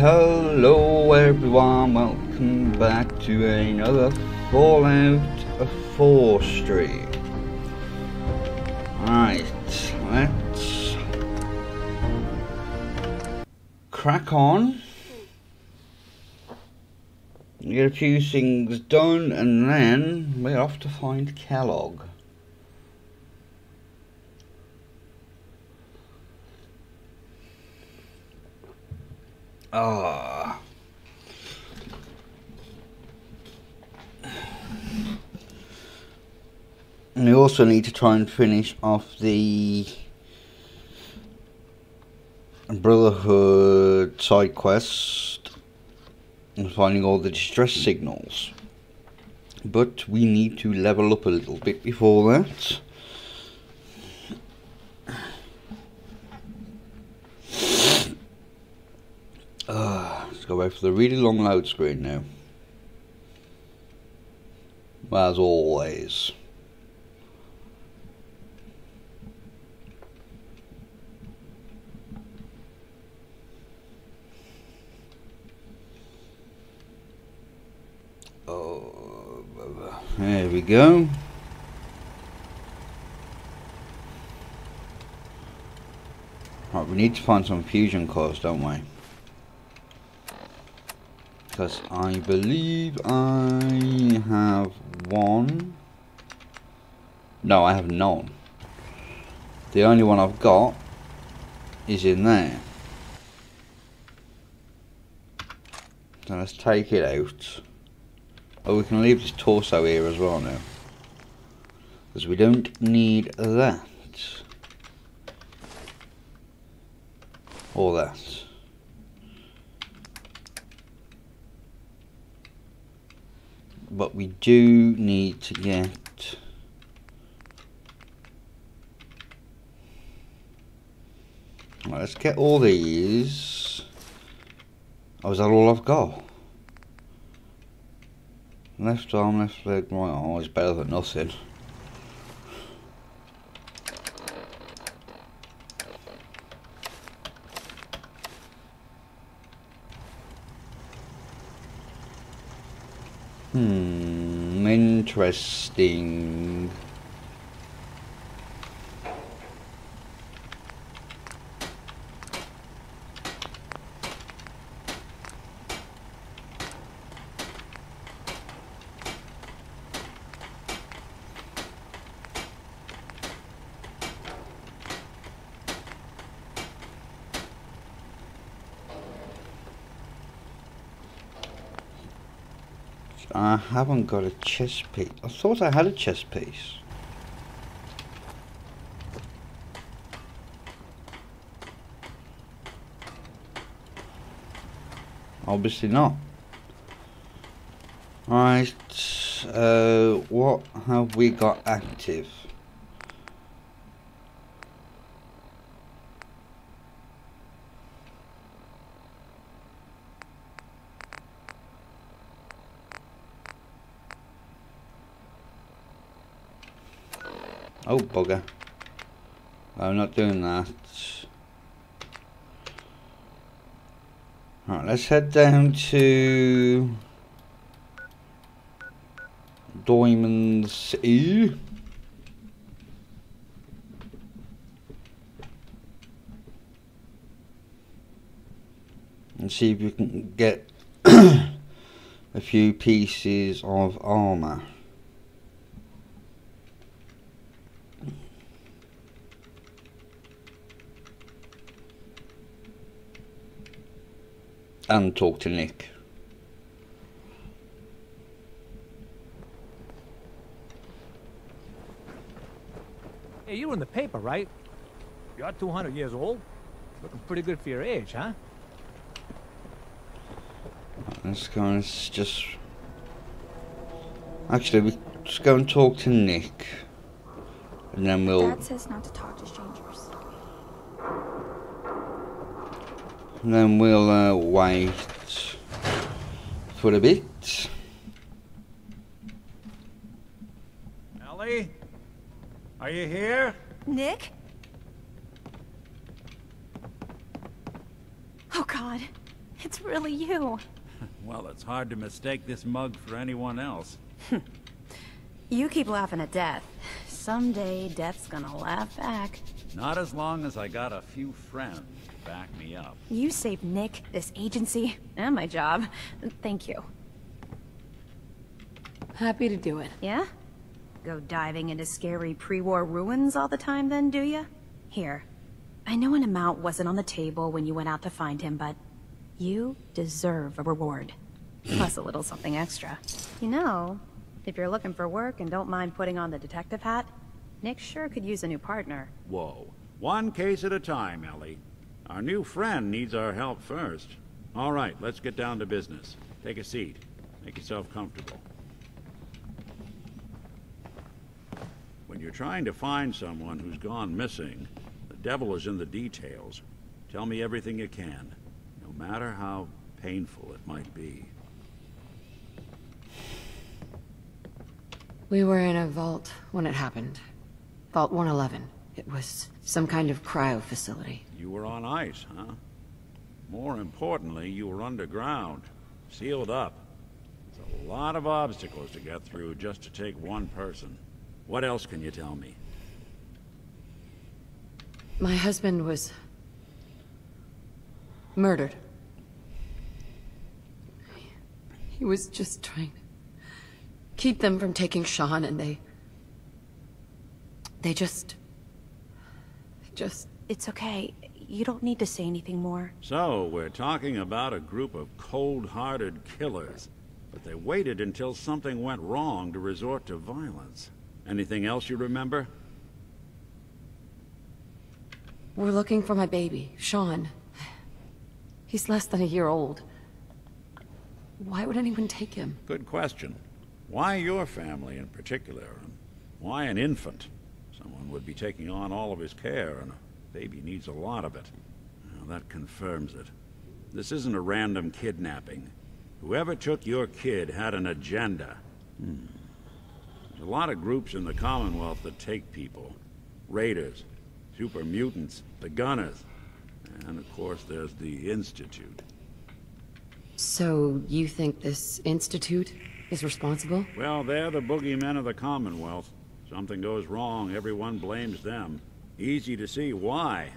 Hello everyone, welcome back to another Fallout 4 stream. Right, let's crack on. Get a few things done and then we're off to find Kellogg. Ah. And we also need to try and finish off the Brotherhood side quest and finding all the distress signals. But we need to level up a little bit before that. Uh, let's go wait for the really long load screen now. As always. Oh, there we go. Right, we need to find some fusion cores, don't we? Because I believe I have one. No, I have none. The only one I've got is in there. So let's take it out. Oh, we can leave this torso here as well now. Because we don't need that. Or that. But we do need to get... Let's get all these. Oh, is that all I've got? Left arm, left leg, right arm is better than nothing. Hmm, interesting. I haven't got a chess piece. I thought I had a chess piece. Obviously not. Right, uh, what have we got active? Oh, bugger. I'm not doing that. Right, let's head down to Diamond City. And see if we can get a few pieces of armour. And talk to Nick. Hey, you were in the paper, right? You're 200 years old. Looking pretty good for your age, huh? Let's go and just... Actually, we just go and talk to Nick. And then we'll... Dad says not to talk to strangers. And then we'll uh, wait for a bit. Ellie? Are you here? Nick? Oh god. It's really you. Well, it's hard to mistake this mug for anyone else. You keep laughing at death. Someday, death's gonna laugh back. Not as long as I got a few friends to back me up. You saved Nick, this agency, and my job. Thank you. Happy to do it. Yeah? Go diving into scary pre-war ruins all the time then, do you? Here. I know an amount wasn't on the table when you went out to find him, but you deserve a reward. Plus a little something extra. You know, if you're looking for work and don't mind putting on the detective hat, Nick sure could use a new partner. Whoa. One case at a time, Ellie. Our new friend needs our help first. All right, let's get down to business. Take a seat. Make yourself comfortable. When you're trying to find someone who's gone missing, the devil is in the details. Tell me everything you can, no matter how painful it might be. We were in a vault when it happened. Vault 111. It was some kind of cryo facility. You were on ice, huh? More importantly, you were underground, sealed up. It's a lot of obstacles to get through just to take one person. What else can you tell me? My husband was... murdered. He was just trying to keep them from taking Sean, and they... They just... They just... It's okay. You don't need to say anything more. So, we're talking about a group of cold-hearted killers. But they waited until something went wrong to resort to violence. Anything else you remember? We're looking for my baby, Sean. He's less than a year old. Why would anyone take him? Good question. Why your family in particular? And why an infant? Someone would be taking on all of his care, and a baby needs a lot of it. Well, that confirms it. This isn't a random kidnapping. Whoever took your kid had an agenda. Hmm. There's a lot of groups in the Commonwealth that take people. Raiders, super mutants, the Gunners, and of course there's the Institute. So, you think this Institute is responsible? Well, they're the boogeymen of the Commonwealth. Something goes wrong, everyone blames them. Easy to see why.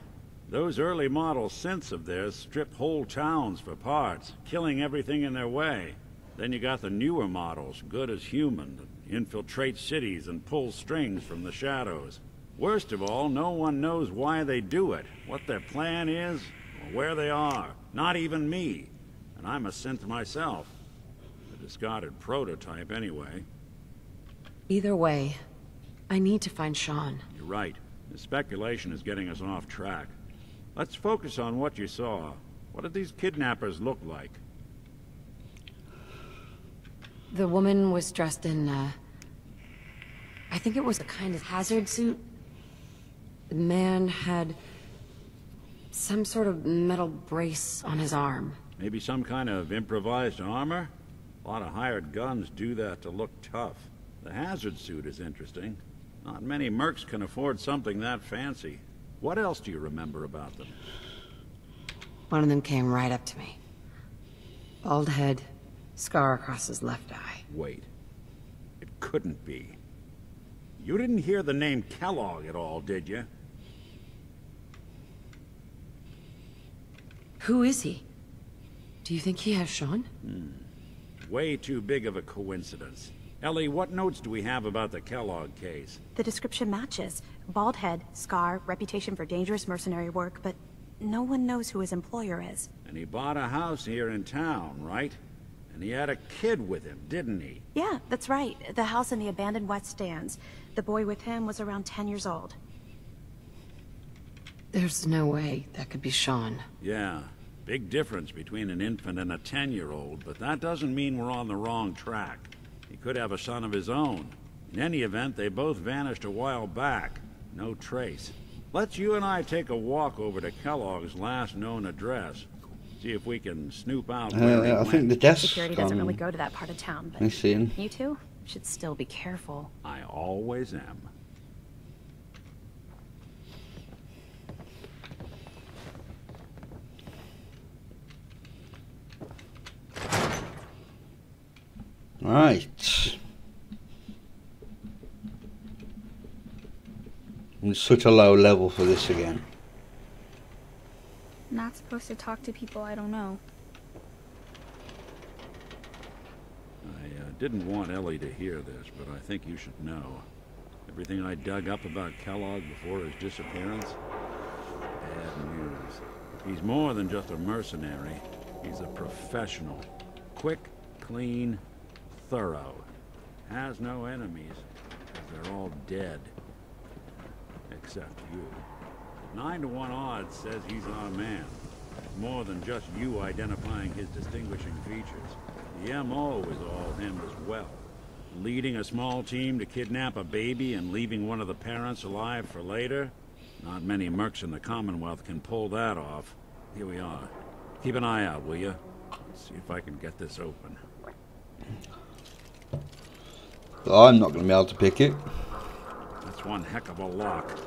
Those early model synths of theirs strip whole towns for parts, killing everything in their way. Then you got the newer models, good as human, that infiltrate cities and pull strings from the shadows. Worst of all, no one knows why they do it, what their plan is, or where they are. Not even me. And I'm a synth myself. A discarded prototype, anyway. Either way, I need to find Sean. You're right. The speculation is getting us off track. Let's focus on what you saw. What did these kidnappers look like? The woman was dressed in, uh... I think it was a kind of hazard suit. The man had... some sort of metal brace on his arm. Maybe some kind of improvised armor? A lot of hired guns do that to look tough. The hazard suit is interesting. Not many mercs can afford something that fancy. What else do you remember about them? One of them came right up to me. Bald head, scar across his left eye. Wait. It couldn't be. You didn't hear the name Kellogg at all, did you? Who is he? Do you think he has Sean? Hmm. Way too big of a coincidence. Ellie, what notes do we have about the Kellogg case? The description matches. Bald head, scar, reputation for dangerous mercenary work, but no one knows who his employer is. And he bought a house here in town, right? And he had a kid with him, didn't he? Yeah, that's right. The house in the abandoned West Stands. The boy with him was around 10 years old. There's no way that could be Sean. Yeah. Big difference between an infant and a 10-year-old, but that doesn't mean we're on the wrong track. He could have a son of his own. In any event, they both vanished a while back. No trace. Let's you and I take a walk over to Kellogg's last known address. See if we can snoop out where he Uh, I went. think the desk's Security gone. doesn't really go to that part of town, I but see. you two should still be careful. I always am. Right. I'm such a low level for this again. Not supposed to talk to people I don't know. I uh, didn't want Ellie to hear this, but I think you should know. Everything I dug up about Kellogg before his disappearance? Bad news. He's more than just a mercenary. He's a professional. Quick, clean, thorough. Has no enemies, they're all dead. Except you. Nine to one odds says he's our man. More than just you identifying his distinguishing features. The M.O. is all him as well. Leading a small team to kidnap a baby and leaving one of the parents alive for later? Not many mercs in the Commonwealth can pull that off. Here we are. Keep an eye out, will you? See if I can get this open. I'm not going to be able to pick it. That's one heck of a lock.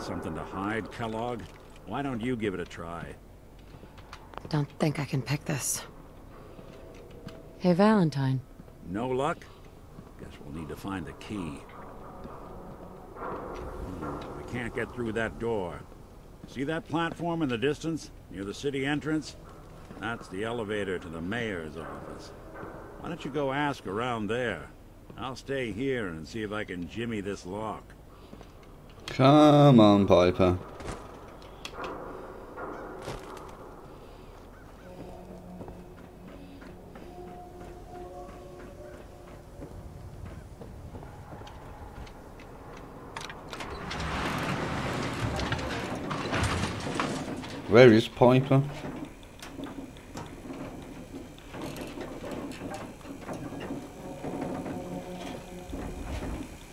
Something to hide, Kellogg? Why don't you give it a try? Don't think I can pick this. Hey, Valentine. No luck? Guess we'll need to find the key. Hmm, we can't get through that door. See that platform in the distance, near the city entrance? That's the elevator to the mayor's office. Why don't you go ask around there? I'll stay here and see if I can jimmy this lock. Come on, Piper. Where is Piper?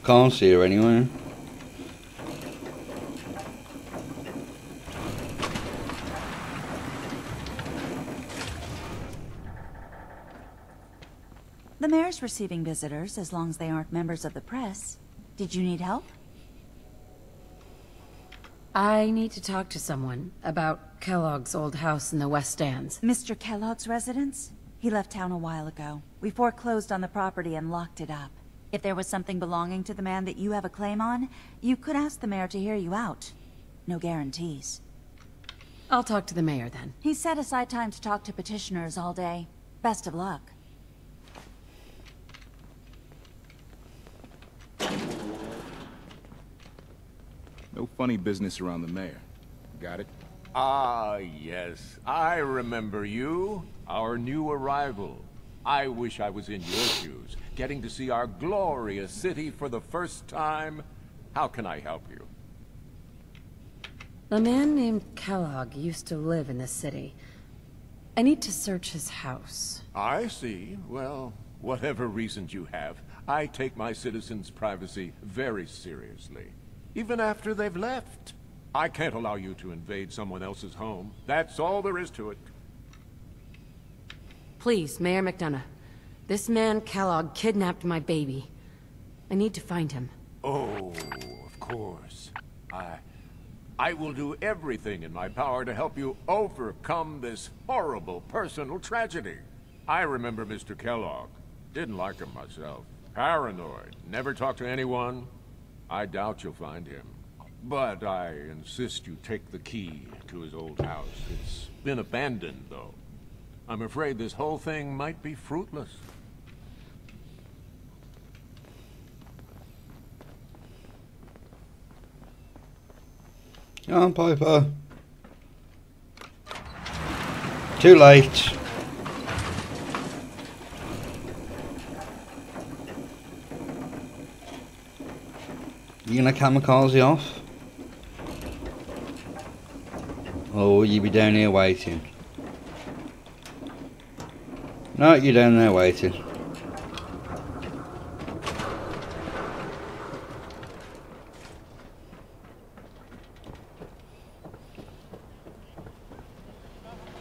Can't see her anywhere. The mayor's receiving visitors as long as they aren't members of the press. Did you need help? I need to talk to someone about Kellogg's old house in the West Stands. Mr. Kellogg's residence? He left town a while ago. We foreclosed on the property and locked it up. If there was something belonging to the man that you have a claim on, you could ask the mayor to hear you out. No guarantees. I'll talk to the mayor then. He set aside time to talk to petitioners all day. Best of luck. No funny business around the mayor. Got it? Ah, yes. I remember you. Our new arrival. I wish I was in your shoes, getting to see our glorious city for the first time. How can I help you? A man named Kellogg used to live in the city. I need to search his house. I see. Well, whatever reasons you have, I take my citizens' privacy very seriously. Even after they've left. I can't allow you to invade someone else's home. That's all there is to it. Please, Mayor McDonough. This man, Kellogg, kidnapped my baby. I need to find him. Oh, of course. I... I will do everything in my power to help you overcome this horrible personal tragedy. I remember Mr. Kellogg. Didn't like him myself. Paranoid. Never talked to anyone. I doubt you'll find him. But I insist you take the key to his old house. It's been abandoned, though. I'm afraid this whole thing might be fruitless. Come on, Piper. Too late. You gonna kamikaze off? Or will you be down here waiting? No, you're down there waiting.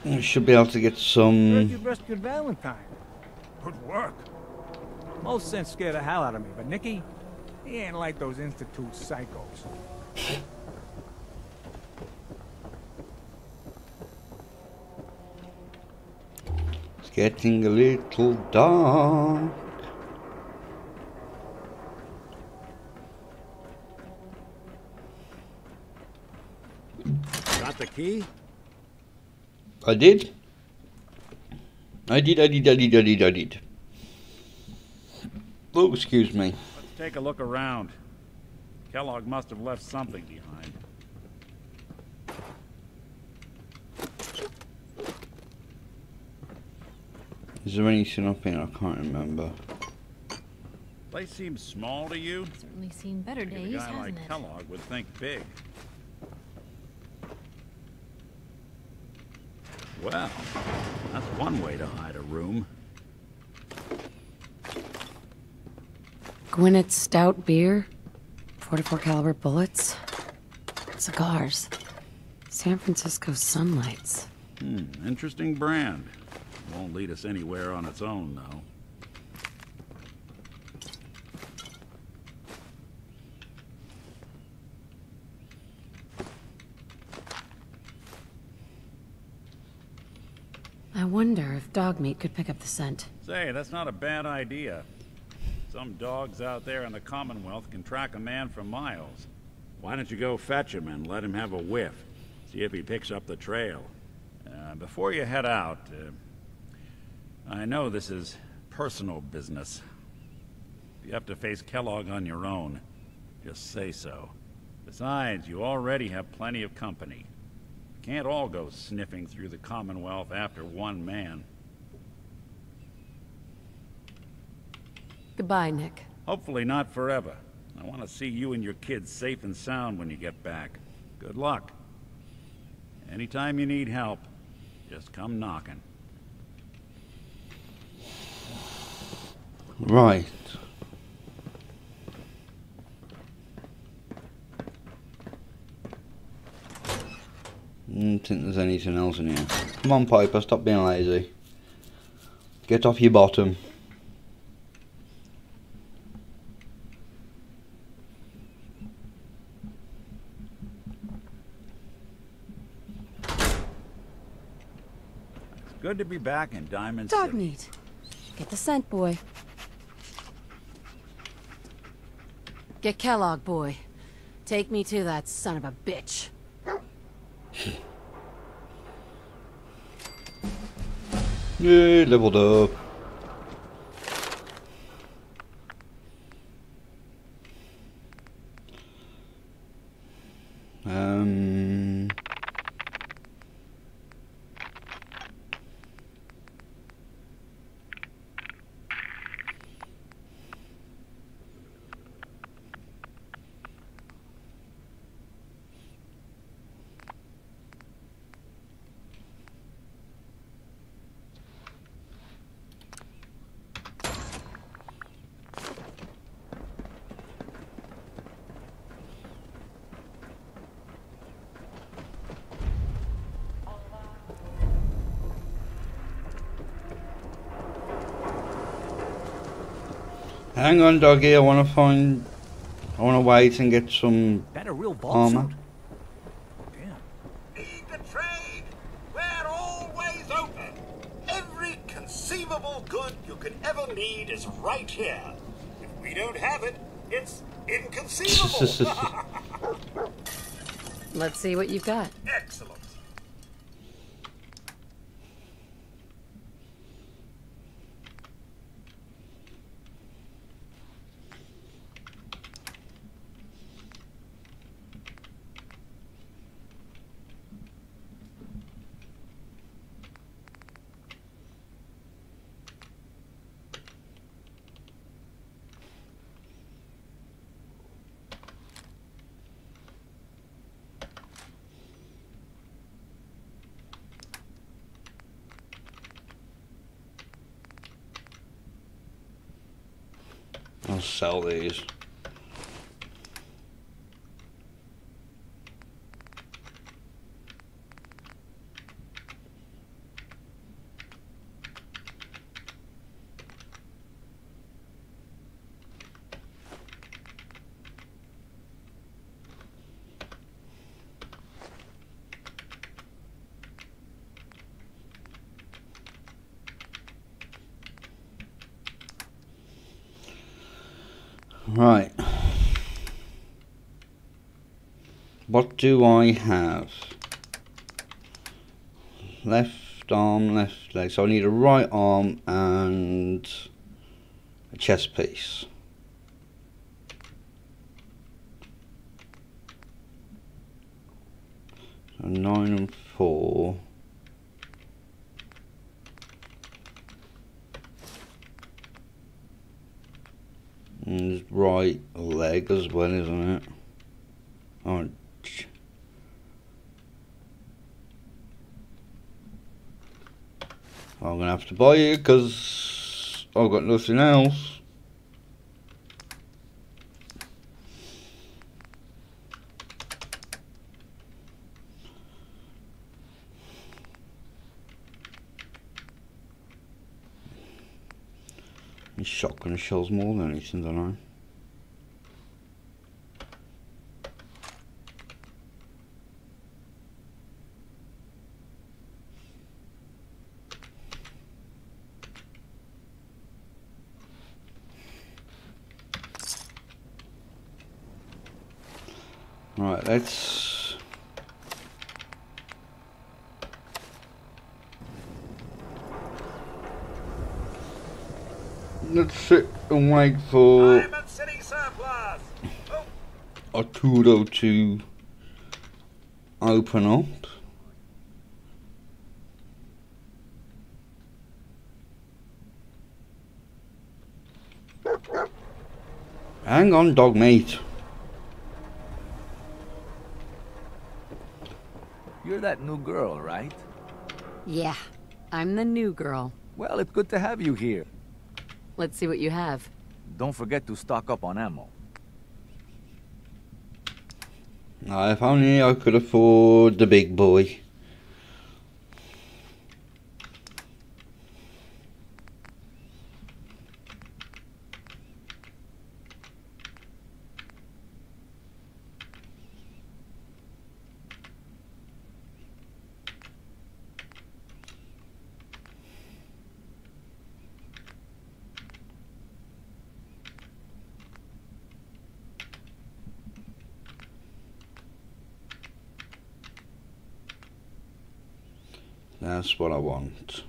You should be able to get Heard some... you rescued Valentine. Good work. Most synths scared the hell out of me, but Nicky, he ain't like those Institute psychos. getting a little dark. Got the key? I did. I did, I did, I did, I did, I did. Oh, excuse me. Let's take a look around. Kellogg must have left something behind. Is there anything up here? I can't remember. Place seems small to you? Certainly seen better A days, guy hasn't like it? Kellogg would think big. Well, that's one way to hide a room. Gwinnett stout beer, 44 caliber bullets, cigars, San Francisco sunlights. Hmm, interesting brand. Won't lead us anywhere on its own, though. I wonder if Dogmeat could pick up the scent. Say, that's not a bad idea. Some dogs out there in the Commonwealth can track a man for miles. Why don't you go fetch him and let him have a whiff? See if he picks up the trail. Uh, before you head out, uh, I know this is personal business. If you have to face Kellogg on your own, just say so. Besides, you already have plenty of company. Can't all go sniffing through the Commonwealth after one man. Goodbye, Nick. Hopefully not forever. I want to see you and your kids safe and sound when you get back. Good luck. Anytime you need help, just come knocking. Right. I Don't think there's anything else in here. Come on, Piper, stop being lazy. Get off your bottom. It's good to be back in Diamond Dog City. meat. Get the scent, boy. Get Kellogg, boy. Take me to that son of a bitch. Yay, leveled up. Um. Hang on, doggy. I want to find. I want to wait and get some That a real vault armor. suit? Need to trade? We're always open. Every conceivable good you could ever need is right here. If we don't have it, it's inconceivable. Let's see what you've got. Excellent. I'll sell these. do I have? Left arm, left leg. So I need a right arm and a chest piece. Buy it because I've got nothing else. Shotgun shells more than anything, don't I? Right, let's... Let's sit and wait for Diamond City surplus. Oh, Arturo to open up. Hang on, Dogmeat. You're that new girl, right? Yeah, I'm the new girl. Well, it's good to have you here. Let's see what you have. Don't forget to stock up on ammo. Ah, if only I could afford the big boy. What I want.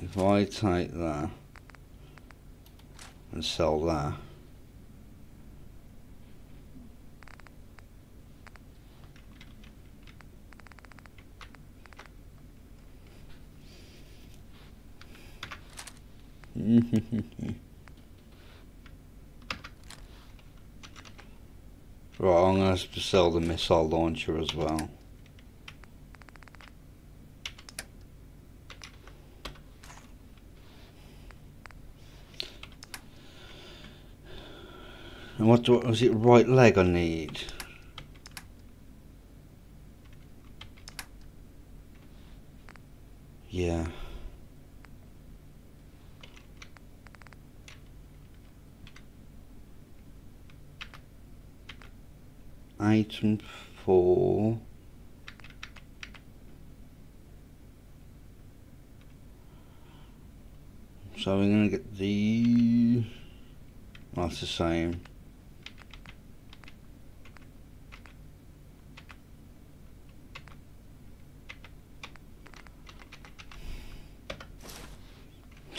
If I take that and sell that, Right, I'm going to have to sell the missile launcher as well. And what do, was it right leg I need? Yeah. Item four. So we're gonna get the. It's the same.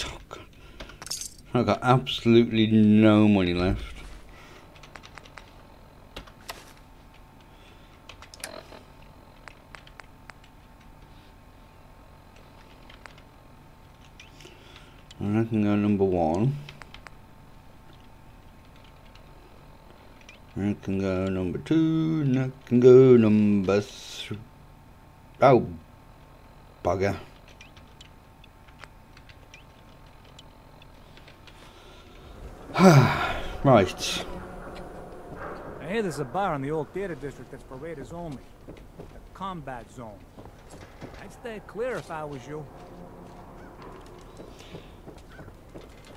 Oh, God. I've got absolutely no money left. And I can go number one. I can go number two, and I can go number three. Oh, bugger. Right. I hear there's a bar in the old theater district that's for raiders only. A combat zone. I'd stay clear if I was you.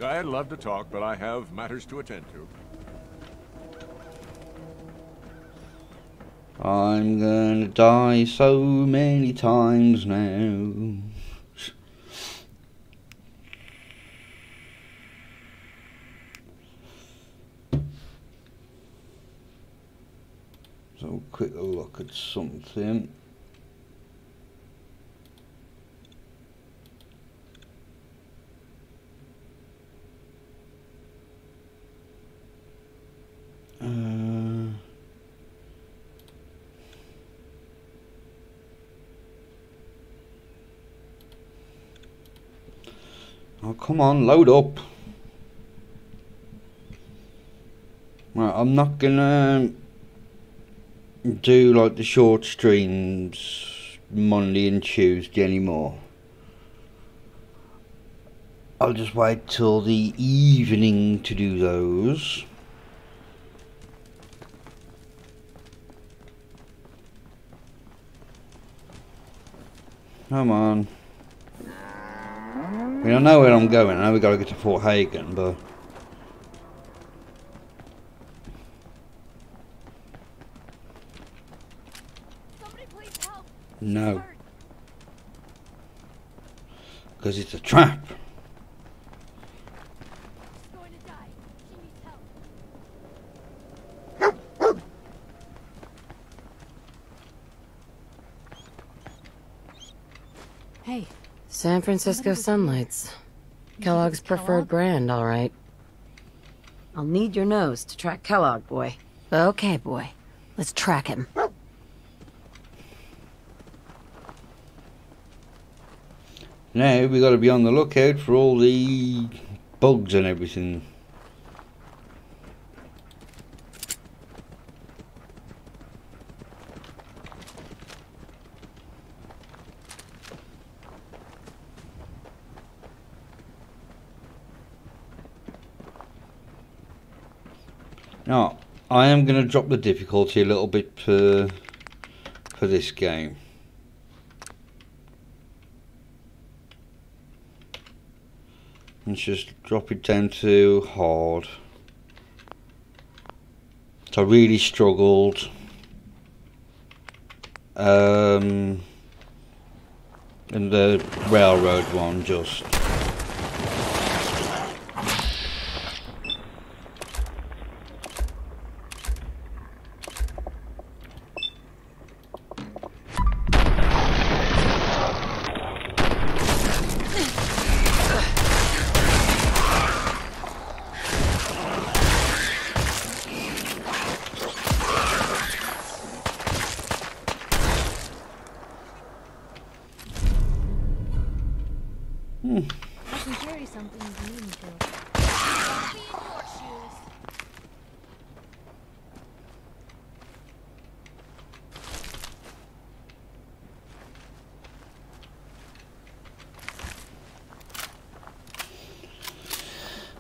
I'd love to talk, but I have matters to attend to. I'm gonna die so many times now. sehen. Uh, oh, come on, load up. Right, I'm not gonna do like the short streams Monday and Tuesday anymore. I'll just wait till the evening to do those. Come on. I mean, I know where I'm going. I know we got to get to Fort Hagen, but... No. Because it's a trap. Hey. San Francisco Sunlights. Kellogg's preferred brand, all right. I'll need your nose to track Kellogg, boy. Okay, boy. Let's track him. Now we've got to be on the lookout for all the bugs and everything. Now, I am going to drop the difficulty a little bit for, for this game. Just drop it down to hard. So I really struggled. Um, and the railroad one just I can carry something if you need me to.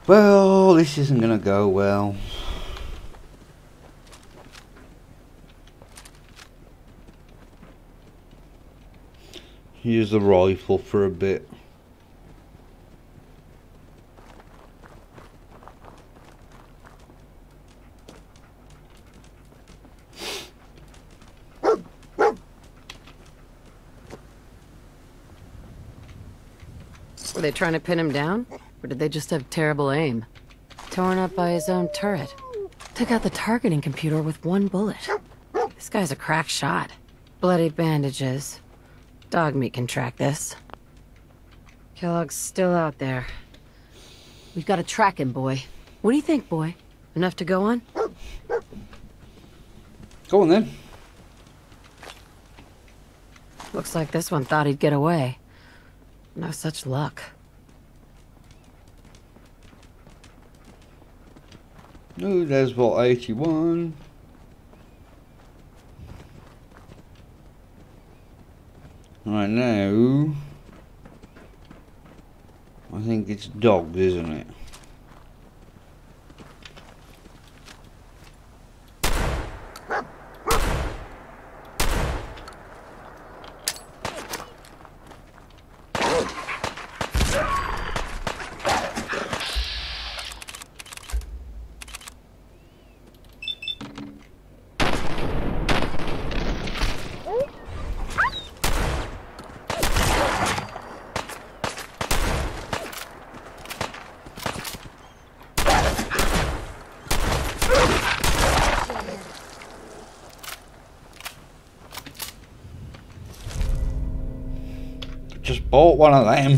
Well, this isn't going to go well. Use the rifle for a bit. Were they trying to pin him down? Or did they just have terrible aim? Torn up by his own turret. Took out the targeting computer with one bullet. This guy's a crack shot. Bloody bandages. Dogmeat can track this. Kellogg's still out there. We've got to track him, boy. What do you think, boy? Enough to go on? Go on then. Looks like this one thought he'd get away. No such luck. No, there's what 81. Right now, I think it's dogs, isn't it? Just bought one of them.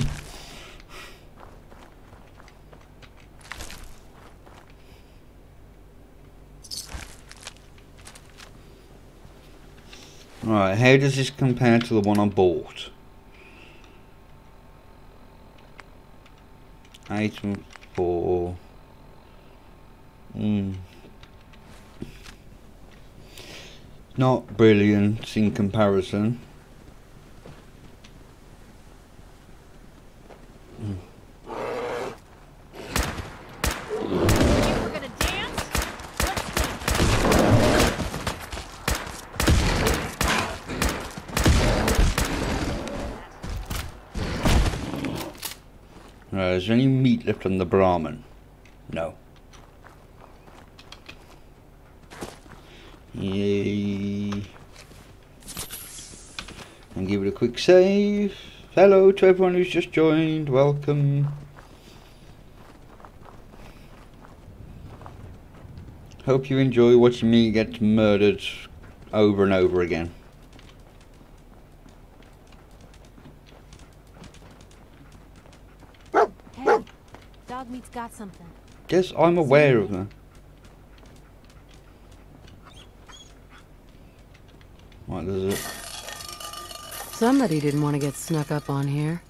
Right, how does this compare to the one I bought? And four. Hmm. Not brilliant in comparison. Uh, is left on the Brahmin? No. Yay. And give it a quick save. Hello to everyone who's just joined. Welcome. Hope you enjoy watching me get murdered over and over again. Hey, Dogmeat's got something. Yes, I'm aware of that. What is it? Somebody didn't want to get snuck up on here.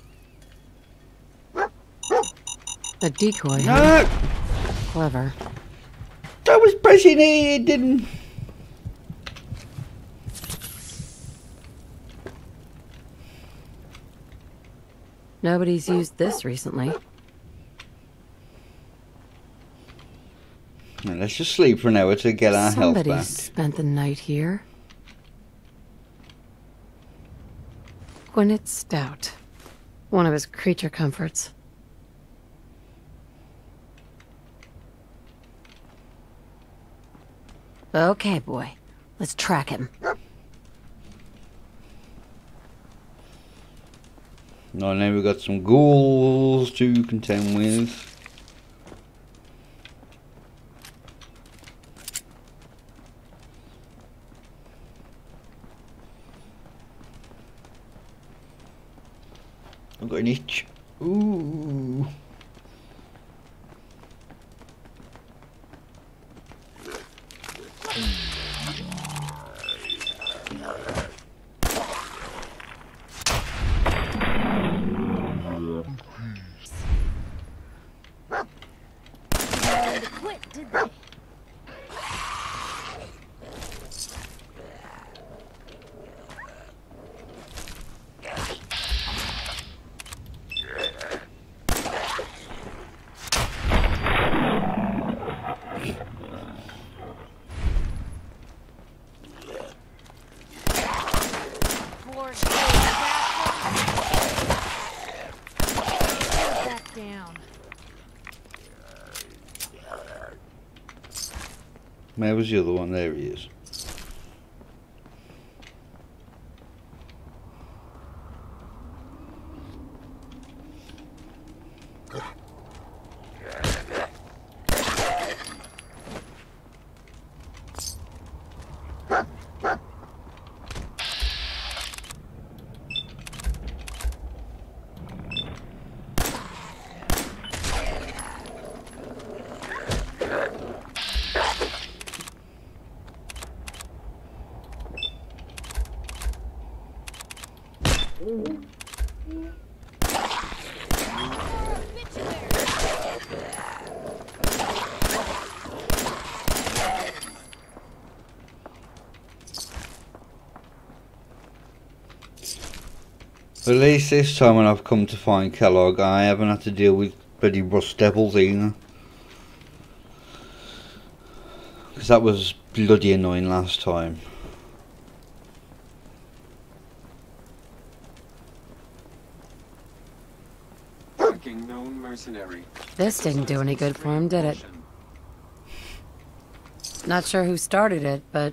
A decoy. huh? Clever. I was pressing it, it didn't. Nobody's used this recently. Let's just sleep for an hour to get our health Somebody back. spent the night here. Gwinnett Stout. One of his creature comforts. Okay, boy. Let's track him. Oh, now we've got some ghouls to contend with. At least this time when I've come to find Kellogg, I haven't had to deal with bloody rust devils either. Because that was bloody annoying last time. Known mercenary. This didn't do any good for him, did it? Not sure who started it, but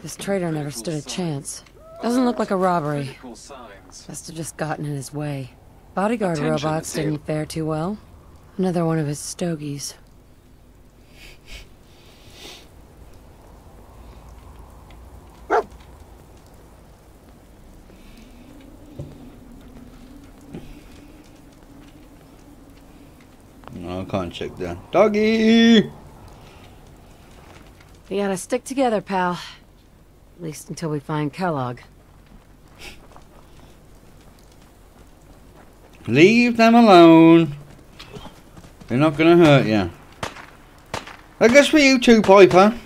this traitor never stood a chance. Doesn't look like a robbery. Critical signs. Must have just gotten in his way. Bodyguard Attention, robots sailor. didn't fare too well. Another one of his stogies. No, I can't check that. Doggy! We gotta stick together, pal. At least until we find Kellogg. Leave them alone. They're not gonna hurt you. I guess for you too, Piper.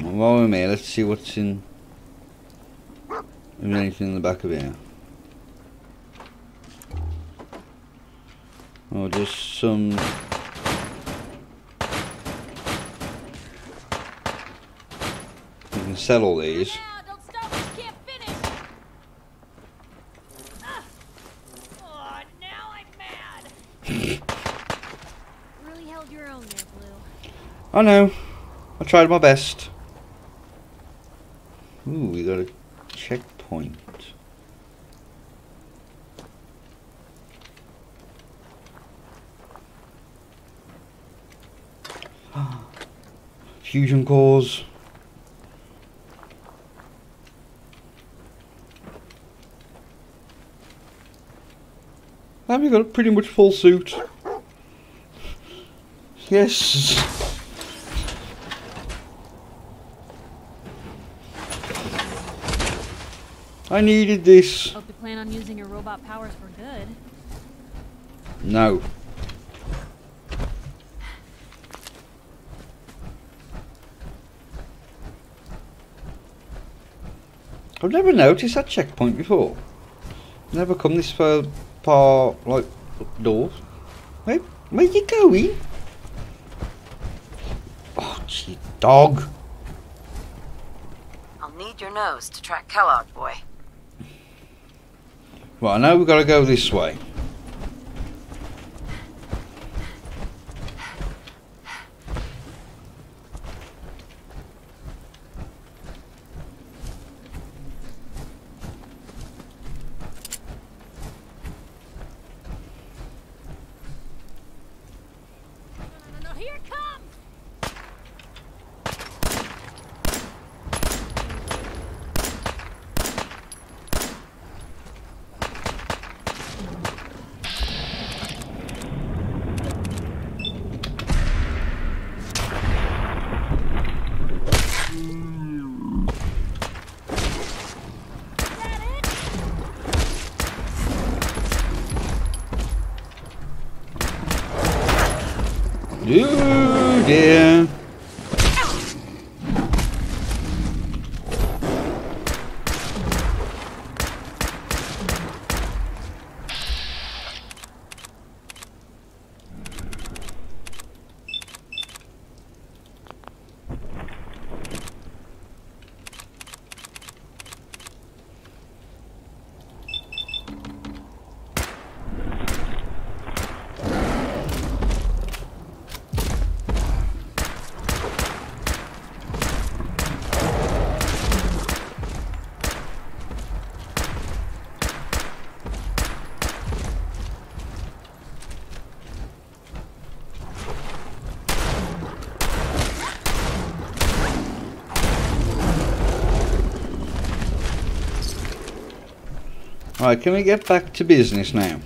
While we're here, let's see what's in. If there's anything in the back of here. Or just some. You can sell all these. Really held your own there, Blue. I know. I tried my best. Ooh, we got a checkpoint. Fusion cores. Have we got a pretty much full suit? Yes. I needed this. Oh, Hope you plan on using your robot powers for good. No. I've never noticed that checkpoint before. Never come this far, far like up doors. Where, where you going? Oh, gee, dog. I'll need your nose to track Kellogg, boy. Well, I know we've got to go this way. No, no, here it comes! Ooh, dear. Can we get back to business now?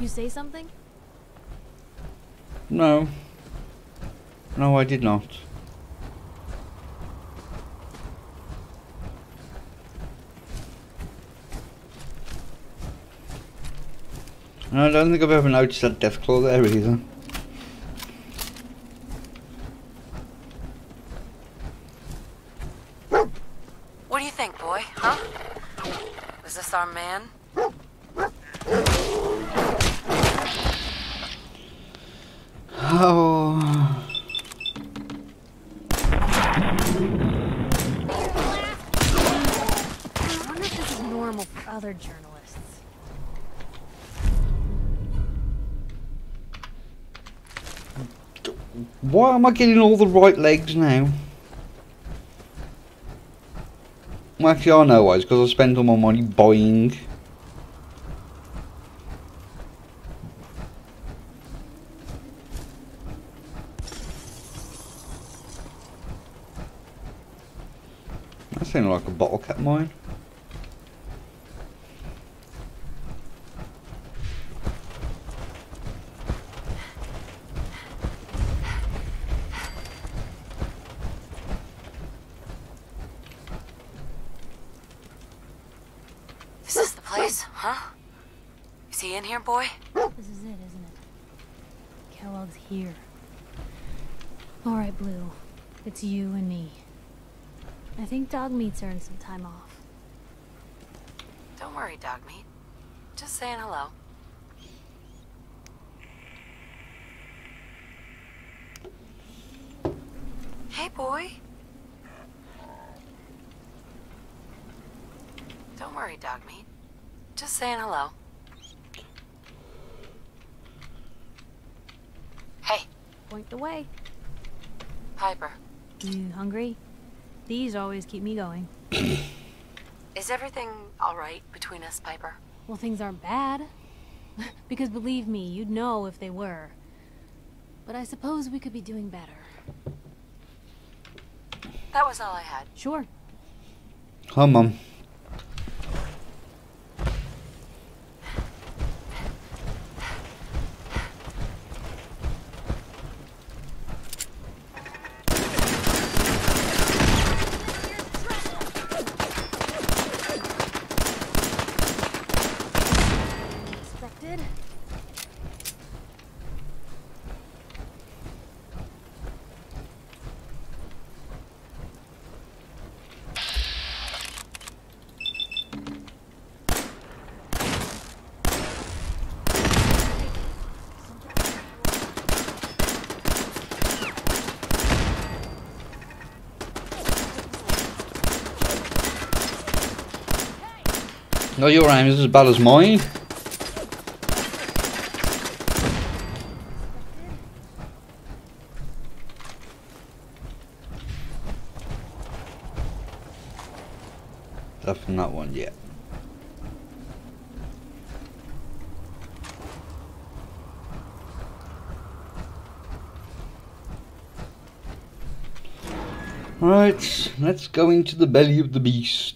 You say something? No. No, I did not. I don't think I've ever noticed that Deathclaw there either. What do you think, boy? Huh? Was this our man? Oh. I wonder if this is normal for other journalists. Why am I getting all the right legs now? Well, actually, I know why. It's because I spent all my money buying. That sounded like a bottle cap mine. place, huh? Is he in here, boy? This is it, isn't it? Kellogg's here. All right, Blue. It's you and me. I earned some time off. Don't worry, Dogmeat. Just saying hello. Hey, boy. Don't worry, Dogmeat. Just saying hello. Hey. Point the way. Piper. You hungry? These always keep me going. Is everything alright between us, Piper? Well, things aren't bad. because believe me, you'd know if they were. But I suppose we could be doing better. That was all I had. Sure. Come on. Your aim is as bad as mine. Definitely not one yet. Right, let's go into the belly of the beast.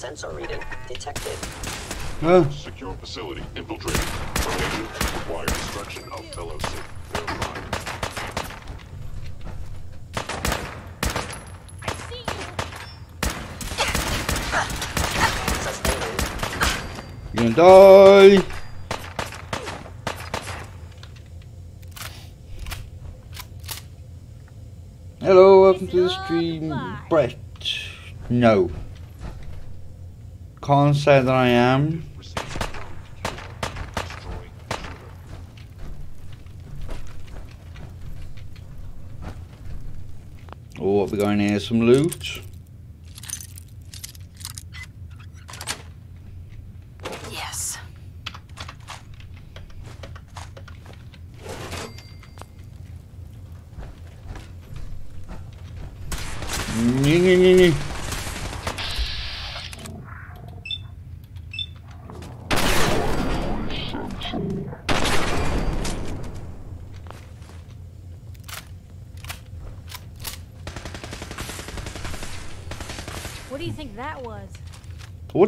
Sensor reading detected. Huh? Secure facility infiltrated. Termination requires destruction of fellow Sith. Verified. You're gonna die. Hello, welcome to the stream, Brett. No. Can't say that I am. Oh, what we going here? Uh, some loot. Yes. Nee, nee, nee, nee. What do you think that was?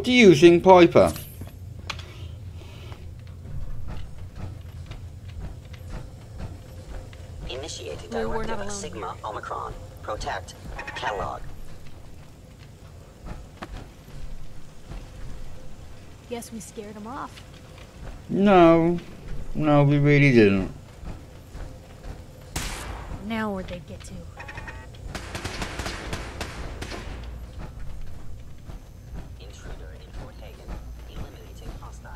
What do you think, Piper? Initiated we're directive alone Sigma Omicron. Protect. Catalog. Guess we scared him off. No. No, we really didn't. Now where'd they get to? Intruder in Fort Hagen. Eliminating hostile.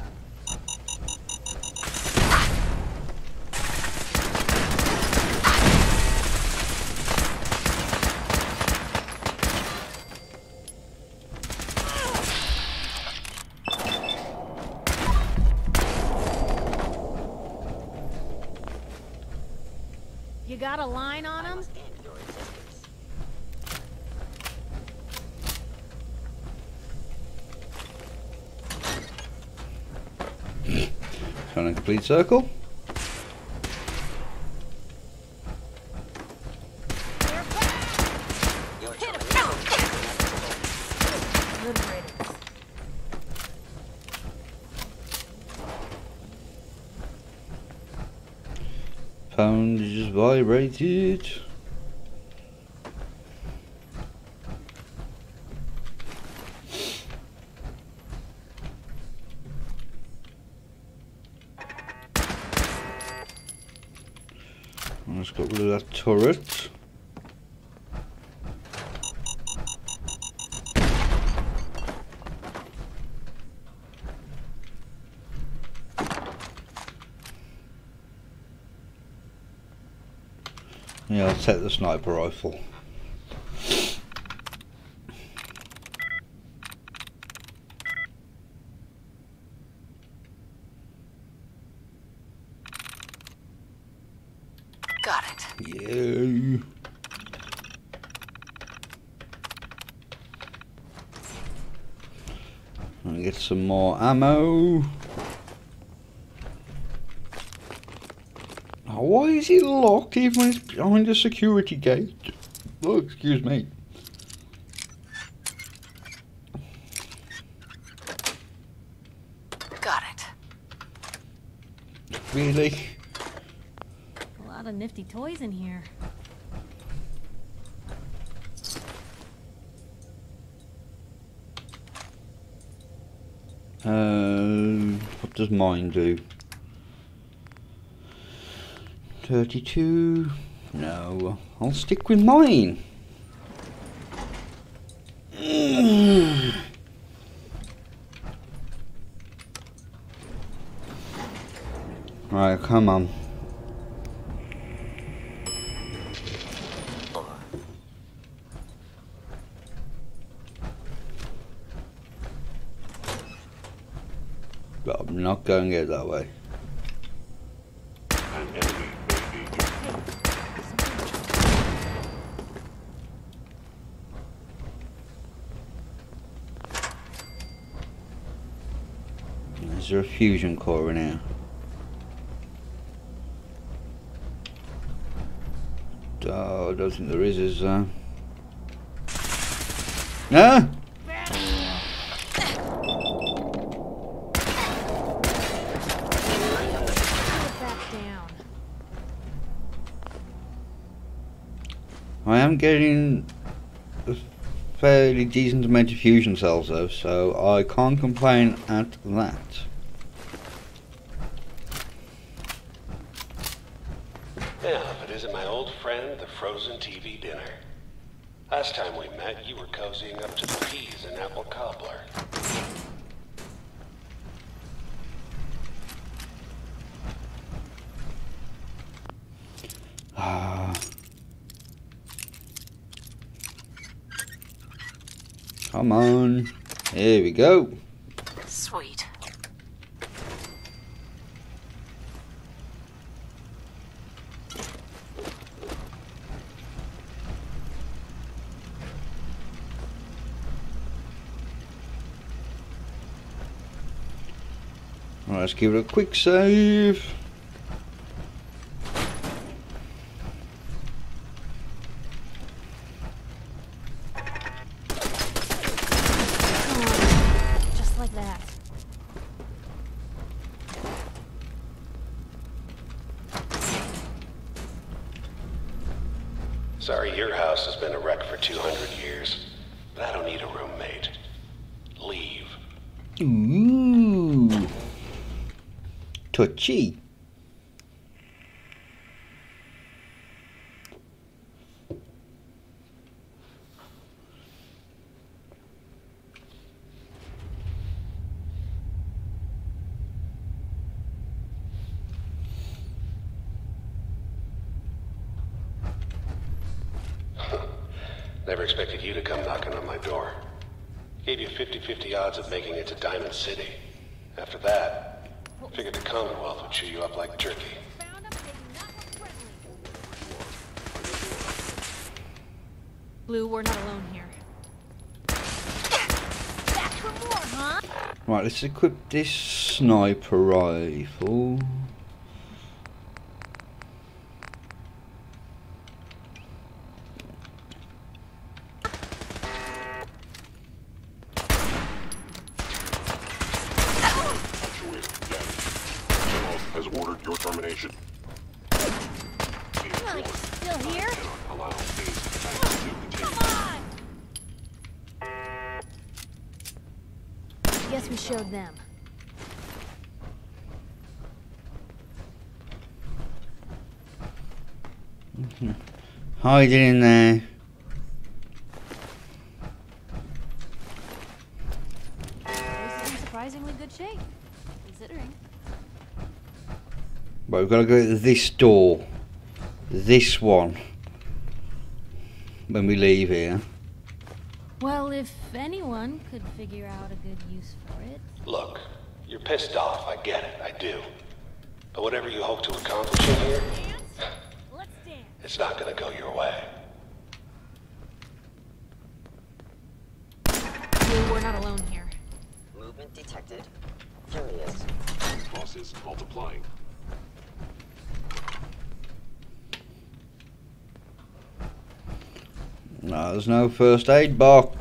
You got a line on him? Trying a complete circle. Phone just vibrated. Let's get rid of that turret. Yeah, I'll take the sniper rifle. Got it. Yeah. And get some more ammo. Oh, why is it locked even when it's behind a security gate? Oh, excuse me. Got it. Really? A lot of nifty toys in here. Uh, what does mine do? 32. No, I'll stick with mine. Mm. Right, come on. But I'm not going it that way. Is there a fusion core in here? Oh, I don't think there is, is there? Ah! Put that down. Getting a fairly decent amount of fusion cells though, so I can't complain at that. Yeah, but isn't my old friend the frozen TV dinner? Last time we met, you were cozying up to the peas and apple cobbler. Ah. Come on. Here we go. Sweet. Right, let's give it a quick save. Just like that. Sorry your house has been a wreck for 200 years, but I don't need a roommate. Leave. Ooh. Touchy. Never expected you to come knocking on my door. Gave you 50-50 odds of making it to Diamond City. After that, I figured the Commonwealth would chew you up like jerky. Blue, we're not alone here. Back for more, huh? Right, let's equip this sniper rifle. has ordered your termination. Still here? Allow these attacks to continue. Guess we showed them. Hiding in there. This is in surprisingly good shape, considering. Right, we've got to go to this door. This one. When we leave here. Well, if anyone could figure out a good use for it. Look, you're pissed off, I get it, I do. But whatever you hope to accomplish in here, it's not gonna go your way. Blue, we're not alone here. Movement detected. Curious. Losses multiplying. No, first aid box.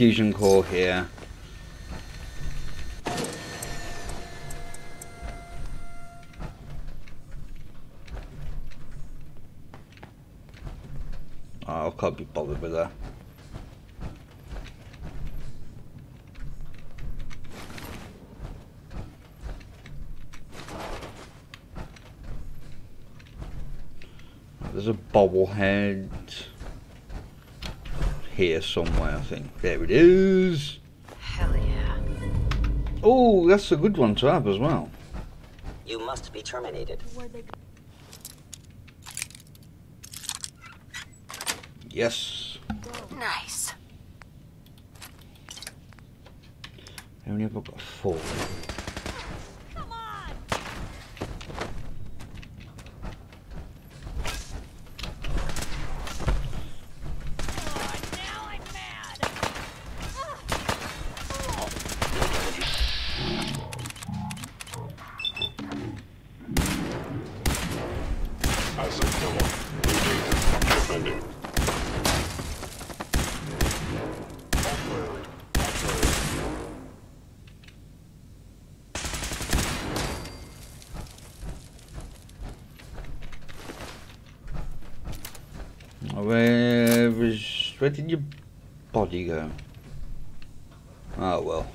Fusion core here. Oh, I can't be bothered with that. There's a bobblehead here somewhere, I think. There it is. Hell yeah. Oh, that's a good one to have as well. You must be terminated. Yes. Nice. How many have I got? Four. Asset Kellogg. Defending. Where was where did your body go? Oh well.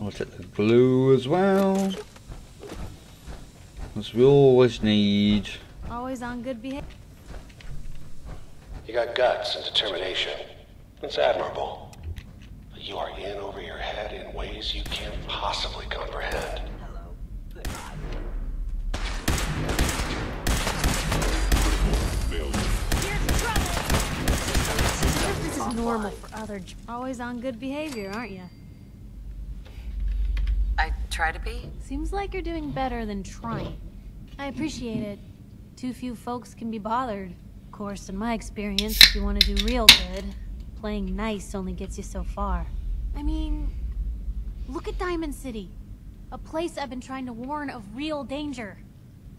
I'll take the glue as well. As we always need. Always on good behavior. You got guts and determination. It's admirable. Other. Always on good behavior, aren't you? I try to be. Seems like you're doing better than trying. I appreciate it. Too few folks can be bothered. Of course, in my experience, if you want to do real good, playing nice only gets you so far. I mean, look at Diamond City. A place I've been trying to warn of real danger.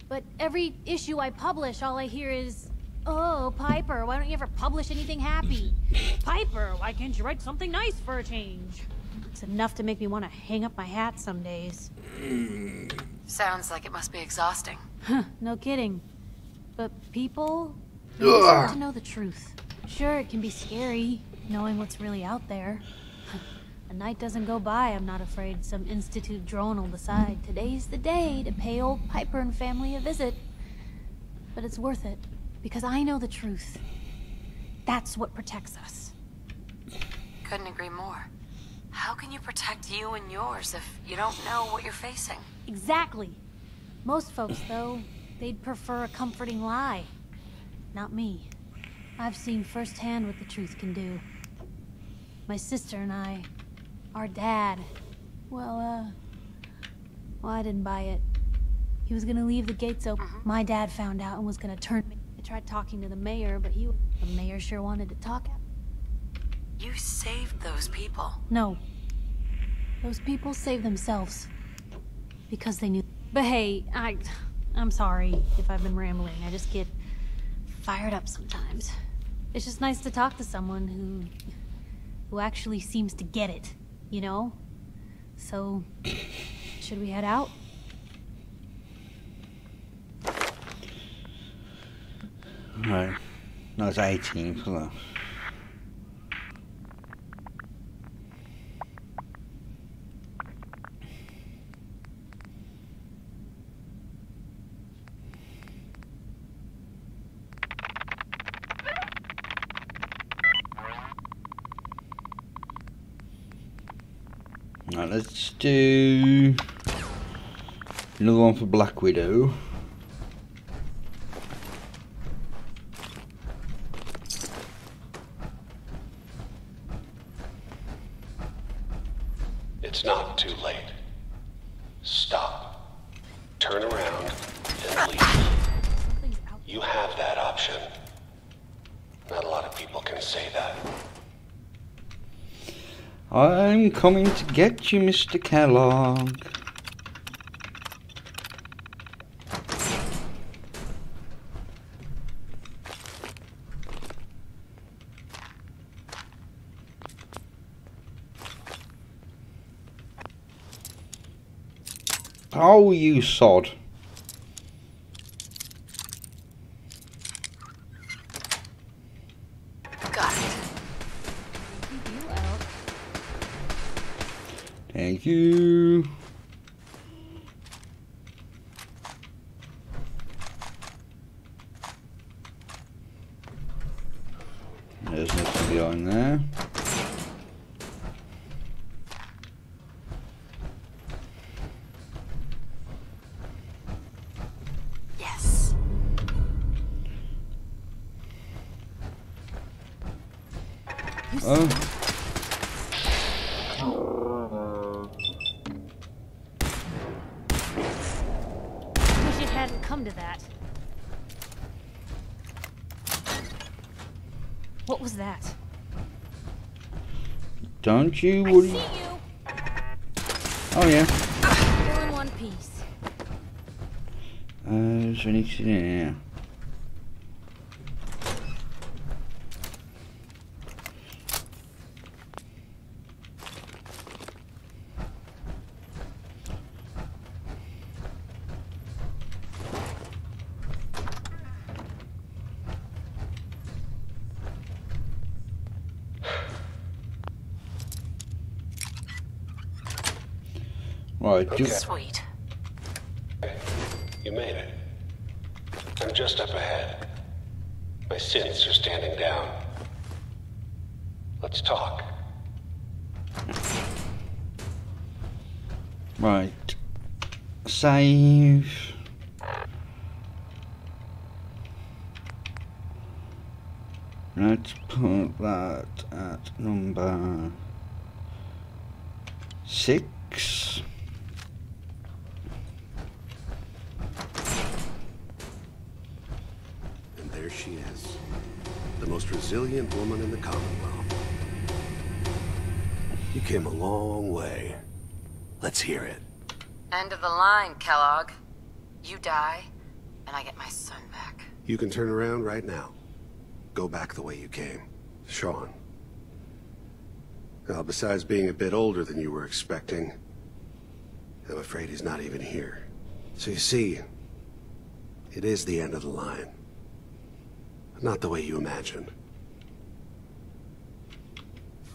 But every issue I publish, all I hear is, Oh, Piper, why don't you ever publish anything happy? Piper, why can't you write something nice for a change? It's enough to make me want to hang up my hat some days. Sounds like it must be exhausting. Huh, no kidding. But people they deserve to know the truth. Sure, it can be scary, knowing what's really out there. A night doesn't go by, I'm not afraid some Institute drone will decide today's the day to pay old Piper and family a visit. But it's worth it, because I know the truth. That's what protects us. Couldn't agree more. How can you protect you and yours if you don't know what you're facing? Exactly. Most folks, though, they'd prefer a comforting lie. Not me. I've seen firsthand what the truth can do. My sister and I, our dad, well, uh, well, I didn't buy it. He was gonna leave the gates open. My dad found out and was gonna turn me. I tried talking to the mayor, but he, the mayor sure wanted to talk. You saved those people. No. Those people saved themselves. Because they knew. But hey, I. I'm sorry if I've been rambling. I just get fired up sometimes. It's just nice to talk to someone who. who actually seems to get it, you know? So. should we head out? Right. No, it's 18 for that. Right, let's do another one for Black Widow. It's not too late. Stop. Turn around and leave. You have that option. Not a lot of people can say that. I'm coming to get you, Mr. Kellogg. Oh, you sod. Got it. Thank you. There's nothing behind there. Yes. Oh. Wish it hadn't come to that. What was that? Don't you see you! Oh yeah. All in one piece. Uh, is there anything in here? Right, do- Sweet. You made it. I'm just up ahead. My synths are standing down. Let's talk. Right. Save. Let's put that at number six. Came a long way. Let's hear it. End of the line, Kellogg. You die, and I get my son back. You can turn around right now. Go back the way you came. Sean. Well, besides being a bit older than you were expecting, I'm afraid he's not even here. So you see, it is the end of the line. Not the way you imagined.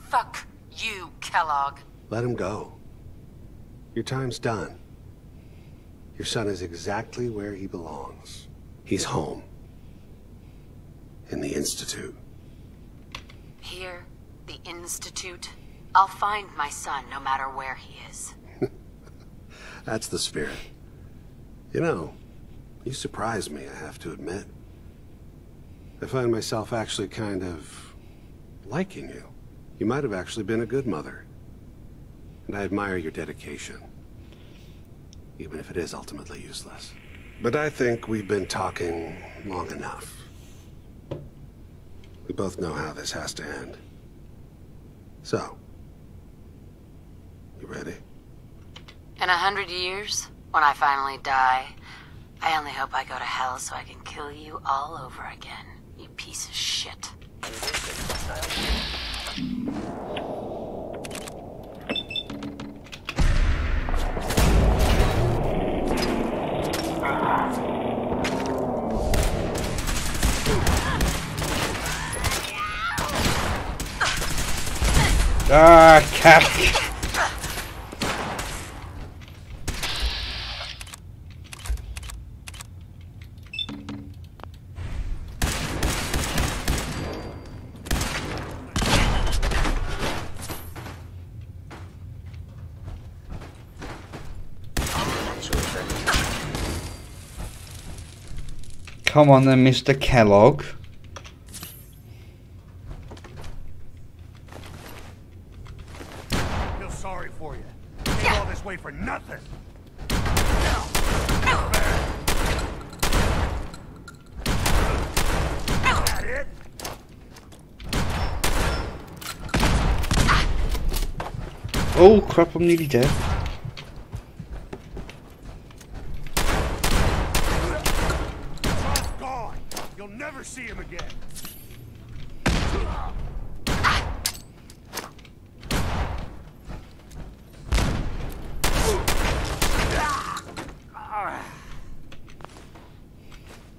Fuck you, Kellogg. Let him go. Your time's done. Your son is exactly where he belongs. He's home. In the Institute. Here, the Institute. I'll find my son no matter where he is. That's the spirit. You know, you surprise me, I have to admit. I find myself actually kind of liking you. You might have actually been a good mother. And I admire your dedication. Even if it is ultimately useless. But I think we've been talking long enough. We both know how this has to end. So, you ready? In a hundred years, when I finally die, I only hope I go to hell so I can kill you all over again, you piece of shit. Ah, cat. Come on then, Mr. Kellogg. Feel sorry for you. Came all this way for nothing. Oh crap, I'm nearly dead. Sean's gone. You'll never see him again.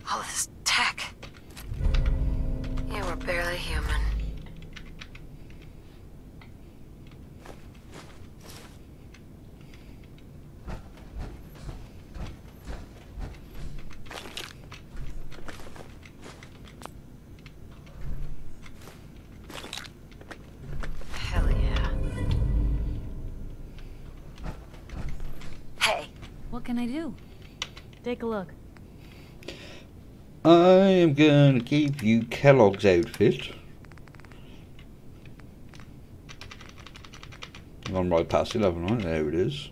All this tech. You were barely human. Hell yeah. Hey, What can I do? Take a look. I am going to give you Kellogg's outfit. I'm right past 11, right? There it is.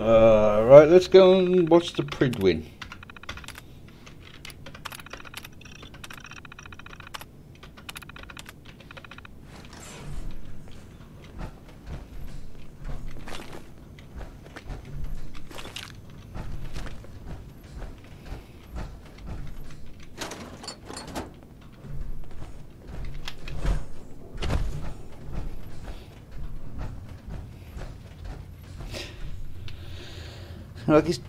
Uh, right, let's go and watch the Pridwen. It's...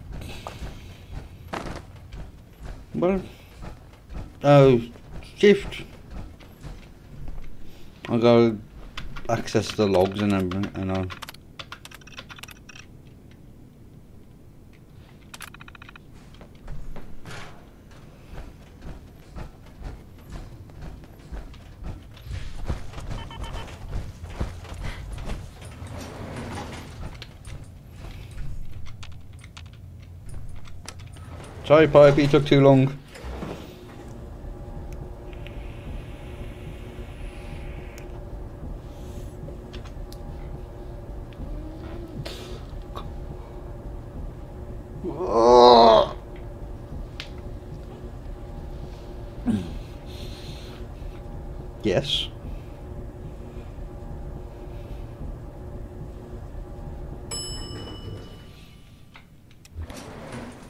Well... Oh, shift. I go access the logs and everything, and I... Sorry, Pipe, you took too long. Yes.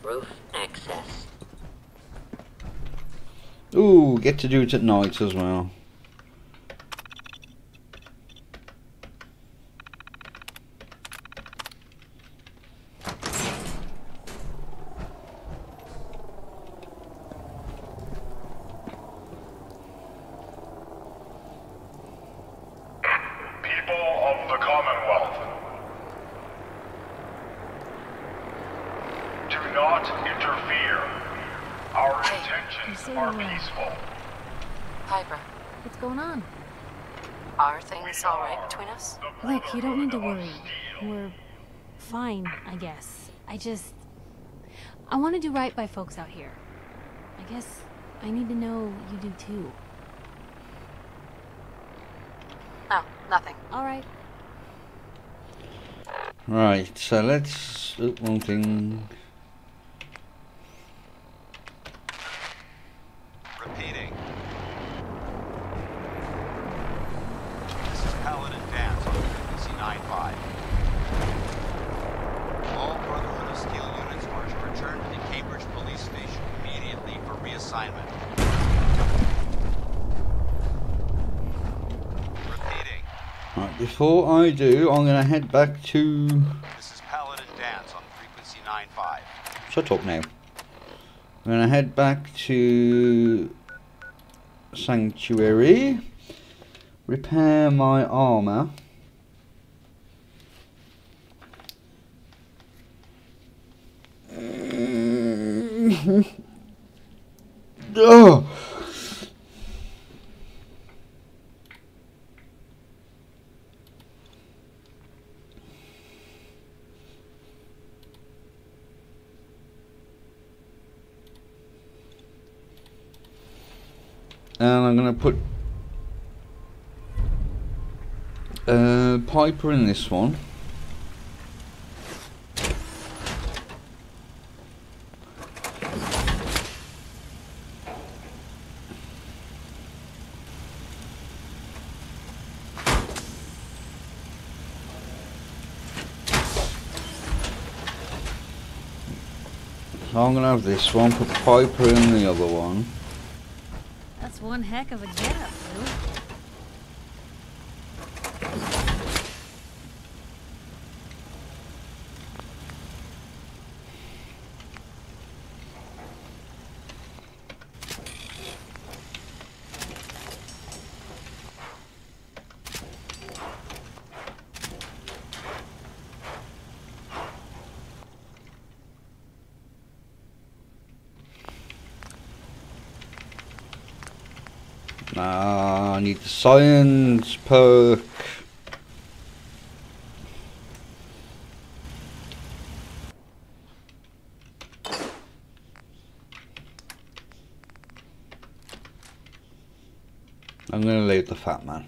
Roof access. Ooh, get to do it at night as well. People of the Commonwealth. Do not interfere. Our intentions say are no. peaceful. Piper, What's going on? are things alright between us? Look, you don't need to worry. We're fine, I guess. I just. I want to do right by folks out here. I guess I need to know you do too. No, nothing. Alright. Right, so let's... Oh, wrong thing. Repeating. This is Paladin Danse on frequency 9-5. All Brotherhood of Steel units are to return to the Cambridge Police Station immediately for reassignment. Repeating. Right, before I do, I'm going to head back to... This is Paladin Danse on frequency 9-5. Shut up now. I'm going to head back to... Sanctuary. Repair my armor. Oh! And I'm gonna put uh, Piper in this one. So I'm gonna have this one, put Piper in the other one. One heck of a getup, Lou. Ah, I need the science perk. I'm gonna leave the fat man.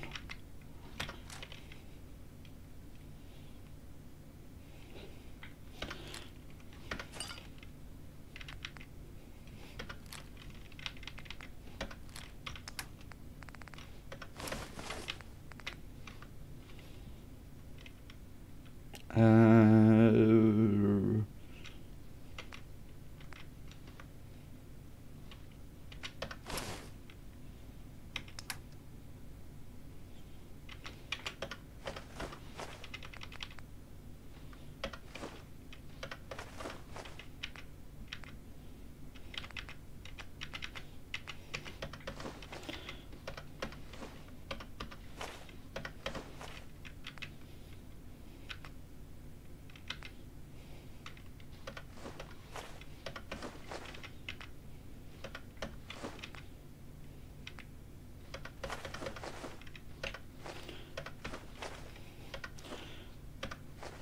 Uh,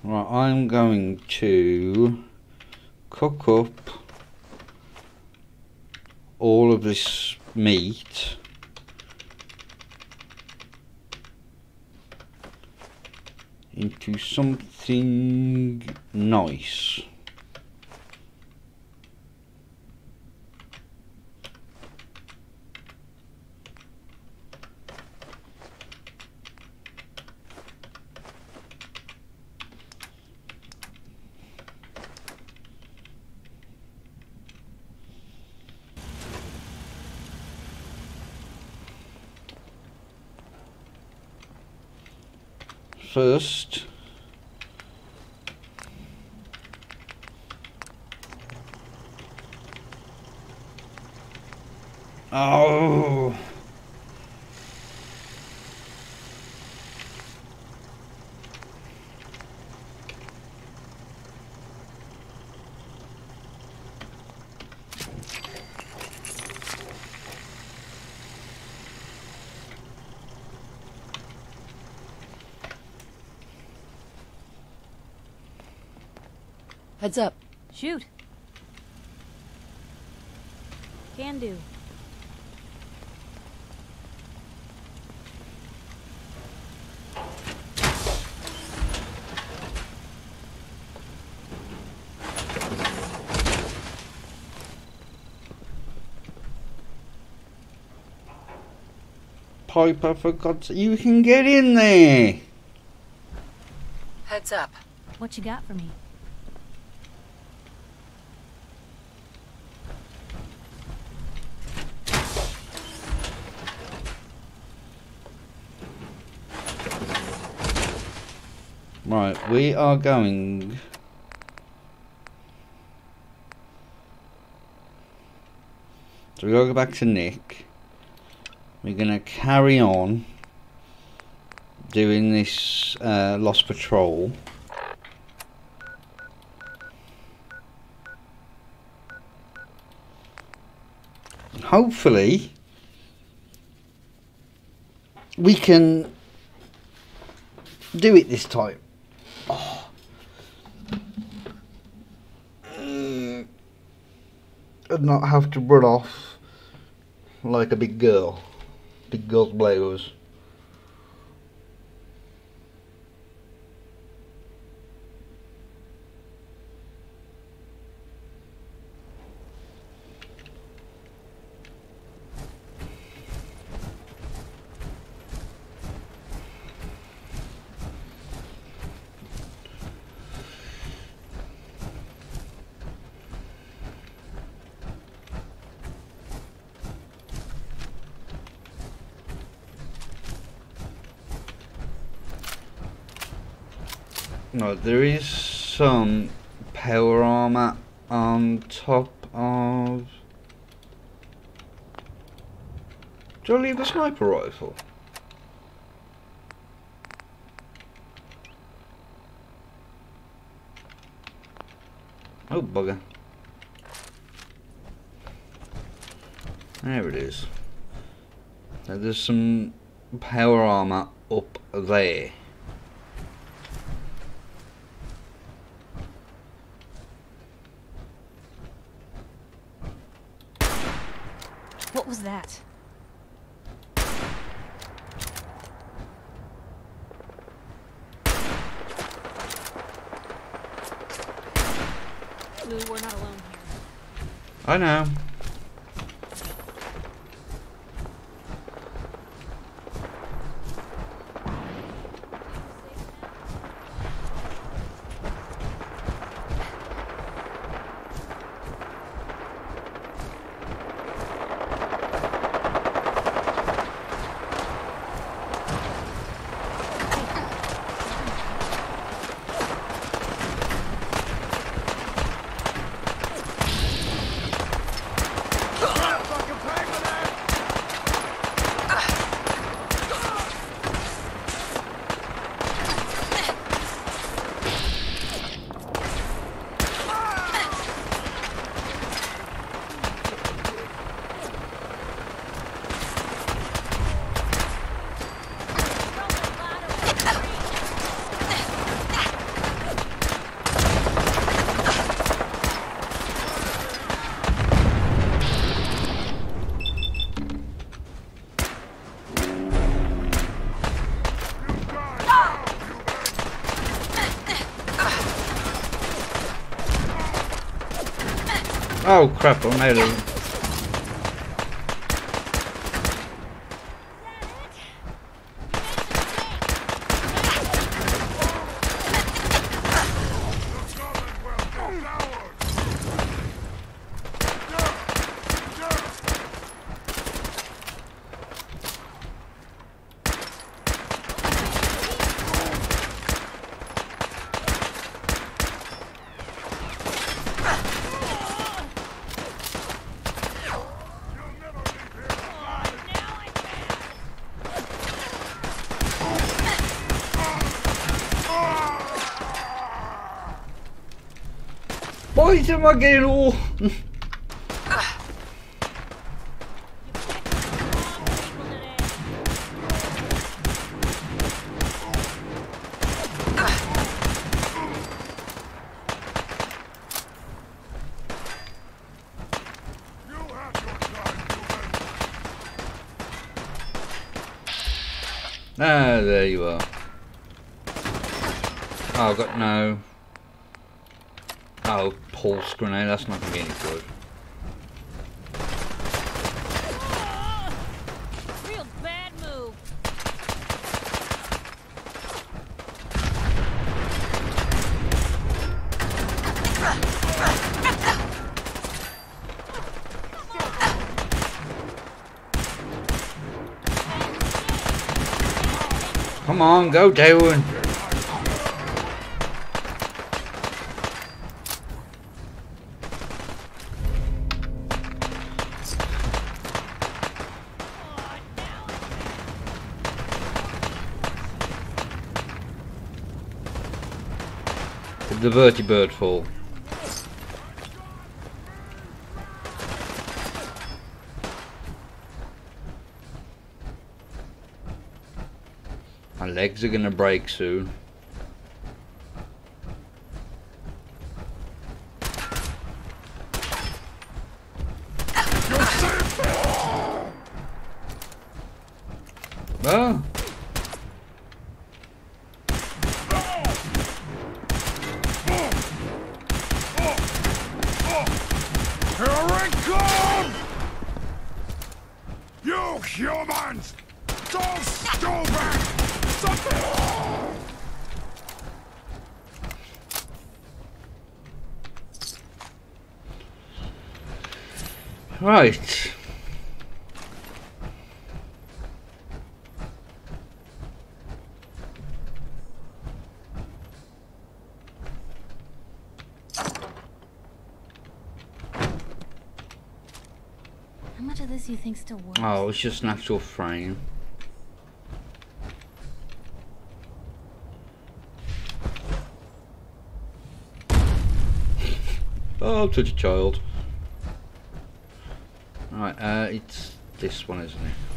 Right, I'm going to cook up all of this meat. Into something nice. First. Oh. Heads up. Shoot. Can do. Piper, for God's sake, you can get in there! Heads up. What you got for me? Right, we are going... So we gotta go back to Nick. We're gonna carry on doing this uh, Lost Patrol. Hopefully, we can do it this time. Oh. Mm. And not have to run off like a big girl. Big girl's blues. There is some power armor on top of. Do I leave the sniper rifle? Oh, bugger. There it is. Now there's some power armor up there. Bye now. Oh crap, I'm out of. 我给。go down. Did the vertibird fall? legs are going to break soon. was just an actual frame. oh, I'm such a child. Alright, uh, it's this one, isn't it?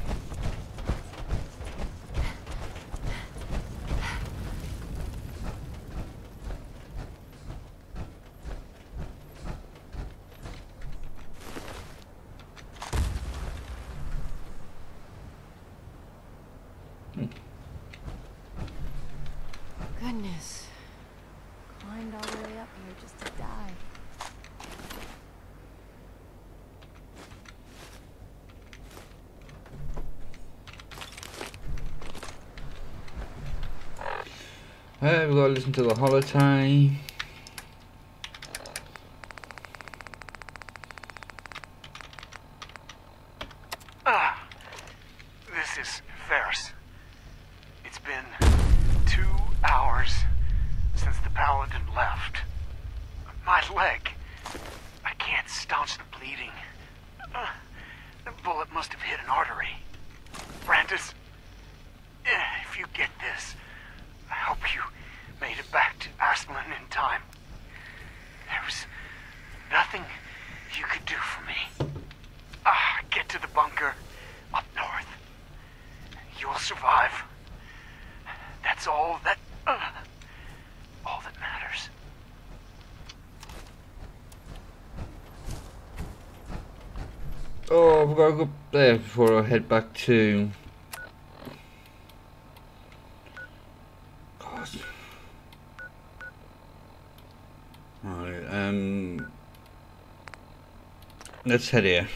into the holotape. there before I head back to... God. Right, um... Let's head here.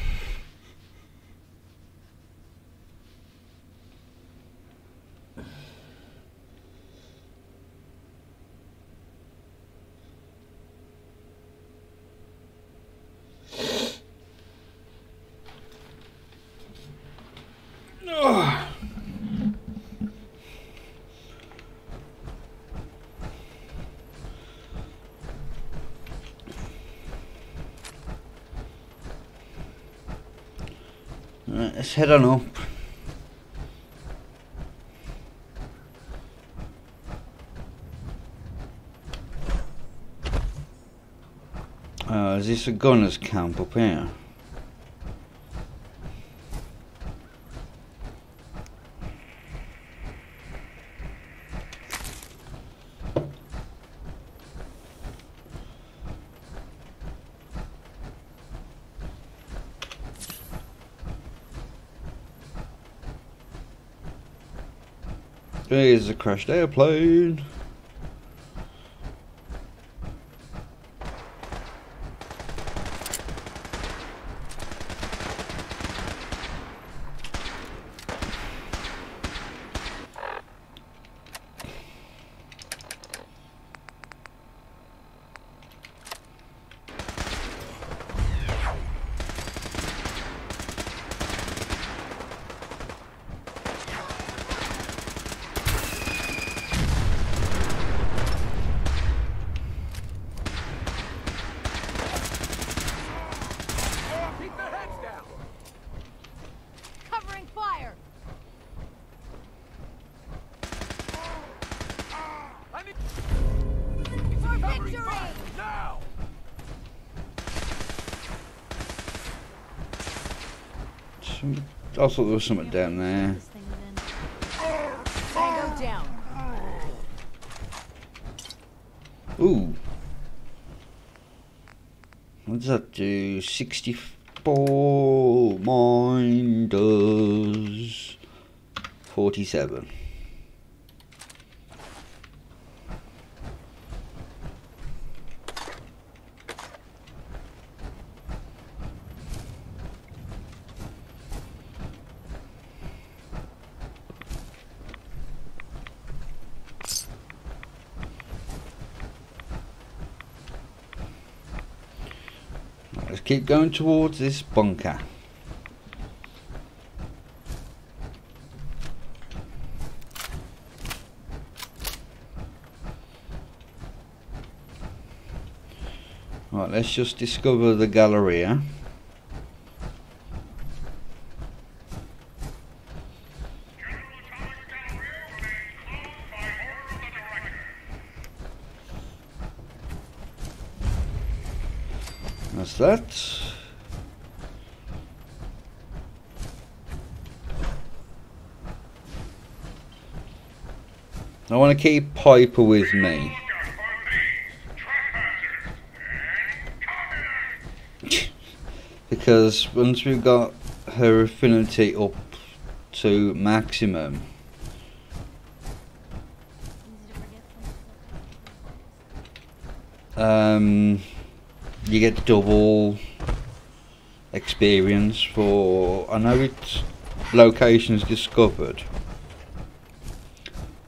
A gunner's camp up here? There's a crashed airplane. Covering fire! For victory! Now! Some, I thought there was something down there. Ooh. What does that do? 64. Mine does 47. Let's keep going towards this bunker. Right, let's just discover the Galleria. That. I want to keep Piper with me. because once we've got her affinity up to maximum, um, you get double experience for I know it's locations discovered.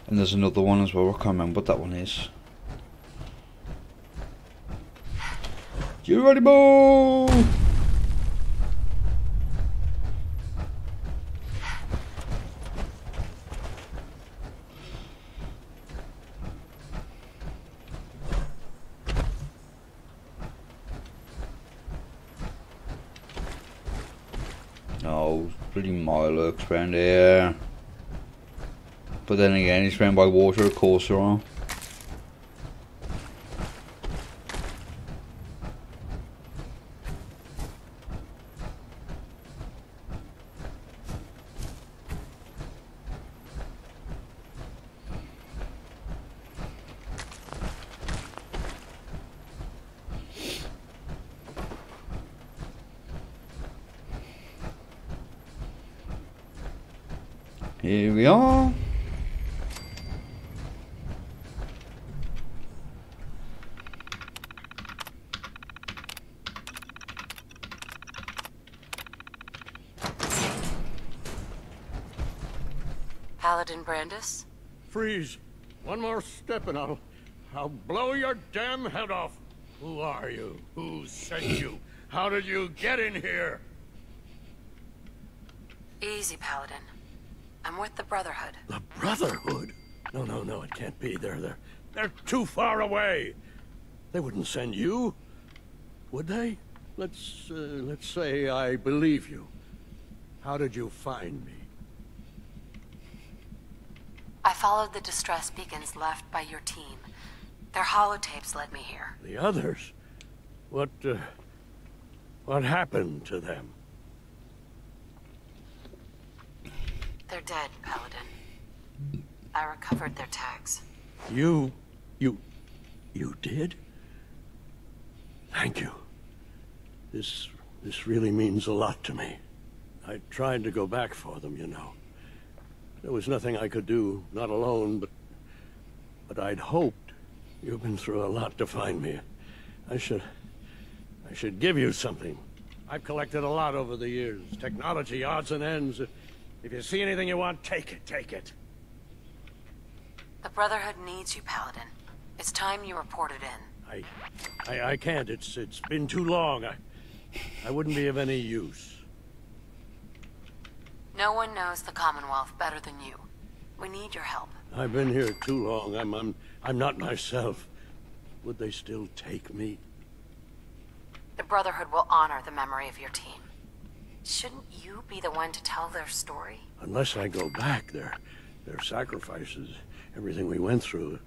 And there's another one as well I can't remember what that one is. You ready boy Oh, bloody Mirelurks around here. But then again, it's surrounded by water, of course there are. Here we are. Paladin Brandis? Freeze. One and I'll... I'll blow your damn head off. Who are you? Who sent you? How did you get in here? Easy, Paladin. I'm with the Brotherhood. The Brotherhood? No, no, no, it can't be. They're, they're, they're too far away. They wouldn't send you, would they? Let's, uh, let's say I believe you. How did you find me? I followed the distress beacons left by your team. Their holotapes led me here. The others? What, uh, what happened to them? They're dead, Paladin. I recovered their tags. You, you, you did? Thank you. This, this really means a lot to me. I tried to go back for them, you know. There was nothing I could do, not alone, but... But I'd hoped. You've been through a lot to find me. I should... I should give you something. I've collected a lot over the years. Technology, odds and ends. If you see anything you want, take it, take it. The Brotherhood needs you, Paladin. It's time you reported in. I... I, I can't. It's, it's been too long. I... I wouldn't be of any use. No one knows the Commonwealth better than you. We need your help. I've been here too long. I'm, I'm, I'm not myself. Would they still take me? The Brotherhood will honor the memory of your team. Shouldn't you be the one to tell their story? Unless I go back, their, their sacrifices, everything we went through,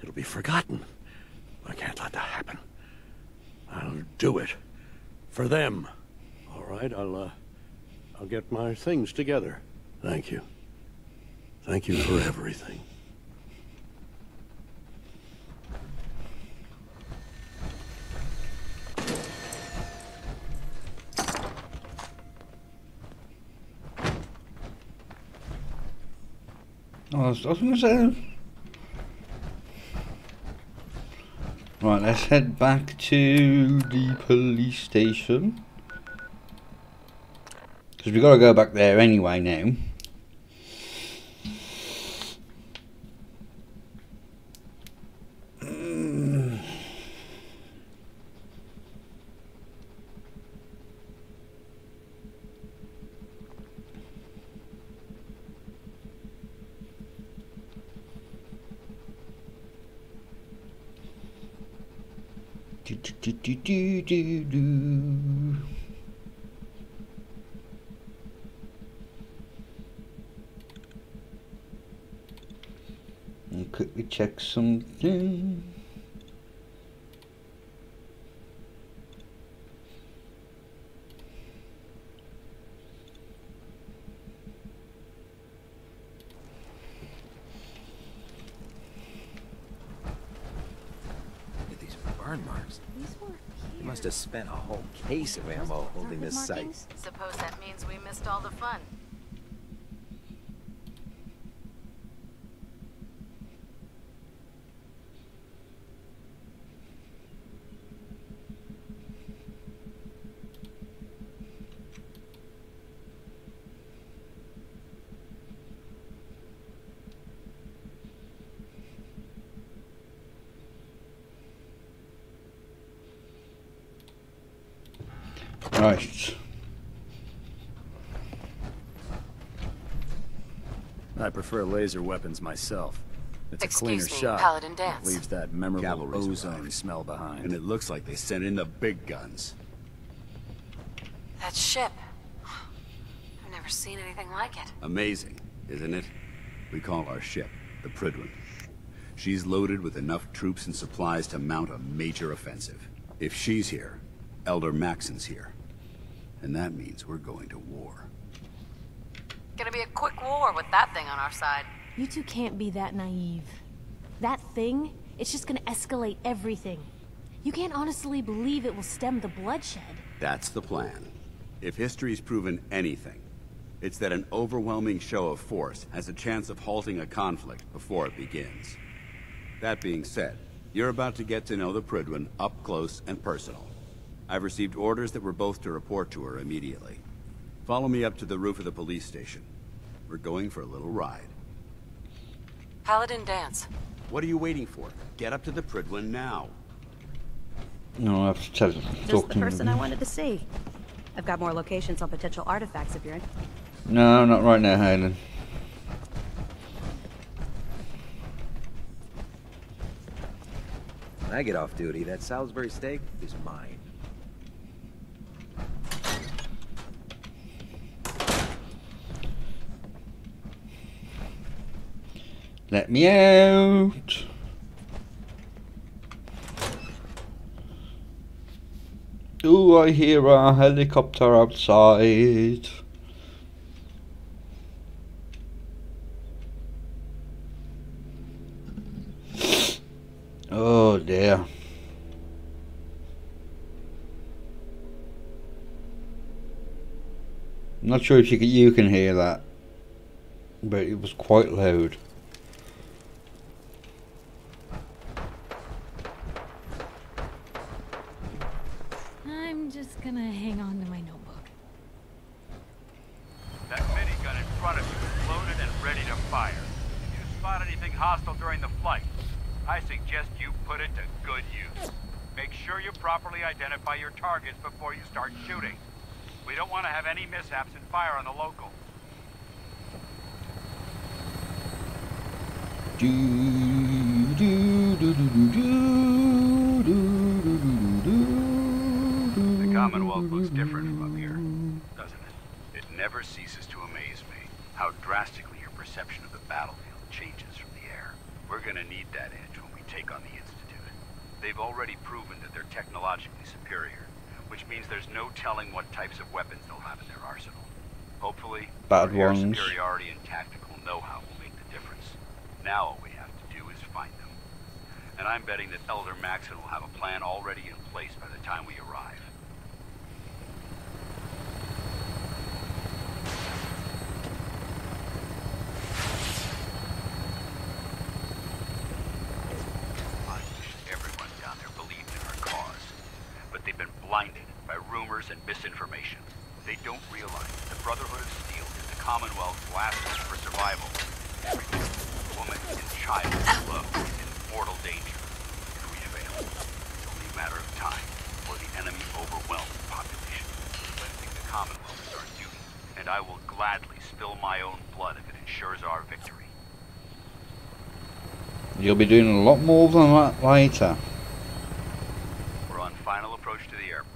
it'll be forgotten. I can't let that happen. I'll do it. For them. All right, I'll, uh, I'll get my things together. Thank you. Thank you for everything. Oh, I was, I was to say. Right, let's head back to the police station. Because we've got to go back there anyway now. Do, do, do, do, do, do, quickly check something. Look at these burn marks. You must have spent a whole case of ammo holding this site. Suppose that means we missed all the fun. Right. I prefer laser weapons myself. It's a cleaner me, shot. Paladin Danse. Leaves that memorable Cavalry's ozone arrived. smell behind. And it looks like they sent in the big guns. That ship. I've never seen anything like it. Amazing, isn't it? We call our ship the Prydwen. She's loaded with enough troops and supplies to mount a major offensive. If she's here, Elder Maxon's here. And that means we're going to war. Gonna be a quick war with that thing on our side. You two can't be that naive. That thing, it's just gonna escalate everything. You can't honestly believe it will stem the bloodshed. That's the plan. If history's proven anything, it's that an overwhelming show of force has a chance of halting a conflict before it begins. That being said, you're about to get to know the Prydwen up close and personal. I've received orders that we're both to report to her immediately. Follow me up to the roof of the police station. We're going for a little ride. Paladin Danse. What are you waiting for? Get up to the Prydwen now. No, I have to tell Just talk the to person. I wanted to see. I've got more locations on potential artifacts if you're in. No, not right now, Haylen. When I get off duty, that Salisbury steak is mine. Let me out. Ooh, I hear a helicopter outside. Oh dear. I'm not sure if you can, you can hear that, but it was quite loud. hostile during the flight. I suggest you put it to good use. Make sure you properly identify your targets before you start shooting. We don't want to have any mishaps and fire on the local. Do, do, do, do, do, do, The Commonwealth looks different from up here, doesn't it? It never ceases to amaze me how drastically your perception They've already proven that they're technologically superior, which means there's no telling what types of weapons they'll have in their arsenal. Hopefully, Bad ones. superiority and tactical know-how will make the difference. Now all we have to do is find them. And I'm betting that Elder Maxon will have a plan already in place by the time we arrive. I wish everyone down there believed in our cause. But they've been blinded by rumors and misinformation. They don't realize the Brotherhood of Steel is the Commonwealth's last hope for survival. Every woman, and child is in mortal danger. If we fail, it's only a matter of time before the enemy overwhelms the population. The Commonwealth is our duty, and I will gladly spill my own blood if it ensures our victory. You'll be doing a lot more than that later. We're on final approach to the airport.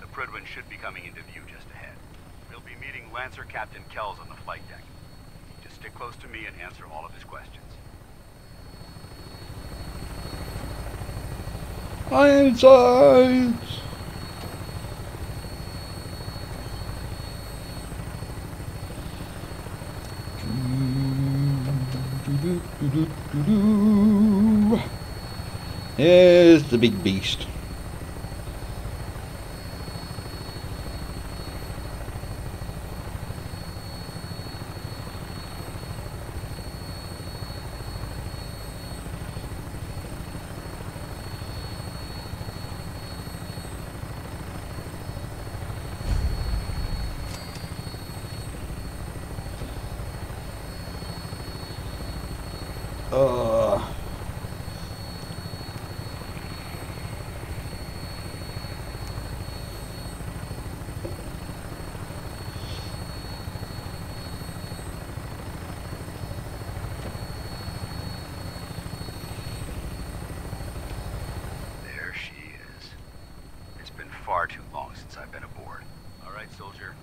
The Prydwen should be coming into view just ahead. We'll be meeting Lancer Captain Kells on the flight deck. Just stick close to me and answer all of his questions. Ironside! Here's the big beast. Uh, There she is. It's been far too long since I've been aboard. All right, soldier.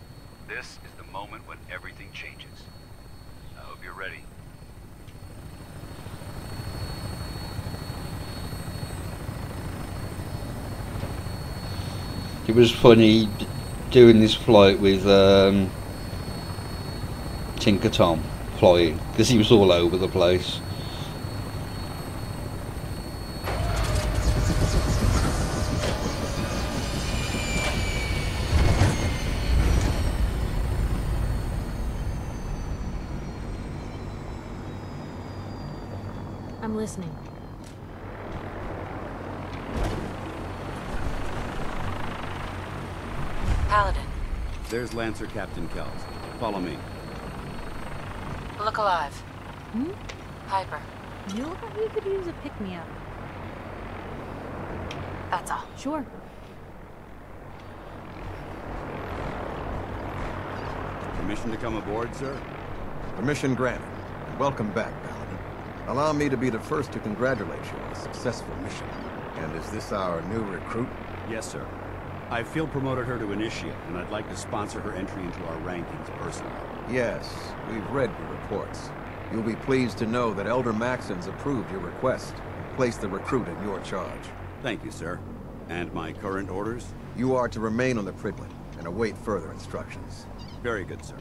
This is the moment when everything changes. I hope you're ready. it was funny doing this flight with um, Tinker Tom flying because he was all over the place. I'm listening. Paladin, There's Lancer Captain Kells. Follow me. look alive. Hmm? Piper. You look like you could use a pick-me-up. That's all. Sure. Permission to come aboard, sir? Permission granted. Welcome back, Paladin. Allow me to be the first to congratulate you on a successful mission. And is this our new recruit? Yes, sir. I feel promoted her to initiate, and I'd like to sponsor her entry into our rankings personally. Yes, we've read your reports. You'll be pleased to know that Elder Maxon's approved your request and placed the recruit in your charge. Thank you, sir. And my current orders? You are to remain on the Prydwen and await further instructions. Very good, sir.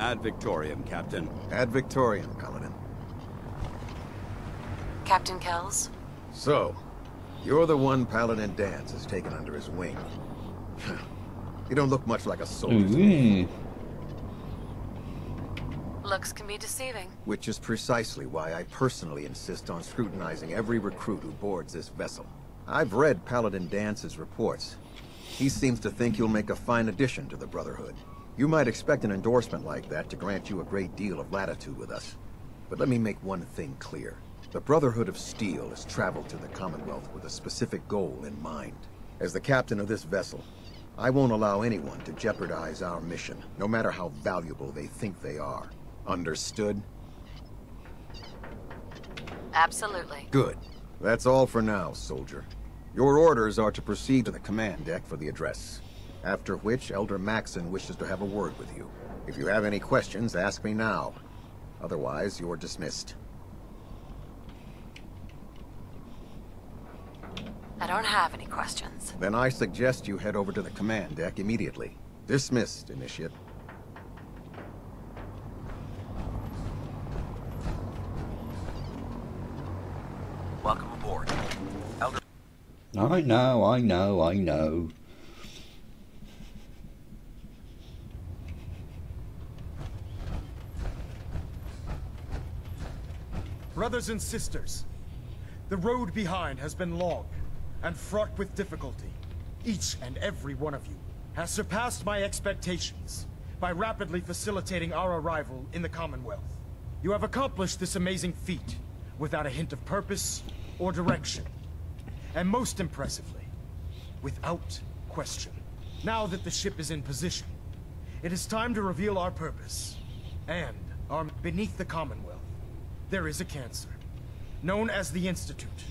Ad Victoriam, Captain. Ad Victoriam, Paladin. Captain Kells? So, you're the one Paladin Danse has taken under his wing. you don't look much like a soldier. to me. Looks can be deceiving. Which is precisely why I personally insist on scrutinizing every recruit who boards this vessel. I've read Paladin Danse's reports. He seems to think you'll make a fine addition to the Brotherhood. You might expect an endorsement like that to grant you a great deal of latitude with us. But let me make one thing clear. The Brotherhood of Steel has traveled to the Commonwealth with a specific goal in mind. As the captain of this vessel, I won't allow anyone to jeopardize our mission, no matter how valuable they think they are. Understood? Absolutely. Good. That's all for now, soldier. Your orders are to proceed to the command deck for the address. After which, Elder Maxon wishes to have a word with you. If you have any questions, ask me now. Otherwise, you're dismissed. I don't have any questions. Then I suggest you head over to the command deck immediately. Dismissed, Initiate. Welcome aboard. Elder I know, I know, I know. Brothers and sisters, the road behind has been long and fraught with difficulty. Each and every one of you has surpassed my expectations by rapidly facilitating our arrival in the Commonwealth. You have accomplished this amazing feat without a hint of purpose or direction. And most impressively, without question. Now that the ship is in position, it is time to reveal our purpose. And our beneath the Commonwealth, there is a cancer, known as the Institute.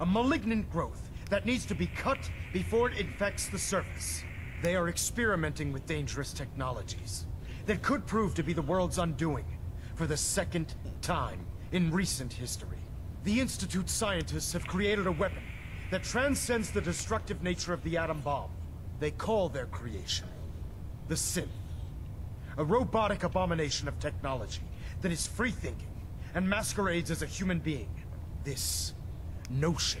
A malignant growth that needs to be cut before it infects the surface. They are experimenting with dangerous technologies that could prove to be the world's undoing for the second time in recent history. The Institute scientists have created a weapon that transcends the destructive nature of the atom bomb. They call their creation the Synth. A robotic abomination of technology that is free-thinking and masquerades as a human being. This notion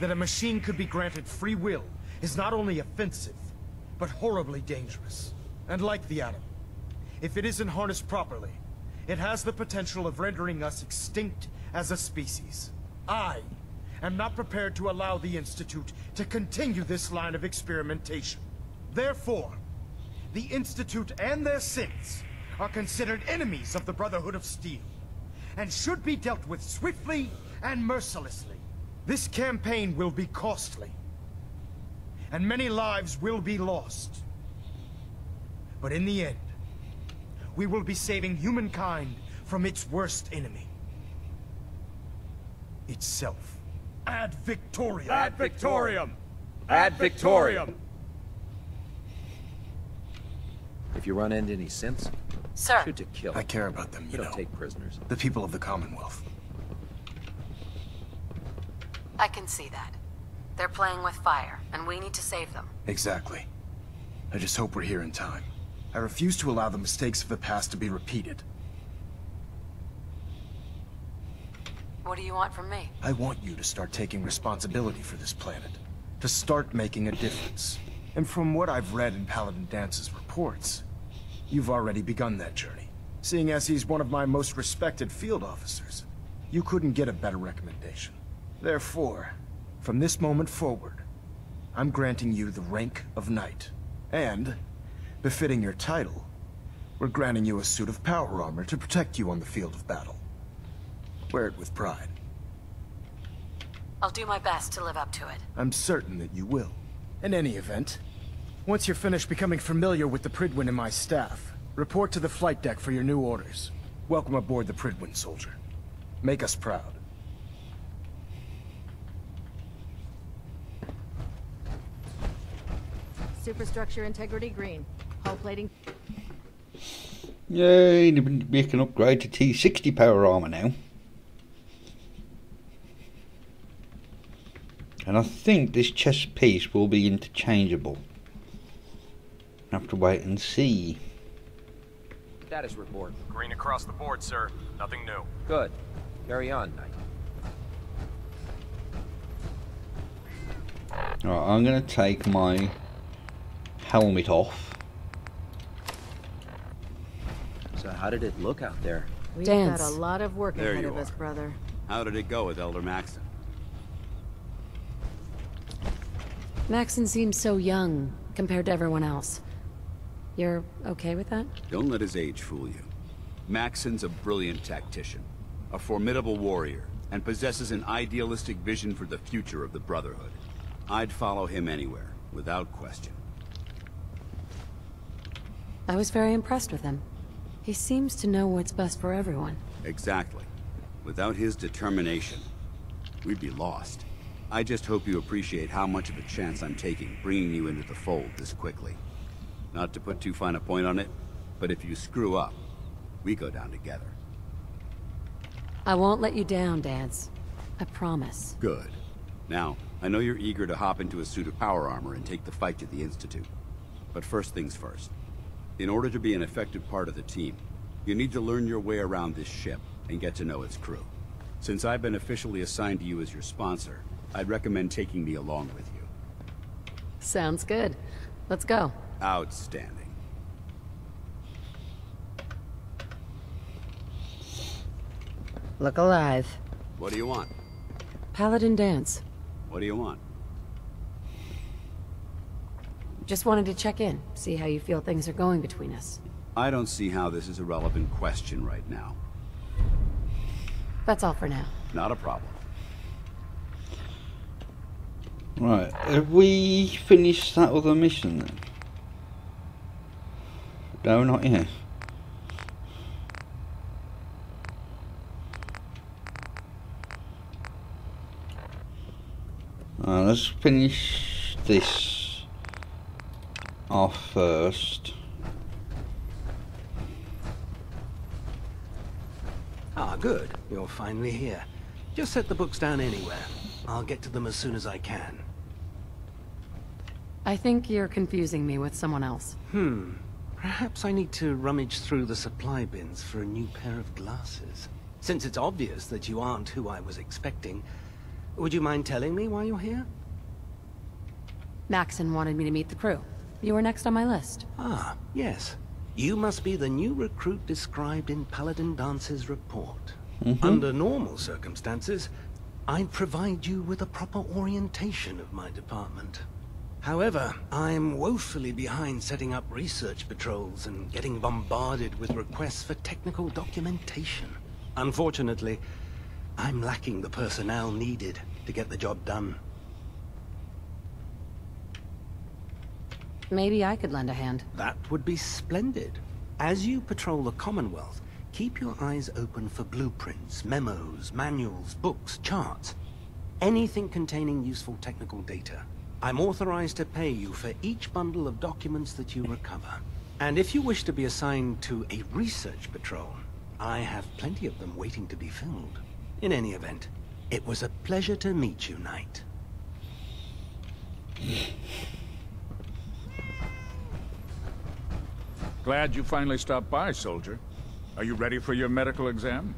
that a machine could be granted free will is not only offensive, but horribly dangerous. And like the atom, if it isn't harnessed properly, it has the potential of rendering us extinct as a species. I am not prepared to allow the Institute to continue this line of experimentation. Therefore, the Institute and their synths are considered enemies of the Brotherhood of Steel, and should be dealt with swiftly and mercilessly. This campaign will be costly, and many lives will be lost. But in the end, we will be saving humankind from its worst enemy. Itself. Ad Victoriam! Ad Victoriam! Ad Victoriam! If you run into any synths, Sir. shoot to kill. I care about them, you don't know. take prisoners. The people of the Commonwealth. I can see that. They're playing with fire, and we need to save them. Exactly. I just hope we're here in time. I refuse to allow the mistakes of the past to be repeated. What do you want from me? I want you to start taking responsibility for this planet. To start making a difference. And from what I've read in Paladin Danse's reports, you've already begun that journey. Seeing as he's one of my most respected field officers, you couldn't get a better recommendation. Therefore, from this moment forward, I'm granting you the rank of Knight. And, befitting your title, we're granting you a suit of power armor to protect you on the field of battle. Wear it with pride. I'll do my best to live up to it. I'm certain that you will. In any event, once you're finished becoming familiar with the Prydwen and my staff, report to the flight deck for your new orders. Welcome aboard the Prydwen, soldier. Make us proud. Superstructure integrity green. Hull plating. Yay, we can upgrade to T60 power armor now. And I think this chest piece will be interchangeable. Have to wait and see. Status report. Green across the board, sir. Nothing new. Good. Carry on, Knight. Alright, I'm going to take my helmet off. So how did it look out there? We've Danse. got a lot of work There ahead you of us, brother. How did it go with Elder Maxon? Maxon seems so young compared to everyone else. You're okay with that? Don't let his age fool you. Maxon's a brilliant tactician, a formidable warrior, and possesses an idealistic vision for the future of the Brotherhood. I'd follow him anywhere, without question. I was very impressed with him. He seems to know what's best for everyone. Exactly. Without his determination, we'd be lost. I just hope you appreciate how much of a chance I'm taking bringing you into the fold this quickly. Not to put too fine a point on it, but if you screw up, we go down together. I won't let you down, Danse. I promise. Good. Now, I know you're eager to hop into a suit of power armor and take the fight to the Institute. But first things first. In order to be an effective part of the team, you need to learn your way around this ship and get to know its crew. Since I've been officially assigned to you as your sponsor, I'd recommend taking me along with you. Sounds good. Let's go. Outstanding. Look alive. What do you want? Paladin Danse. What do you want? Just wanted to check in, see how you feel things are going between us. I don't see how this is a relevant question right now. That's all for now. Not a problem. Right, have we finished that other mission then? No, not yet. Uh, let's finish this off first. Ah, good. You're finally here. Just set the books down anywhere. I'll get to them as soon as I can. I think you're confusing me with someone else. Hmm. Perhaps I need to rummage through the supply bins for a new pair of glasses. Since it's obvious that you aren't who I was expecting, would you mind telling me why you're here? Maxon wanted me to meet the crew. You were next on my list. Ah, yes. You must be the new recruit described in Paladin Danse's report. Mhm. Under normal circumstances, I'd provide you with a proper orientation of my department. However, I'm woefully behind setting up research patrols and getting bombarded with requests for technical documentation. Unfortunately, I'm lacking the personnel needed to get the job done. Maybe I could lend a hand. That would be splendid. As you patrol the Commonwealth, keep your eyes open for blueprints, memos, manuals, books, charts. Anything containing useful technical data. I'm authorized to pay you for each bundle of documents that you recover. And if you wish to be assigned to a research patrol, I have plenty of them waiting to be filled. In any event, it was a pleasure to meet you, Knight. Glad you finally stopped by, soldier. Are you ready for your medical exam?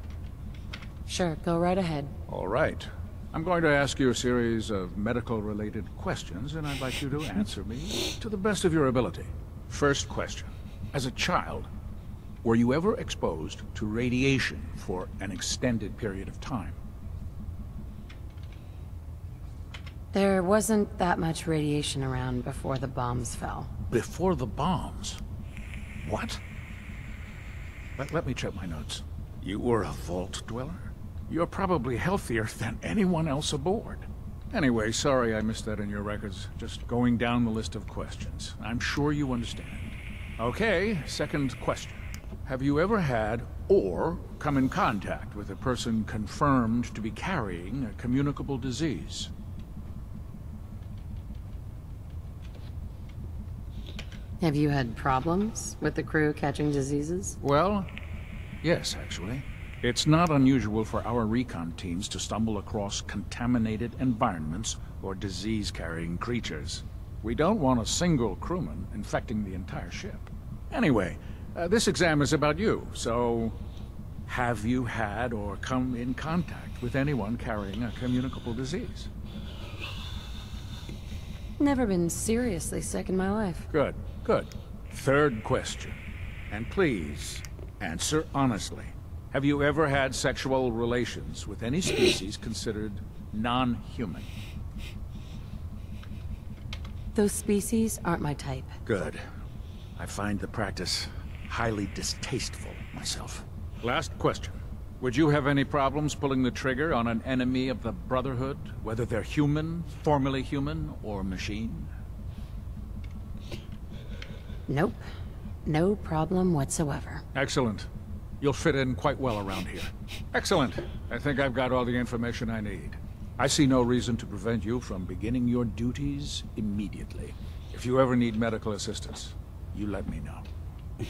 Sure, go right ahead. All right. I'm going to ask you a series of medical-related questions, and I'd like you to answer me to the best of your ability. First question. As a child, were you ever exposed to radiation for an extended period of time? There wasn't that much radiation around before the bombs fell. Before the bombs? What? Let, let me check my notes. You were a vault dweller? You're probably healthier than anyone else aboard. Anyway, sorry I missed that in your records. Just going down the list of questions. I'm sure you understand. Okay, second question. Have you ever had or come in contact with a person confirmed to be carrying a communicable disease? Have you had problems with the crew catching diseases? Well, yes, actually. It's not unusual for our recon teams to stumble across contaminated environments or disease-carrying creatures. We don't want a single crewman infecting the entire ship. Anyway, uh, this exam is about you, so... Have you had or come in contact with anyone carrying a communicable disease? Never been seriously sick in my life. Good, good. Third question. And please, answer honestly. Have you ever had sexual relations with any species considered non-human? Those species aren't my type. Good. I find the practice highly distasteful myself. Last question. Would you have any problems pulling the trigger on an enemy of the Brotherhood, whether they're human, formerly human, or machine? Nope. No problem whatsoever. Excellent. You'll fit in quite well around here. Excellent. I think I've got all the information I need. I see no reason to prevent you from beginning your duties immediately. If you ever need medical assistance, you let me know.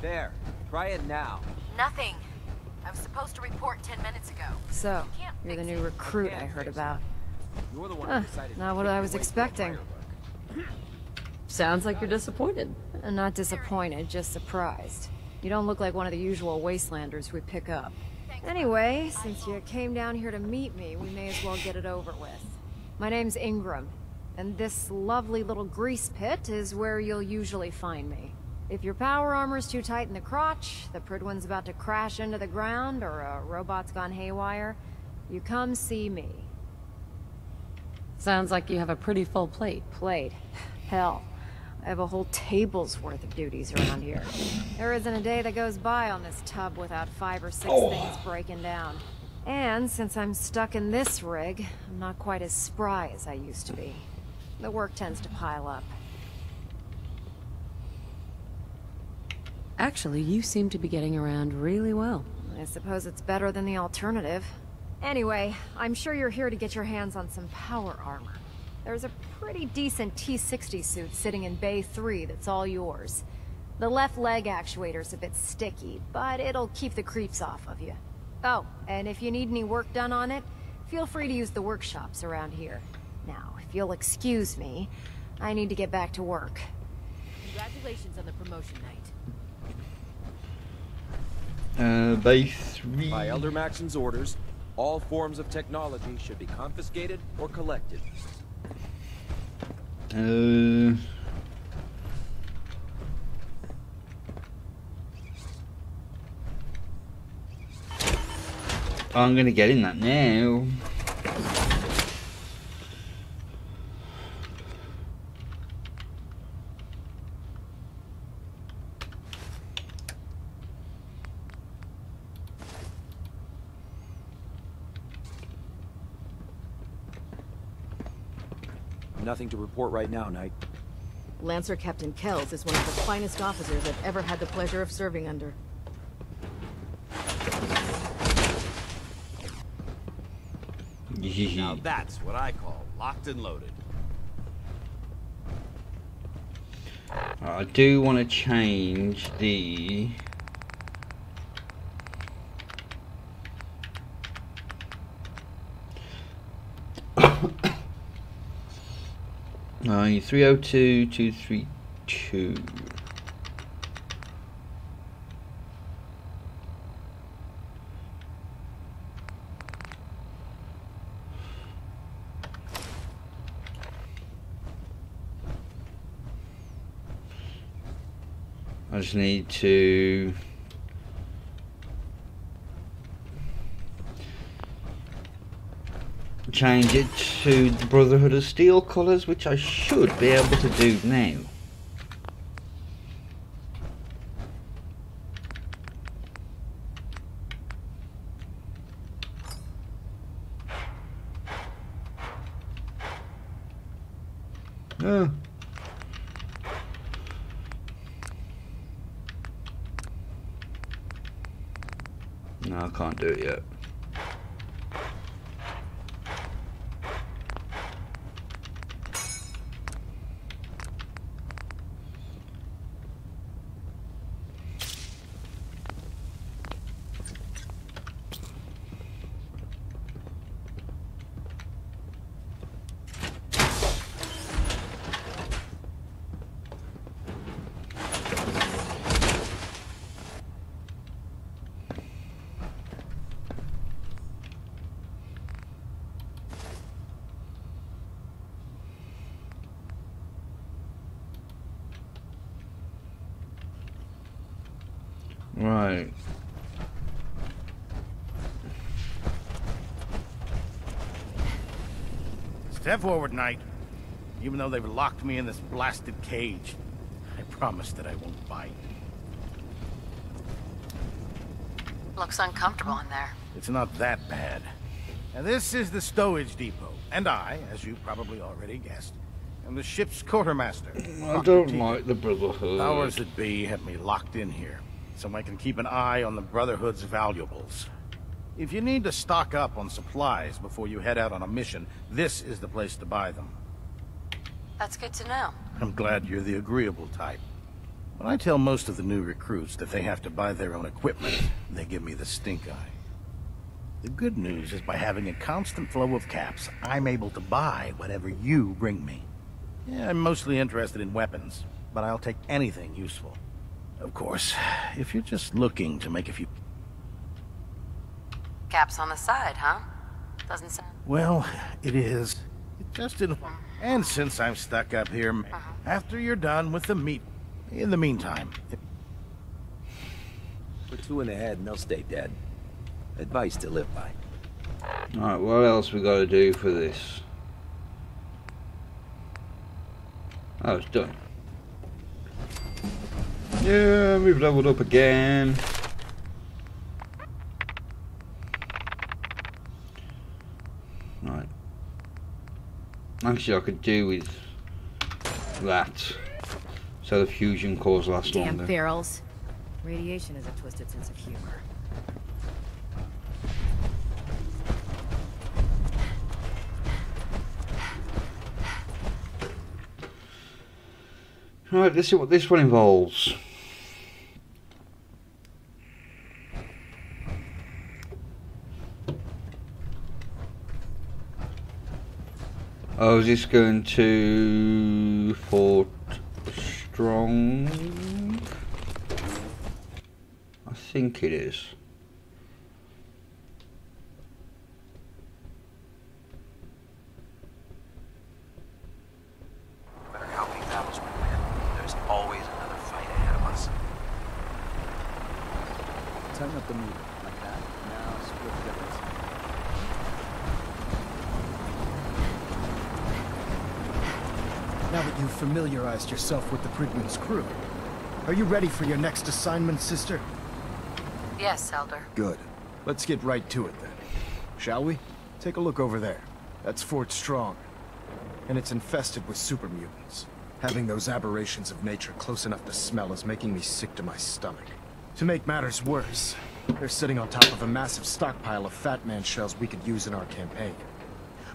There. Try it now. Nothing. I was supposed to report ten minutes ago. So, you're the new recruit I heard about. You're the one Huh, who not what I was way to a expecting. Sounds like you're disappointed. Uh, Not disappointed, just surprised. You don't look like one of the usual wastelanders we pick up. Anyway, since you came down here to meet me, we may as well get it over with. My name's Ingram, and this lovely little grease pit is where you'll usually find me. If your power armor's too tight in the crotch, the Prydwen's about to crash into the ground, or a robot's gone haywire, you come see me. Sounds like you have a pretty full plate. Plate? Hell, I have a whole table's worth of duties around here. There isn't a day that goes by on this tub without five or six Oh. things breaking down. And since I'm stuck in this rig, I'm not quite as spry as I used to be. The work tends to pile up. Actually, you seem to be getting around really well. I suppose it's better than the alternative. Anyway, I'm sure you're here to get your hands on some power armor. There's a pretty decent T-60 suit sitting in Bay 3 that's all yours. The left leg actuator's a bit sticky, but it'll keep the creeps off of you. Oh, and if you need any work done on it, feel free to use the workshops around here. Now, if you'll excuse me, I need to get back to work. Congratulations on the promotion Knight. Uh, base three. By Elder Maxon's orders, all forms of technology should be confiscated or collected. Uh. I'm gonna get in that now. Nothing to report right now, Knight. Lancer Captain Kells is one of the finest officers I've ever had the pleasure of serving under. Now that's what I call locked and loaded. I do want to change the. Uh, 302, 232. I just need to change it to the Brotherhood of Steel colours, which I should be able to do now. Yeah. No, I can't do it yet. Right. Step forward, Knight. Even though they've locked me in this blasted cage, I promise that I won't bite. Looks uncomfortable in there. It's not that bad. Now, this is the stowage depot, and I, as you probably already guessed, am the ship's quartermaster. I don't like the Brotherhood. Powers that be have me locked in here, so I can keep an eye on the Brotherhood's valuables. If you need to stock up on supplies before you head out on a mission, this is the place to buy them. That's good to know. I'm glad you're the agreeable type. When I tell most of the new recruits that they have to buy their own equipment, they give me the stink eye. The good news is by having a constant flow of caps, I'm able to buy whatever you bring me. Yeah, I'm mostly interested in weapons, but I'll take anything useful. Of course, if you're just looking to make a few... Caps on the side, huh? Doesn't sound... Well, it is. It just didn't... And since I'm stuck up here, uh-huh. after you're done with the meat... In the meantime... Put two in the head and they'll stay dead. Advice to live by. Alright, what else we gotta do for this? Oh, it's done. Yeah, we've leveled up again. Right. Actually, I could do with that. So the fusion cores last Damn longer. barrels. Radiation is a twisted sense of humor. Right, let's see what this one involves. Oh, is this going to Fort Strong? I think it is. No matter how many battles we win, there's always another fight ahead of us. Turn up the meter, like that. Now split the difference. Now that you've familiarized yourself with the Prydwen's crew, are you ready for your next assignment, sister? Yes, Elder. Good. Let's get right to it then. Shall we? Take a look over there. That's Fort Strong. And it's infested with super mutants. Having those aberrations of nature close enough to smell is making me sick to my stomach. To make matters worse, they're sitting on top of a massive stockpile of Fat Man shells we could use in our campaign.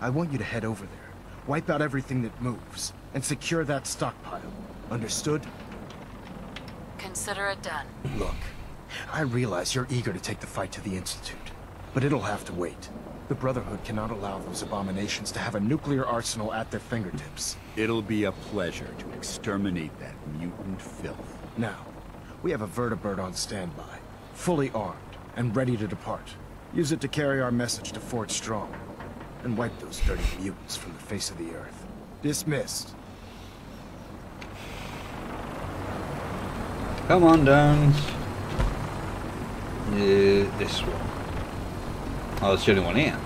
I want you to head over there, wipe out everything that moves, and secure that stockpile. Understood? Consider it done. Look, I realize you're eager to take the fight to the Institute, but it'll have to wait. The Brotherhood cannot allow those abominations to have a nuclear arsenal at their fingertips. It'll be a pleasure to exterminate that mutant filth. Now, we have a vertibird on standby, fully armed and ready to depart. Use it to carry our message to Fort Strong, and wipe those dirty mutants from the face of the earth. Dismissed. Come on, Downs. This one. Oh, it's the only one here.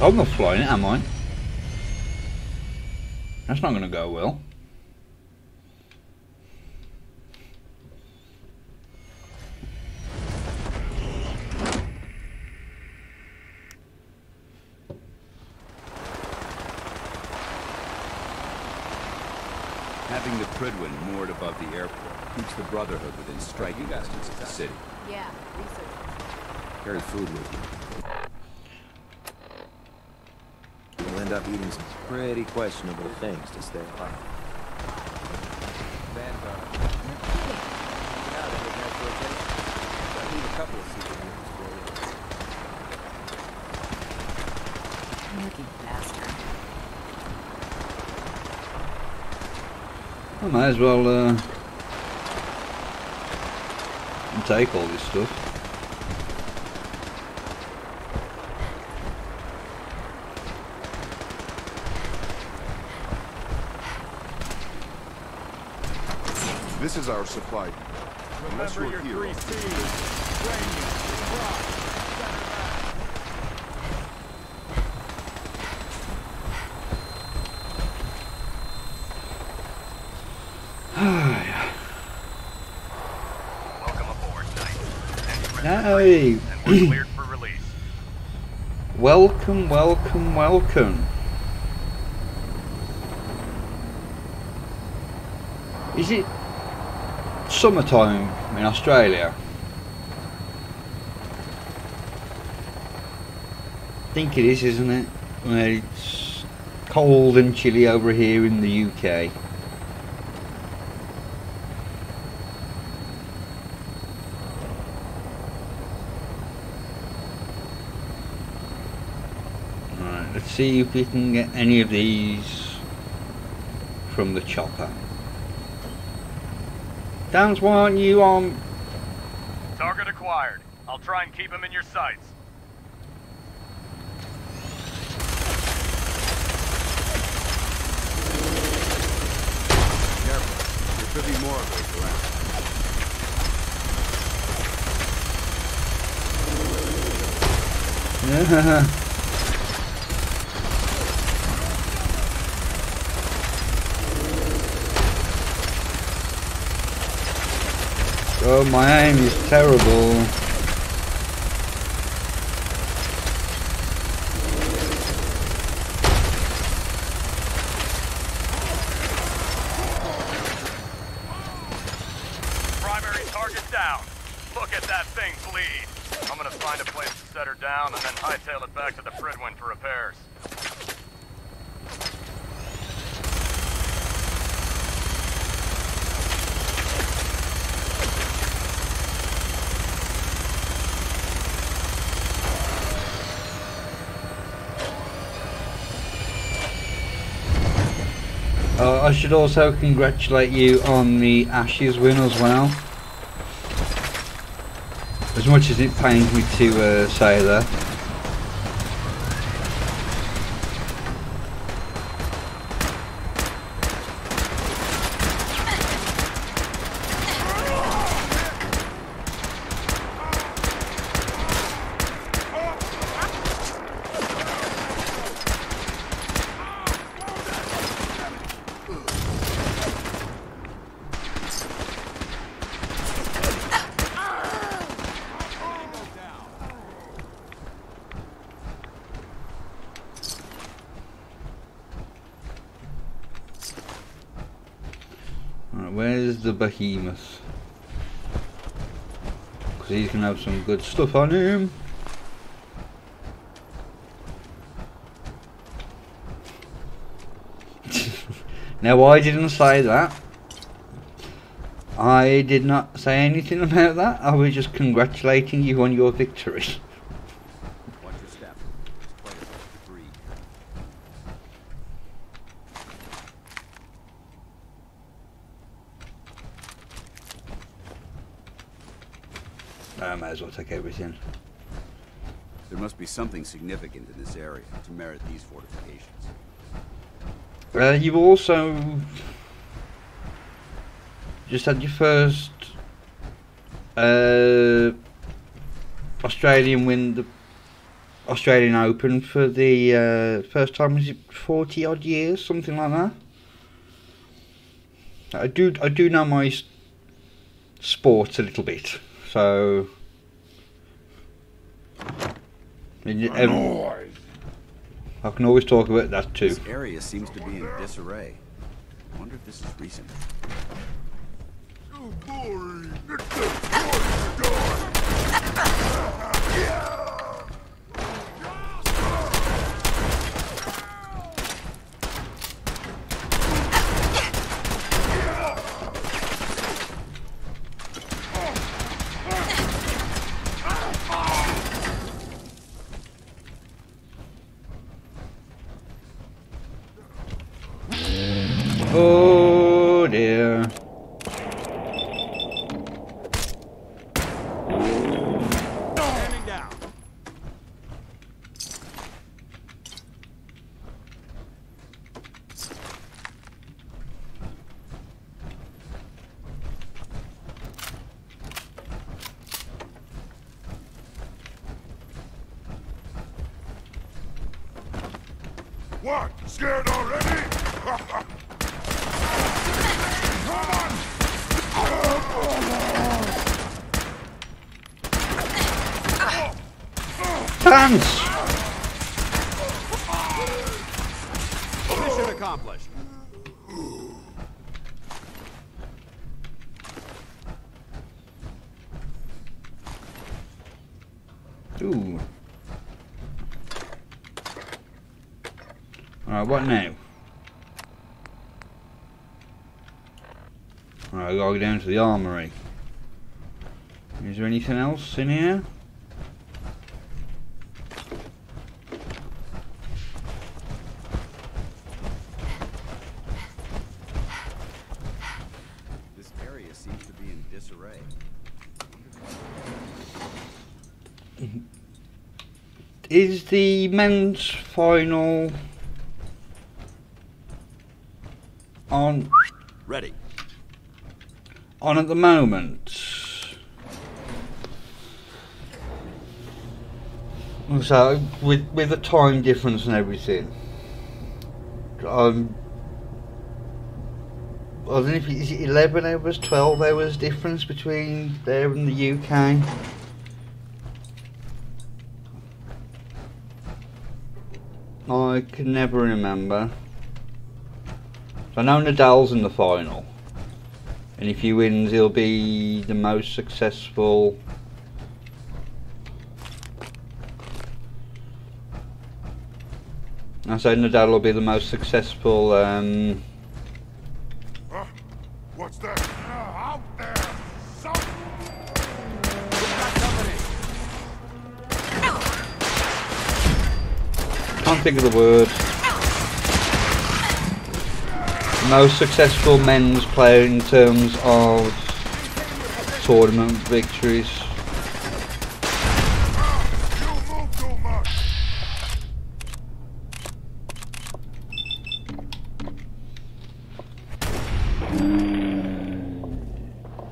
I'm not flying it, am I? That's not going to go well. Brotherhood within striking distance of the city. Yeah, research. Carry food with you. You'll end up eating some pretty questionable things to stay alive. Vanguard. Now that we're back I need a couple of secret missions for you. Lucky bastard. I might as well uh, take all this stuff. This is our supply. Unless Remember you're your here. three C's. Training, rock, center back. Welcome aboard, Knight. Hey! And we're cleared for release. Welcome, welcome, welcome. Is it summertime in Australia? I think it is, isn't it? It's cold and chilly over here in the UK. Right, let's see if we can get any of these from the chopper. Danse, why aren't you on? Target acquired. I'll try and keep him in your sights. Careful. There could be more of those around. oh, my aim is terrible. Primary target down. Look at that thing bleed. I'm gonna find a place to set her down and then hightail it back to the Prydwen for repairs. Uh, I should also congratulate you on the Ashes win as well. As much as it pains me to uh, say that. Right, where's the behemoth? Because he's going to have some good stuff on him. now I didn't say that. I did not say anything about that. I was just congratulating you on your victory. Watch your step. It's quite a debris. I might as well take everything. There must be something significant in this area to merit these fortifications. Uh, you've also just had your first uh, Australian win the Australian Open for the uh, first time. Was it forty odd years, something like that? I do I do know my sports a little bit, so. I can always talk about that too. This area seems to be in disarray. I wonder if this is recent. Oh dear. What? Scared already? Danse! Mission accomplished. Ooh. Alright, what now? Alright, I gotta go down to the armory. Is there anything else in here? This area seems to be in disarray. Is the men's final on Ready. On at the moment? So with with the time difference and everything, um, I don't know if it, is it eleven hours, twelve hours difference between there and the UK. I can never remember. I know Nadal's in the final, and if he wins, he'll be the most successful. I say Nadal will be the most successful. Um, What's that? out there! can't think of the word. Most successful men's player in terms of tournament victories.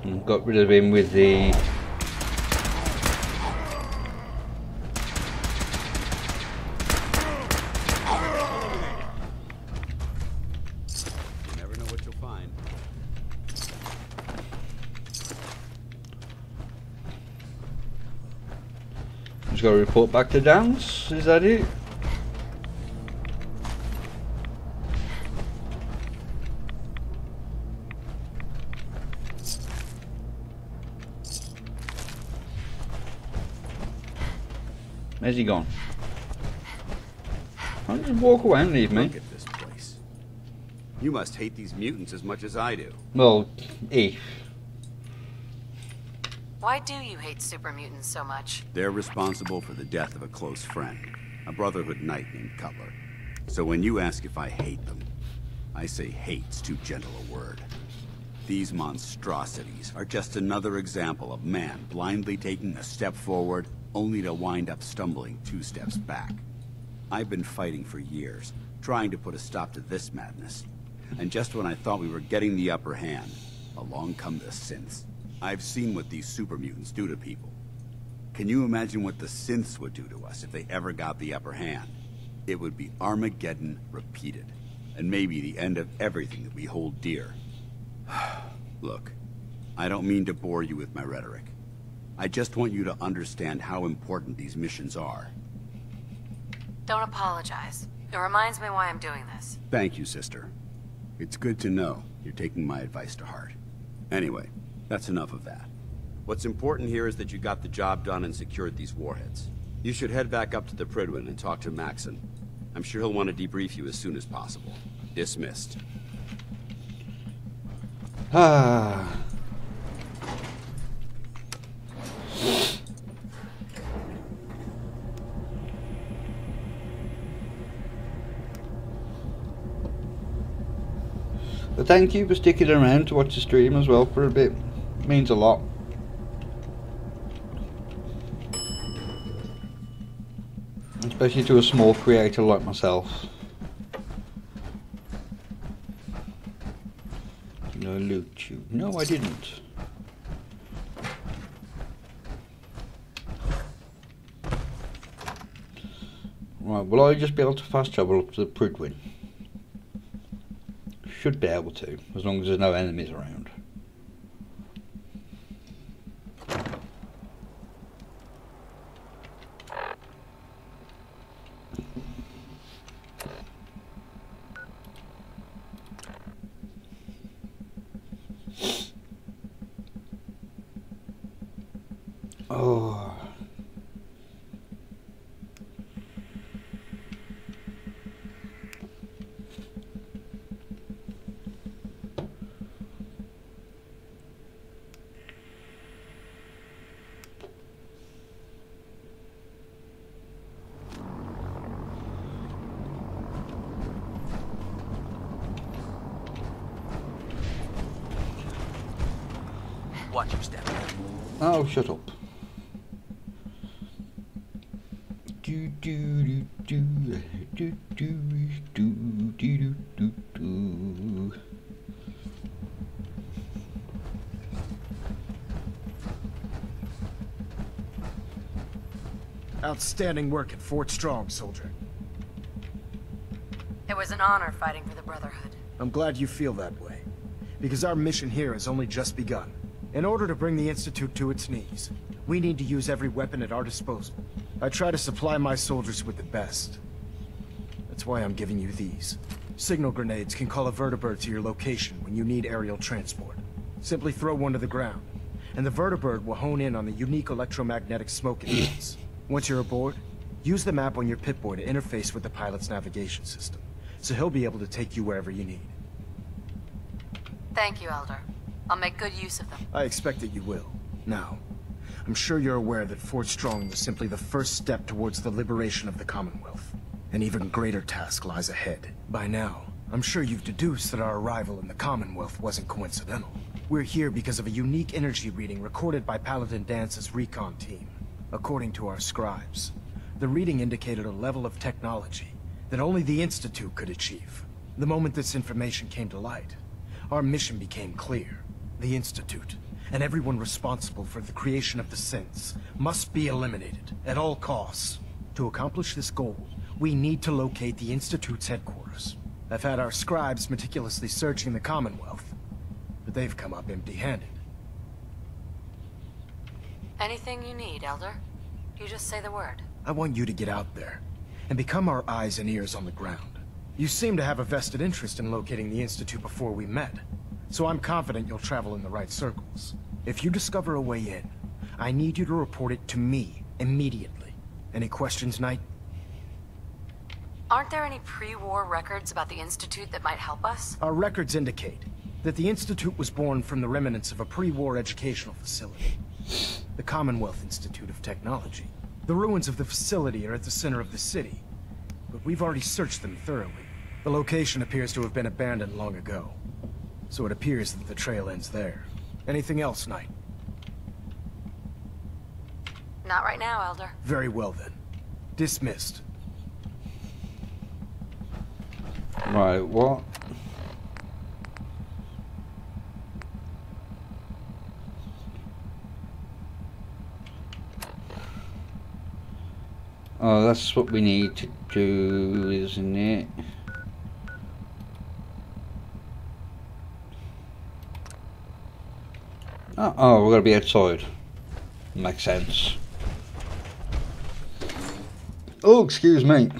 And Got rid of him with the You never know what you'll find. Just got to report back to Danse. Is that it? Where's he gone? Why don't you just walk away and leave me? Look at this place. You must hate these mutants as much as I do. Well, if. Why do you hate super mutants so much? They're responsible for the death of a close friend, a Brotherhood knight named Cutler. So when you ask if I hate them, I say hate's too gentle a word. These monstrosities are just another example of man blindly taking a step forward, only to wind up stumbling two steps back. I've been fighting for years, trying to put a stop to this madness. And just when I thought we were getting the upper hand, along come the synths. I've seen what these super mutants do to people. Can you imagine what the synths would do to us if they ever got the upper hand? It would be Armageddon repeated, and maybe the end of everything that we hold dear. Look, I don't mean to bore you with my rhetoric. I just want you to understand how important these missions are. Don't apologize. It reminds me why I'm doing this. Thank you, sister. It's good to know you're taking my advice to heart. Anyway, that's enough of that. What's important here is that you got the job done and secured these warheads. You should head back up to the Prydwen and talk to Maxon. I'm sure he'll want to debrief you as soon as possible. Dismissed. Ah. But thank you for sticking around to watch the stream as well for a bit. Means a lot. Especially to a small creator like myself. No loot you. No, I didn't. Right, will I just be able to fast travel up to the Prydwen? Should be able to, as long as there's no enemies around. Oh. Watch your step. Oh, shut up. Do do do do do do do do do do. Outstanding work at Fort Strong, soldier. It was an honor fighting for the Brotherhood. I'm glad you feel that way. Because our mission here has only just begun. In order to bring the Institute to its knees, we need to use every weapon at our disposal. I try to supply my soldiers with the best. That's why I'm giving you these. Signal grenades can call a vertibird to your location when you need aerial transport. Simply throw one to the ground, and the vertibird will hone in on the unique electromagnetic smoke it emits. Once you're aboard, use the map on your Pip-Boy to interface with the pilot's navigation system, so he'll be able to take you wherever you need. Thank you, Elder. I'll make good use of. I expect that you will. Now, I'm sure you're aware that Fort Strong was simply the first step towards the liberation of the Commonwealth. An even greater task lies ahead. By now, I'm sure you've deduced that our arrival in the Commonwealth wasn't coincidental. We're here because of a unique energy reading recorded by Paladin Danse's recon team. According to our scribes, the reading indicated a level of technology that only the Institute could achieve. The moment this information came to light, our mission became clear. The Institute, and everyone responsible for the creation of the synths, must be eliminated at all costs. To accomplish this goal, we need to locate the Institute's headquarters. I've had our scribes meticulously searching the Commonwealth, but they've come up empty-handed. Anything you need, Elder? You just say the word. I want you to get out there, and become our eyes and ears on the ground. You seem to have a vested interest in locating the Institute before we met, so I'm confident you'll travel in the right circles. If you discover a way in, I need you to report it to me, immediately. Any questions, Knight? Aren't there any pre-war records about the Institute that might help us? Our records indicate that the Institute was born from the remnants of a pre-war educational facility. The Commonwealth Institute of Technology. The ruins of the facility are at the center of the city, but we've already searched them thoroughly. The location appears to have been abandoned long ago, so it appears that the trail ends there. Anything else, Knight? Not right now, Elder. Very well then. Dismissed. Right, what? Oh, uh, that's what we need to do, isn't it? Oh, oh we're gonna be outside. Makes sense. Oh, excuse me.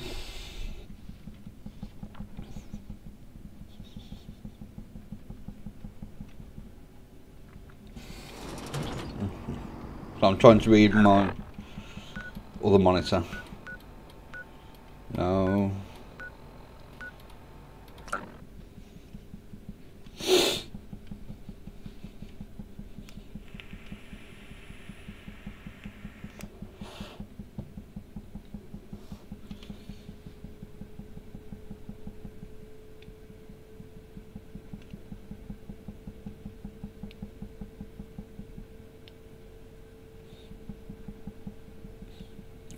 So I'm trying to read my other monitor. No. God, these load screens. And now, uh, a word or several from our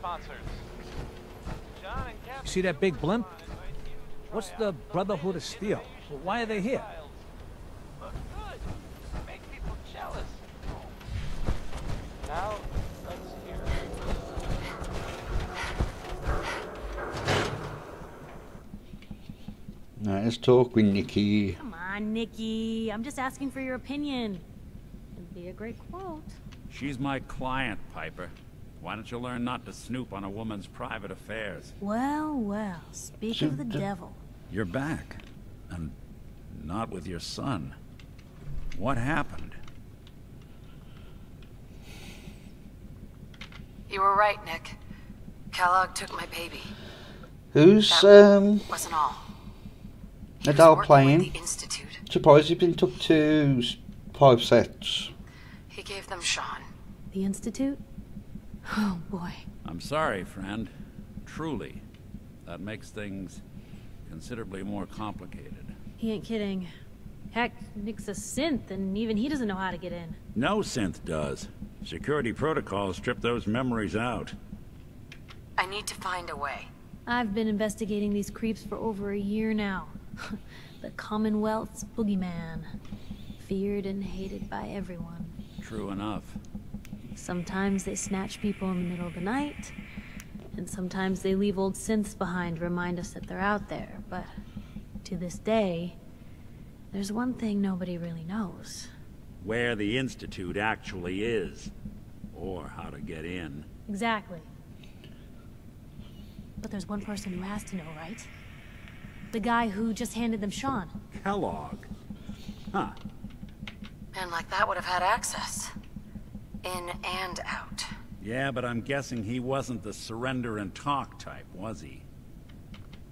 sponsors. John and Captain. See that big blimp? What's the Brotherhood of Steel? Why are they here? Look good. Make people jealous. Now, let's hear. Right, let's talk with Nikki. Come on, Nikki. I'm just asking for your opinion. It'd be a great quote. She's my client, Piper. Why don't you learn not to snoop on a woman's private affairs? Well, well. Speak of the devil. You're back. And not with your son. What happened? You were right, Nick. Kellogg took my baby. Who's That um Wasn't all. Adele working playing? the Institute. Surprised you've been took to five sets. He gave them Sean. The Institute? Oh, boy. I'm sorry, friend. Truly. That makes things considerably more complicated. He ain't kidding. Heck, Nick's a synth, and even he doesn't know how to get in. No synth does. Security protocols strip those memories out. I need to find a way. I've been investigating these creeps for over a year now. the Commonwealth's boogeyman. Feared and hated by everyone. True enough. Sometimes they snatch people in the middle of the night, and sometimes they leave old synths behind to remind us that they're out there. But to this day, there's one thing nobody really knows. Where the Institute actually is. Or how to get in. Exactly. But there's one person who has to know, right? The guy who just handed them Sean. Kellogg. Huh. Man like that would have had access. In and out. Yeah, but I'm guessing he wasn't the surrender and talk type, was he?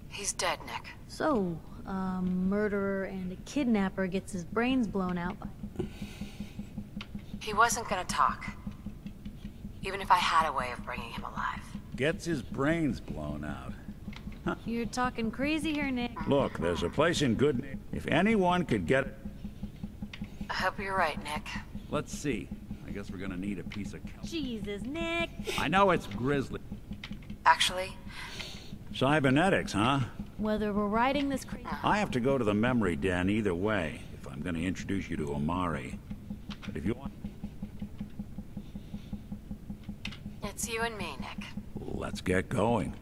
He's dead, Nick. So, a murderer and a kidnapper gets his brains blown out. He wasn't gonna talk. Even if I had a way of bringing him alive. Gets his brains blown out. You're talking crazy here, Nick. Look, there's a place in good... If anyone could get... I hope you're right, Nick. Let's see. I guess we're gonna need a piece of... Jesus, Nick. I know it's grisly. Actually, Cybernetics, huh? Whether we're riding this crazy... I have to go to the memory den either way, if I'm gonna introduce you to Amari. But if you want... it's you and me, Nick. Let's get going.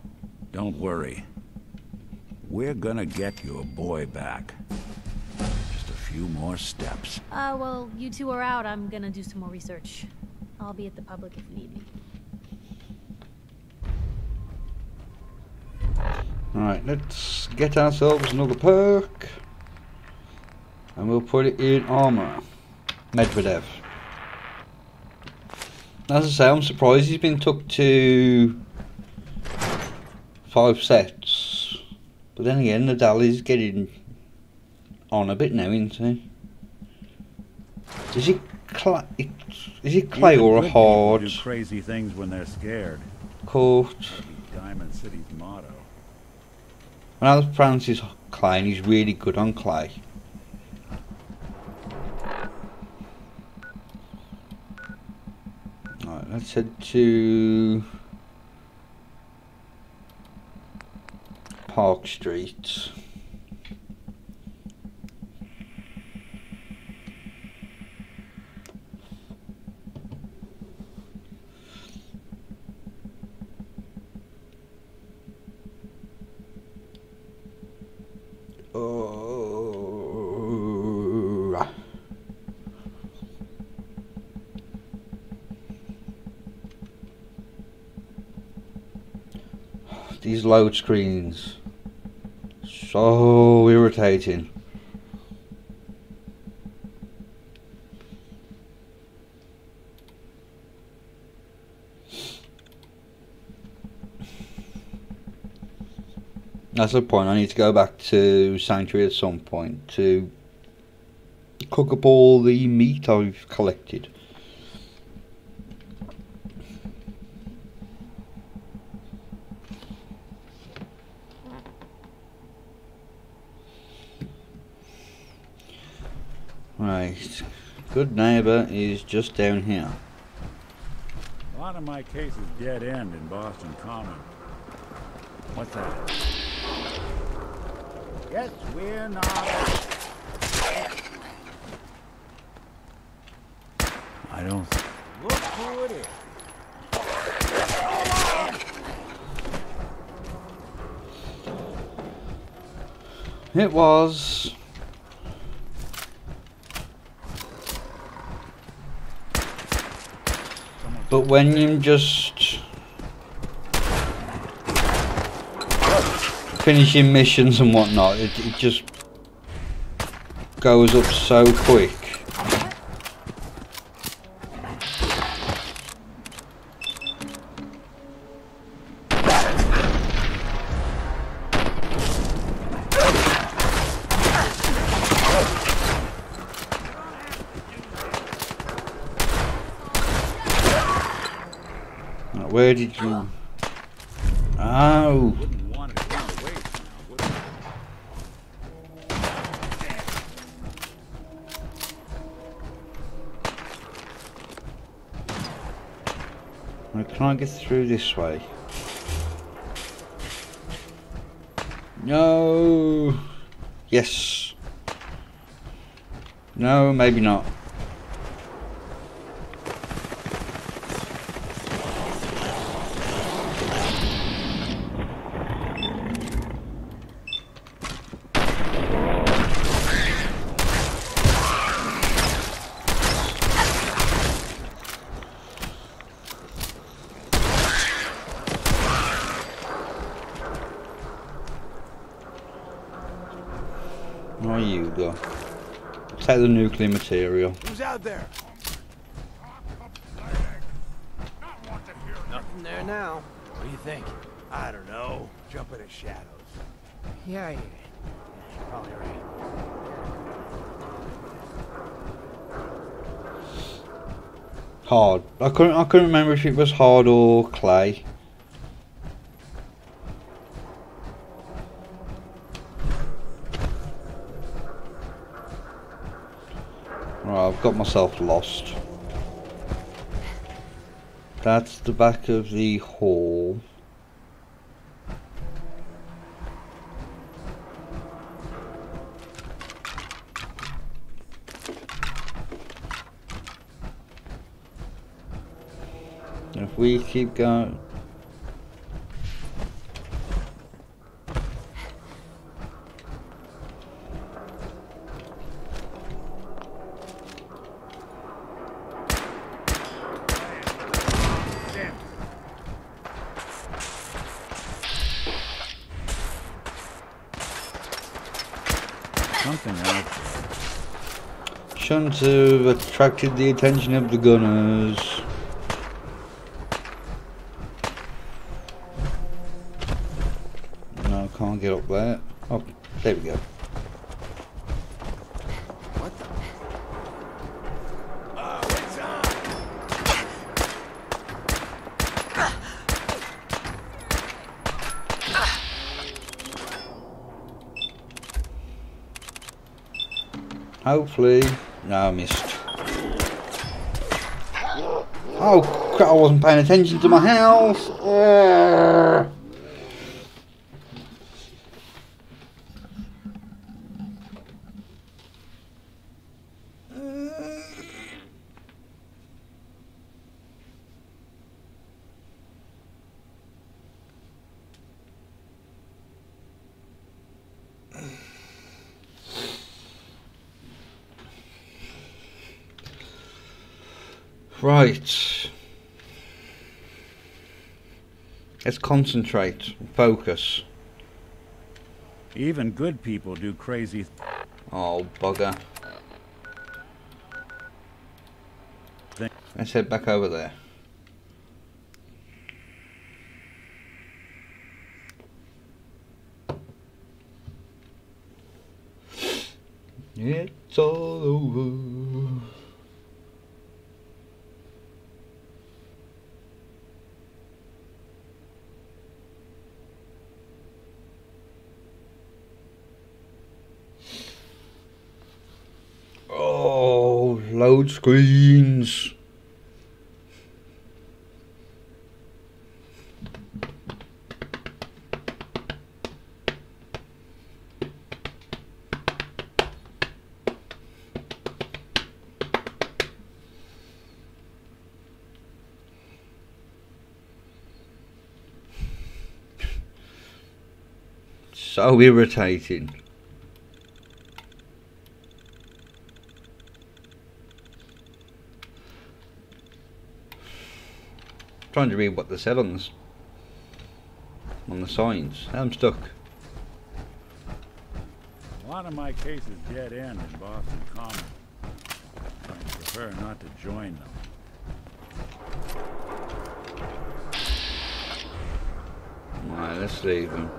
Don't worry. We're gonna get your boy back. Just a few more steps. Uh, well, you two are out. I'm gonna do some more research. I'll be at the public if you need me. Alright, let's get ourselves another perk. And we'll put it in armor. Medvedev. As I say, I'm surprised he's been took to five sets. But then again, Nadal is getting on a bit now, isn't he? Is he clay? Is he clay or a hard do crazy things when they're scared. court? Diamond City's motto. When I was Francis Clay, and he's really good on clay. Right, let's head to Park Street. These load screens. Oh, so irritating. That's the point. I need to go back to Sanctuary at some point to cook up all the meat I've collected. Right. Goodneighbor is just down here. A lot of my cases dead end in Boston Common. What's that? Yes, we're not. I don't. Look who it is. It was. But when you just finishing missions and whatnot, it, it just goes up so quick. Where did? Oh. Can I get through this way? No. Yes. No, maybe not. Oh, you go. Take the nuclear material. Who's out there? Nothing there oh. now. What do you think? I don't know. Jump in the shadows. Yeah, yeah. Probably right. Hard. I couldn't. I couldn't remember if it was hard or clay. I've got myself lost. That's the back of the hall. If we keep going. Something out Have attracted the attention of the gunners. No, can't get up there. Oh, there we go. Hopefully, I missed. Oh crap, I wasn't paying attention to my house. Ugh. Right. Let's concentrate, focus. Even good people do crazy. Oh, bugger. Let's head back over there. It's all over. Oh, screens. So irritating. Trying to read what they said on this on the signs. I'm stuck. A lot of my cases dead end in Boston Common. I prefer not to join them. Alright, let's leave them.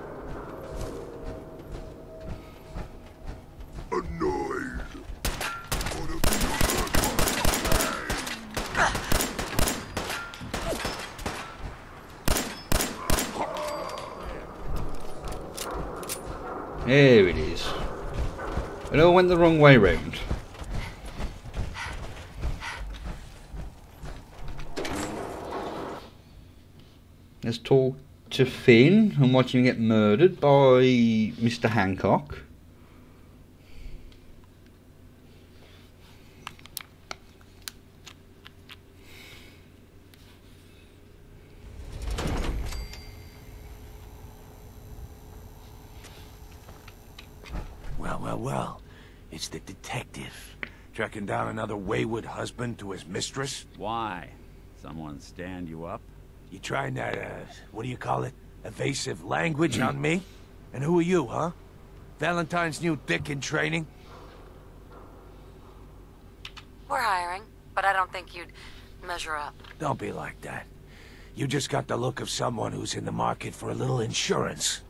There it is. It all went the wrong way round. Let's talk to Finn and watch him get murdered by Mr. Hancock. Well, well, well. It's the detective. Tracking down another wayward husband to his mistress? Why? Someone stand you up? You trying that, uh, what do you call it? Evasive language on me? And who are you, huh? Valentine's new dick in training? We're hiring, but I don't think you'd measure up. Don't be like that. You just got the look of someone who's in the market for a little insurance.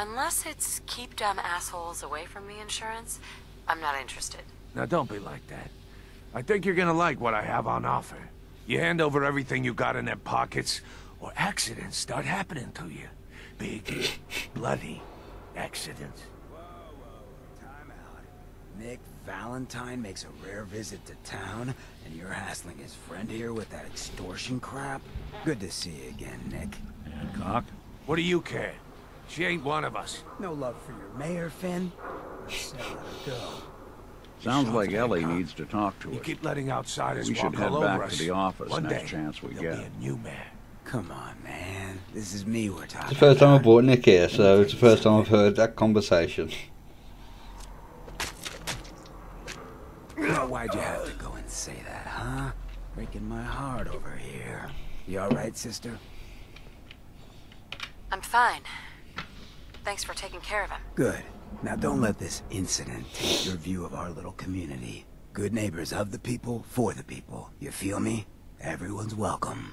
Unless it's keep dumb assholes away from me insurance, I'm not interested. Now don't be like that. I think you're gonna like what I have on offer. You hand over everything you got in their pockets, or accidents start happening to you. Big, bloody accidents. Whoa, whoa, time out. Nick Valentine makes a rare visit to town, and you're hassling his friend here with that extortion crap? Good to see you again, Nick. Hancock? What do you care? She ain't one of us. No love for your mayor, Finn? So let her go. Sounds like Ellie needs to talk to You us. keep letting outsiders We should head back over to the office One next day, chance we you'll get. be a new man. Come on, man. This is me we're talking. It's the first time I brought Nick here, so it's the first time I've heard that conversation. Now, why'd you have to go and say that, huh? Breaking my heart over here. You alright, sister? I'm fine. Thanks for taking care of him. Good. Now don't let this incident taint your view of our little community. Good neighbors of the people, for the people. You feel me? Everyone's welcome.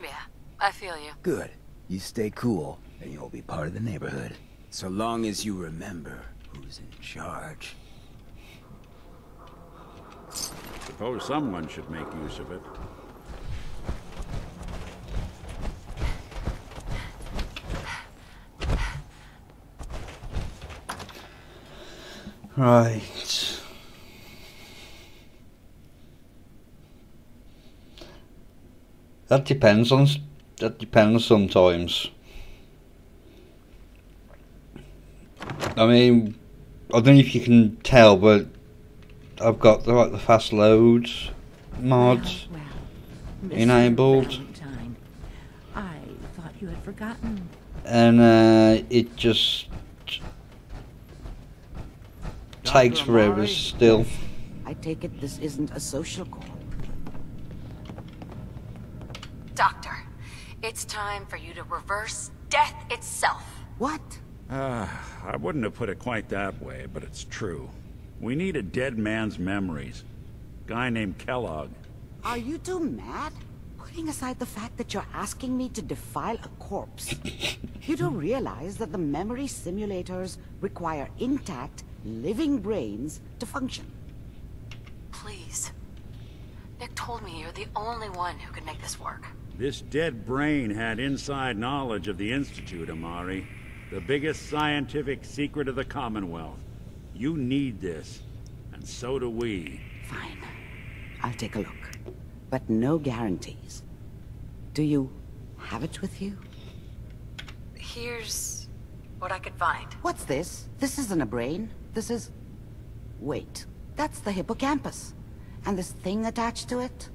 Yeah, I feel you. Good. You stay cool, and you'll be part of the neighborhood. So long as you remember who's in charge. Suppose someone should make use of it. Right. That depends on that depends sometimes. I mean, I don't know if you can tell, but I've got the, like the fast load mods well, well, enabled. I thought you had forgotten. And uh, it just takes forever still. I take it this isn't a social call. Doctor, it's time for you to reverse death itself. What? Uh, I wouldn't have put it quite that way, but it's true. We need a dead man's memories. Guy named Kellogg. Are you two mad? Putting aside the fact that you're asking me to defile a corpse, you don't realize that the memory simulators require intact, living brains to function. Please. Nick told me you're the only one who can make this work. This dead brain had inside knowledge of the Institute, Amari. The biggest scientific secret of the Commonwealth. You need this, and so do we. Fine. I'll take a look. But no guarantees. Do you have it with you? Here's what I could find. What's this? This isn't a brain. This is... Wait. That's the hippocampus. And this thing attached to it?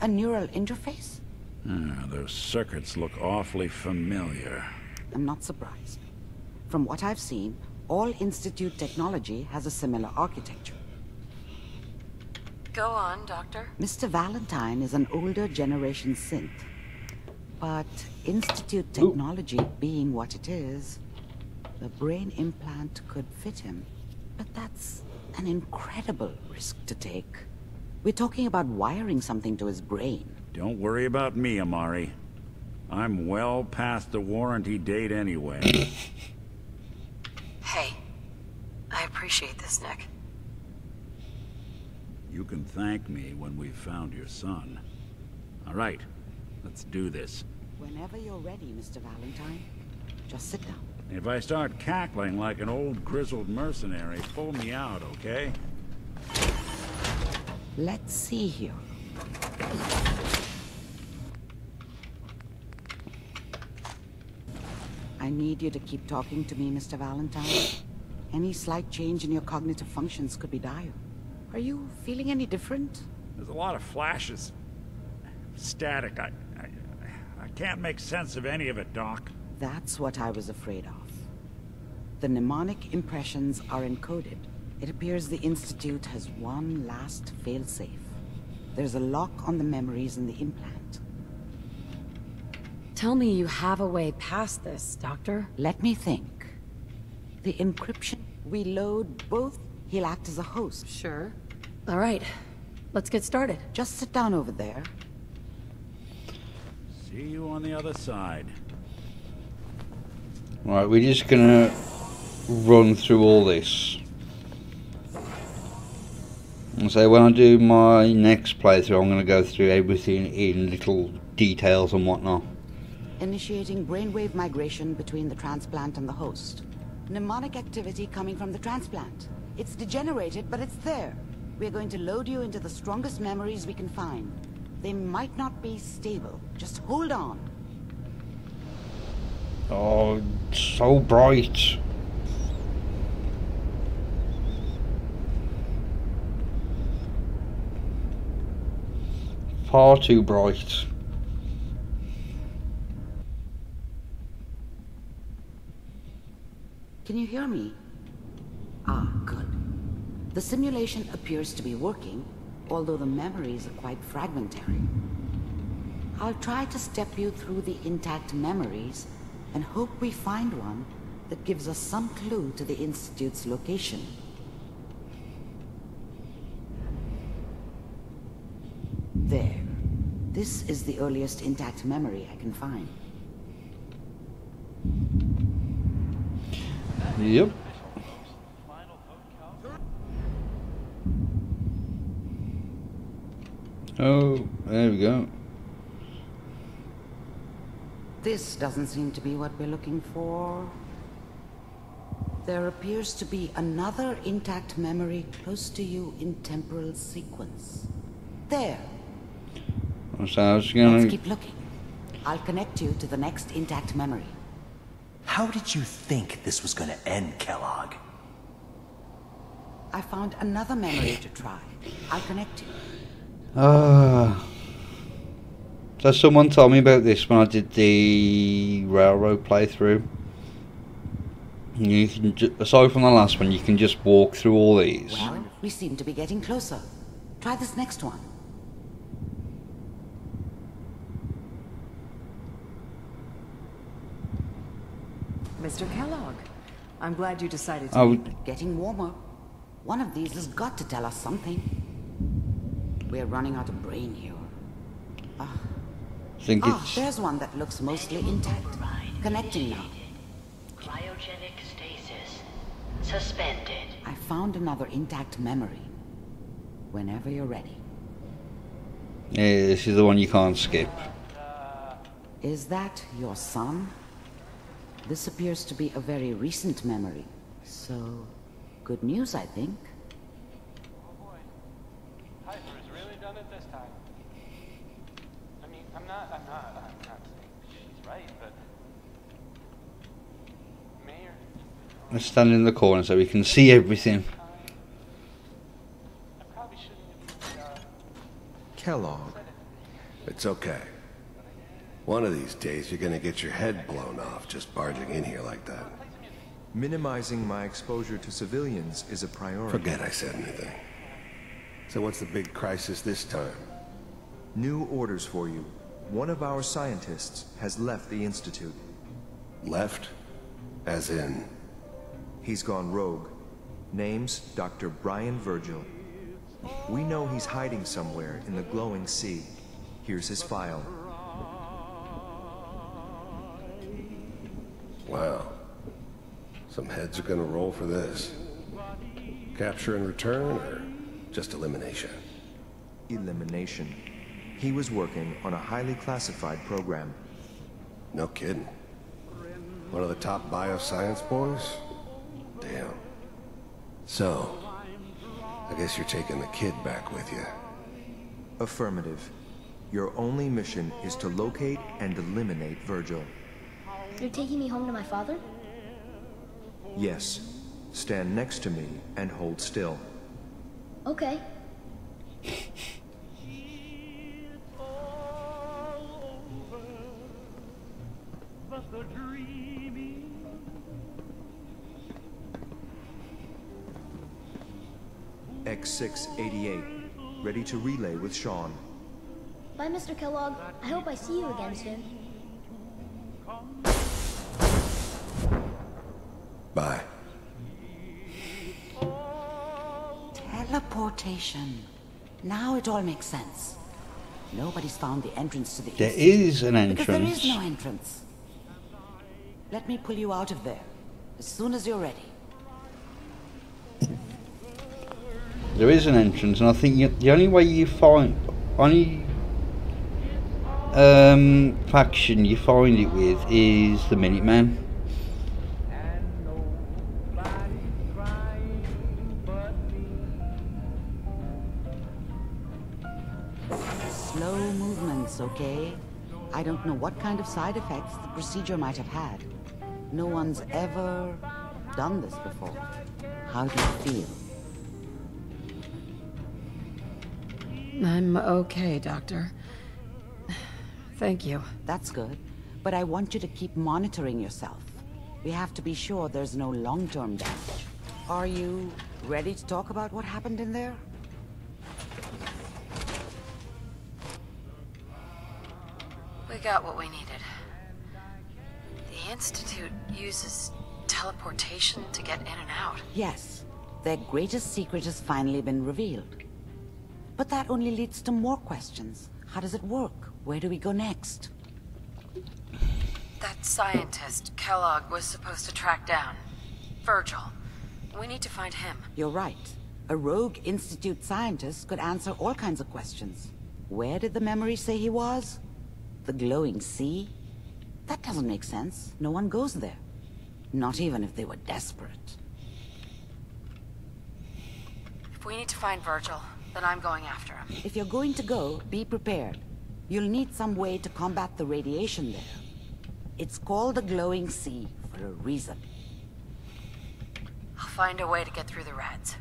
A neural interface? Ah, those circuits look awfully familiar. I'm not surprised. From what I've seen, all Institute technology has a similar architecture. Go on, Doctor. Mr. Valentine is an older generation synth. But Institute technology being what it is, the brain implant could fit him. But that's an incredible risk to take. We're talking about wiring something to his brain. Don't worry about me, Amari. I'm well past the warranty date anyway. Hey, I appreciate this, Nick. you can thank me when we've found your son. All right, let's do this. Whenever you're ready, Mr. Valentine, just sit down. If I start cackling like an old grizzled mercenary, pull me out, okay? Let's see here. I need you to keep talking to me, Mr. Valentine. Any slight change in your cognitive functions could be dire. Are you feeling any different? There's a lot of flashes. Static. I, I, I can't make sense of any of it, Doc. That's what I was afraid of. The mnemonic impressions are encoded. It appears the Institute has one last failsafe. There's a lock on the memories in the implant. Tell me you have a way past this, Doctor. Let me think. The encryption, we load both. He'll act as a host. Sure. All right. Let's get started. Just sit down over there. See you on the other side. All right, we're just gonna run through all this. And so when I do my next playthrough, I'm gonna go through everything in little details and whatnot. Initiating brainwave migration between the transplant and the host. Mnemonic activity coming from the transplant. It's degenerated, but it's there. We're going to load you into the strongest memories we can find. They might not be stable. Just hold on. Oh, so bright. Far too bright. Can you hear me? Ah, good. The simulation appears to be working, although the memories are quite fragmentary. I'll try to step you through the intact memories and hope we find one that gives us some clue to the Institute's location. There. This is the earliest intact memory I can find. Yep. Oh, there we go. This doesn't seem to be what we're looking for. There appears to be another intact memory close to you in temporal sequence. There. So I was gonna Let's keep looking. I'll connect you to the next intact memory. How did you think this was gonna end, Kellogg? I found another memory to try. I'll connect you. Ah. so someone told me about this when I did the railroad playthrough. You can, ju- aside from the last one, you can just walk through all these. Well, we seem to be getting closer. Try this next one. Mr. Kellogg, I'm glad you decided to I meet Getting warmer. One of these has got to tell us something. We're running out of brain here. Ah, think ah it's there's one that looks mostly intact. Connecting now. Cryogenic stasis. Suspended. I found another intact memory. Whenever you're ready. yeah, this is the one you can't skip. Is that your son? This appears to be a very recent memory. So, good news, I think. Oh, Piper has really done it this time. I mean, I'm not, I'm not, I'm not saying she's right, but Mayor, Let's stand in the corner so we can see everything. Uh, Kellogg. It's okay. One of these days, you're gonna get your head blown off just barging in here like that. Minimizing my exposure to civilians is a priority. Forget I said anything. So what's the big crisis this time? New orders for you. One of our scientists has left the Institute. Left? As in? He's gone rogue. Name's Dr. Brian Virgil. We know he's hiding somewhere in the glowing sea. Here's his file. Wow. Some heads are gonna roll for this. Capture and return, or just elimination? Elimination. He was working on a highly classified program. No kidding. One of the top bioscience boys? Damn. So, I guess you're taking the kid back with you. Affirmative. Your only mission is to locate and eliminate Virgil. You're taking me home to my father? Yes. Stand next to me and hold still. Okay. X688. Ready to relay with Sean. Bye, Mr. Kellogg. I hope I see you again soon. Bye. Teleportation. Now it all makes sense. Nobody's found the entrance to the There institute. is an Because there entrance. is no entrance. Let me pull you out of there. As soon as you're ready. There is an entrance, and I think you, the only way you find only um, faction you find it with is the Minutemen. Okay? I don't know what kind of side effects the procedure might have had. No one's ever done this before. How do you feel? I'm okay, Doctor. Thank you. That's good. But I want you to keep monitoring yourself. We have to be sure there's no long-term damage. Are you ready to talk about what happened in there? We got what we needed. The Institute uses teleportation to get in and out. Yes. Their greatest secret has finally been revealed. But that only leads to more questions. How does it work? Where do we go next? That scientist, Kellogg, was supposed to track down. Virgil. We need to find him. You're right. A rogue Institute scientist could answer all kinds of questions. Where did the memory say he was? The glowing sea? That doesn't make sense. No one goes there. Not even if they were desperate. If we need to find Virgil, then I'm going after him. If you're going to go, be prepared. You'll need some way to combat the radiation there. It's called the glowing sea for a reason. I'll find a way to get through the rads.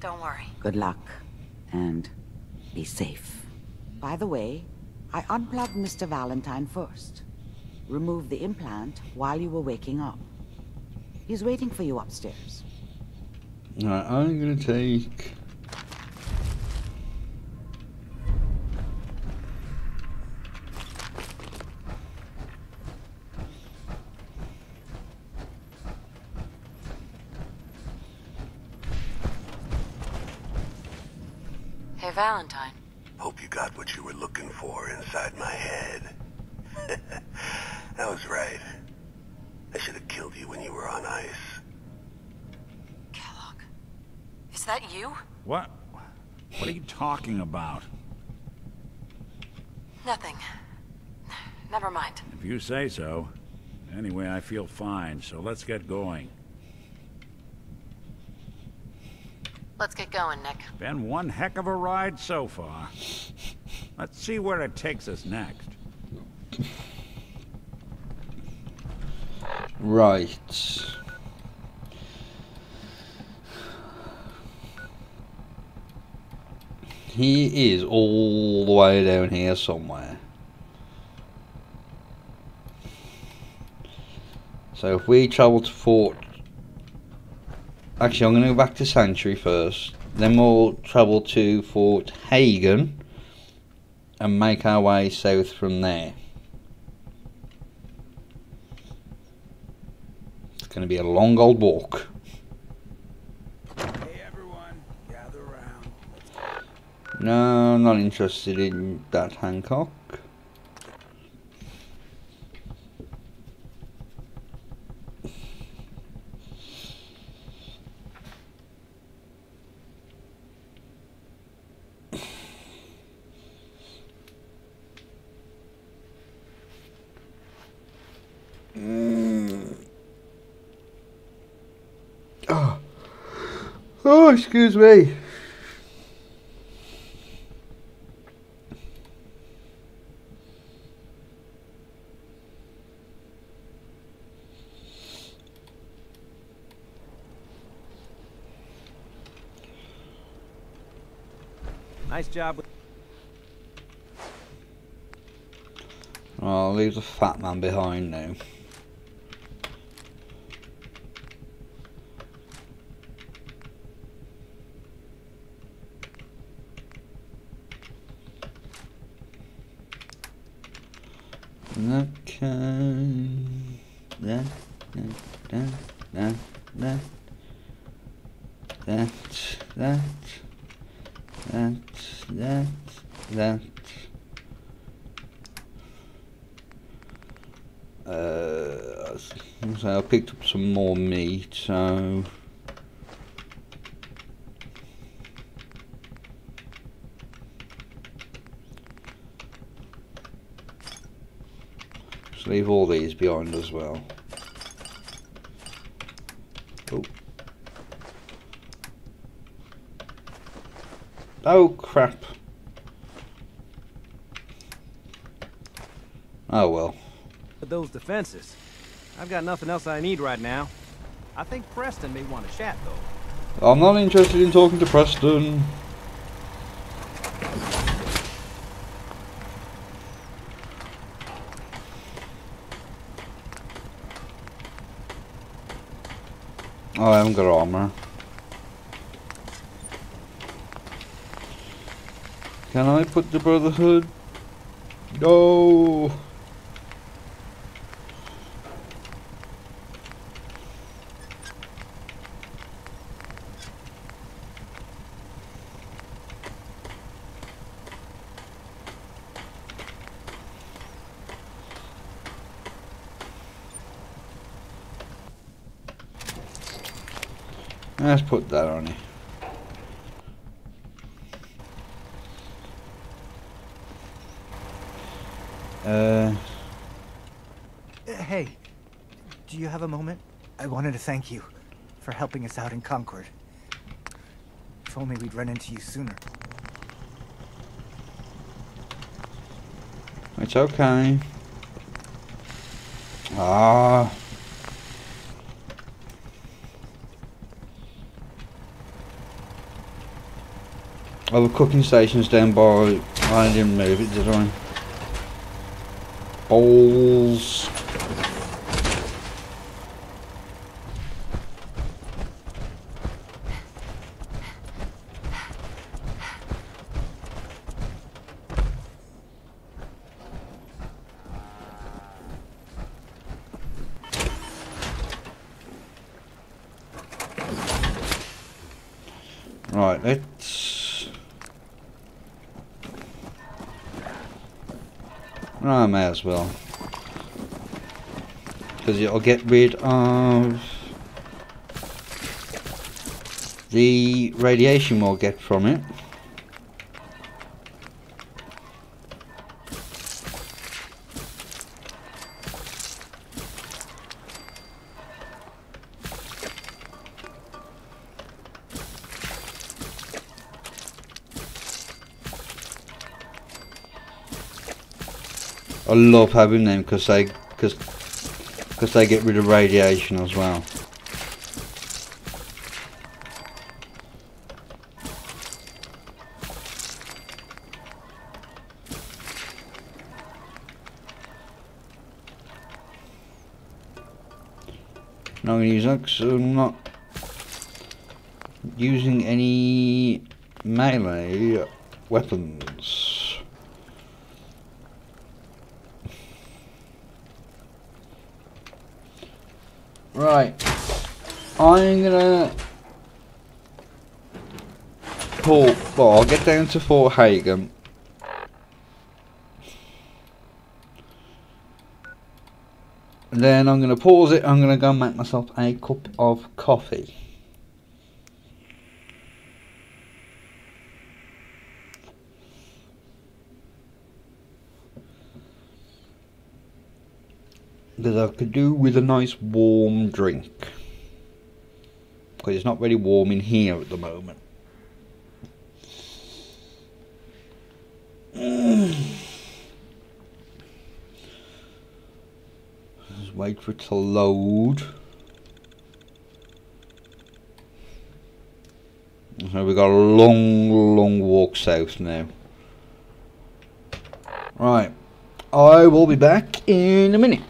Don't worry. Good luck, and be safe. By the way, I unplugged Mr. Valentine first. Removed the implant while you were waking up. He's waiting for you upstairs. Alright, I'm gonna take... Hey, Valentine. Hope you got what you were looking for inside my head. I was right. I should have killed you when you were on ice. Kellogg, Is that you? What? What are you talking about? Nothing. Never mind. If you say so. Anyway, I feel fine, so let's get going. Let's get going, Nick. Been one heck of a ride so far. Let's see where it takes us next. Right. He is all the way down here somewhere. So if we travel to Fort... Actually, I'm going to go back to Sanctuary first. Then we'll travel to Fort Hagen. And make our way south from there. It's going to be a long old walk. No, I'm not interested in that Hancock. Mm. Oh. oh, excuse me. Nice job with... I'll leave the fat man behind now. Okay. That, that, that, that, that, that, that, that, that. Uh, so I picked up some more meat, so... Just leave as well. Oh. Oh crap. Oh well. But those defenses. I've got nothing else I need right now. I think Preston may want to chat, though. I'm not interested in talking to Preston. Oh, I haven't got armor. Can I put the Brotherhood? No. Let's put that on it. Uh, Hey, do you have a moment? I wanted to thank you for helping us out in Concord. If only we'd run into you sooner. It's okay. Ah. Oh, the cooking station's down by... I didn't move it, did I? Bowls. Right, let's... I may as well. Because it'll get rid of the radiation we'll get from it. I love having them because they because because they get rid of radiation as well. Not going to use that I'm not using any melee weapons. Right. I'm gonna pull well, I'll get down to Fort Hagen. And then I'm gonna pause it, I'm gonna go and make myself a cup of coffee. that I could do with a nice warm drink. Because it's not very warm in here at the moment. Just wait for it to load. So we've got a long, long walk south now. Right. I will be back in a minute.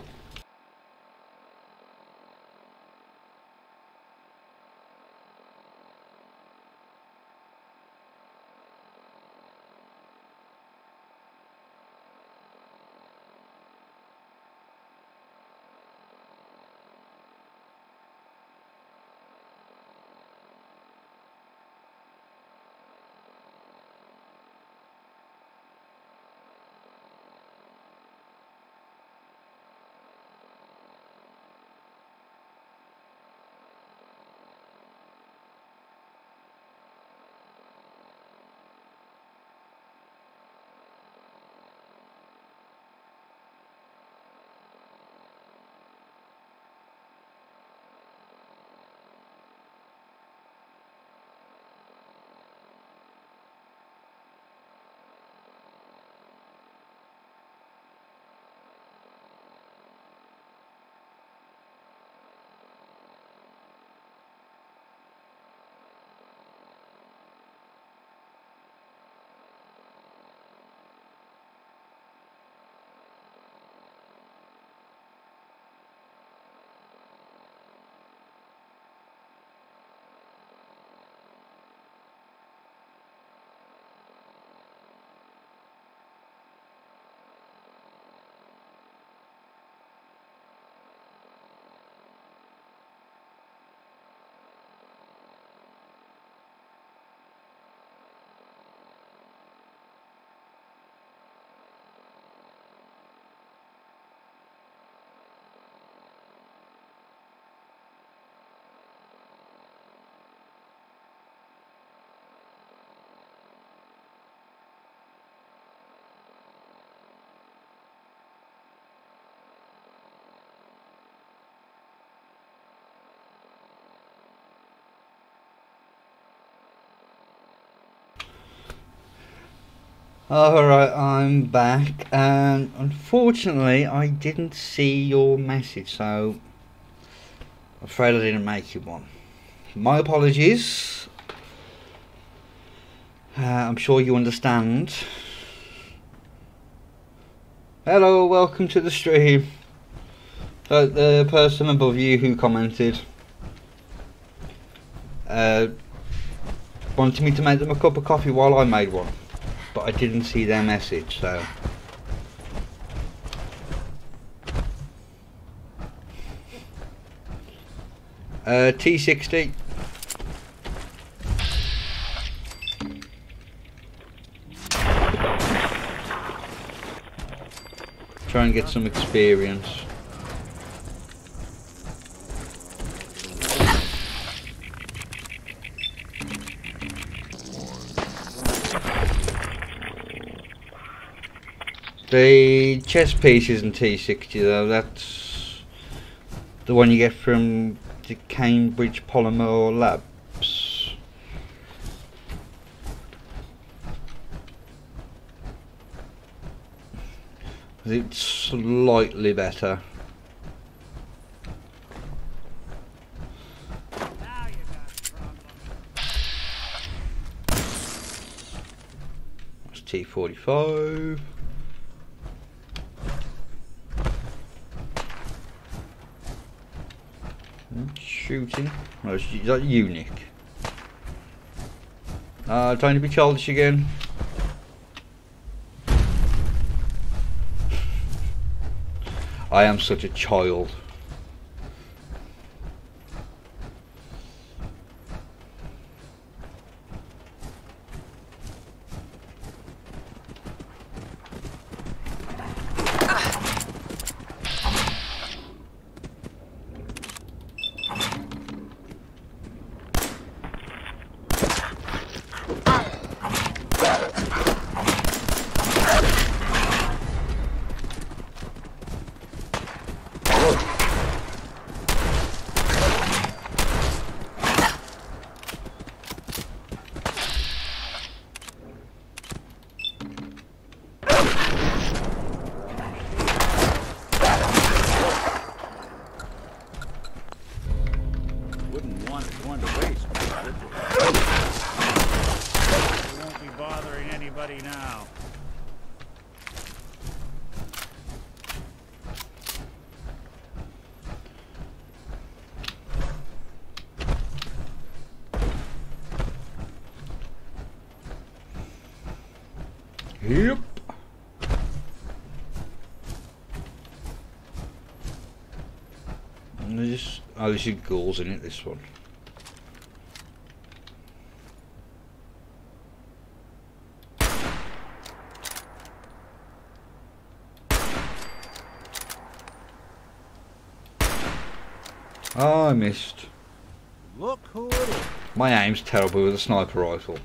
Alright, I'm back, and unfortunately, I didn't see your message, so I'm afraid I didn't make you one. My apologies. Uh, I'm sure you understand. Hello, welcome to the stream. Uh, the person above you who commented uh, wanted me to make them a cup of coffee while I made one but I didn't see their message, so... Uh, T60. Try and get some experience. The chest piece isn't T60 though, that's the one you get from the Cambridge Polymer Labs. It's slightly better. That's T45. Shooting. No, is that unique? Uh, trying to be childish again. I am such a child. Yep. And your ghouls in it, this one. Oh, I missed. Look who it is. My aim's terrible with a sniper rifle.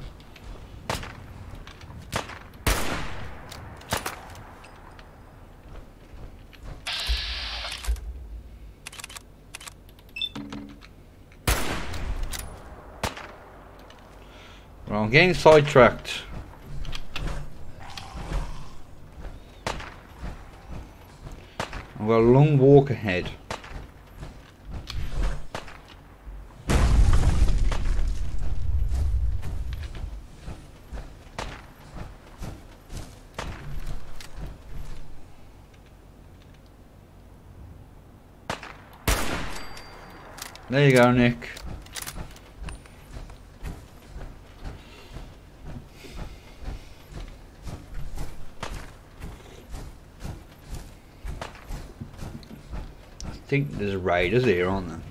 Getting sidetracked. I've got a long walk ahead. There you go, Nick. Think there's raiders here, aren't there?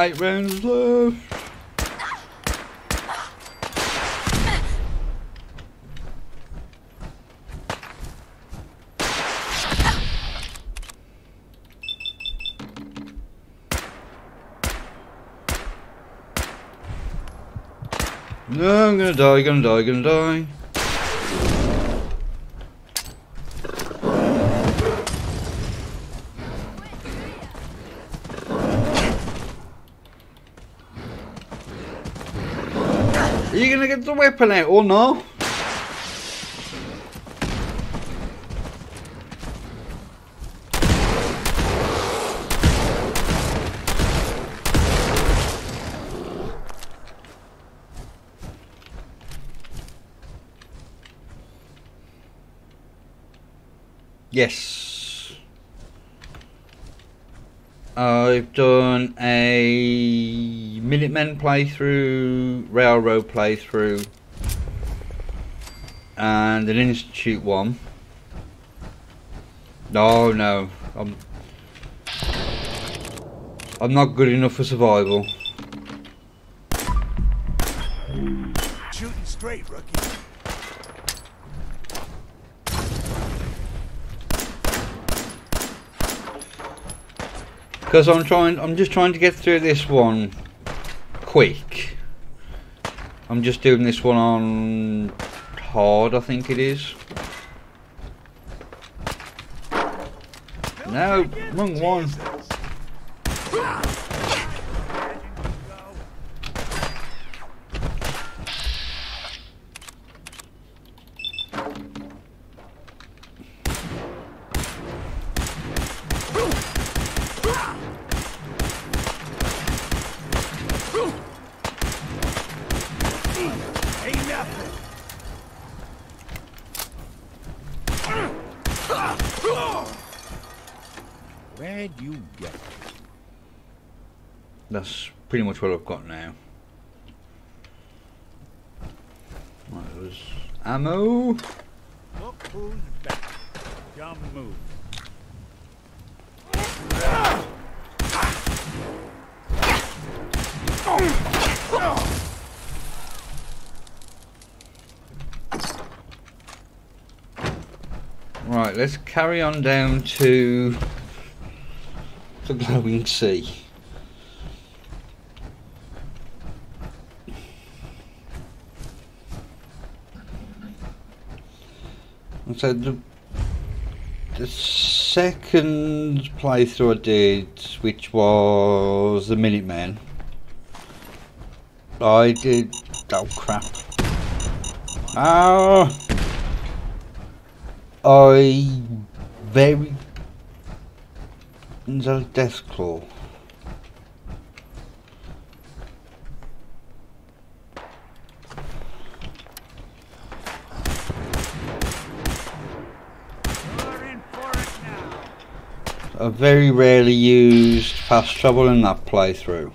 Eight rounds left. No, I'm gonna die, gonna die, gonna die. The weapon out or no? Yes. I've done a Minutemen playthrough, Railroad playthrough, and an Institute one. No, no, I'm I'm not good enough for survival. Shooting straight, rookie. Because I'm trying, I'm just trying to get through this one quick. I'm just doing this one on hard, I think it is. No, wrong one. Ain't nothing. Where'd you get it? That's pretty much what I've got now. Right, there's ammo. Look who's back. Dumb move. Right, let's carry on down to the glowing sea. So the the second playthrough I did, which was the Minutemen, I did. Oh crap! Ah! I very the Deathclaw. Very rarely used fast travel in that playthrough.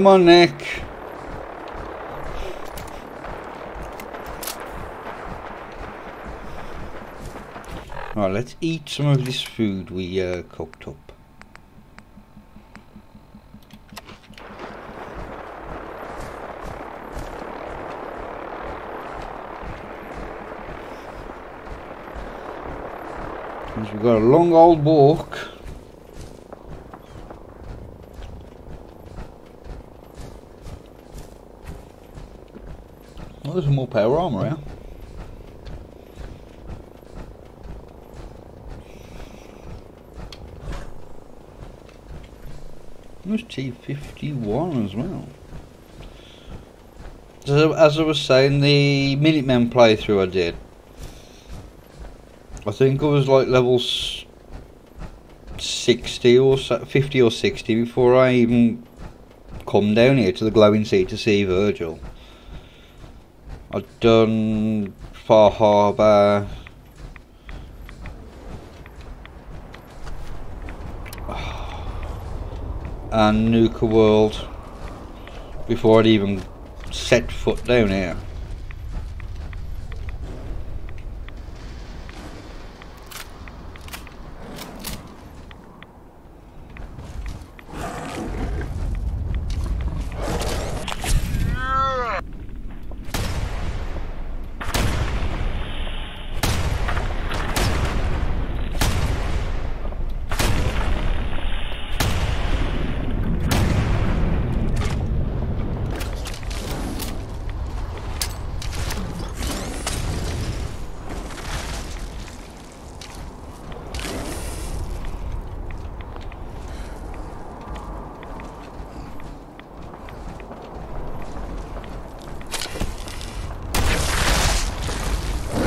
Come on, Nick. Alright, let's eat some of this food we uh, cooked up. We've got a long old walk. Power armour out. T-51 as well. So, as I was saying, the Minutemen playthrough I did, I think I was like level 60 or 50 or 60 before I even come down here to the glowing sea to see Virgil. Done Far Harbour, and Nuka World before I'd even set foot down here.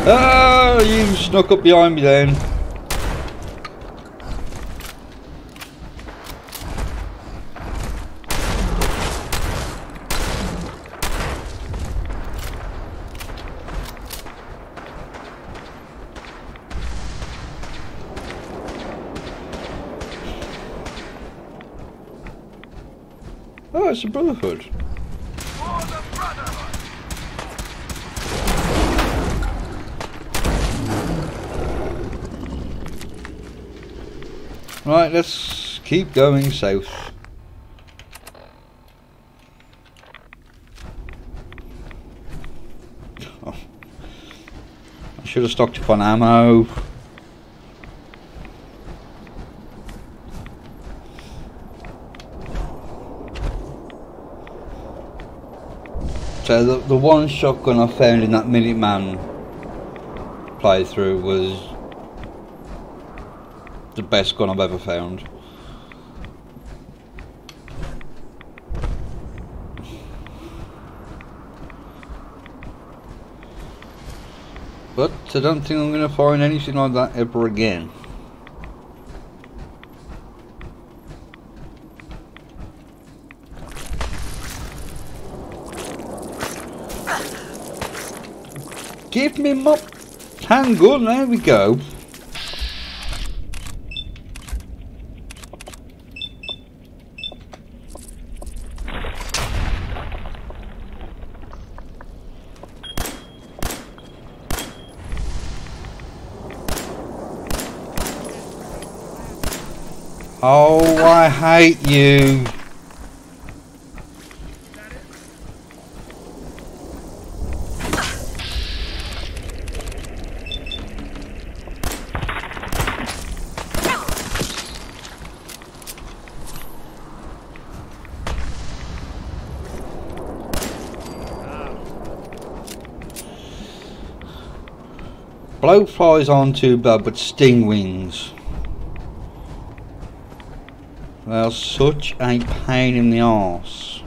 Oh, you snuck up behind me then. Oh, it's a Brotherhood. Right, let's keep going south. Oh. I should have stocked up on ammo. So the, the one shotgun I found in that Minuteman playthrough was the best gun I've ever found. But I don't think I'm going to find anything like that ever again. Give me my handgun, there we go. Oh, I hate you. Bloatflies aren't too bad, but sting They're such a pain in the arse.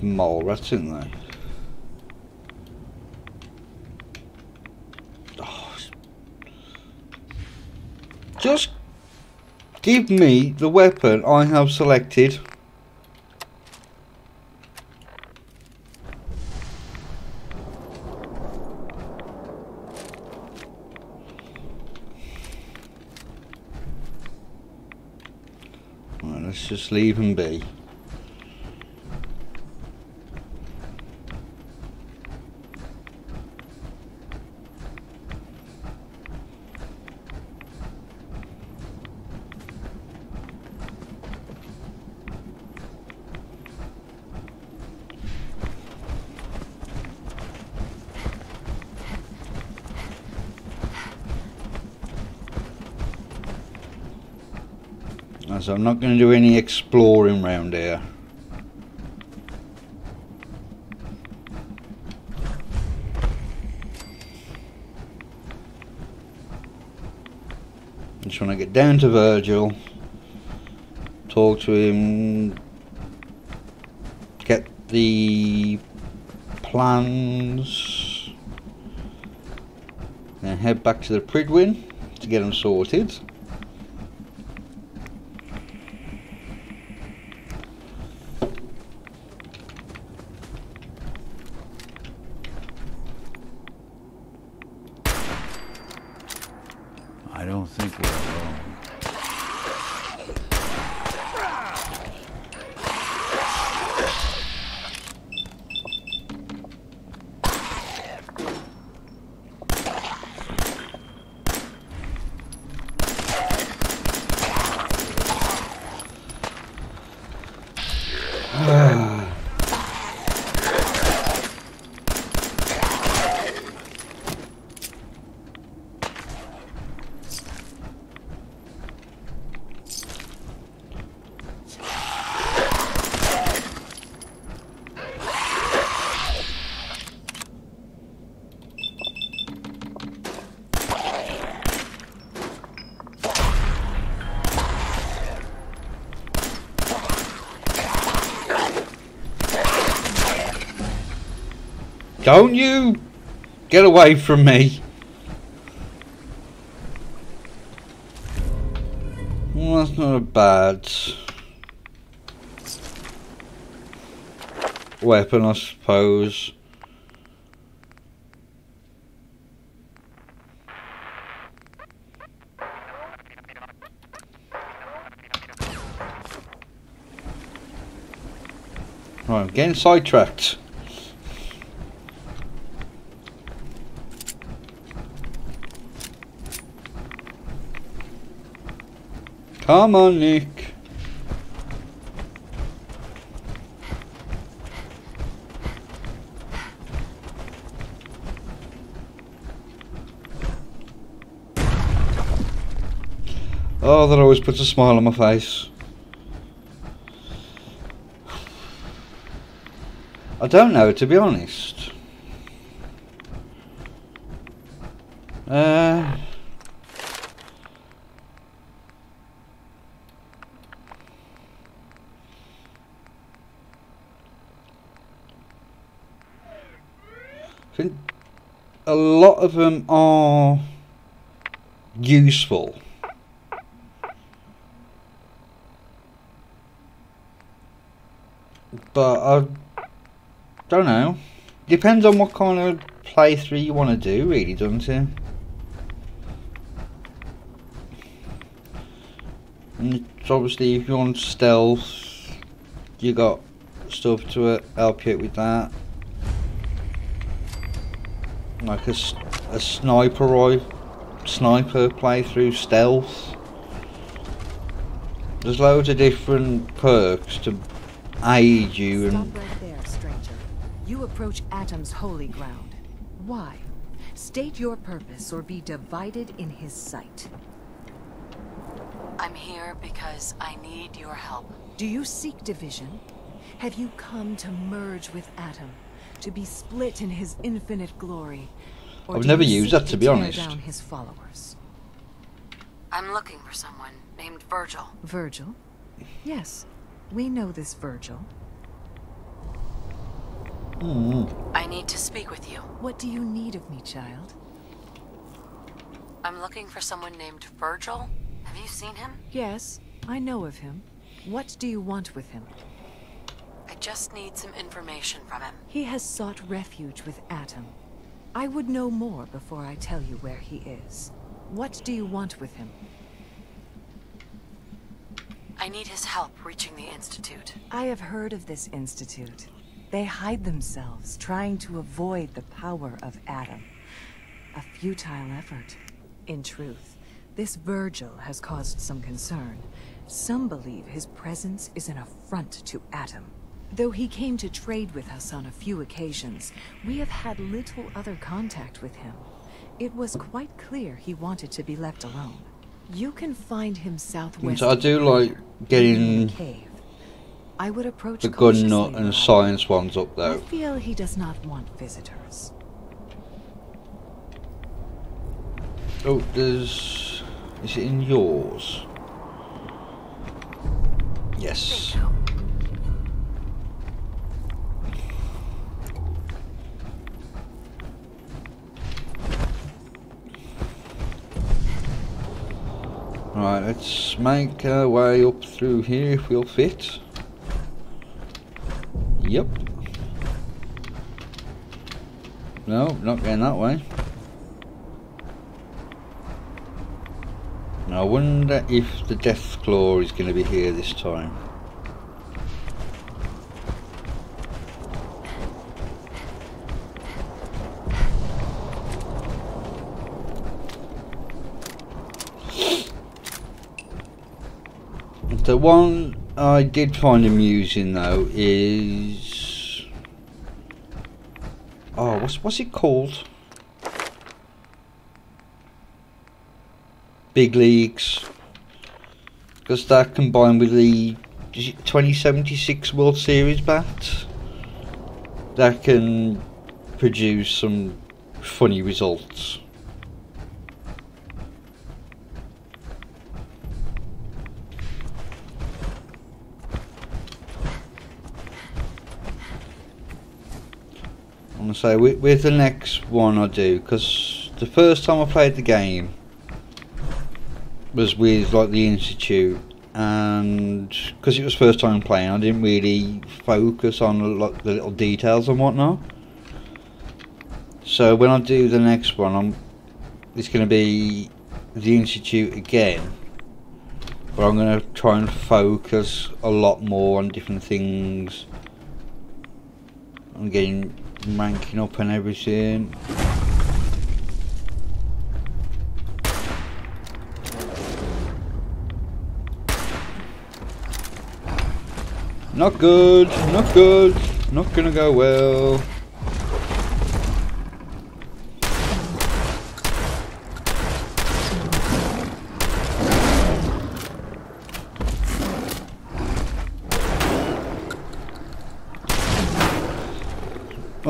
Mole rats in there. Oh. Just Give me the weapon I have selected. Right, let's just leave him be. As I'm not going to do any exploring round here. Just want to get down to Virgil, talk to him, get the plans, then head back to the Prydwen to get them sorted. I don't think we're alone. Don't you get away from me. Well, that's not a bad weapon, I suppose. Right, I'm getting sidetracked. Come on, Nick. Oh, that always puts a smile on my face. I don't know, to be honest. Uh... I think a lot of them are useful. But I don't know. Depends on what kind of playthrough you want to do, really, doesn't it? And obviously, if you want stealth, you got stuff to help you with that like a, a sniper rifle, sniper playthrough stealth. There's loads of different perks to aid you Stop and right there, stranger. You approach Atom's holy ground. Why? State your purpose or be divided in his sight. I'm here because I need your help. Do you seek division? Have you come to merge with Atom? To be split in his infinite glory? Or I've never used that, to be tear honest. down his followers? I'm looking for someone named Virgil. Virgil? Yes, we know this Virgil. I need to speak with you. What do you need of me, child? I'm looking for someone named Virgil. Have you seen him? Yes, I know of him. What do you want with him? I just need some information from him. He has sought refuge with Atom. I would know more before I tell you where he is. What do you want with him? I need his help reaching the Institute. I have heard of this institute. They hide themselves, trying to avoid the power of Atom. A futile effort. In truth, this Virgil has caused some concern. Some believe his presence is an affront to Atom. Though he came to trade with us on a few occasions, we have had little other contact with him. It was quite clear he wanted to be left alone. You can find him southwest. So I do like getting cave. I would approach the gun nut and science ones up there. I feel he does not want visitors. Oh, there's. Is it in yours? Yes. Right, let's make our way up through here if we'll fit. Yep. No, not going that way. I wonder if the Deathclaw is going to be here this time. The one I did find amusing though is oh what's what's it called? Big leagues because that combined with the is 2076 World Series bat that can produce some funny results. Say with, with the next one I do because the first time I played the game was with like the institute and because it was first time playing I didn't really focus on like the little details and whatnot. So when I do the next one I'm it's gonna be the institute again but I'm gonna try and focus a lot more on different things I'm getting ranking up and everything. Not good, not good, not gonna go well.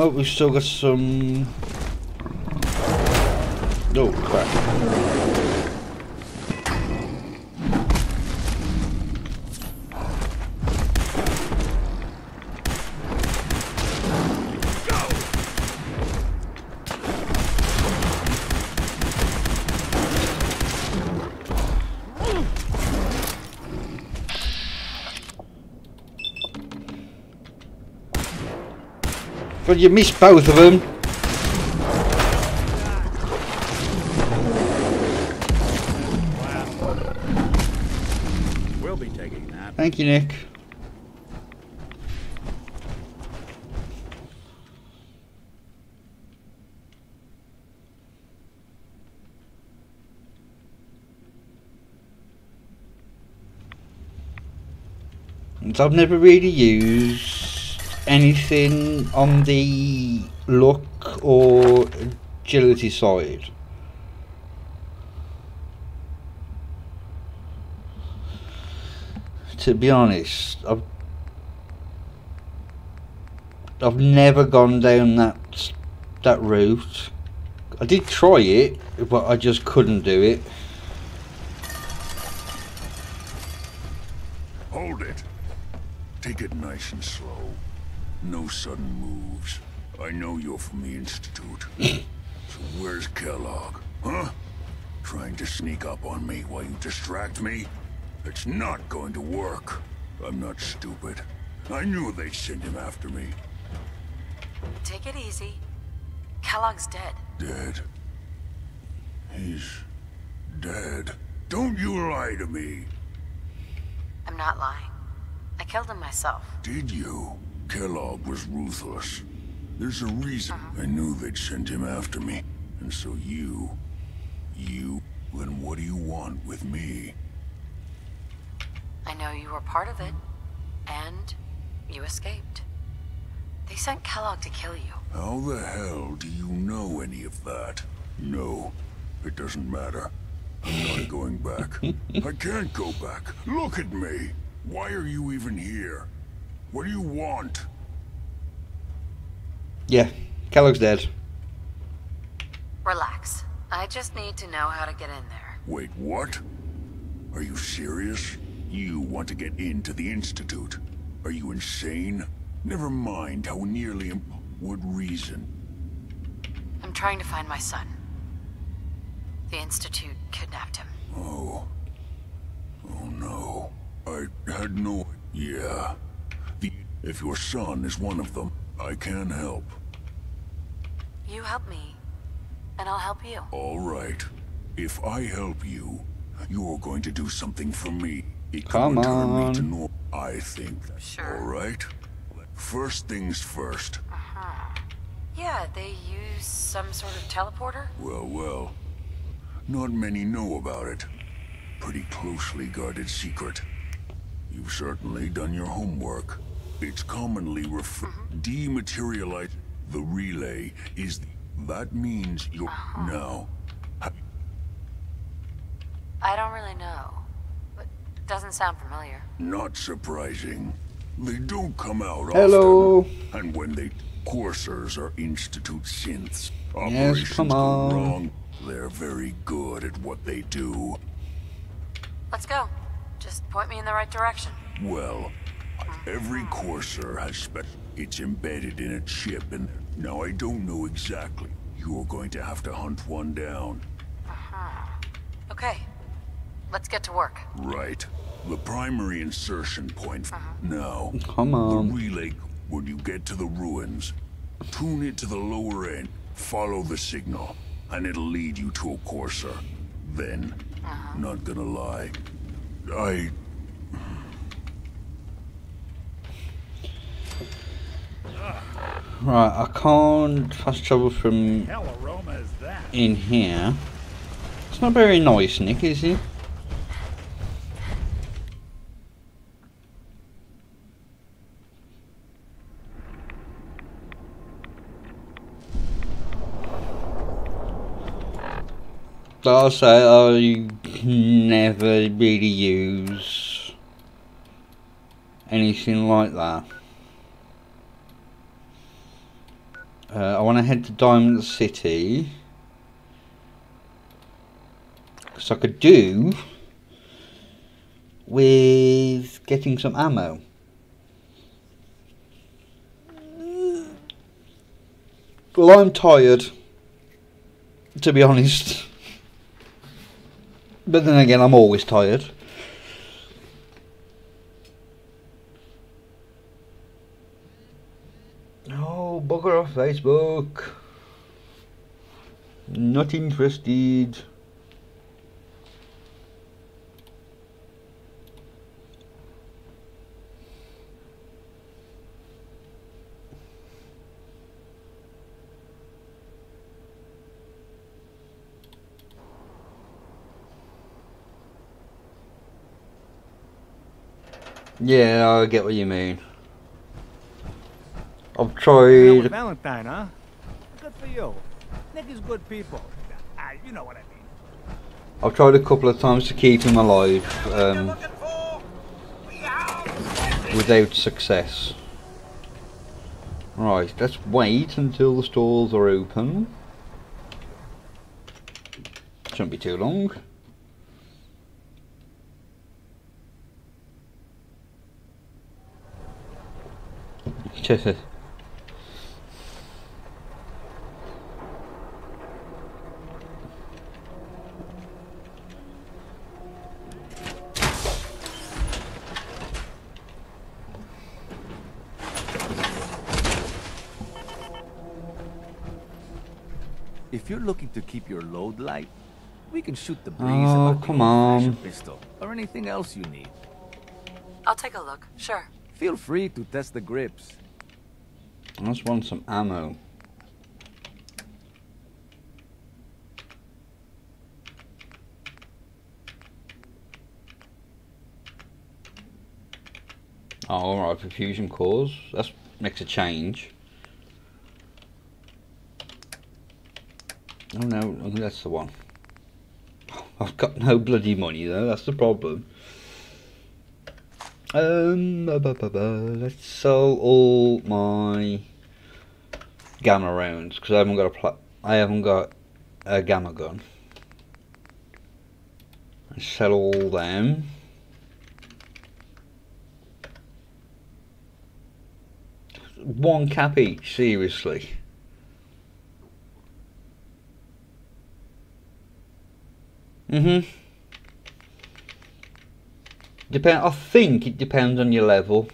Oh, well, we've still got some... Oh, crap. But you missed both of them. We'll be taking that. Thank you, Nick. I've never really used anything on the look or agility side. To be honest, I've I've never gone down that that route. I did try it, but I just couldn't do it. Hold it. Take it nice and slow. No sudden moves. I know you're from the Institute. so where's Kellogg? Huh? Trying to sneak up on me while you distract me? It's not going to work. I'm not stupid. I knew they'd send him after me. Take it easy. Kellogg's dead. Dead. He's dead. Don't you lie to me. I'm not lying. I killed him myself. Did you? Kellogg was ruthless. There's a reason uh-huh. I knew they'd send him after me. And so you... You... Then what do you want with me? I know you were part of it. And you escaped. They sent Kellogg to kill you. How the hell do you know any of that? No, it doesn't matter. I'm not going back. I can't go back. Look at me. Why are you even here? What do you want? Yeah, Kellogg's dead. Relax. I just need to know how to get in there. Wait, what? Are you serious? You want to get into the Institute? Are you insane? Never mind how nearly imp- What reason? I'm trying to find my son. The Institute kidnapped him. Oh. Oh no. I had no... Yeah. The... If your son is one of them, I can help. You help me, and I'll help you. All right. If I help you, you're going to do something for me. It Come could on. me to normal. I think. Sure. All right. First things first. Uh huh. Yeah, they use some sort of teleporter? Well, well. Not many know about it. Pretty closely guarded secret. You've certainly done your homework. It's commonly referred mm-hmm. dematerialize. The relay is the, that means you're uh-huh. now. I don't really know, but it doesn't sound familiar. Not surprising. They don't come out Hello. often. And when they coursers are institute synths, Yes, operations come go on. wrong. They're very good at what they do. Let's go. Just point me in the right direction. Well, every courser has spec. It's embedded in a chip, and now I don't know exactly. You're going to have to hunt one down. Uh-huh. Okay, let's get to work. Right. The primary insertion point. Uh-huh. Now, Come on. the relay. When you get to the ruins, tune it to the lower end. Follow the signal, and it'll lead you to a courser. Then, uh-huh. not gonna lie, I Right, I can't fast travel from Hell aroma is that? in here. It's not very nice, Nick, is it? I say, I never really use anything like that. Uh, I want to head to Diamond City. Because I could do with getting some ammo. Well, I'm tired, to be honest. But then again, I'm always tired. Oh, bugger off Facebook. Not interested. Yeah, I get what you mean. I've tried Valentine, huh? Good for you. Nick is good people. Ah, you know what I mean. I've tried a couple of times to keep him alive, um, without success. Right, let's wait until the stalls are open. Shouldn't be too long. to keep your load light, we can shoot the oh, breeze Oh, about the come old-fashioned on. pistol or anything else you need. I'll take a look, sure. Feel free to test the grips. I just want some ammo. Oh, alright, for fusion cores. That makes a change. Oh no, that's the one. I've got no bloody money though, that's the problem. Um, ba, ba, ba, ba. let's sell all my gamma rounds because I haven't got a pla I haven't got a gamma gun. Sell all them. One cap each, seriously. Mm-hmm. Depend. I think it depends on your level.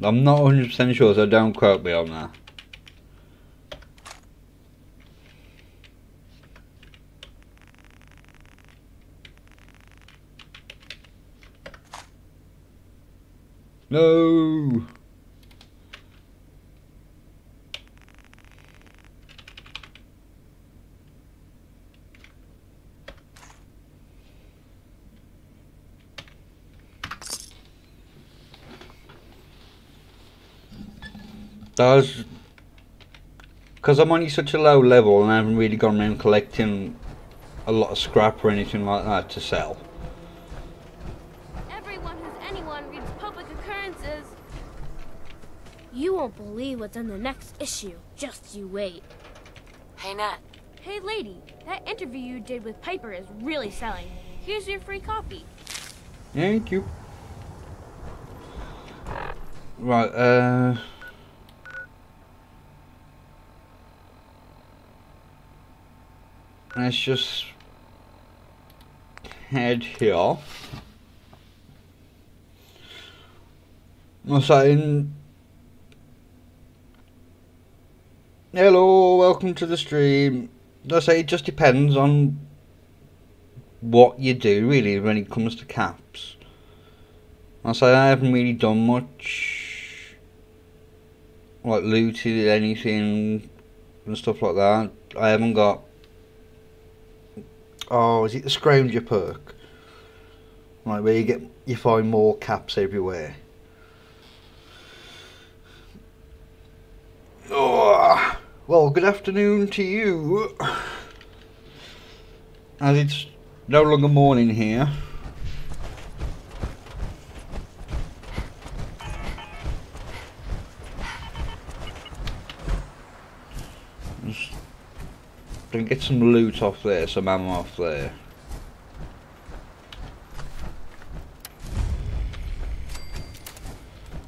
I'm not 100% sure, so don't quote me on that. No! Does because I'm only such a low level and I haven't really gone around collecting a lot of scrap or anything like that to sell. What's in the next issue. Just you wait. Hey, Nat. Hey, lady. That interview you did with Piper is really selling. Here's your free copy. Thank you. Right, uh... Let's just head here. I'm saying Hello, welcome to the stream. I say it just depends on what you do really when it comes to caps. I say I haven't really done much like looted anything and stuff like that. I haven't got oh, is it the Scrounger perk? Like where you get you find more caps everywhere. Oh, well, good afternoon to you. As it's no longer morning here. Just gonna get some loot off there, some ammo off there.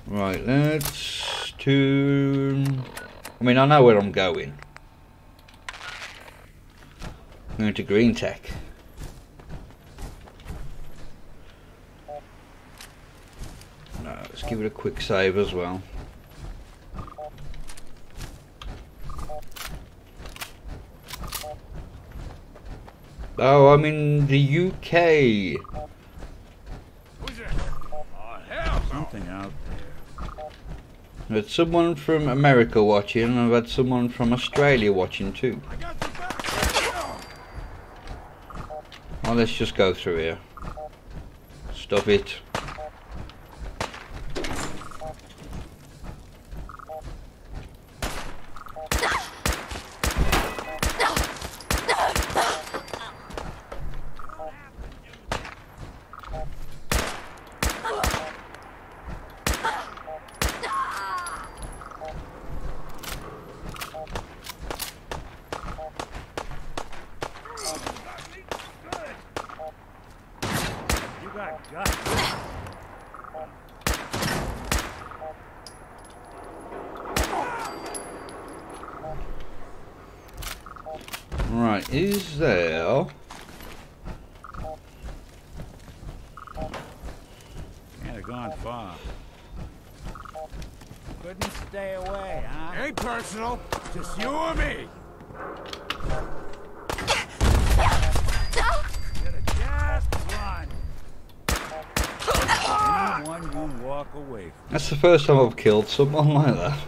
Right, let's to. I mean, I know where I'm going. I'm going to Green Tech. No, let's give it a quick save as well. Oh, I'm in the UK. Something out I've had someone from America watching, and I've had someone from Australia watching too. Well, let's just go through here. Stop it. You got guts. Right, is there... Can't have gone far. Couldn't stay away, huh? Ain't personal. Just you or me. Just run. Anyone you walk away from. That's the first time I've killed someone like that.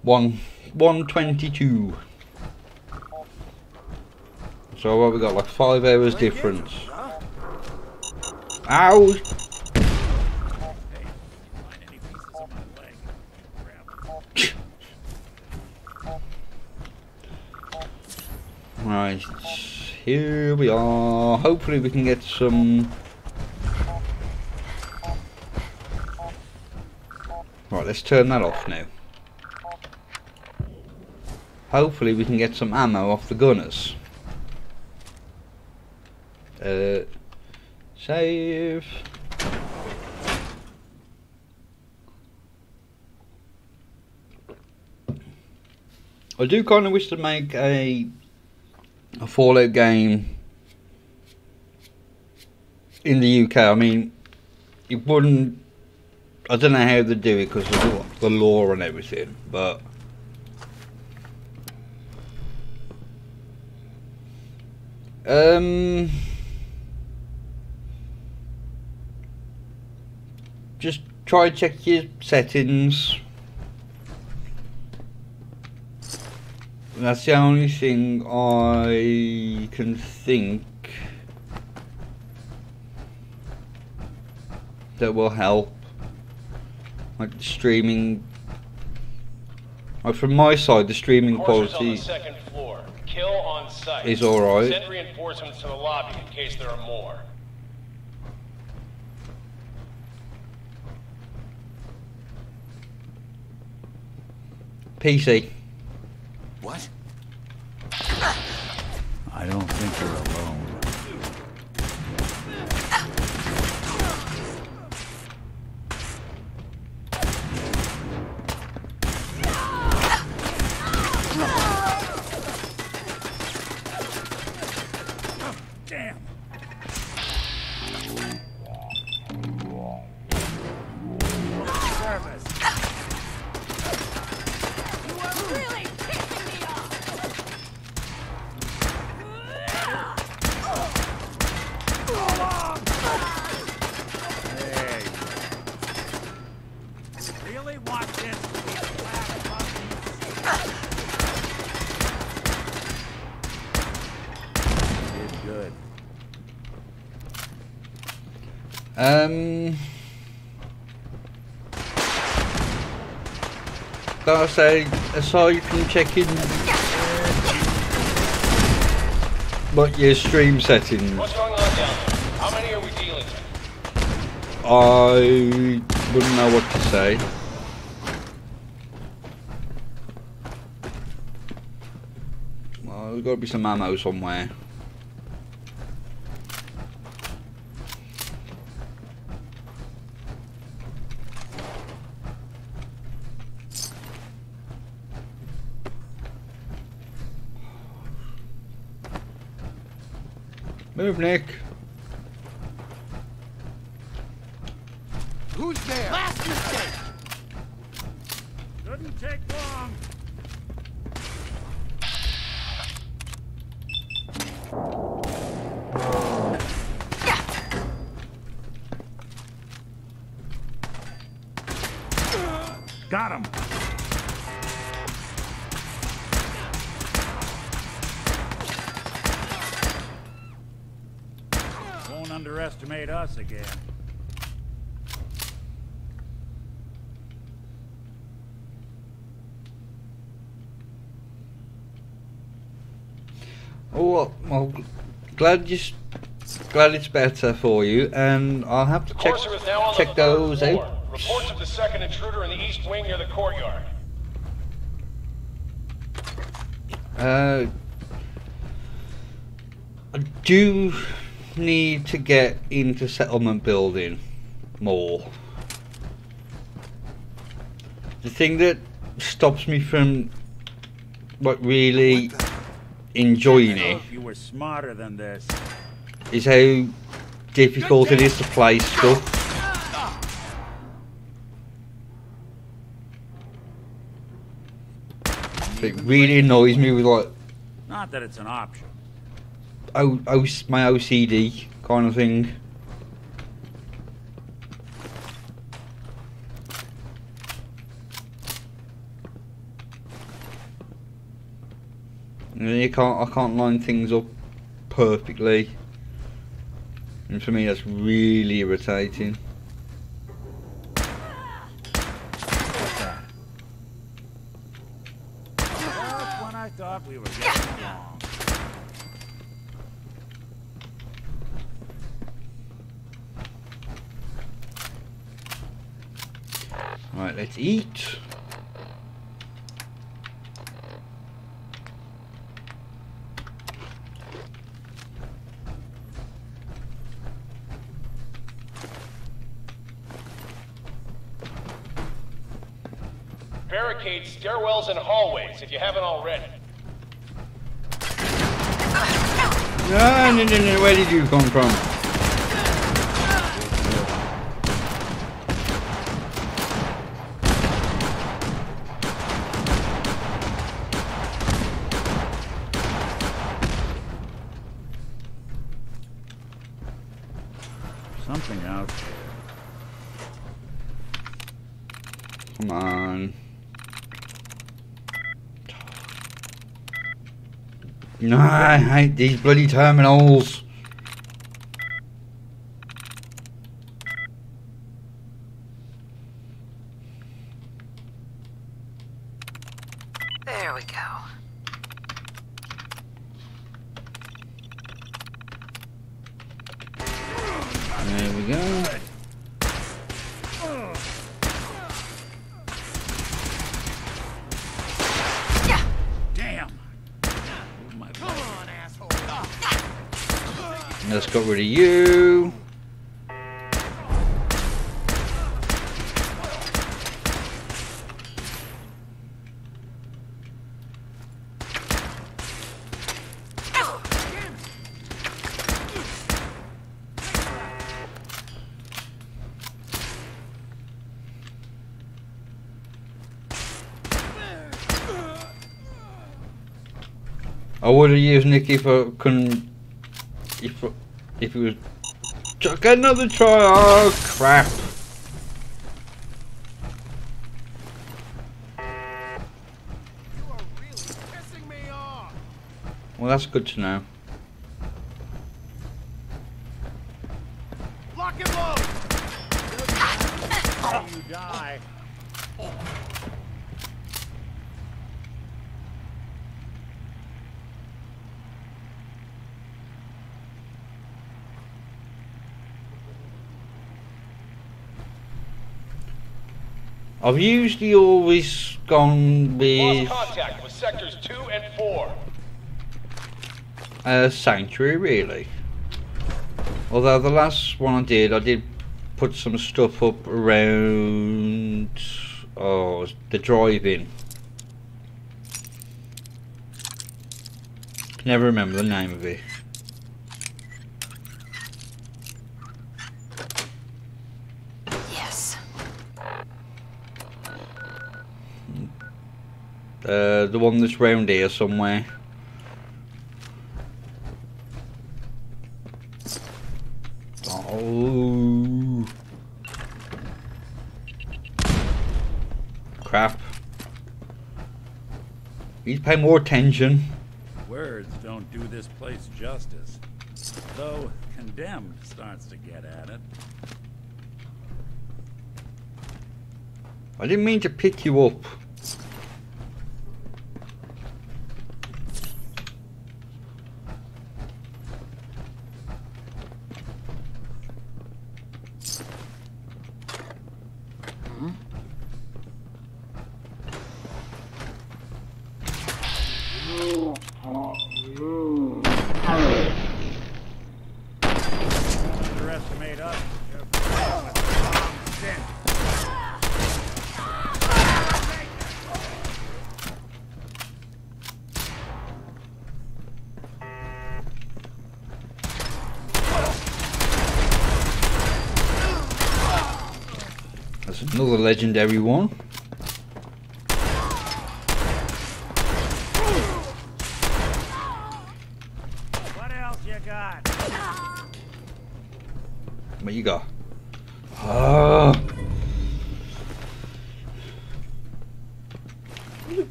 One, one twenty-two. So what we got like five hours difference. Ow! Right, here we are. Hopefully we can get some... Right, let's turn that off now. Hopefully we can get some ammo off the gunners. Uh, save. I do kind of wish to make a a Fallout game in the UK. I mean, it wouldn't. I don't know how they do it because of the law and everything, but. Um. Just try check your settings. That's the only thing I can think that will help. Like streaming. Like from my side, the streaming quality is alright. Send reinforcements to the lobby in case there are more. PC. What? I don't think you're alone. Aside from checking what your stream settings, What's going on down there? How many are we dealing with? I wouldn't know what to say. Well, there's got to be some ammo somewhere. Move, Nick. Glad you, glad it's better for you, and I'll have to check Corsair is now on check those out. Reports of the second intruder in the east wing near the courtyard. Uh, I do need to get into settlement building more. The thing that stops me from what really enjoying it You were smarter than this. is how difficult it is to play stuff. It really annoys me with like Not that it's an option. o- o- my OCD kind of thing. You can't I can't line things up perfectly. And for me that's really irritating. Right, let's eat. Stairwells and hallways if you haven't already. Ah, no, no, no, no, where did you come from? Something out Come on. No, I hate these bloody terminals. If I couldn't. If if it was. Chuck another try. Oh crap! Well, that's good to know. Lock and load! You die. I've usually always gone with Lost contact with sectors 2 and 4. uh, Sanctuary, really. Although the last one I did, I did put some stuff up around oh, the drive-in. Never remember the name of it. Yes. The one that's round here somewhere. Oh. Crap. He's pay more attention. Words don't do this place justice. Though condemned starts to get at it. I didn't mean to pick you up. Underestimate us. you're playing with the wrong sin. That's another legendary one. What else you got? What you got? Ah.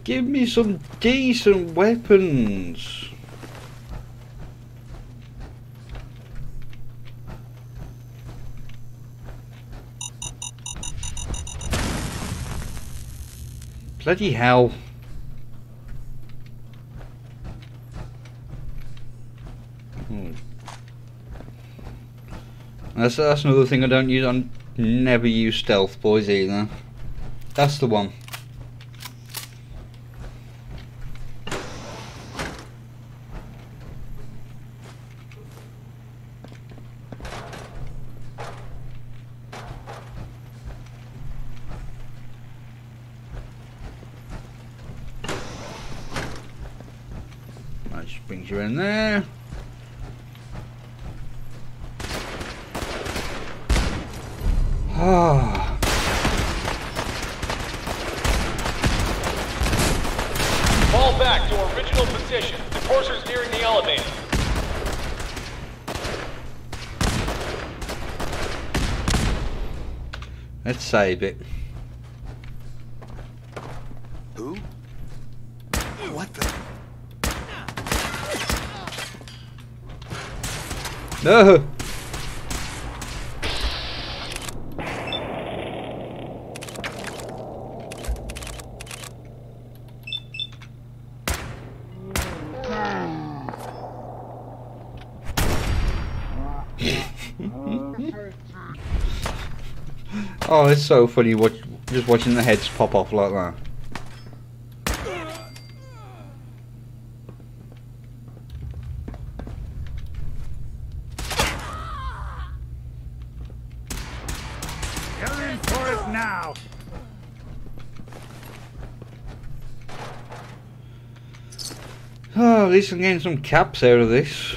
Give me some decent weapons. Bloody hell. Hmm. That's, that's another thing I don't use. I never use stealth boys either. That's the one. That just brings you in there. Ah. Fall back to original position. The courser's nearing the elevator. Let's save it. Who? What the? No. oh, it's so funny watch, just watching the heads pop off like that. You're for it now. Oh, at least I'm getting some caps out of this.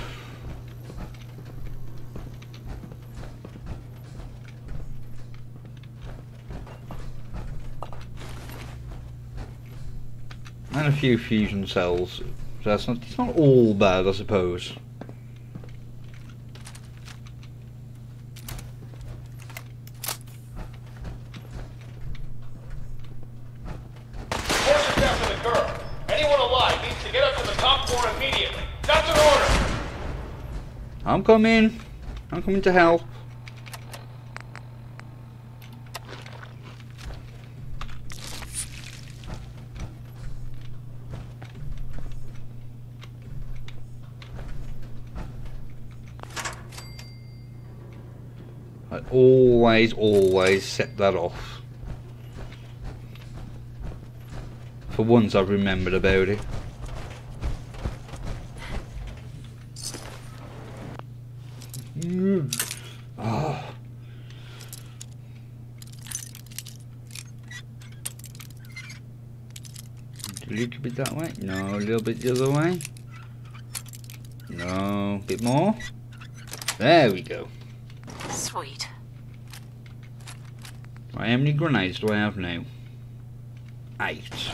Few fusion cells. So that's not, it's not all bad, I suppose. Courser's after the girl. Anyone alive needs to get up to the top floor immediately. That's an order. I'm coming. I'm coming to help. I always, always set that off. For once I've remembered about it. Mm. Ah. A little bit that way. No, a little bit the other way. No, a bit more. There we go. Sweet. Right, how many grenades do I have now? Eight.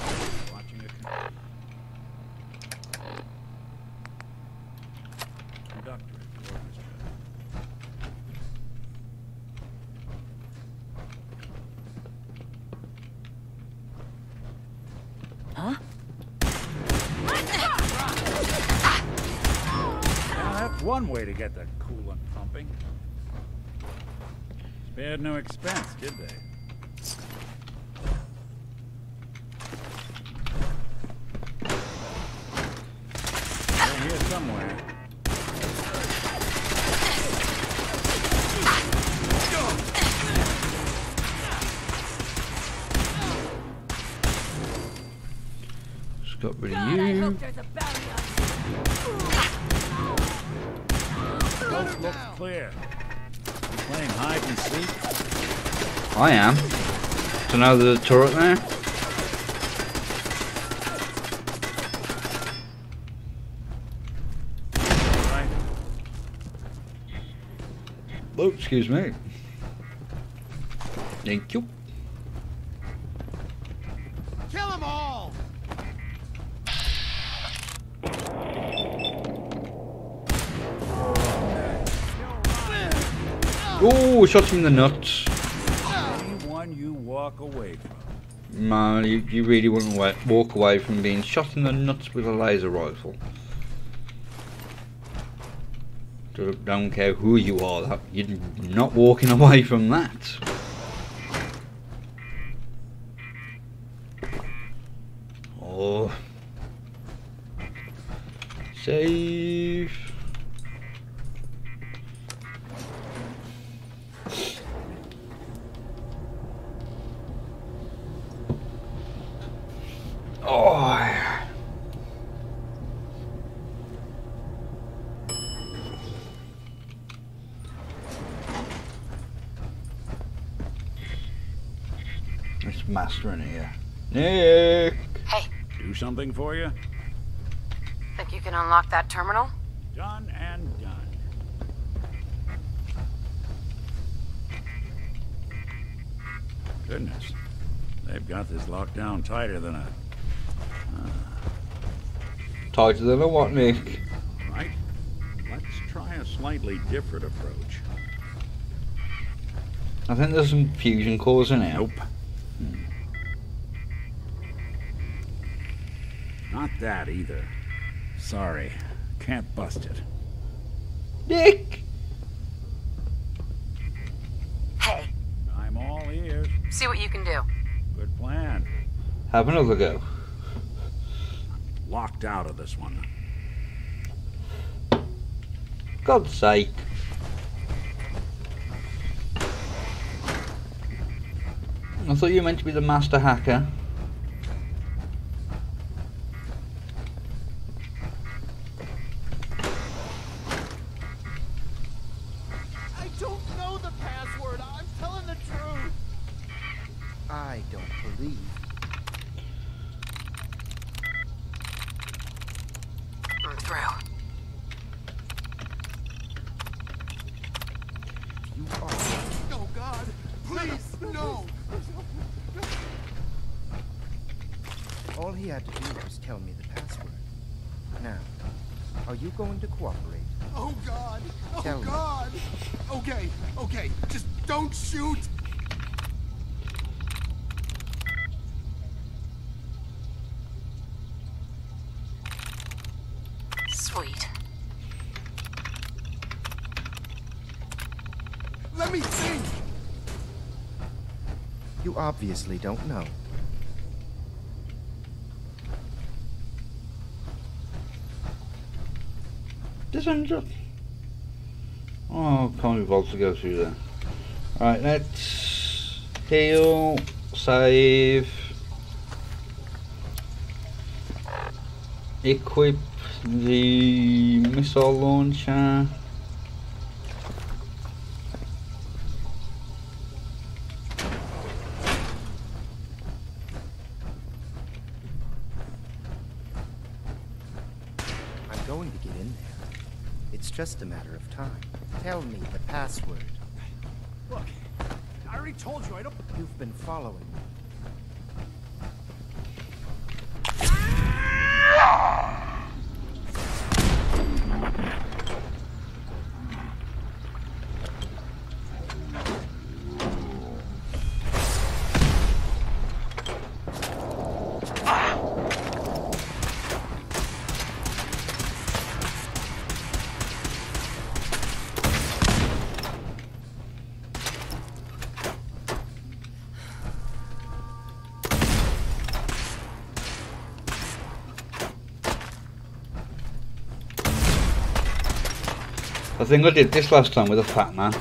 So now there's a turret there. Right. Oh, excuse me. Thank you. Kill them all! Oh, shot him in the nuts. man, you, you really wouldn't walk away from being shot in the nuts with a laser rifle. Don't care who you are, that, you're not walking away from that. Oh. safe. It's master in here. Nick! Hey, Do something for you? think you can unlock that terminal? Done and done. Goodness. They've got this locked down tighter than a... Uh, tighter than a what, Nick? Right? Let's try a slightly different approach. I think there's some fusion cores in it. Nope. Not that either. Sorry. Can't bust it. Nick! Hey, I'm all ears. see what you can do. Good plan. Have another go. Locked out of this one. God's sake. I thought you were meant to be the master hacker. Obviously don't know. Doesn't just... Oh, can't be bothered to go through there. Alright, let's heal, save, equip the missile launcher. I'm going to get in there. It's just a matter of time. Tell me the password. Look, I already told you I don't. You've been following me. I think I did this last time with a fat man.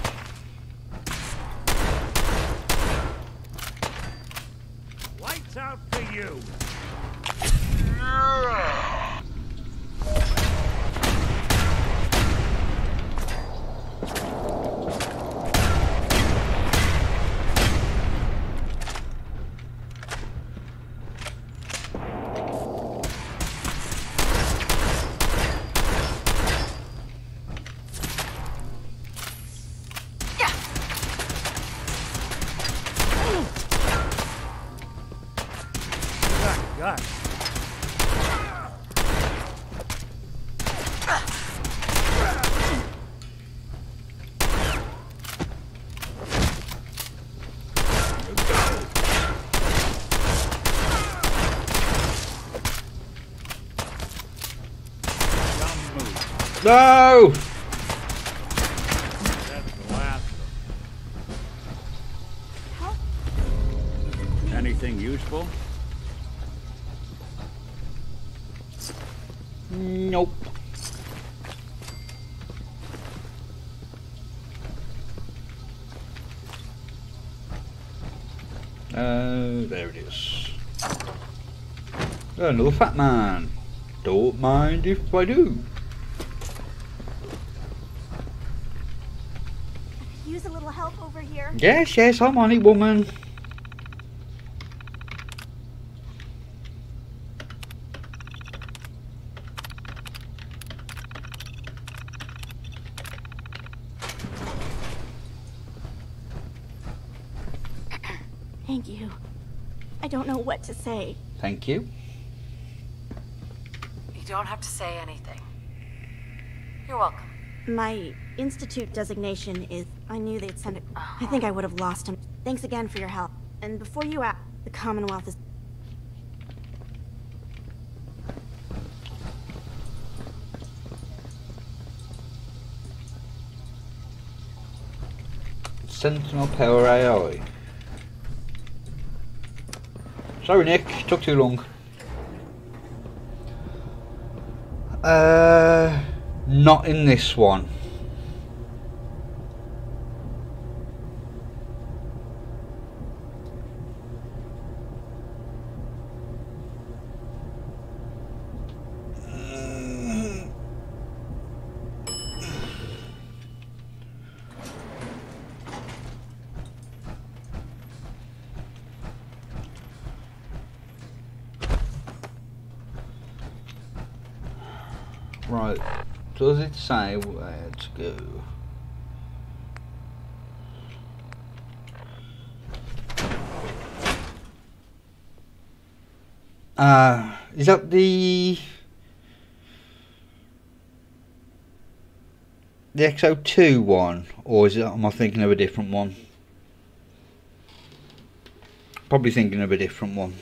Another fat man. Don't mind if I do. Use a little help over here. Yes, yes, I'm on it, woman. Thank you. I don't know what to say. Thank you. You don't have to say anything. You're welcome. My institute designation is. I knew they'd send it. I think I would have lost him. Thanks again for your help. And before you act, the Commonwealth is. Sentinel Power AI. Sorry, Nick. Took too long. Uh, not in this one. Right. To go? Uh, is that the the XO2 one, or is it? Am I thinking of a different one? Probably thinking of a different one.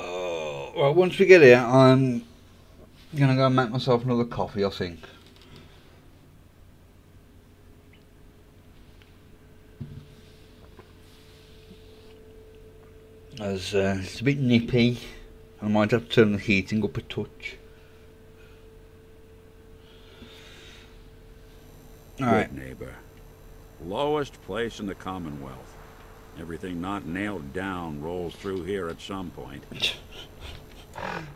Oh, well, once we get here, I'm gonna go and make myself another coffee. I think. As uh, it's a bit nippy, I might have to turn the heating up a touch. Good Alright. neighbor. Lowest place in the Commonwealth. Everything not nailed down rolls through here at some point.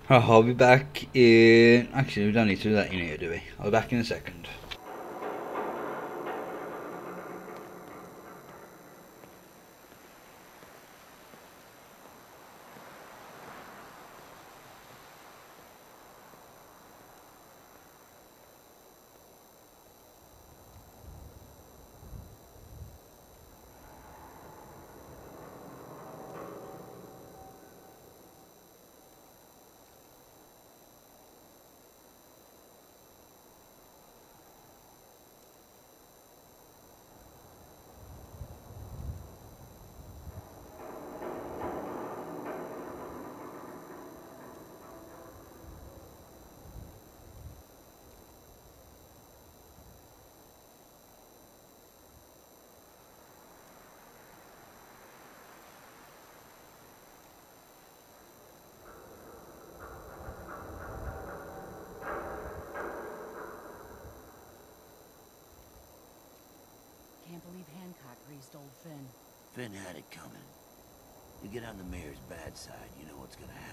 I'll be back in. Actually, we don't need to do that in here, do we? I'll be back in a second. Can't believe Hancock greased old Finn. Had it coming. You get on the mayor's bad side, you know what's gonna happen.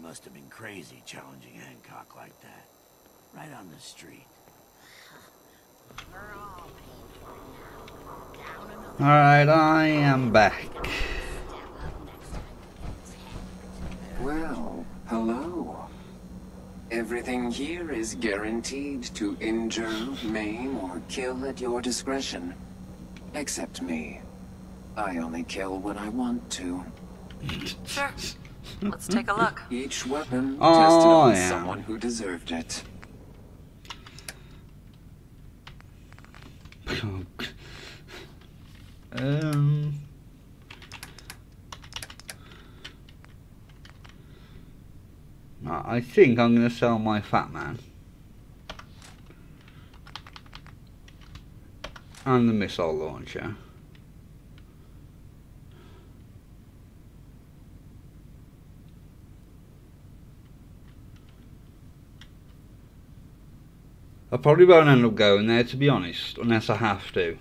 It must have been crazy challenging Hancock like that. Right on the street. Alright, I am back. Well, hello. Everything here is guaranteed to injure, maim, or kill at your discretion. Except me. I only kill when I want to. Sure. Let's take a look. Each weapon Oh, tested on yeah. someone who deserved it. Um. I think I'm going to sell my Fat Man. And the missile launcher. I probably won't end up going there to be honest, unless I have to.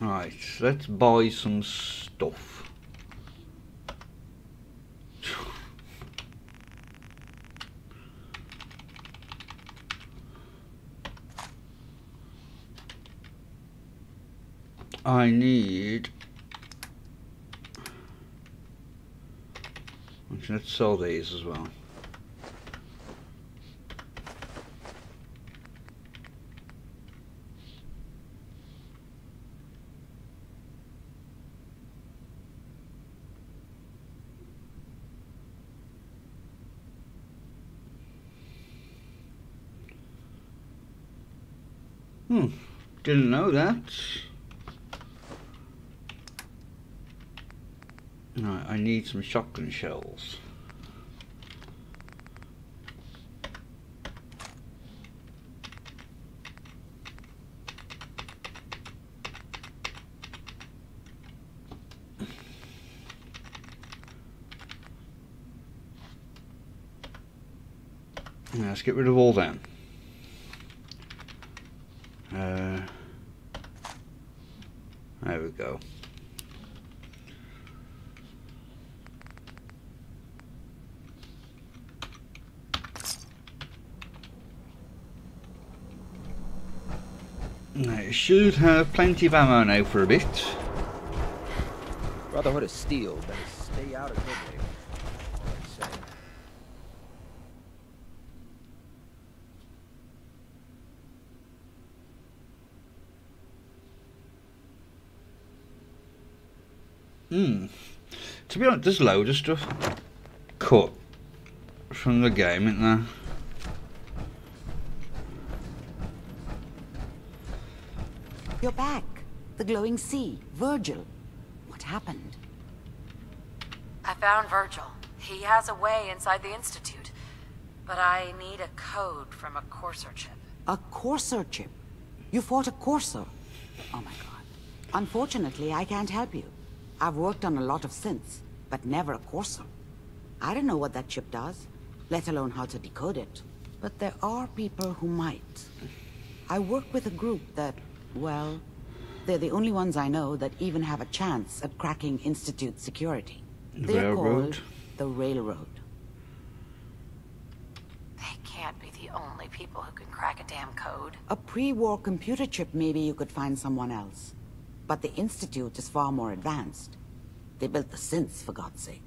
Right, let's buy some stuff. I need. Let's sell these as well. Hmm, didn't know that. Right, I some shotgun shells. Let's get rid of all them. Uh, there we go. I should have plenty of ammo now for a bit. Brotherhood of Steel better stay out of your way. All I say. Hmm. To be honest, there's loads of stuff cut from the game, isn't there? You're back. The glowing sea. Virgil. What happened? I found Virgil. He has a way inside the Institute. But I need a code from a Courser chip. A Courser chip. You fought a Courser. Oh my god. Unfortunately, I can't help you. I've worked on a lot of synths, but never a Courser. I don't know what that chip does, let alone how to decode it. But there are people who might. I work with a group that, well, they're the only ones I know that even have a chance at cracking Institute security. They're Railroad? called the Railroad. They can't be the only people who can crack a damn code. A pre-war computer chip, maybe you could find someone else. But the Institute is far more advanced. They built the synths, for God's sake.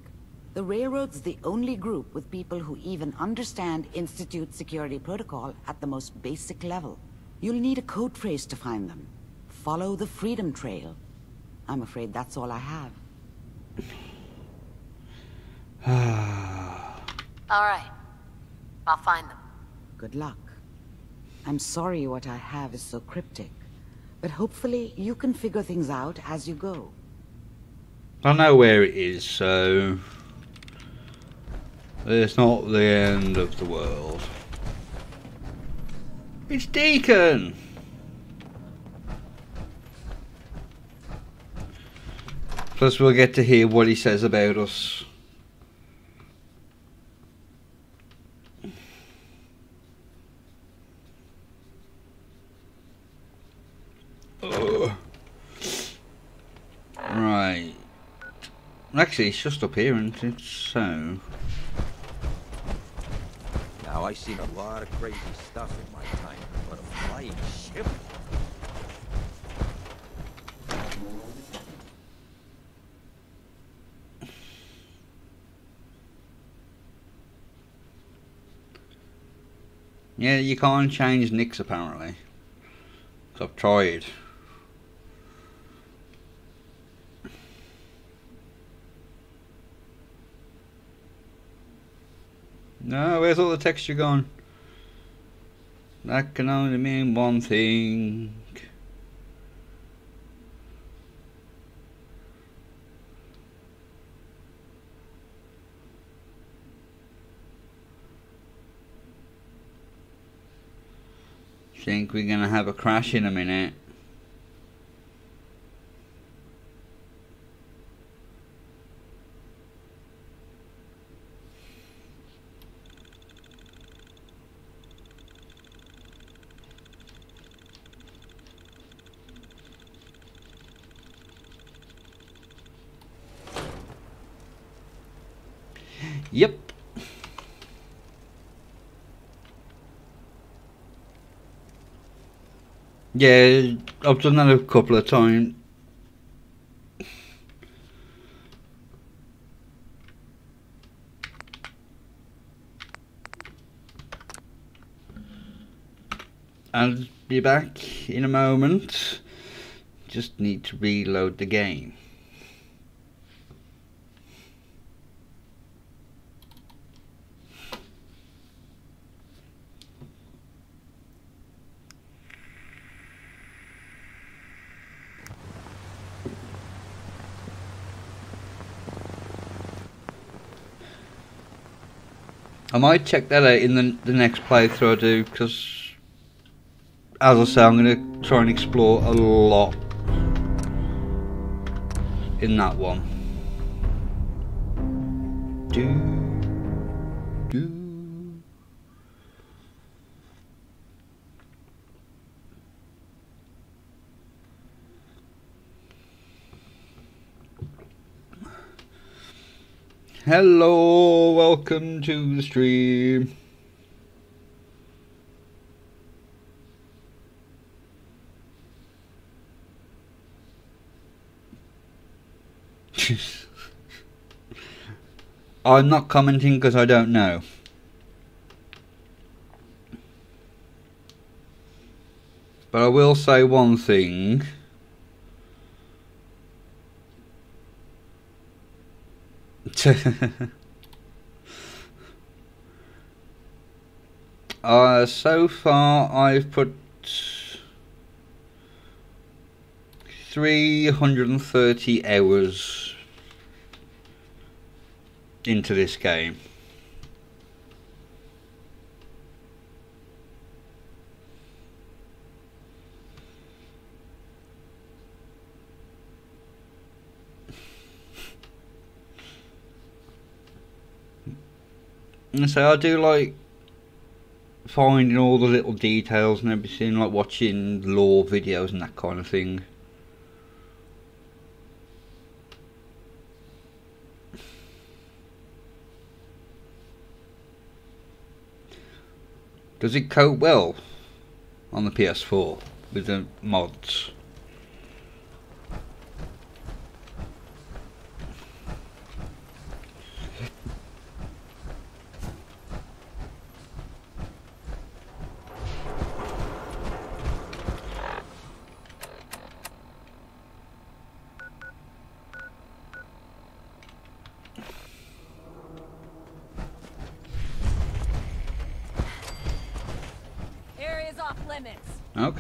The Railroad's the only group with people who even understand Institute security protocol at the most basic level. You'll need a code phrase to find them. Follow the Freedom Trail. I'm afraid that's all I have. All right. I'll find them. Good luck. I'm sorry what I have is so cryptic, but hopefully you can figure things out as you go. I know where it is, so it's not the end of the world. It's Deacon. Plus, we'll get to hear what he says about us. Ugh. Right. Actually, it's just up here, isn't it? So. Now, I've seen a lot of crazy stuff in my time, but a flying ship? Yeah, you can't change nicks apparently. So I've tried. No, where's all the texture gone? That can only mean one thing. Think we're gonna have a crash in a minute. Yep. Yeah, I've done that a couple of times. I'll be back in a moment. Just need to reload the game. Might check that out in the, the next playthrough I do because as I say I'm going to try and explore a lot in that one. Do. Hello, welcome to the stream. I'm not commenting because I don't know. But I will say one thing. uh, so far I've put 330 hours into this game. And so I do like finding all the little details and everything, like watching lore videos and that kind of thing. Does it cope well on the PS4 with the mods?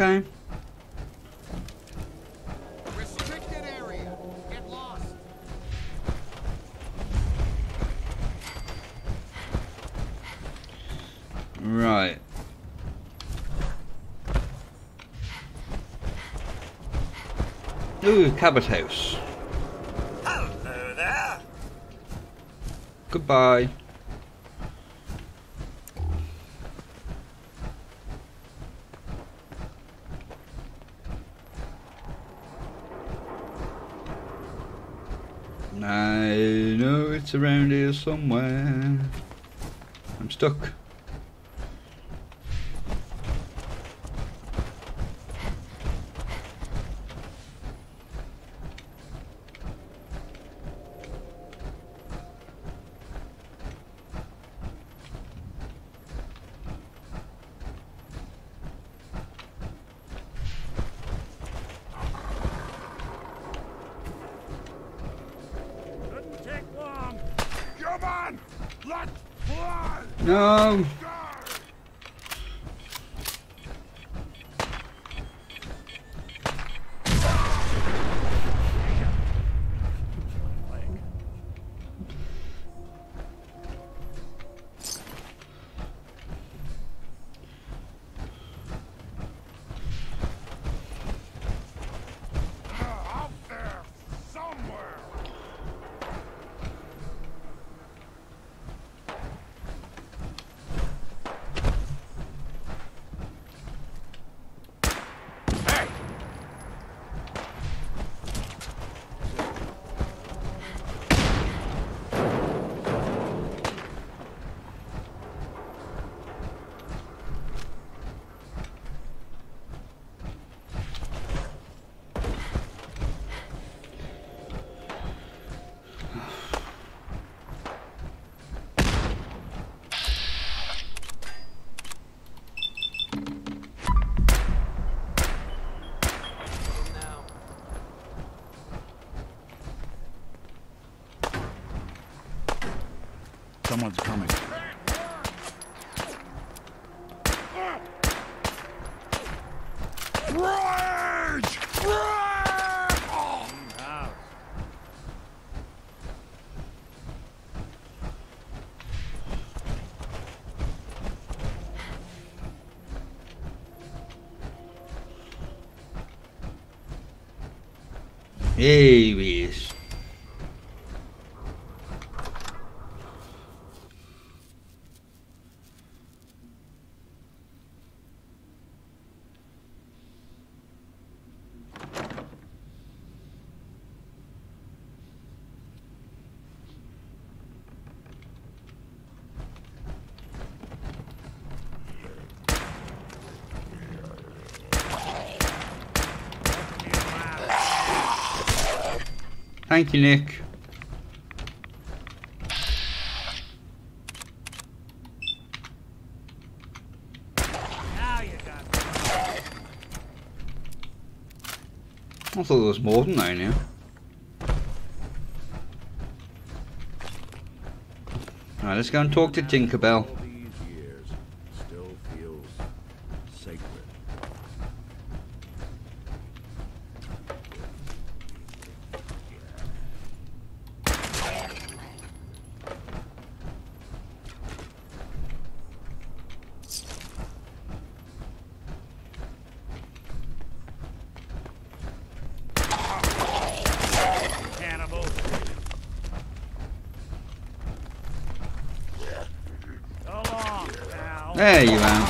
Okay. Right. Ooh, Cabot House. Hello there. Goodbye. It's around here somewhere. I'm stuck. Here he is. Thank you, Nick. I thought there was more than that in here. Alright, let's go and talk to Tinkerbell. all these years. Still feels sacred. Cannibal. So long, pal. There you are.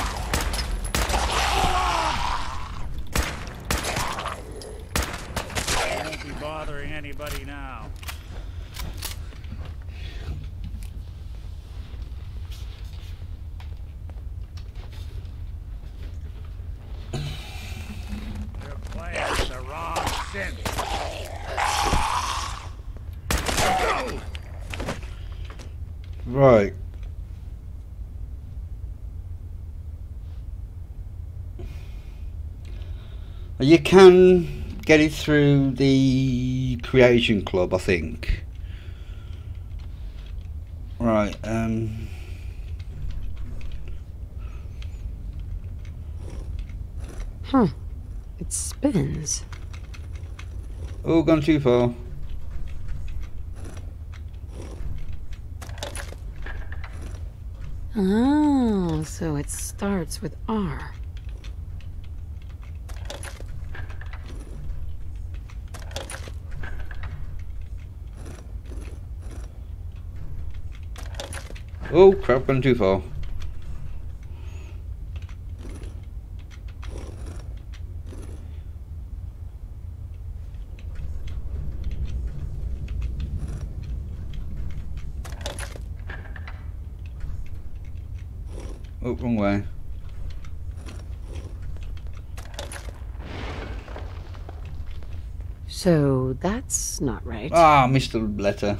Won't be bothering anybody now. You're playing the wrong synth. Right. You can get it through the Creation Club, I think. Right, um... Huh. It spins. Oh, gone too far. Oh, so it starts with R. Oh crap, gone too far. Oh, wrong way. So that's not right. Ah, the letter.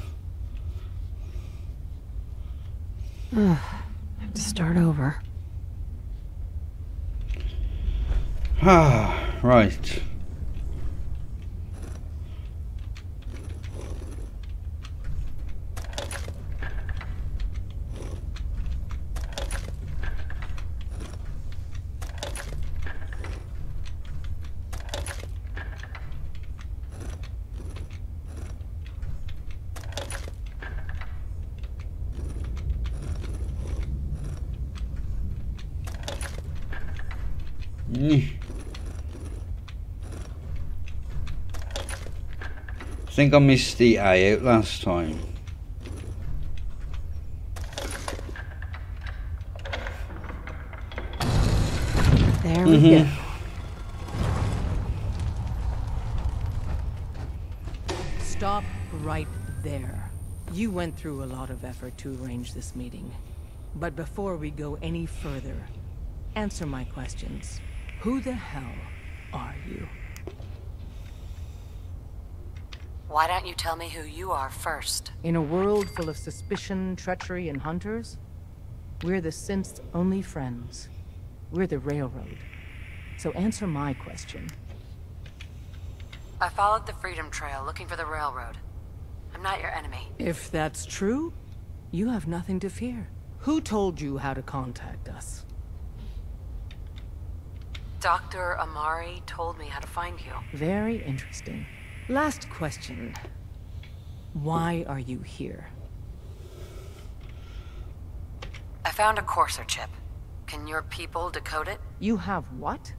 have to start over. Ah, right. Mm. I think I missed the A out last time. There we Mhm. go. Stop right there. You went through a lot of effort to arrange this meeting. But before we go any further, answer my questions. Who the hell are you? Why don't you tell me who you are first? In a world full of suspicion, treachery, and hunters, we're the synth's only friends. We're the Railroad. So answer my question. I followed the Freedom Trail looking for the railroad. I'm not your enemy. If that's true, you have nothing to fear. Who told you how to contact us? Dr. Amari told me how to find you. Very interesting. Last question. Why are you here? I found a Courser chip. Can your people decode it? You have what?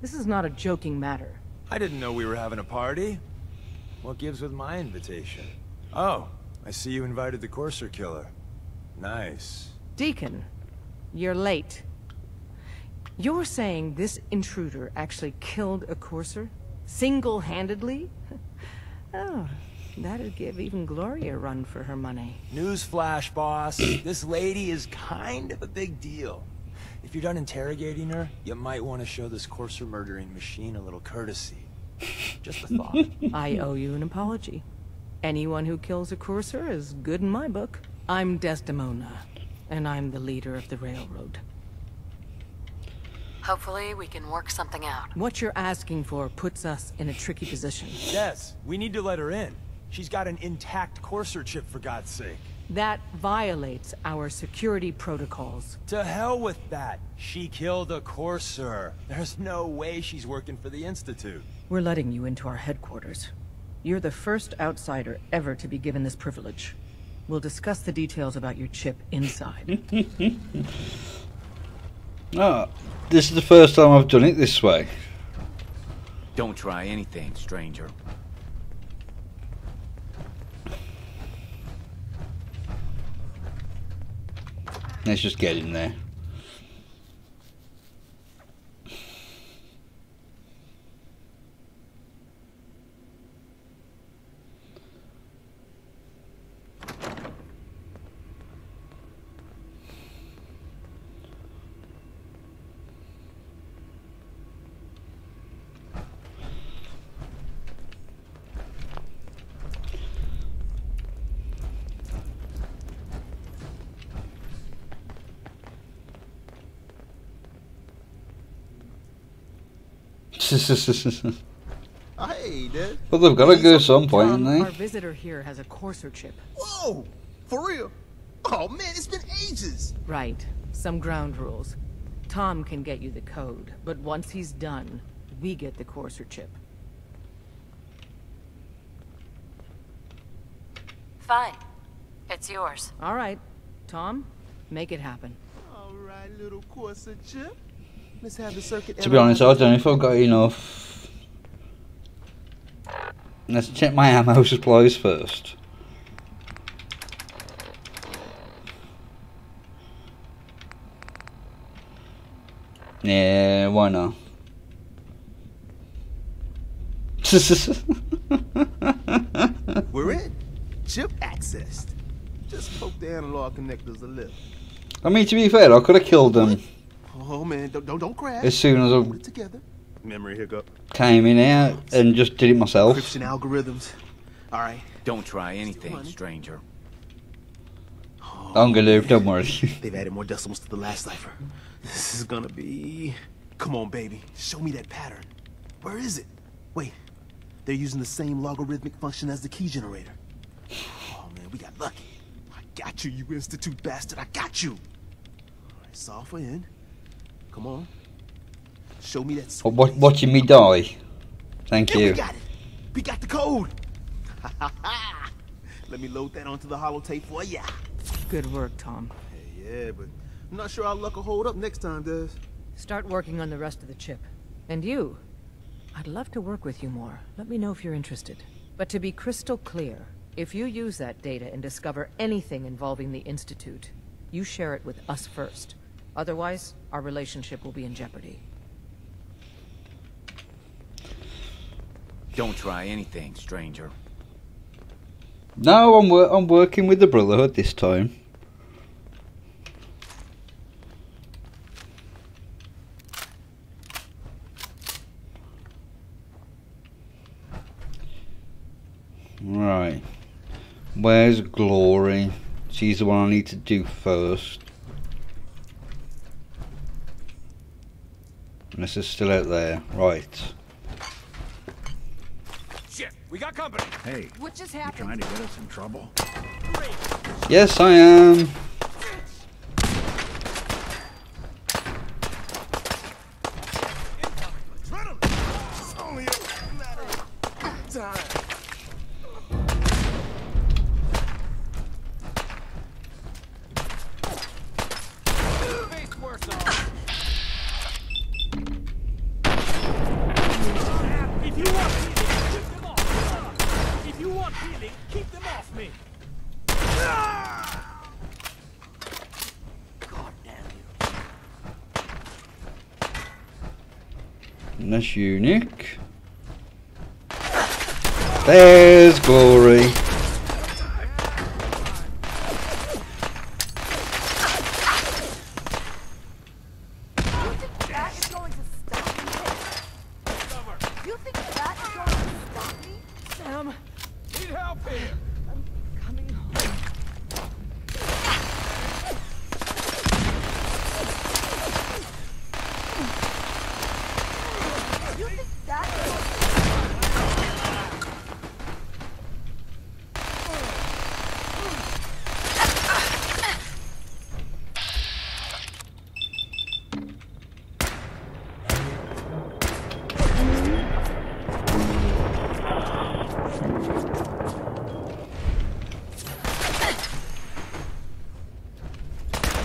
This is not a joking matter. I didn't know we were having a party. What gives with my invitation? Oh, I see you invited the Courser killer. Nice. Deacon, you're late. You're saying this intruder actually killed a Courser? Single-handedly? oh, that'd give even Gloria a run for her money. Newsflash, boss. this lady is kind of a big deal. If you're done interrogating her, you might want to show this Courser murdering machine a little courtesy. Just a thought. I owe you an apology. Anyone who kills a Courser is good in my book. I'm Desdemona, and I'm the leader of the Railroad. Hopefully, we can work something out. What you're asking for puts us in a tricky position. Yes, we need to let her in. She's got an intact Courser chip, for God's sake. That violates our security protocols. To hell with that. She killed a Courser. There's no way she's working for the Institute. We're letting you into our headquarters. You're the first outsider ever to be given this privilege. We'll discuss the details about your chip inside. Ah, this is the first time I've done it this way. Don't try anything, stranger. Let's just get in there. Hey, dude. Well, they've got to go at some point, Tom, haven't our visitor here has a Courser chip. Whoa! For real? Oh man, it's been ages. Right. Some ground rules. Tom can get you the code, but once he's done, we get the Courser chip. Fine. It's yours. All right. Tom, make it happen. All right, little Courser chip to be honest, I don't know if I've got enough. Let's check my ammo supplies first. Yeah, why not? We're in. Chip accessed. Just poke the analog connectors a little. I mean, to be fair, I could have killed them. Oh man, don't don't, don't crash. as soon as Put I it together. Memory hiccup. came in out and just did it myself. Encryption algorithms. All right. Don't try anything, stranger. Oh, I'm gonna, don't worry. They've added more decimals to the last cipher. This is gonna be. Come on, baby. Show me that pattern. Where is it? Wait. They're using the same logarithmic function as the key generator. Oh man, we got lucky. I got you, you institute bastard. I got you. All right, solve for n. Come on. Show me that. Oh, what, watching me die. Thank Yeah, you. we got it. We got the code. Let me load that onto the holotape for ya. Good work, Tom. Hey, yeah, but I'm not sure our luck will hold up next time, Des. Start working on the rest of the chip. And you? I'd love to work with you more. Let me know if you're interested. But to be crystal clear, if you use that data and discover anything involving the Institute, you share it with us first. Otherwise, our relationship will be in jeopardy. Don't try anything, stranger. No, I'm, wor- I'm working with the Brotherhood this time. Right. Where's Glory? She's the one I need to do first. Unless is still out there. Right. Shit, we got company. Hey, What just you happened? trying to get us in trouble? Yes, I am. It's only a matter of time. Face worse off. If you want healing, keep them off. If you want healing, keep them off me. And that's unique. There's Glory. That is going to stop me. You think that is going to stop me? Sam, Need help here. Coming home. You think that is going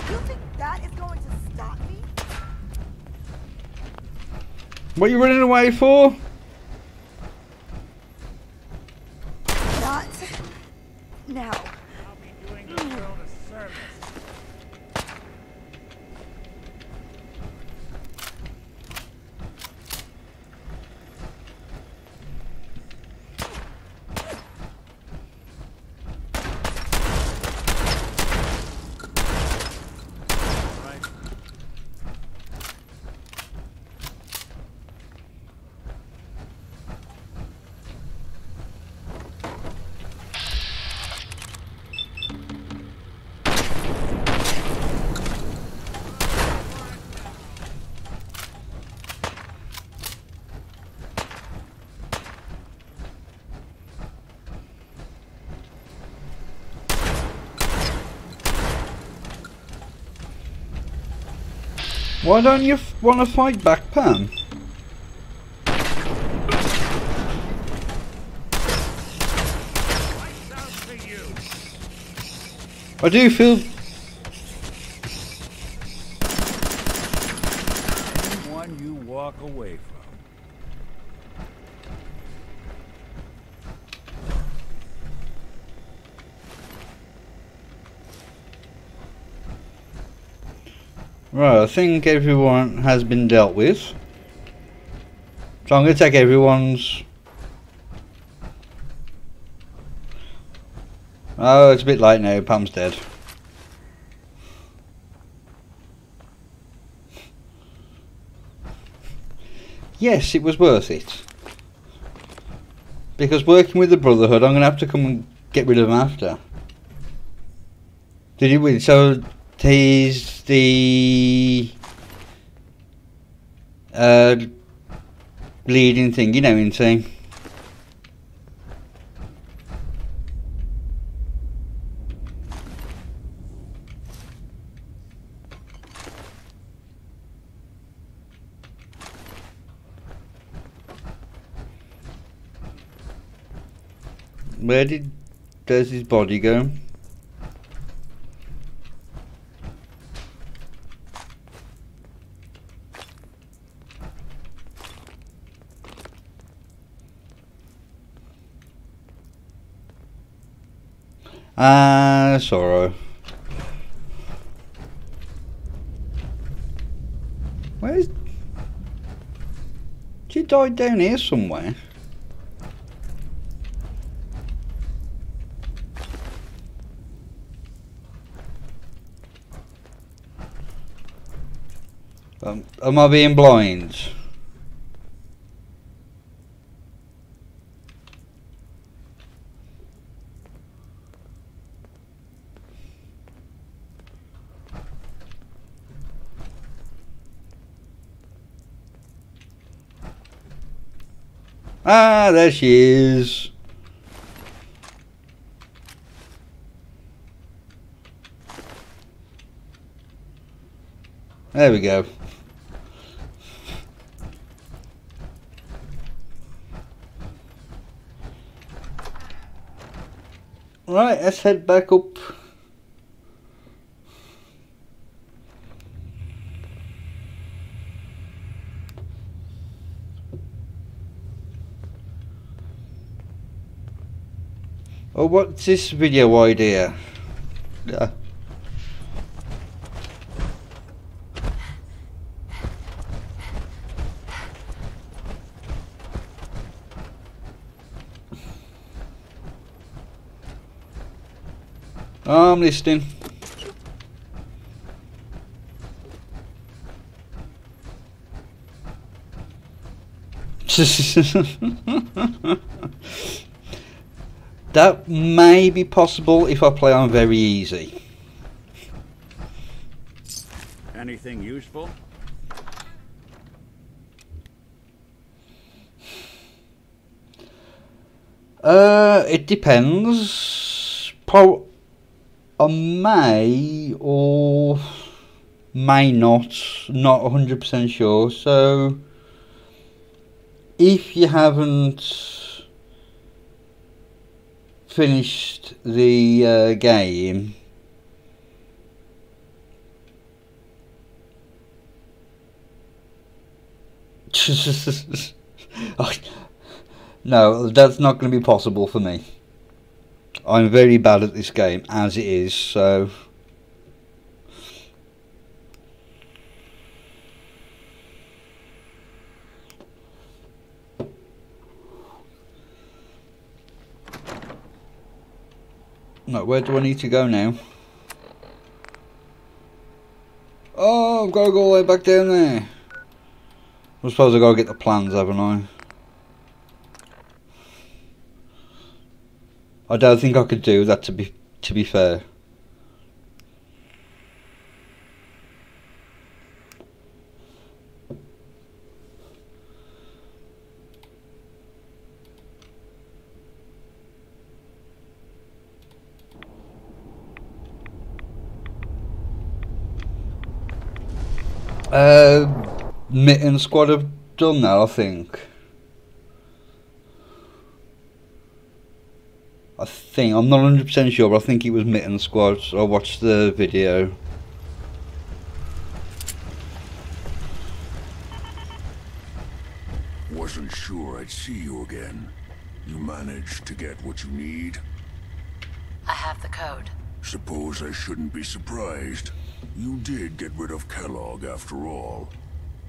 You think that is going to stop me? What are you running away for? Not now. Why don't you want to fight back, Pam? I do feel Anyone you walk away from. Right, I think everyone has been dealt with. So I'm going to take everyone's... Oh, it's a bit late now. Pam's dead. Yes, it was worth it. Because working with the Brotherhood, I'm going to have to come and get rid of them after. Did he win? So he's the uh, thing, you know I'm saying? Where did does his body go? Ah, sorrow. Where's... She died down here somewhere. Um, am I being blind? There she is. There we go. Right, let's head back up. Oh, what's this video idea? Yeah. I'm listening. that may be possible if I play on very easy. Anything useful? Uh, it depends. Pro I may or may not, not 100% sure. So, if you haven't finished the uh, game, no, that's not going to be possible for me. I'm very bad at this game as it is, so... No, where do I need to go now? Oh, I've got to go all the way back down there. I suppose I've got to get the plans, haven't I? I don't think I could do that to be to be fair. Uh, Mitten Squad have done that, I think. I think, I'm not 100% sure, but I think it was Mitten Squad. So I watched the video. Wasn't sure I'd see you again. You managed to get what you need? I have the code. Suppose I shouldn't be surprised. You did get rid of Kellogg after all.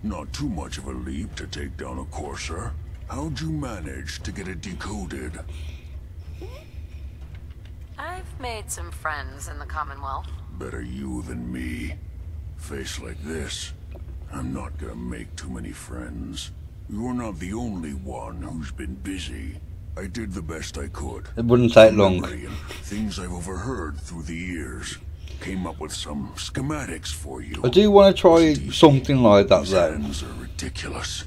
Not too much of a leap to take down a Courser. How'd you manage to get it decoded? I've made some friends in the Commonwealth. Better you than me. Face like this, I'm not gonna make too many friends. You're not the only one who's been busy. I did the best I could. It wouldn't take long. Things I've overheard through the years. Came up with some schematics for you. I do want to try something like that These though. hands are ridiculous.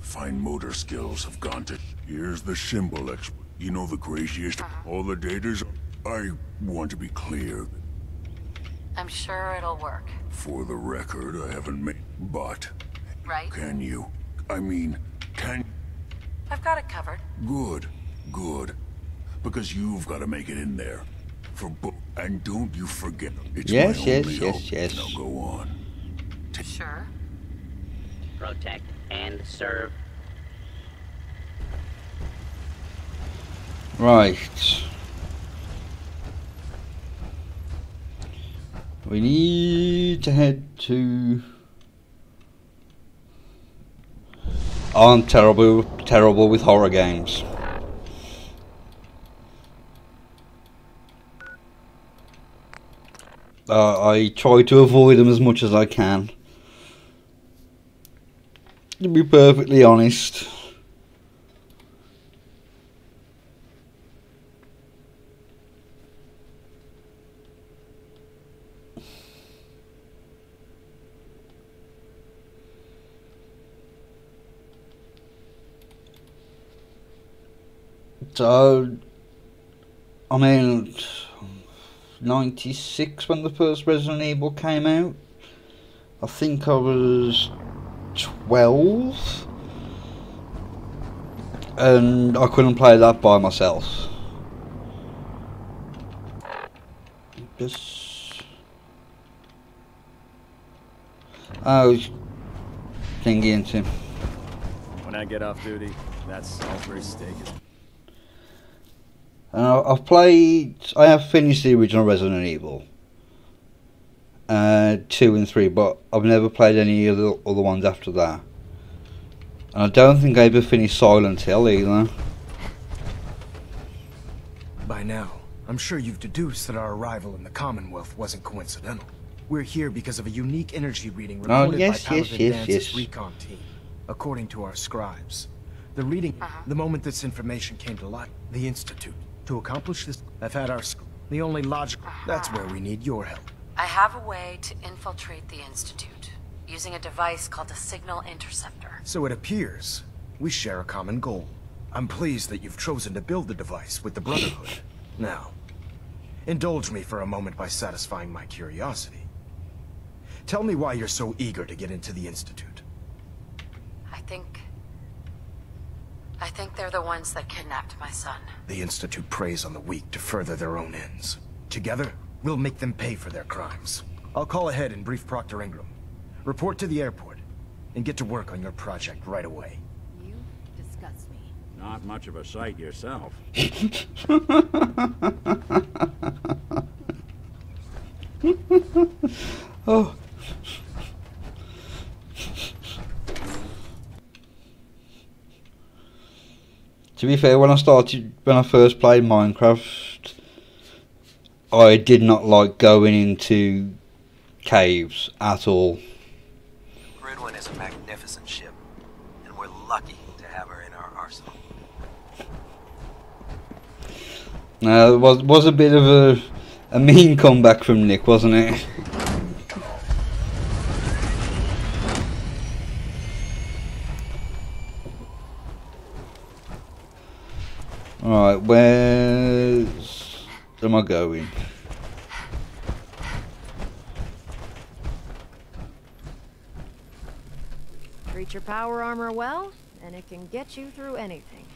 Fine motor skills have gone to... Here's the symbol expert. You know the craziest... All the data's... I want to be clear. I'm sure it'll work. For the record, I haven't made... But... Right? Can you? I mean, can... I've got it covered. Good. Good. Because you've got to make it in there. For book. And don't you forget... It's Yes, my yes, only yes, hope. yes. Now go on. Sure. Protect and serve. Right. We need to head to. I'm terrible, terrible with horror games. Uh, I try to avoid them as much as I can. To be perfectly honest. So, I mean, 96 when the first Resident Evil came out. I think I was 12. And I couldn't play that by myself. Just. I was oh, thinking into. When I get off duty, that's Salisbury's steak. And I- I've played. I have finished the original Resident Evil. Uh, two and three, but I've never played any of the other ones after that. And I don't think I ever finished Silent Hill either. By now, I'm sure you've deduced that our arrival in the Commonwealth wasn't coincidental. We're here because of a unique energy reading Oh, reported yes, by yes, Paladin yes, Danse's yes. recon team. According to our scribes, the reading, the moment this information came to light, the Institute. To accomplish this, I've had our sc- the only logical. That's where we need your help. I have a way to infiltrate the Institute using a device called a signal interceptor. So it appears we share a common goal. I'm pleased that you've chosen to build the device with the Brotherhood. Now, indulge me for a moment by satisfying my curiosity. Tell me why you're so eager to get into the Institute. I think. I think they're the ones that kidnapped my son. The Institute preys on the weak to further their own ends. Together, we'll make them pay for their crimes. I'll call ahead and brief Proctor Ingram. Report to the airport, and get to work on your project right away. You disgust me. Not much of a sight yourself. oh. To be fair, when I started, when I first played Minecraft, I did not like going into caves at all. Prydwen is a magnificent ship, and we're lucky to have her in our arsenal. Uh, it was was a bit of a a mean comeback from Nick, wasn't it? Alright, where's am I going? Treat your power armor well, and it can get you through anything.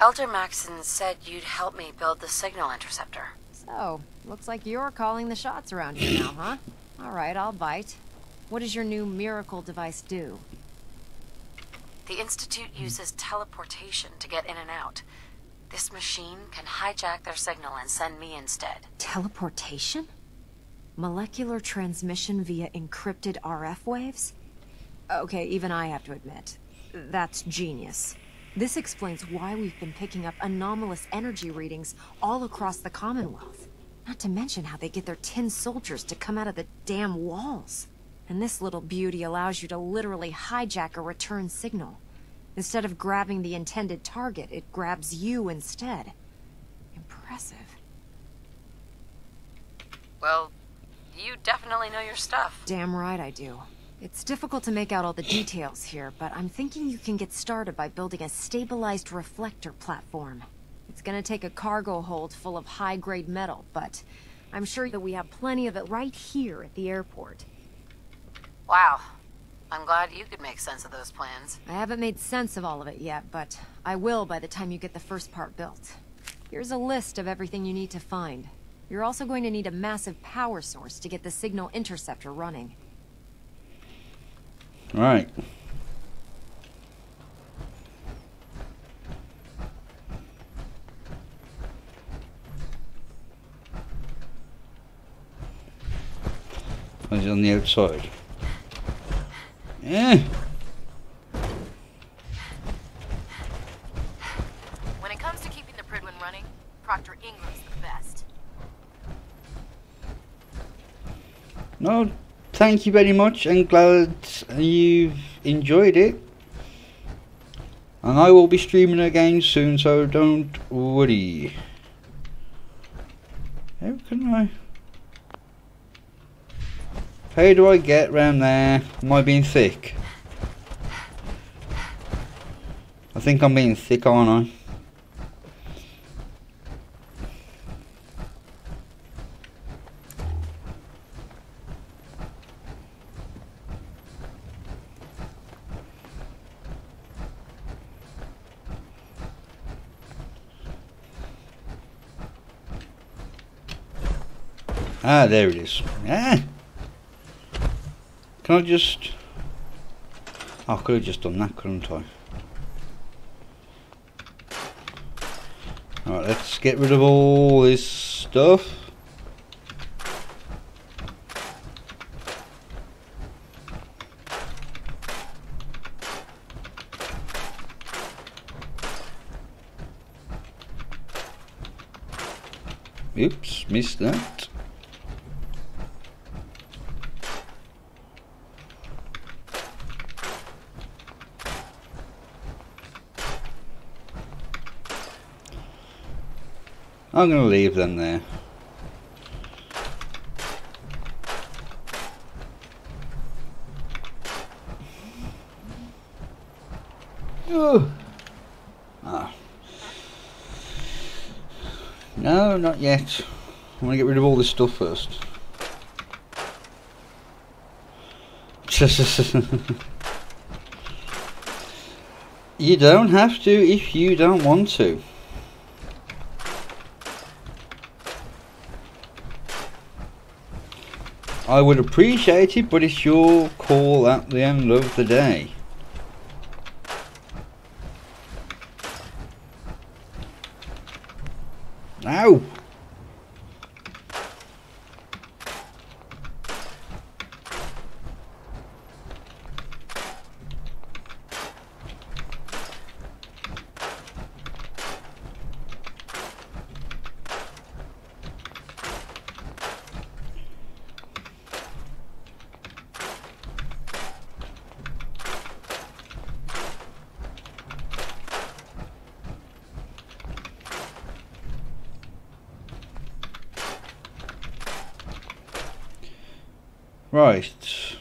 Elder Maxson said you'd help me build the signal interceptor. So, looks like you're calling the shots around here now, huh? All right, I'll bite. What does your new miracle device do? The Institute uses teleportation to get in and out. This machine can hijack their signal and send me instead. Teleportation? Molecular transmission via encrypted RF waves? Okay, even I have to admit, that's genius. This explains why we've been picking up anomalous energy readings all across the Commonwealth. Not to mention how they get their tin soldiers to come out of the damn walls. And this little beauty allows you to literally hijack a return signal. Instead of grabbing the intended target, it grabs you instead. Impressive. Well, you definitely know your stuff. Damn right I do. It's difficult to make out all the details here, but I'm thinking you can get started by building a stabilized reflector platform. It's gonna take a cargo hold full of high-grade metal, but I'm sure that we have plenty of it right here at the airport. Wow. I'm glad you could make sense of those plans. I haven't made sense of all of it yet, but I will by the time you get the first part built. Here's a list of everything you need to find. You're also going to need a massive power source to get the signal interceptor running. Right. Was it on the outside? Yeah. When it comes to keeping the Prydwen running, Proctor Ingram's the best. No, thank you very much. I'm glad you've enjoyed it. And I will be streaming again soon, so don't worry. How can I... How do I get round there? Am I being sick? I think I'm being sick, aren't I? Ah, there it is. Ah! Can I just... I could have just done that, couldn't I? Alright, let's get rid of all this stuff. Oops, missed that. I'm going to leave them there. Ah. No, not yet. I want to get rid of all this stuff first. you don't have to if you don't want to. I would appreciate it, but it's your call at the end of the day. Ow! Right.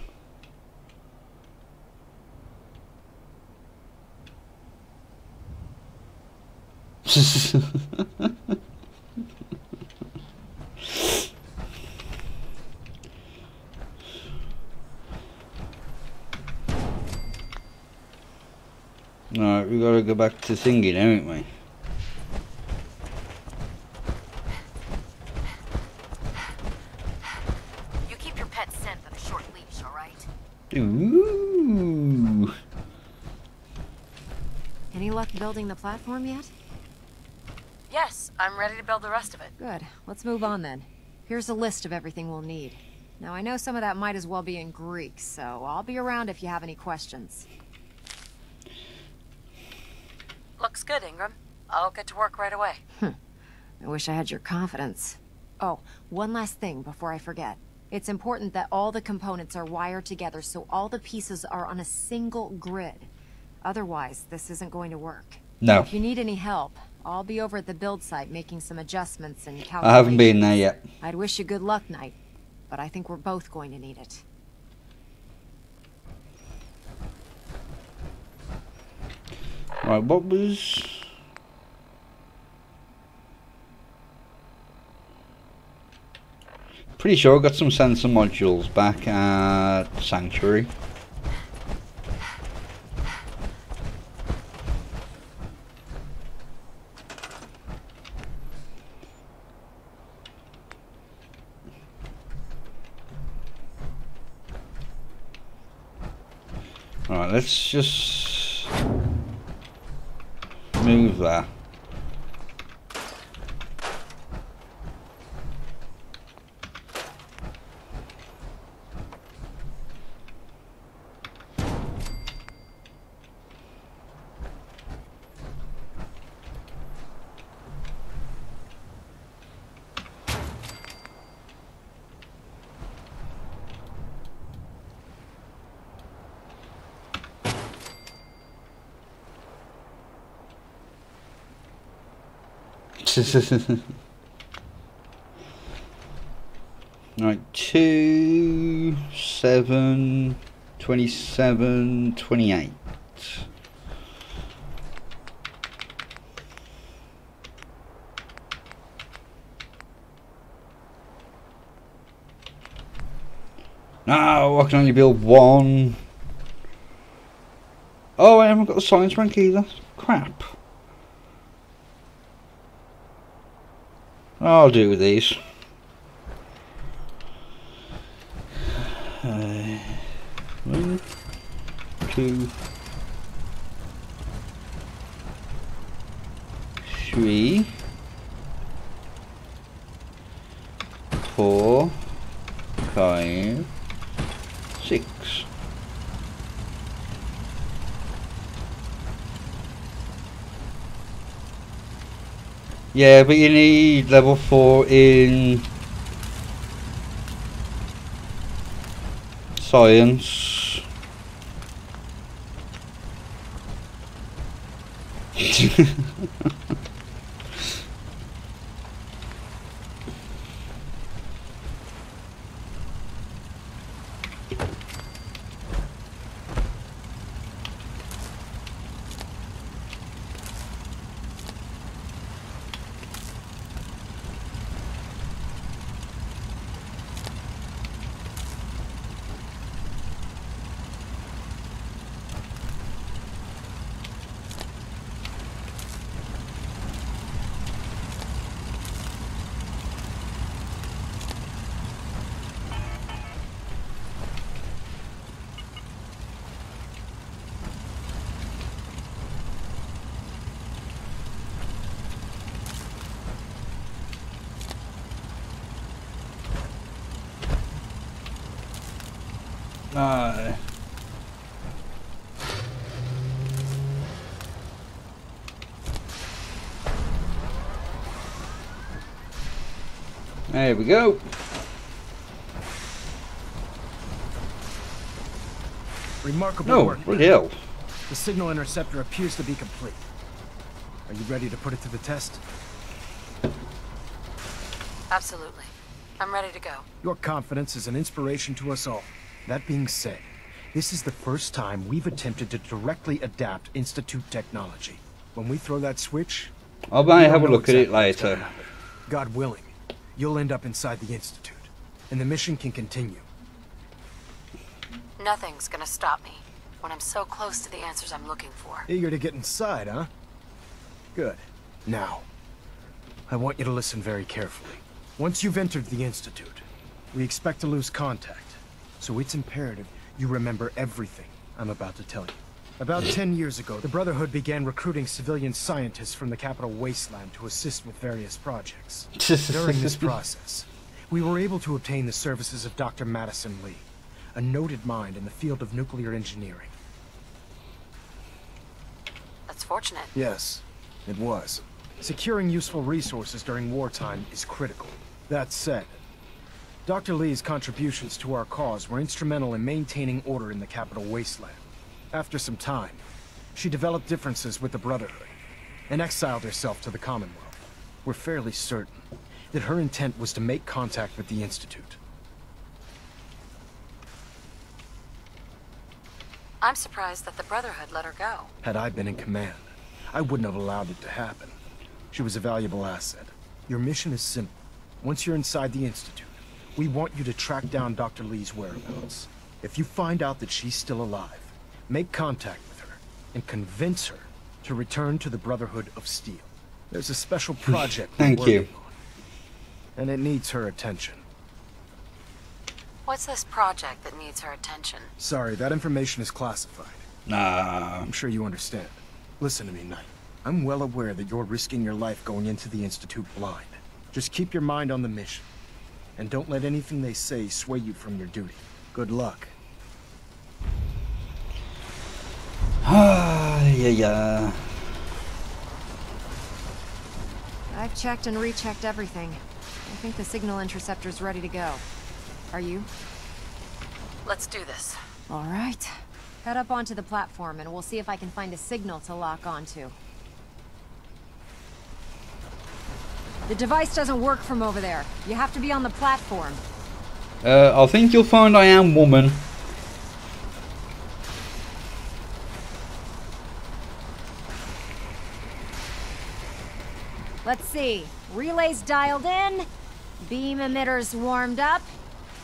Alright, we gotta go back to singing, haven't we? You keep your pet synth on a short leash, all right? Ooh. Any luck building the platform yet? Yes, I'm ready to build the rest of it. Good. Let's move on then. Here's a list of everything we'll need. Now, I know some of that might as well be in Greek, so I'll be around if you have any questions. Looks good, Ingram. I'll get to work right away. Hmm. I wish I had your confidence. Oh, one last thing before I forget. It's important that all the components are wired together so all the pieces are on a single grid. Otherwise, this isn't going to work. No. If you need any help, I'll be over at the build site making some adjustments and calculations. I haven't been there yet. I'd wish you good luck, Knight, but I think we're both going to need it. Right, what was... Pretty sure I got some sensor modules back at Sanctuary. Alright, let's just move that. Right, 2, 7, 27, 28. No, I can only build one. Oh, I haven't got the science rank either. Crap. I'll do these. Uh, one, two, three, four, five, six. Yeah, but you need level 4 in science. Uh, there we go. Remarkable No, work. what the hell? The signal interceptor appears to be complete. Are you ready to put it to the test? Absolutely. I'm ready to go. Your confidence is an inspiration to us all. That being said, this is the first time we've attempted to directly adapt Institute technology. When we throw that switch, I'll might have a know look at it exactly what's gonna later. God willing, you'll end up inside the Institute, and the mission can continue. Nothing's gonna stop me when I'm so close to the answers I'm looking for. Eager to get inside, huh? Good. Now, I want you to listen very carefully. Once you've entered the Institute, we expect to lose contact. So it's imperative you remember everything I'm about to tell you. About ten years ago, the Brotherhood began recruiting civilian scientists from the capital wasteland to assist with various projects. During this process, we were able to obtain the services of Dr. Madison Lee, a noted mind in the field of nuclear engineering. That's fortunate. Yes, it was. Securing useful resources during wartime is critical. That said, Dr. Lee's contributions to our cause were instrumental in maintaining order in the capital wasteland. After some time, she developed differences with the Brotherhood and exiled herself to the Commonwealth. We're fairly certain that her intent was to make contact with the Institute. I'm surprised that the Brotherhood let her go. Had I been in command, I wouldn't have allowed it to happen. She was a valuable asset. Your mission is simple. Once you're inside the Institute, we want you to track down Dr. Lee's whereabouts. If you find out that she's still alive, make contact with her and convince her to return to the Brotherhood of Steel. There's a special project we're Thank you. working on, and it needs her attention. What's this project that needs her attention? Sorry, that information is classified. Nah. I'm sure you understand. Listen to me, Knight. I'm well aware that you're risking your life going into the Institute blind. Just keep your mind on the mission. And don't let anything they say sway you from your duty. Good luck. Ah, yeah, yeah. I've checked and rechecked everything. I think the signal interceptor's ready to go. Are you? Let's do this. All right. Head up onto the platform and we'll see if I can find a signal to lock onto. The device doesn't work from over there. You have to be on the platform. Uh, I think you'll find I am woman. Let's see. Relays dialed in. Beam emitters warmed up.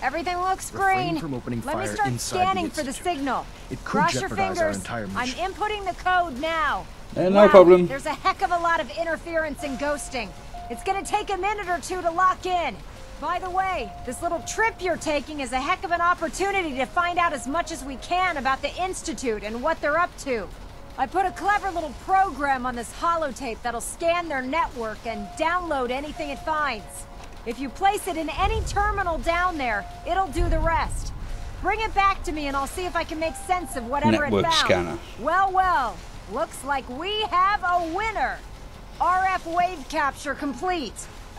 Everything looks Refrain green. from opening Let me fire start inside the scanning for the Institute. signal. It could Cross your jeopardize our fingers. I'm inputting the code now. Uh, no Wow, problem. There's a heck of a lot of interference and ghosting. It's gonna take a minute or two to lock in. By the way, this little trip you're taking is a heck of an opportunity to find out as much as we can about the Institute and what they're up to. I put a clever little program on this holotape that'll scan their network and download anything it finds. If you place it in any terminal down there, it'll do the rest. Bring it back to me and I'll see if I can make sense of whatever Network it found. scanner. Well, well, looks like we have a winner. RF wave capture complete.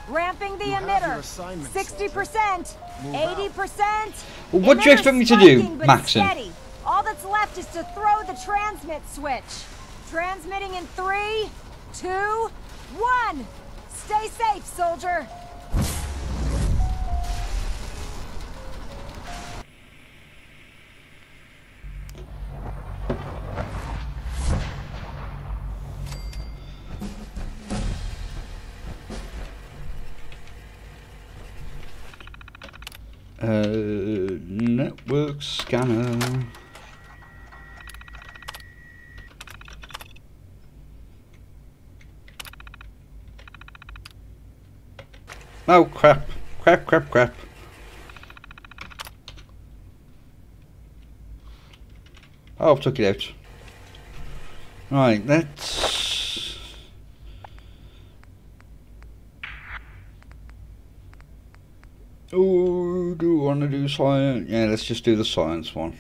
Ramping the You emitter. 60%, 80%. Well, what do you expect me to do, spiking, but Maxson? All that's left is to throw the transmit switch. Transmitting in three, two, one. Stay safe, soldier. Uh, network scanner. Oh crap! Crap! Crap! Crap! Oh, I've took it out. Right, let's. Oh, do you want to do science? Yeah, let's just do the science one.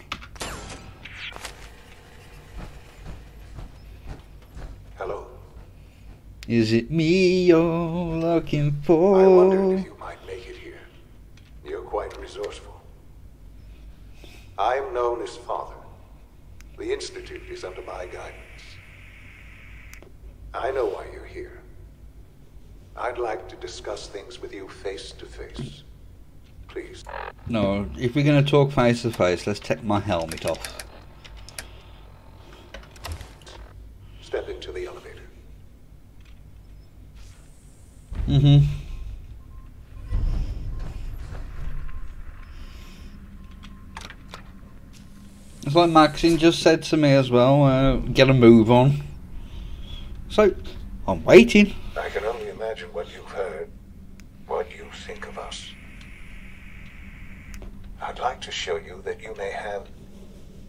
Hello. Is it me you're looking for? I wondered if you might make it here. You're quite resourceful. I am known as Father. The Institute is under my guidance. I know why you're here. I'd like to discuss things with you face to face. Please. No, if we're going to talk face to face, let's take my helmet off. Step into the elevator. Mm-hmm. It's like Maxine just said to me as well, uh, get a move on. So, I'm waiting. I can only imagine what you've heard, what you think of us. I'd like to show you that you may have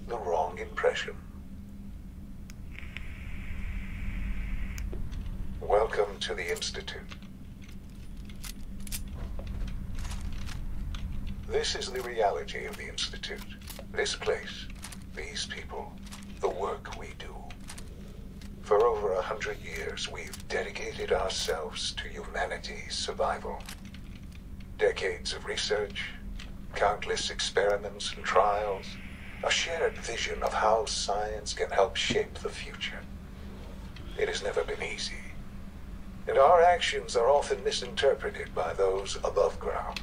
the wrong impression. Welcome to the Institute. This is the reality of the Institute. This place, these people, the work we do. For over a hundred years, we've dedicated ourselves to humanity's survival. Decades of research, countless experiments and trials, a shared vision of how science can help shape the future. It has never been easy. And our actions are often misinterpreted by those above ground.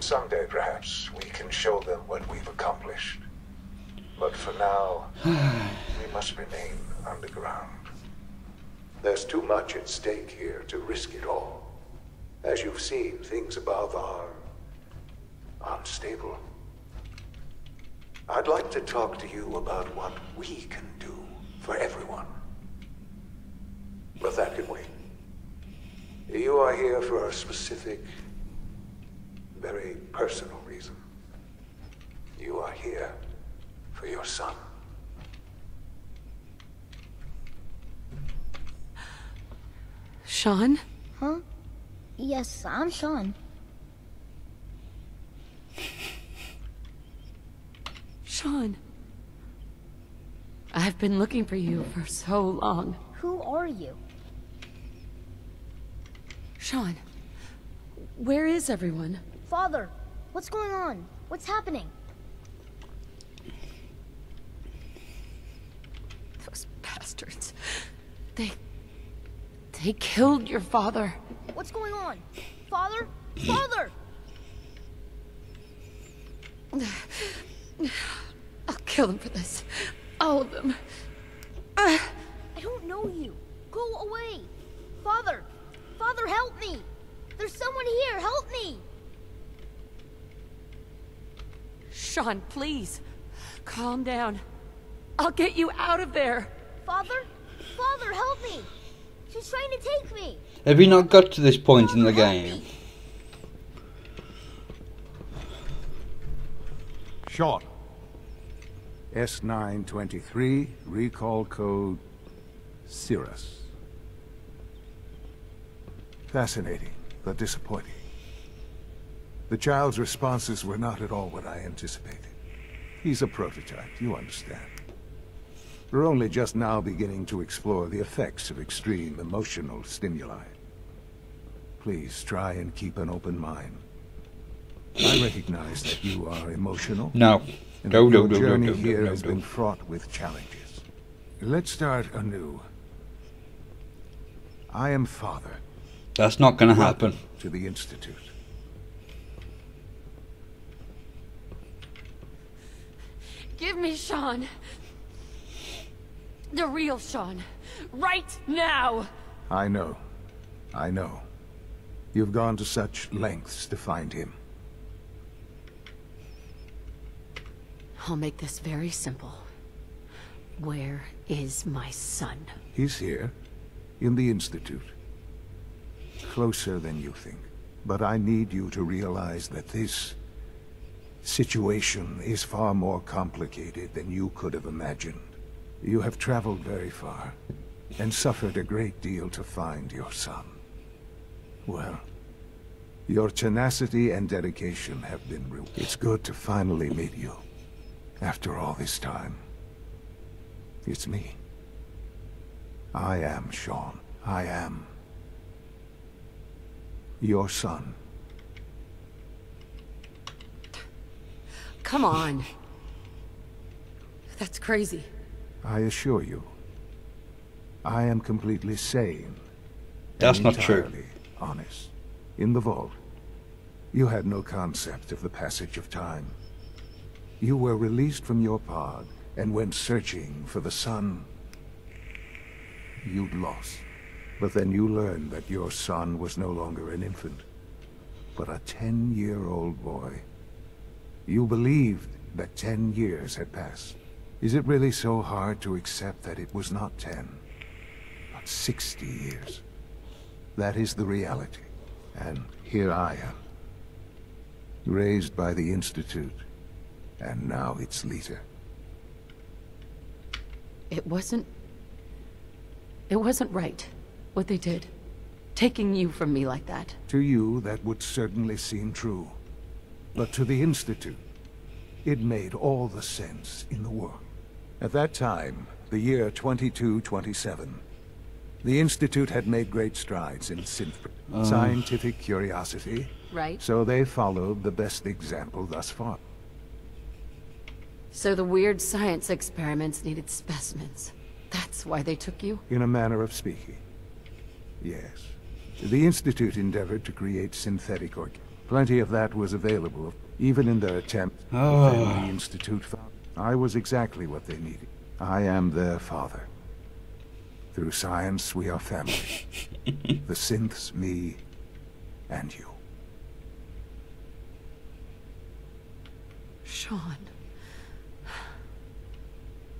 Someday, perhaps, we can show them what we've accomplished. But for now, we must remain underground. There's too much at stake here to risk it all. As you've seen, things above are unstable. I'd like to talk to you about what we can do for everyone. But that can wait. You are here for a specific, very personal reason. You are here for your son. Sean? Huh? Yes, I'm Sean. Sean. I've been looking for you for so long. Who are you? Sean, where is everyone? Father, what's going on? What's happening? Those bastards. They... They killed your father. What's going on? Father? Father! I'll kill them for this. All of them. Uh. I don't know you. Go away. Father! Father, help me! There's someone here. Help me! Sean, please. Calm down. I'll get you out of there. Father? Father, help me! She's trying to take me! Have you not got to this point in the game? Short. S923, recall code Cirrus. Fascinating, but disappointing. The child's responses were not at all what I anticipated. He's a prototype, you understand. We're only just now beginning to explore the effects of extreme emotional stimuli. Please try and keep an open mind. I recognize that you are emotional. No. And No, no, no, no, no, here no, has no. been fraught with challenges. Let's start anew. I am father. That's not going to happen. To the Institute. Give me Sean. The real Sean. Right now. I know. I know. You've gone to such lengths to find him. I'll make this very simple. Where is my son? He's here, in the Institute. Closer than you think. But I need you to realize that this situation is far more complicated than you could have imagined. You have traveled very far, and suffered a great deal to find your son. Well, your tenacity and dedication have been rewarded. It's good to finally meet you, after all this time. It's me. I am Sean. I am your son. Come on. That's crazy. I assure you, I am completely sane. That's and not true. entirely Honest. In the vault, you had no concept of the passage of time. You were released from your pod and went searching for the son you'd lost. But then you learned that your son was no longer an infant, but a ten-year-old boy. You believed that ten years had passed. Is it really so hard to accept that it was not ten, but sixty years? That is the reality. And here I am. Raised by the Institute, and now its leader. It wasn't... It wasn't right, what they did. Taking you from me like that. To you, that would certainly seem true. But to the Institute, it made all the sense in the world. At that time, the year 2227, the Institute had made great strides in synth Uh. scientific curiosity. Right. So they followed the best example thus far. So the weird science experiments needed specimens. That's why they took you? In a manner of speaking. Yes. The Institute endeavored to create synthetic org. Plenty of that was available, even in their attempt. Oh. Then the Institute found I was exactly what they needed. I am their father. Through science, we are family. the synths, me, and you. Sean.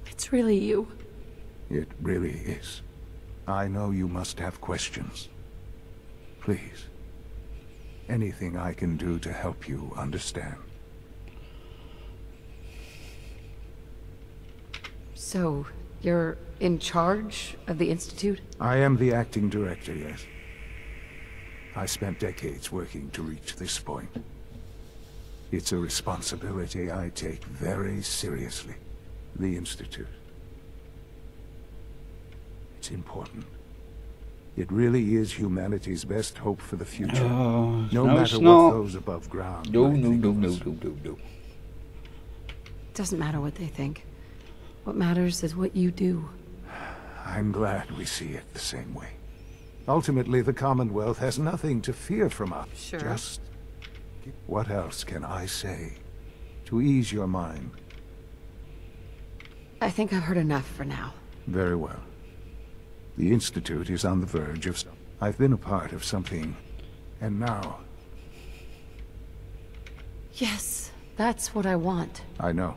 It's really you. It really is. I know you must have questions. Please. Anything I can do to help you understand. So, you're in charge of the Institute? I am the acting director, yes. I spent decades working to reach this point. It's a responsibility I take very seriously. The Institute. It's important. It really is humanity's best hope for the future. Oh, no, no, matter it's what not. those above ground. No, no, think no, no, no, no, no. Doesn't matter what they think. What matters is what you do. I'm glad we see it the same way. Ultimately, the Commonwealth has nothing to fear from us. Sure. Just what else can I say to ease your mind? I think I've heard enough for now. Very well. The Institute is on the verge of... I've been a part of something, and now Yes, that's what I want. I know.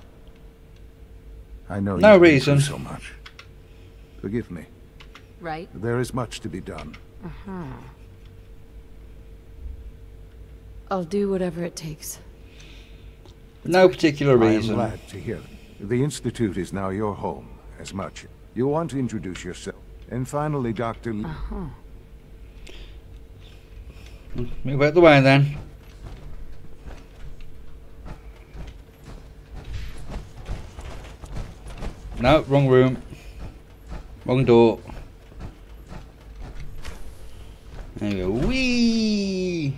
I know No you've reason. so much. Forgive me. Right? There is much to be done. Uh-huh. I'll do whatever it takes. No particular reason. I am glad to hear that. The Institute is now your home, as much. You want to introduce yourself. And finally, Dr. Uh-huh. Move out the way then. No, wrong room. Wrong door. There you go. Whee!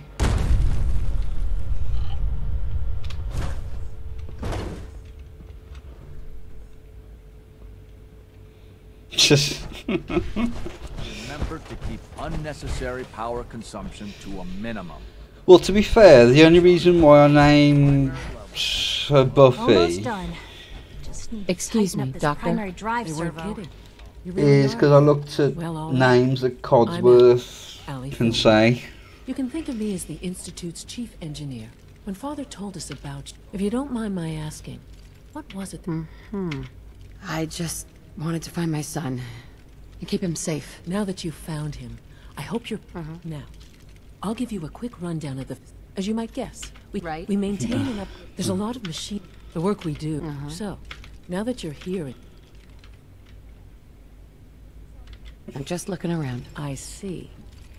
Just. Remember to keep unnecessary power consumption to a minimum. well, to be fair, the only reason why I named her Buffy done. Just need to Excuse me, Doctor. Drive you servo. Kidding. You really is because I looked at Well, names that I'm Codsworth can say. You can think of me as the Institute's chief engineer. When Father told us about you, if you don't mind my asking, what was it? Hmm. I just wanted to find my son and keep him safe. Now that you've found him, I hope you're... Now, I'll give you a quick rundown of the... As you might guess, we, Right. we maintain and up... There's a lot of machine... The work we do. Uh-huh. So, now that you're here... I'm just looking around. I see.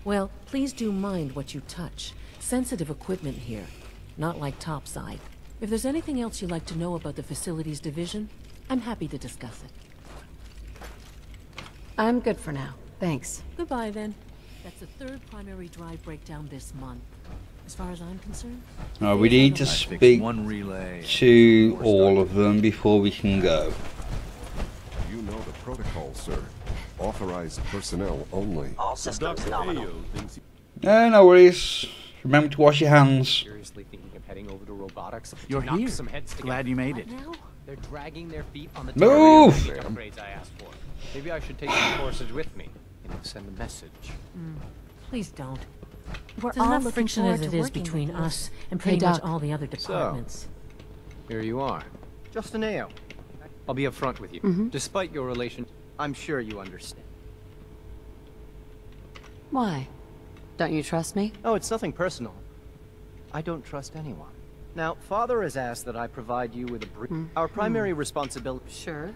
Well, please do mind what you touch. Sensitive equipment here. Not like topside. If there's anything else you'd like to know about the facilities division, I'm happy to discuss it. I'm good for now. Thanks. Goodbye, then. That's the third primary drive breakdown this month. As far as I'm concerned, No, we need to speak one relay. to all of them before we can go. You know the protocol, sir. Authorized personnel only. All systems nominal. No, no worries. Remember to wash your hands. Seriously thinking of heading over to robotics? You're to here. Some heads Glad you made it. Now? They're dragging their feet on the Move! upgrades I asked for. Maybe I should take some courses with me. and send a message. Mm. please don't. We're There's all enough friction as it is between us and Hey, pretty much all the other departments. So, Here you are. Justin Ayo. I'll be upfront with you. Mhm. Despite your relation, I'm sure you understand. Why? Don't you trust me? Oh, it's nothing personal. I don't trust anyone. Now, Father has asked that I provide you with a brief. Mm. Our primary mm. responsibility. Sure.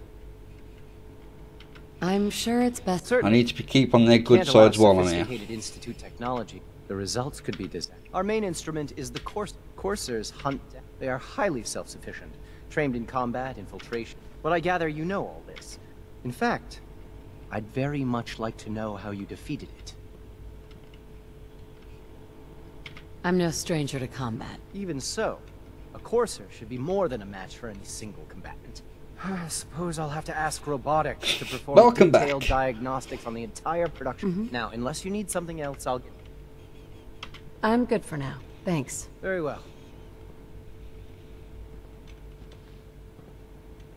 I'm sure it's best. I need to keep on their good sides while I'm here. Institute technology. The results could be dis. Our main instrument is the Course. Coursers hunt. They are highly self-sufficient, trained in combat, infiltration. But I gather you know all this. In fact, I'd very much like to know how you defeated it. I'm no stranger to combat. Even so, a Courser should be more than a match for any single combatant. I suppose I'll have to ask robotics to perform Welcome back. detailed diagnostics on the entire production. Now, unless you need something else, I'll get... I'm good for now. Thanks. Very well.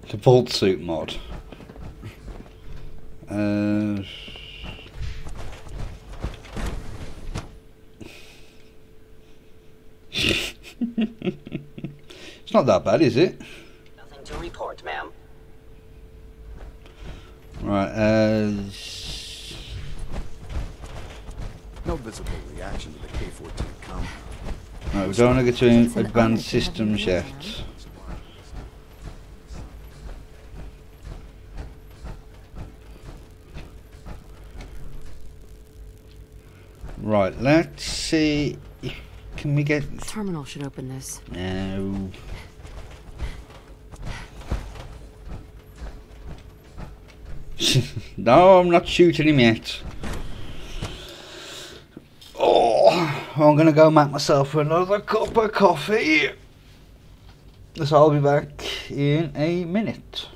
The vault suit mod. Uh, it's not that bad, is it? Nothing to report, ma'am. Right. Uh, No visible reaction to the K-14 compound. right, we don't want to get to an advanced systems yet. Right, let's see. if- Can we get Terminal should open this. No. no, I'm not shooting him yet. Oh, I'm gonna go make myself another cup of coffee. So I'll be back in a minute.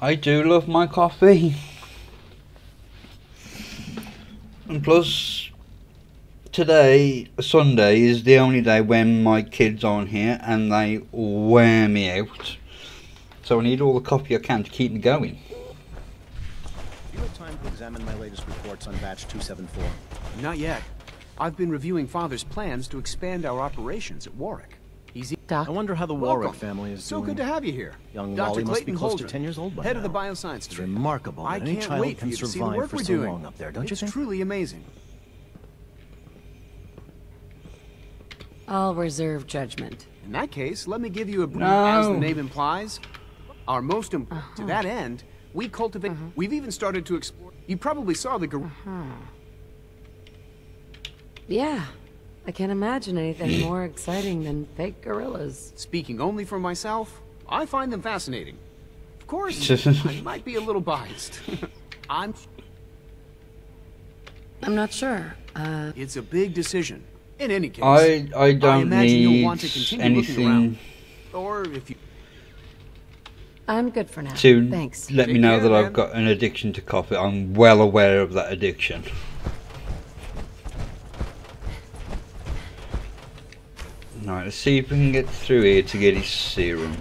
I do love my coffee. And plus, today, Sunday, is the only day when my kids aren't here and they wear me out. So I need all the coffee I can to keep me going. You had time to examine my latest reports on batch 274. Not yet. I've been reviewing Father's plans to expand our operations at Warwick. He's I wonder how the Welcome. Warwick family is so doing. good to have you here. Young Dr. Wally must be Clayton close to 10 years old by head now. of the bioscience It's division. remarkable I any can't child wait can to see the survive work for we're so doing. long up there, don't you think? it's truly amazing. I'll reserve judgment. In that case, let me give you a brief, as the name implies. Our most imp- Uh-huh. to that end, we cultivate. We've even started to explore. You probably saw the. Gar- Yeah, I can't imagine anything more exciting than fake gorillas. Speaking only for myself, I find them fascinating. Of course, I might be a little biased. I'm. I'm not sure. Uh, It's a big decision. In any case, I I don't imagine need you'll want to continue looking around. anything Or if you. I'm good for now. to Thanks. let me know that I've got an addiction to coffee. I'm well aware of that addiction. Right, let's see if we can get through here to get his serum.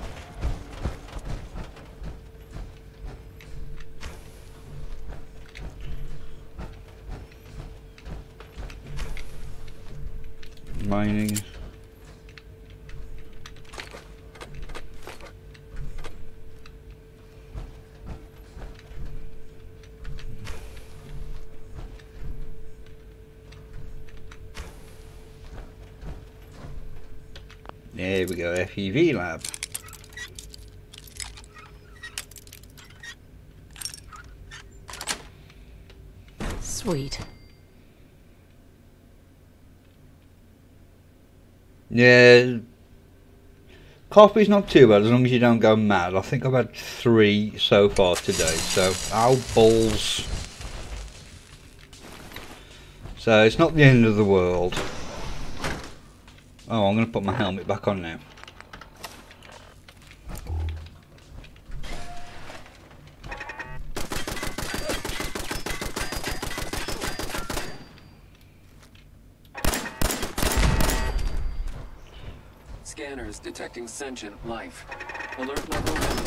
Mining. There we go, FEV lab. Sweet. Yeah, coffee's not too bad as long as you don't go mad. I think I've had three so far today, so ow balls. So it's not the end of the world. Oh, I'm going to put my helmet back on now. Scanners detecting sentient life. Alert level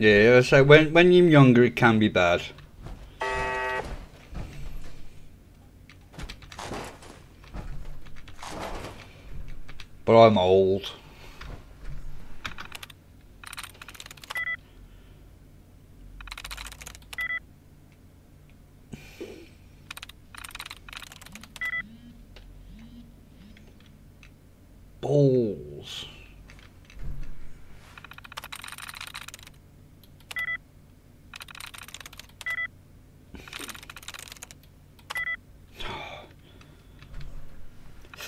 Yeah, so when when you're younger, it can be bad. But I'm old.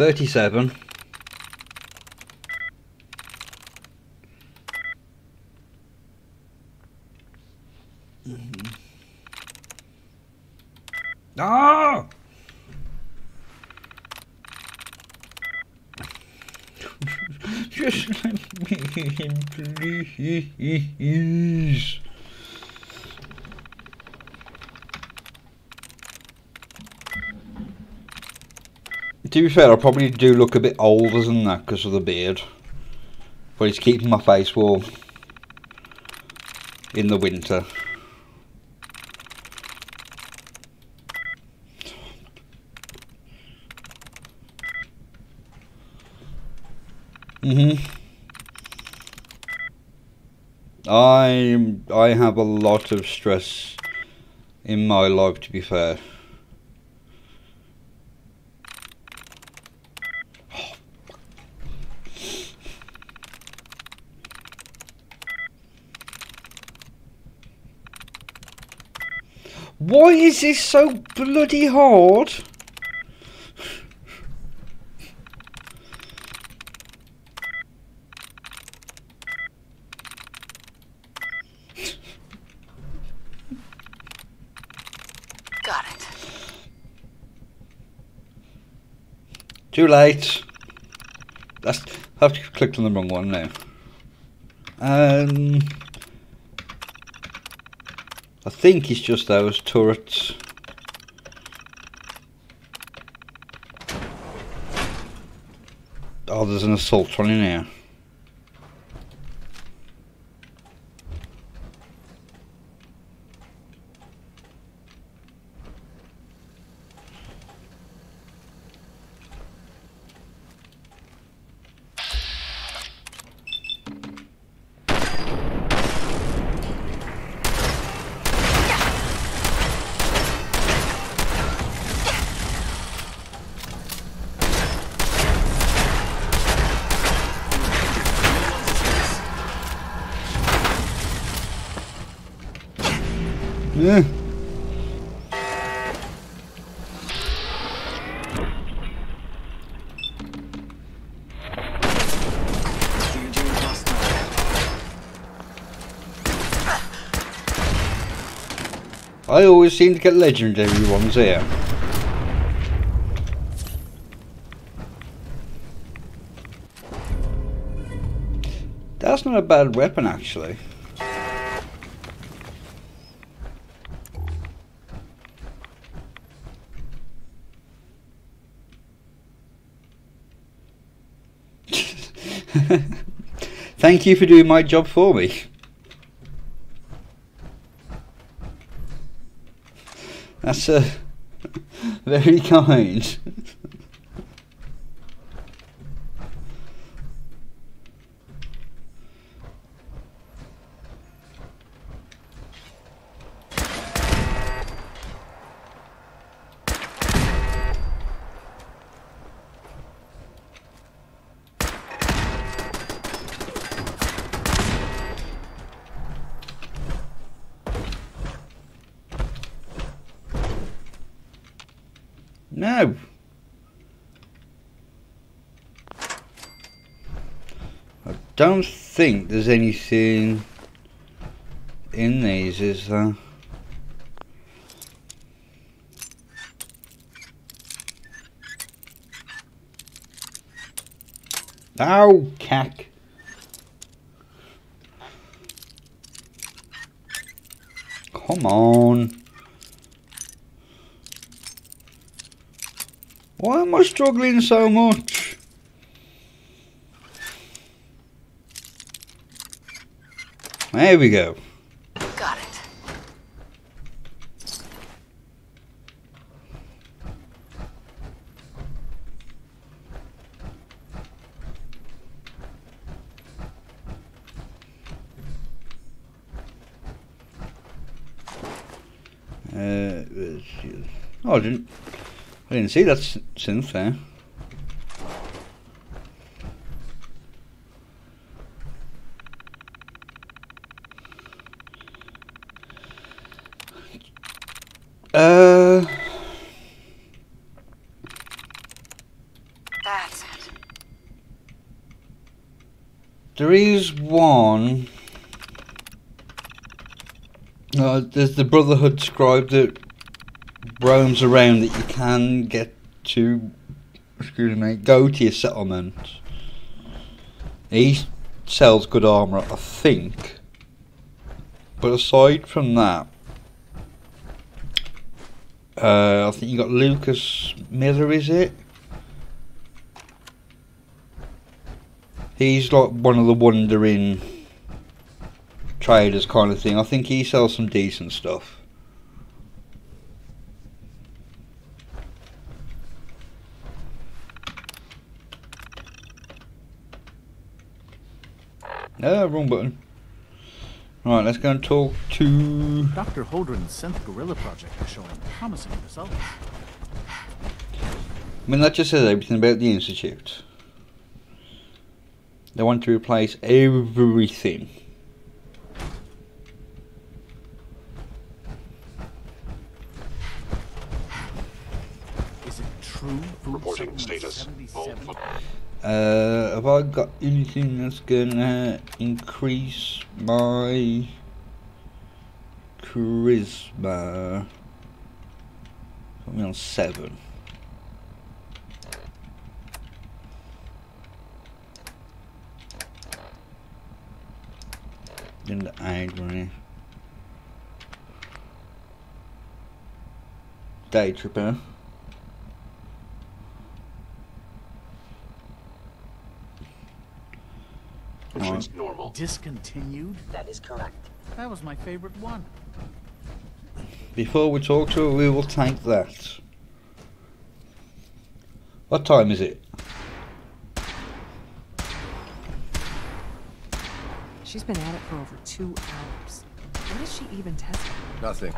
37 mm-hmm. Ah! Just let me in, please. To be fair, I probably do look a bit older than that because of the beard. But it's keeping my face warm in the winter. Mhm. I I have a lot of stress in my life to be fair. Why is this so bloody hard? Got it. Too late. That's, I've clicked on the wrong one now. Um think it's just those turrets. Oh, there's an assault one in here. Seem to get legendary ones here. That's not a bad weapon actually. Thank you for doing my job for me. That's uh, very kind. No. I don't think there's anything in these, is there? Ow, cack. Come on. Why am I struggling so much? There we go. Got it. Uh, oh, I didn't. I didn't see that synth there. Uh. That's it. There is one. Uh, there's the Brotherhood scribe that roams around that you can get to, excuse me, go to your settlement. He sells good armour, I think. But aside from that, uh, I think you got Lucas Miller, is it? He's like one of the wandering traders kind of thing. I think he sells some decent stuff. No, wrong button. Right, let's go and talk to... Dr. Holdren's synth gorilla project is showing promising results. I mean, that just says everything about the Institute. They want to replace everything. Is it true? Reporting status. Uh, have I got anything that's gonna increase my charisma? Put me on seven. in the Agony. Day Tripper. Right. normal. Discontinued? That is correct. That was my favorite one. Before we talk to her, we will take that. What time is it? She's been at it for over two hours. What is she even testing? Nothing.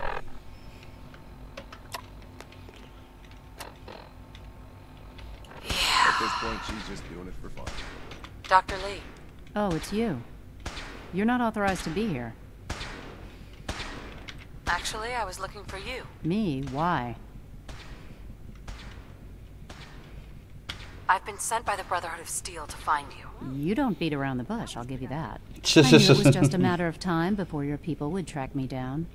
Yeah. At this point, she's just doing it for fun. Dr. Lee. Oh, it's you. You're not authorized to be here. Actually, I was looking for you. Me? Why? I've been sent by the Brotherhood of Steel to find you. You don't beat around the bush, I'll give you that. I knew it was just a matter of time before your people would track me down.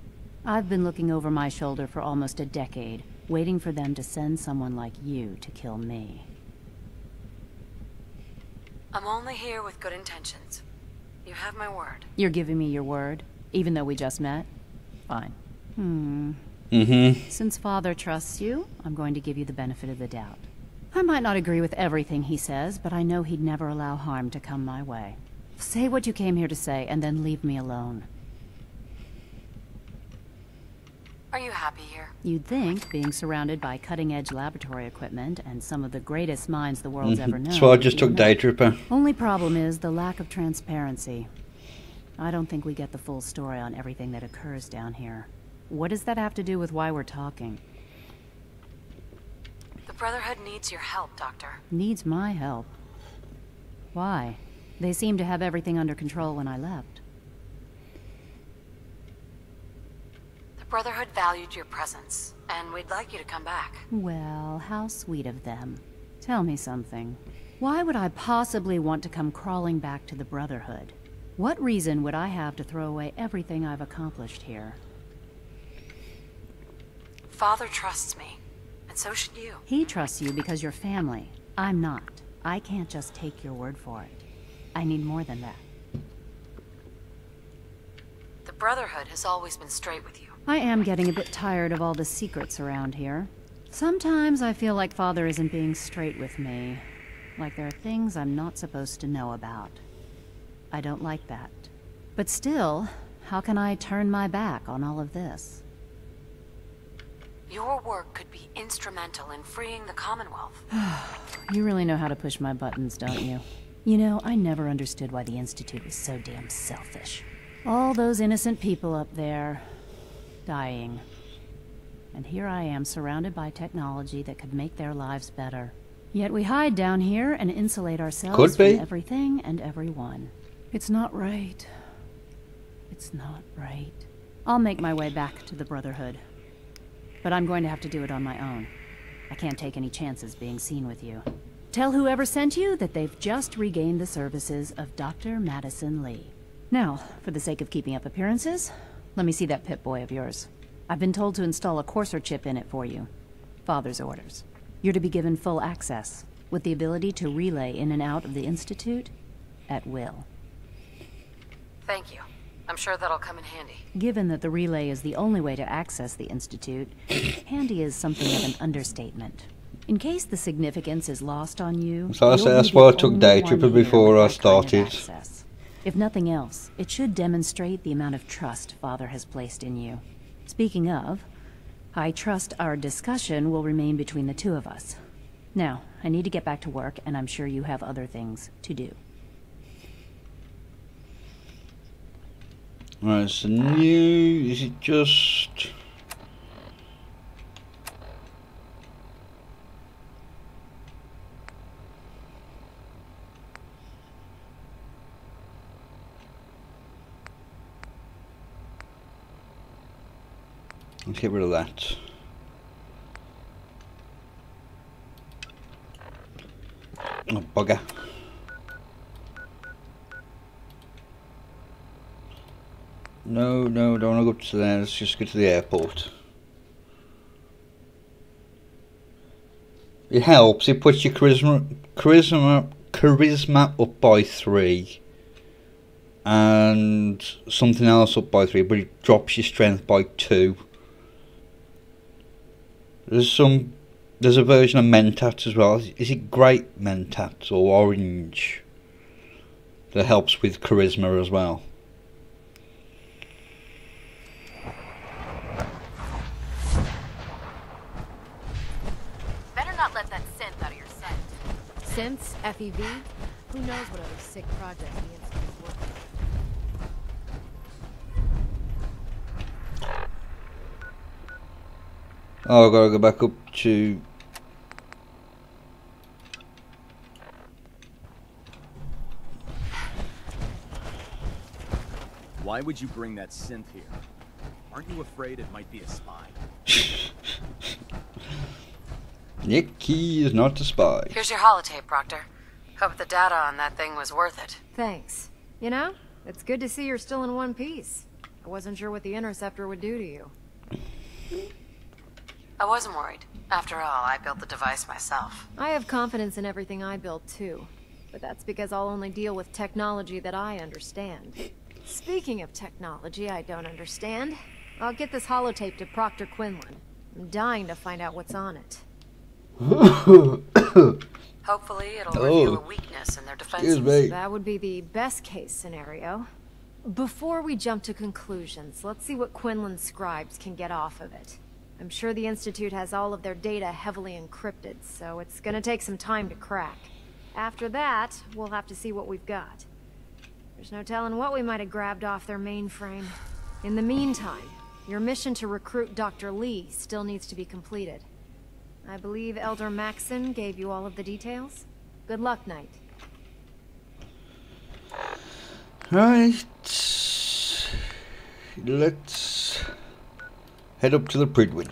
I've been looking over my shoulder for almost a decade, waiting for them to send someone like you to kill me. I'm only here with good intentions. You have my word. You're giving me your word, even though we just met? Fine. Hmm. Mm-hmm. Since Father trusts you, I'm going to give you the benefit of the doubt. I might not agree with everything he says, but I know he'd never allow harm to come my way. Say what you came here to say, and then leave me alone. Are you happy here? You'd think, being surrounded by cutting-edge laboratory equipment and some of the greatest minds the world's mm-hmm. ever known... So I just took Day know. Tripper. Only problem is the lack of transparency. I don't think we get the full story on everything that occurs down here. What does that have to do with why we're talking? The Brotherhood needs your help, Doctor. Needs my help. Why? They seemed to have everything under control when I left. The Brotherhood valued your presence, and we'd like you to come back. Well, how sweet of them. Tell me something. Why would I possibly want to come crawling back to the Brotherhood? What reason would I have to throw away everything I've accomplished here? Father trusts me, and so should you. He trusts you because you're family. I'm not. I can't just take your word for it. I need more than that. The Brotherhood has always been straight with you. I am getting a bit tired of all the secrets around here. Sometimes I feel like Father isn't being straight with me. Like there are things I'm not supposed to know about. I don't like that. But still, how can I turn my back on all of this? Your work could be instrumental in freeing the Commonwealth. You really know how to push my buttons, don't you? You know, I never understood why the Institute was so damn selfish. All those innocent people up there, dying. And here I am surrounded by technology that could make their lives better. Yet we hide down here and insulate ourselves Could be. from everything and everyone. It's not right. It's not right. I'll make my way back to the Brotherhood. But I'm going to have to do it on my own. I can't take any chances being seen with you. Tell whoever sent you that they've just regained the services of Dr. Madison Lee. Now, for the sake of keeping up appearances, let me see that Pip-Boy of yours. I've been told to install a Courser chip in it for you. Father's orders. You're to be given full access, with the ability to relay in and out of the Institute at will. Thank you. I'm sure that'll come in handy. Given that the relay is the only way to access the Institute, handy is something of an understatement. In case the significance is lost on you, So I you'll said that's be why I took only Day one Tripper before I that kind of started. access. If nothing else, it should demonstrate the amount of trust Father has placed in you. Speaking of, I trust our discussion will remain between the two of us. Now, I need to get back to work, and I'm sure you have other things to do. Right, so new, is it just... Let's get rid of that. Oh, bugger. No, no, don't want to go to there. Let's just go to the airport. It helps. It puts your charisma, charisma, charisma up by three, and something else up by three, but it drops your strength by two. There's some, there's a version of Mentat as well. Is it Grape Mentat or Orange? That helps with charisma as well. Better not let that synth out of your scent. Synths? FEV? Who knows what other sick project projects Oh, I've got to go back up to... Why would you bring that synth here? Aren't you afraid it might be a spy? Nikki is not a spy. Here's your holotape, Proctor. Hope the data on that thing was worth it. Thanks. You know, it's good to see you're still in one piece. I wasn't sure what the Interceptor would do to you. I wasn't worried. After all, I built the device myself. I have confidence in everything I build too. But that's because I'll only deal with technology that I understand. Speaking of technology I don't understand, I'll get this holotape to Proctor Quinlan. I'm dying to find out what's on it. Hopefully, it'll Oh. reveal a weakness in their defenses. That would be the best case scenario. Before we jump to conclusions, let's see what Quinlan's scribes can get off of it. I'm sure the Institute has all of their data heavily encrypted, so it's gonna take some time to crack. After that, we'll have to see what we've got. There's no telling what we might have grabbed off their mainframe. In the meantime, your mission to recruit Dr. Lee still needs to be completed. I believe Elder Maxson gave you all of the details? Good luck, Knight. Right. Let's head up to the Prydwen.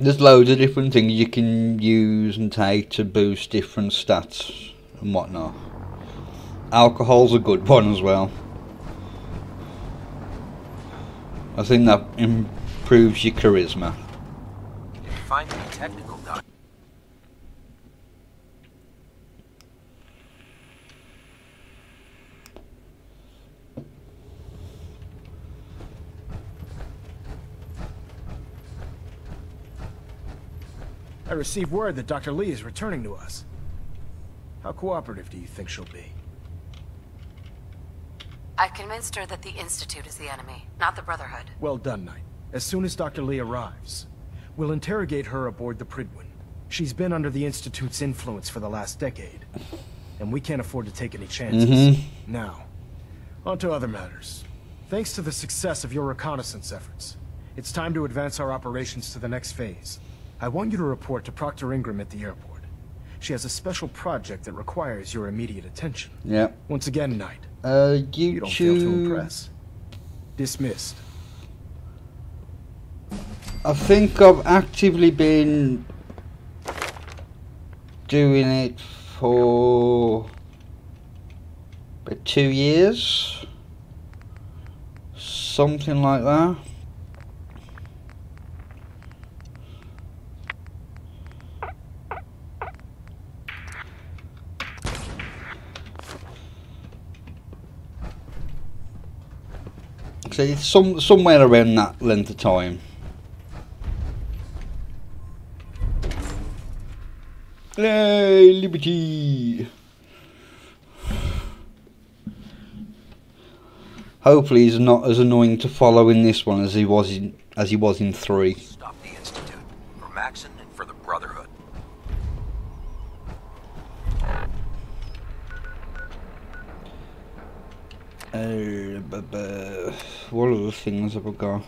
There's loads of different things you can use and take to boost different stats and whatnot. Alcohol's a good one as well. I think that improves your charisma. I received word that Dr. Lee is returning to us. How cooperative do you think she'll be? I've convinced her that the Institute is the enemy, not the Brotherhood. Well done, Knight. As soon as Dr. Lee arrives, we'll interrogate her aboard the Prydwen. She's been under the Institute's influence for the last decade, and we can't afford to take any chances. Mhm. Now, on to other matters. Thanks to the success of your reconnaissance efforts, it's time to advance our operations to the next phase. I want you to report to Proctor Ingram at the airport. She has a special project that requires your immediate attention. Yeah. Once again, Knight, Uh, you don't fail to impress. Dismissed. I think I've actively been doing it for about two years. Something like that. It's some somewhere around that length of time. Yay, liberty! Hopefully, he's not as annoying to follow in this one as he was in as he was in three. Stop the Institute. For Maxson and for the Brotherhood. Uh, bu- what other things have I got?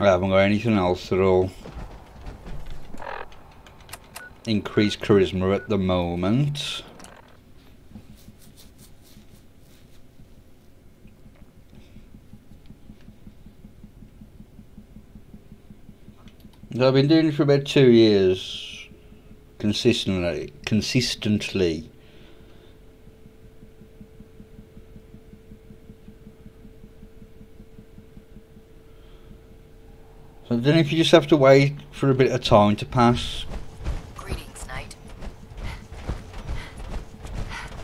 I haven't got anything else at all. Increased charisma at the moment. So I've been doing it for about two years, consistently. Consistently. So then if you just have to wait for a bit of time to pass. Greetings, Knight.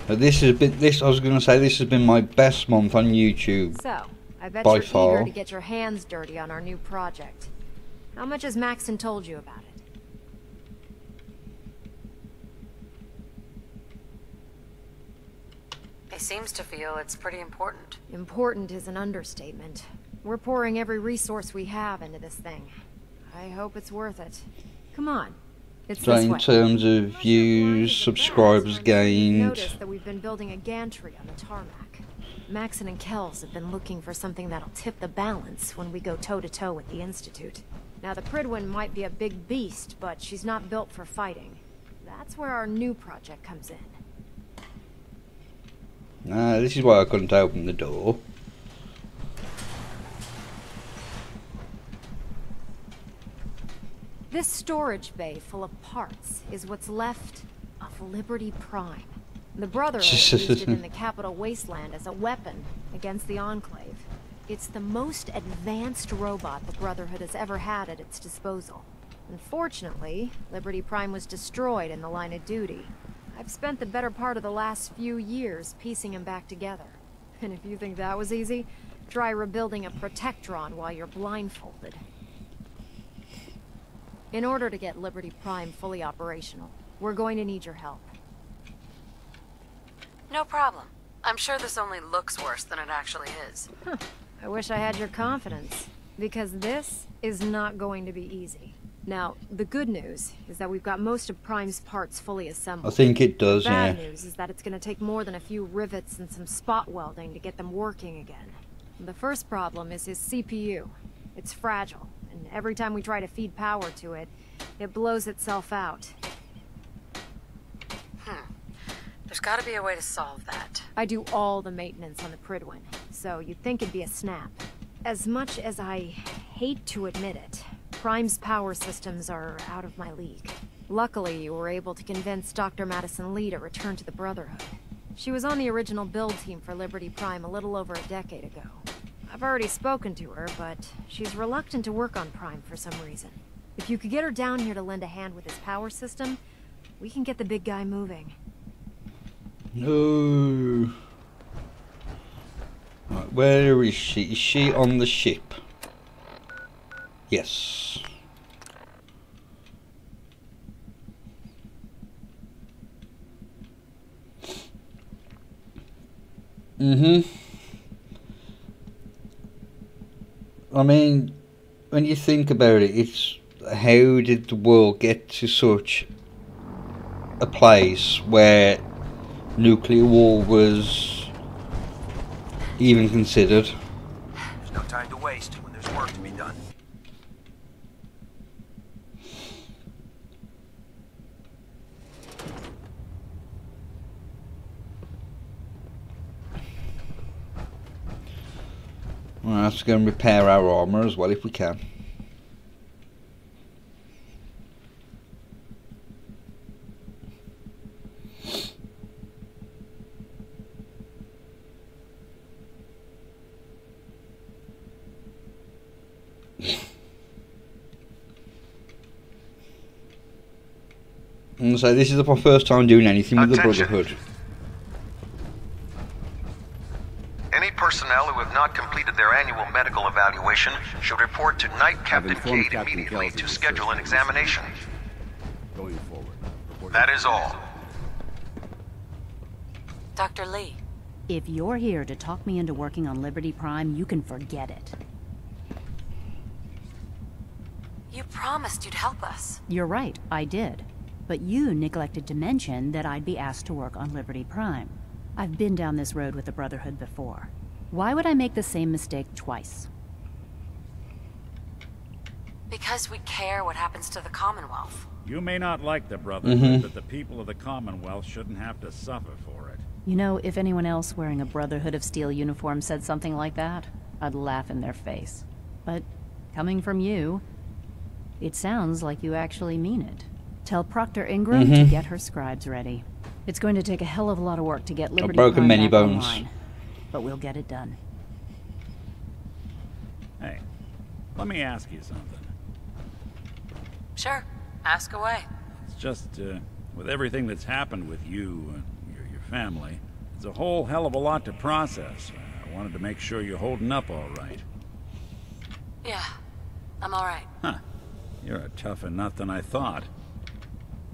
But this has been this I was gonna say this has been my best month on YouTube. So, I bet by you're far. eager to get your hands dirty on our new project. How much has Maxson told you about it? He seems to feel it's pretty important. Important is an understatement. We're pouring every resource we have into this thing. I hope it's worth it. Come on. It's So in terms of views, subscribers gained. Notice that we've been building a gantry on the tarmac. Maxson and Kells have been looking for something that'll tip the balance when we go toe-to-toe with the Institute. Now, the Prydwen might be a big beast, but she's not built for fighting. That's where our new project comes in. Ah, this is why I couldn't open the door. This storage bay full of parts is what's left of Liberty Prime. The Brotherhood used it in the Capital Wasteland as a weapon against the Enclave. It's the most advanced robot the Brotherhood has ever had at its disposal. Unfortunately, Liberty Prime was destroyed in the line of duty. I've spent the better part of the last few years piecing him back together. And if you think that was easy, try rebuilding a Protectron while you're blindfolded. In order to get Liberty Prime fully operational, we're going to need your help. No problem. I'm sure this only looks worse than it actually is. I wish I had your confidence, because this is not going to be easy. Now, the good news is that we've got most of Prime's parts fully assembled. I think it does, the bad yeah. news is that it's going to take more than a few rivets and some spot welding to get them working again. The first problem is his CPU. It's fragile, and every time we try to feed power to it, it blows itself out. There's gotta be a way to solve that. I do all the maintenance on the Prydwen, so you'd think it'd be a snap. As much as I hate to admit it, Prime's power systems are out of my league. Luckily, you were able to convince Dr. Madison Lee to return to the Brotherhood. She was on the original build team for Liberty Prime a little over a decade ago. I've already spoken to her, but she's reluctant to work on Prime for some reason. If you could get her down here to lend a hand with his power system, we can get the big guy moving. No. Right, where is she? Is she on the ship? Yes. Mm-hmm. I mean, when you think about it, it's how did the world get to such a place where nuclear war was even considered? There's no time to waste when there's work to be done. We'll have to go and repair our armour as well if we can. And so this is my first time doing anything with the Brotherhood. Any personnel who have not completed their annual medical evaluation should report to Knight Captain informed Cade Captain immediately Kells of to schedule an examination. Going forward. Report That is all. Dr. Lee, If you're here to talk me into working on Liberty Prime, you can forget it. you promised you'd help us. You're right, I did. But you neglected to mention that I'd be asked to work on Liberty Prime. I've been down this road with the Brotherhood before. Why would I make the same mistake twice? Because we care what happens to the Commonwealth. You may not like the Brotherhood, Mhm. but the people of the Commonwealth shouldn't have to suffer for it. You know, if anyone else wearing a Brotherhood of Steel uniform said something like that, I'd laugh in their face. But coming from you, It sounds like you actually mean it. Tell Proctor Ingram mm -hmm. to Mm-hmm. get her scribes ready. It's going to take a hell of a lot of work to get Liberty I've broken Prime many back bones. online, but we'll get it done. Hey, let me ask you something. Sure, ask away. It's just, uh, with everything that's happened with you and your, your family, it's a whole hell of a lot to process. I wanted to make sure you're holding up all right. Yeah, I'm all right. Huh. You're a tougher nut than I thought.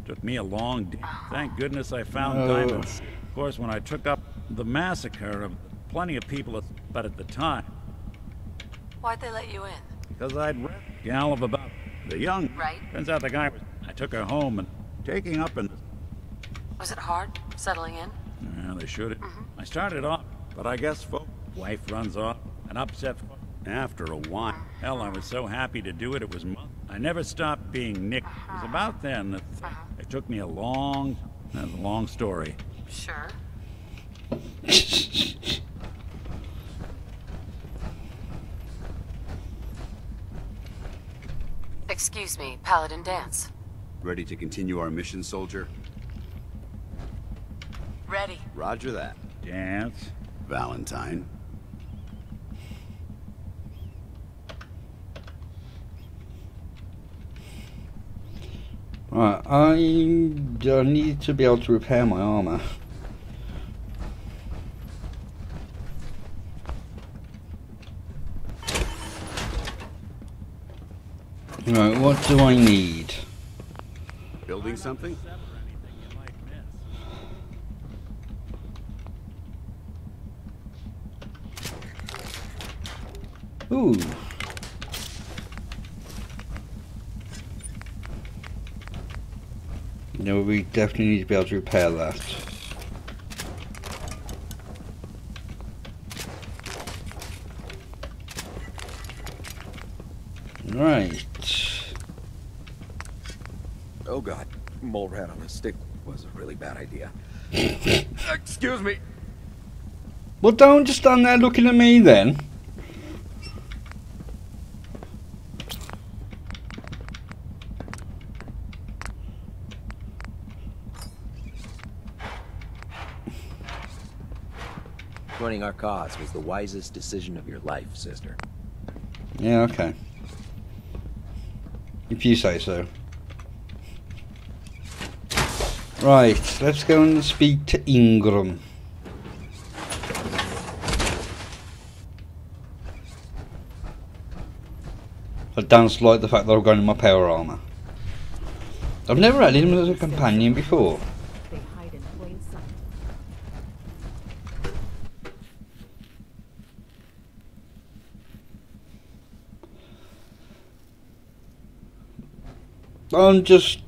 Took me a long d Thank oh. goodness I found Oh. diamonds. Of course, when I took up the massacre of plenty of people, but at the time, Why'd they let you in? because I'd read a gal of about the young. Right. Turns out the guy was. I took her home and taking up and. Was it hard settling in? Yeah, they should have. Mm-hmm. I started off, but I guess folk. Wife runs off, an upset. folk. After a while, hell, I was so happy to do it. It was. Mo- I never stopped being Nick. It was about then that uh-huh. it took me a long. That's a long story. Sure. Excuse me, Paladin Danse. Ready to continue our mission, soldier? Ready. Roger that. Danse. Valentine. Right, I, I need to be able to repair my armor. Right, what do I need? Building something? Ooh. No, we definitely need to be able to repair that. Right. Oh god, mole rat on a stick was a really bad idea. Excuse me. Well, don't just stand there looking at me then. Joining our cause was the wisest decision of your life, sister. Yeah, okay. If you say so. Right, let's go and speak to Ingram. I don't like the fact that I've gone in my power armor. I've never had him as a companion before. They hide in plain sight. I'm just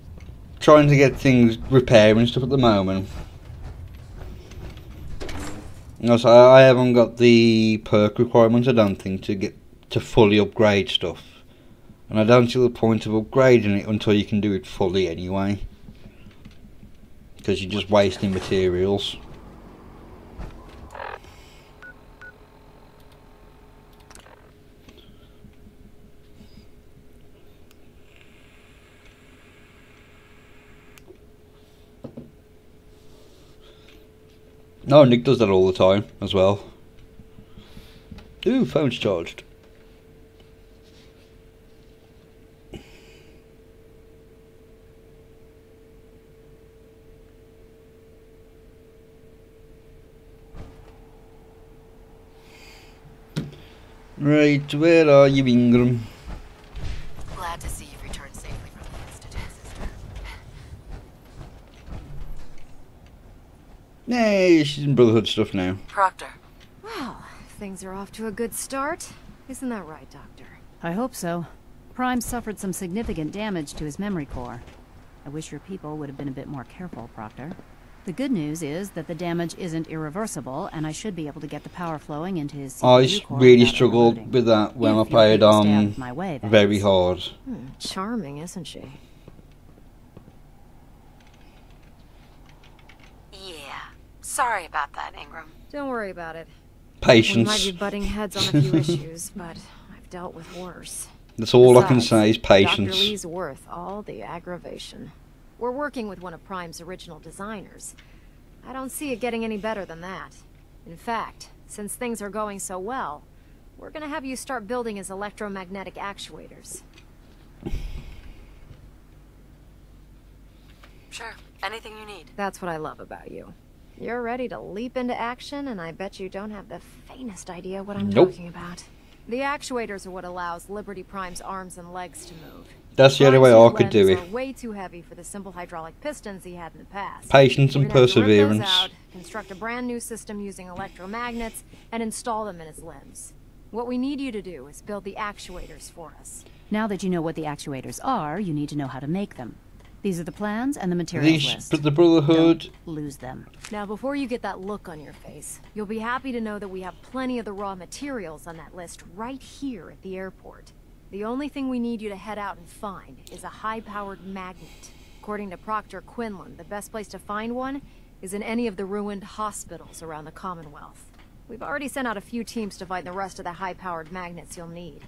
trying to get things repaired and stuff at the moment. Also, I haven't got the perk requirements, I don't think, to get to fully upgrade stuff. And I don't see the point of upgrading it until you can do it fully anyway. Because you're just wasting materials. No, Nick does that all the time as well. Ooh, phone's charged. Right, where are you, Ingram? Hey, she's in Brotherhood stuff now. Proctor. Well, things are off to a good start. Isn't that right, Doctor? I hope so. Prime suffered some significant damage to his memory core. I wish your people would have been a bit more careful, Proctor. The good news is that the damage isn't irreversible, and I should be able to get the power flowing into his I CPU core really struggled overloading. with that when I If you're played able to stay out on of my way, very hard. Hmm, charming, isn't she? Yeah. Sorry about that, Ingram. Don't worry about it. Patience. We might be butting heads on a few issues, but I've dealt with worse. That's all I can say is patience. Dr. Lee's worth all the aggravation. We're working with one of Prime's original designers. I don't see it getting any better than that. In fact, since things are going so well, we're gonna have you start building his electromagnetic actuators. Sure, anything you need. That's what I love about you. You're ready to leap into action, and I bet you don't have the faintest idea what I'm Nope. talking about. The actuators are what allows Liberty Prime's arms and legs to move. That's the only way I could do it. Way too heavy for the simple hydraulic pistons he had in the past. Patience and We're gonna have to rip those perseverance. out, construct a brand new system using electromagnets, and install them in his limbs. What we need you to do is build the actuators for us. Now that you know what the actuators are, you need to know how to make them. These are the plans and the materials These, list. but the Brotherhood. Lose them. Now, before you get that look on your face, you'll be happy to know that we have plenty of the raw materials on that list right here at the airport. The only thing we need you to head out and find is a high-powered magnet. According to Proctor Quinlan, the best place to find one is in any of the ruined hospitals around the Commonwealth. We've already sent out a few teams to find the rest of the high-powered magnets you'll need.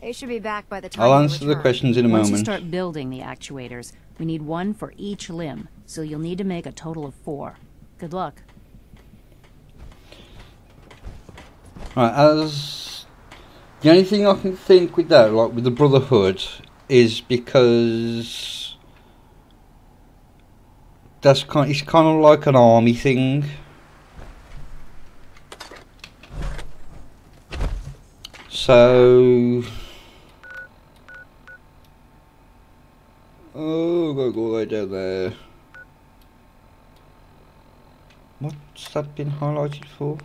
They should be back by the time I'll answer the questions in a Once you moment. start building the actuators, we need one for each limb, so you'll need to make a total of four. Good luck. Right, as the only thing I can think with that, like with the Brotherhood, is because that's kind. It's kind of like an army thing. So. Oh, gotta go right down there. What's that been highlighted for?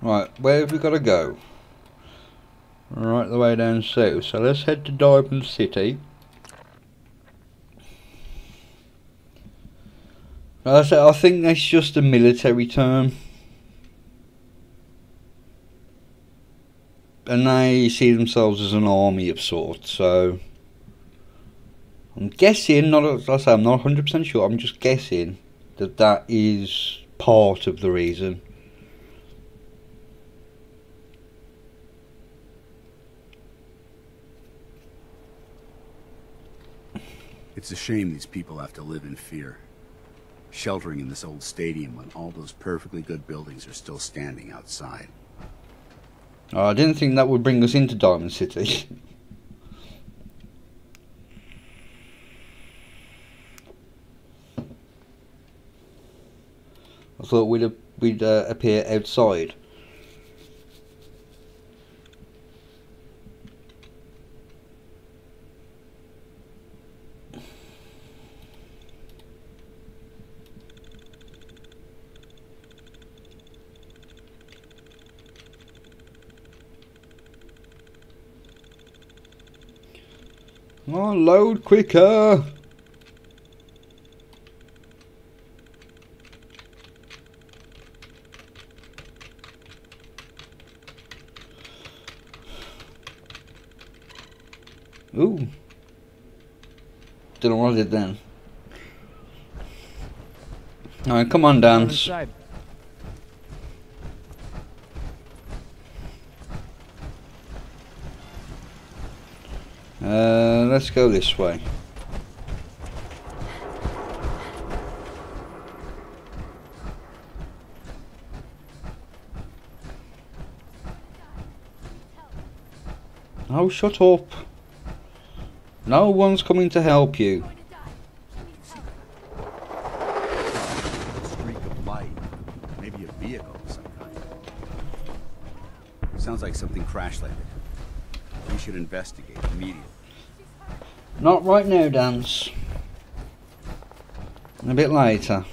Right, where have we got to go? Right the way down south. So let's head to Diamond City. I said, I think that's just a military term. And they see themselves as an army of sorts, so... I'm guessing, not as I say, I'm not 100% sure, I'm just guessing that that is part of the reason. It's a shame these people have to live in fear. Sheltering in this old stadium when all those perfectly good buildings are still standing outside. Oh, I didn't think that would bring us into Diamond City. I thought we'd we'd uh, appear outside. Oh, load quicker! Ooh. Don't want it then. Alright, come on, Danse. Uh, let's go this way. Oh, shut up. No one's coming to help you. Sounds like something crash landed. We should investigate immediately. Not right now, Danse. A bit later.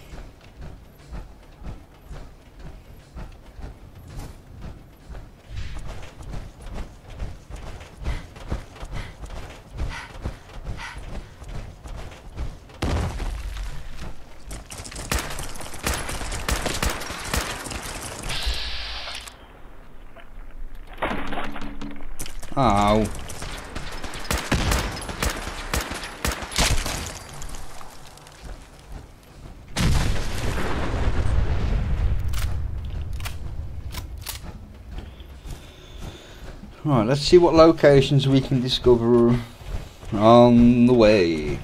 Oh. Right, let's see what locations we can discover on the way.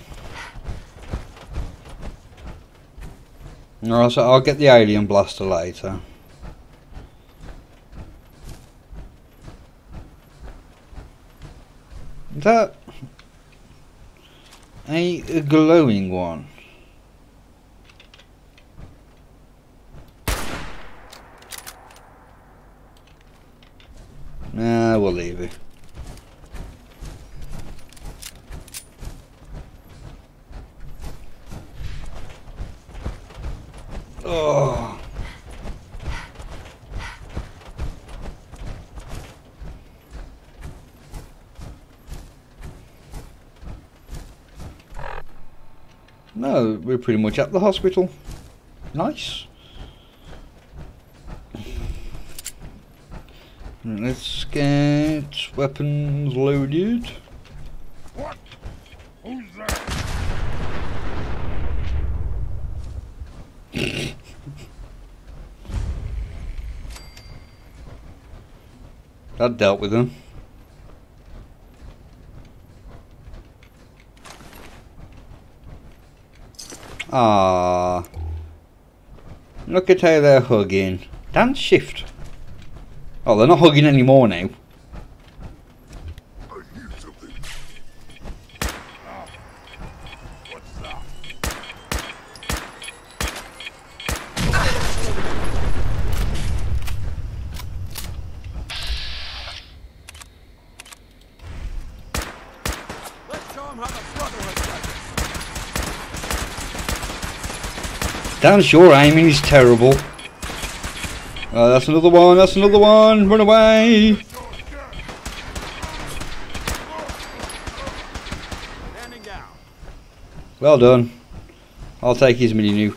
So I'll get the alien blaster later. Is that a glowing one? Nah, we'll leave it. Oh. No, we're pretty much at the hospital. Nice. Let's get weapons loaded. What? Who's that? That dealt with him. Ah, Look at how they're hugging. Dance shift. Oh, they're not hugging anymore now. Danse, your aiming is terrible. Uh, that's another one, that's another one, run away! Well done. I'll take his mini nuke.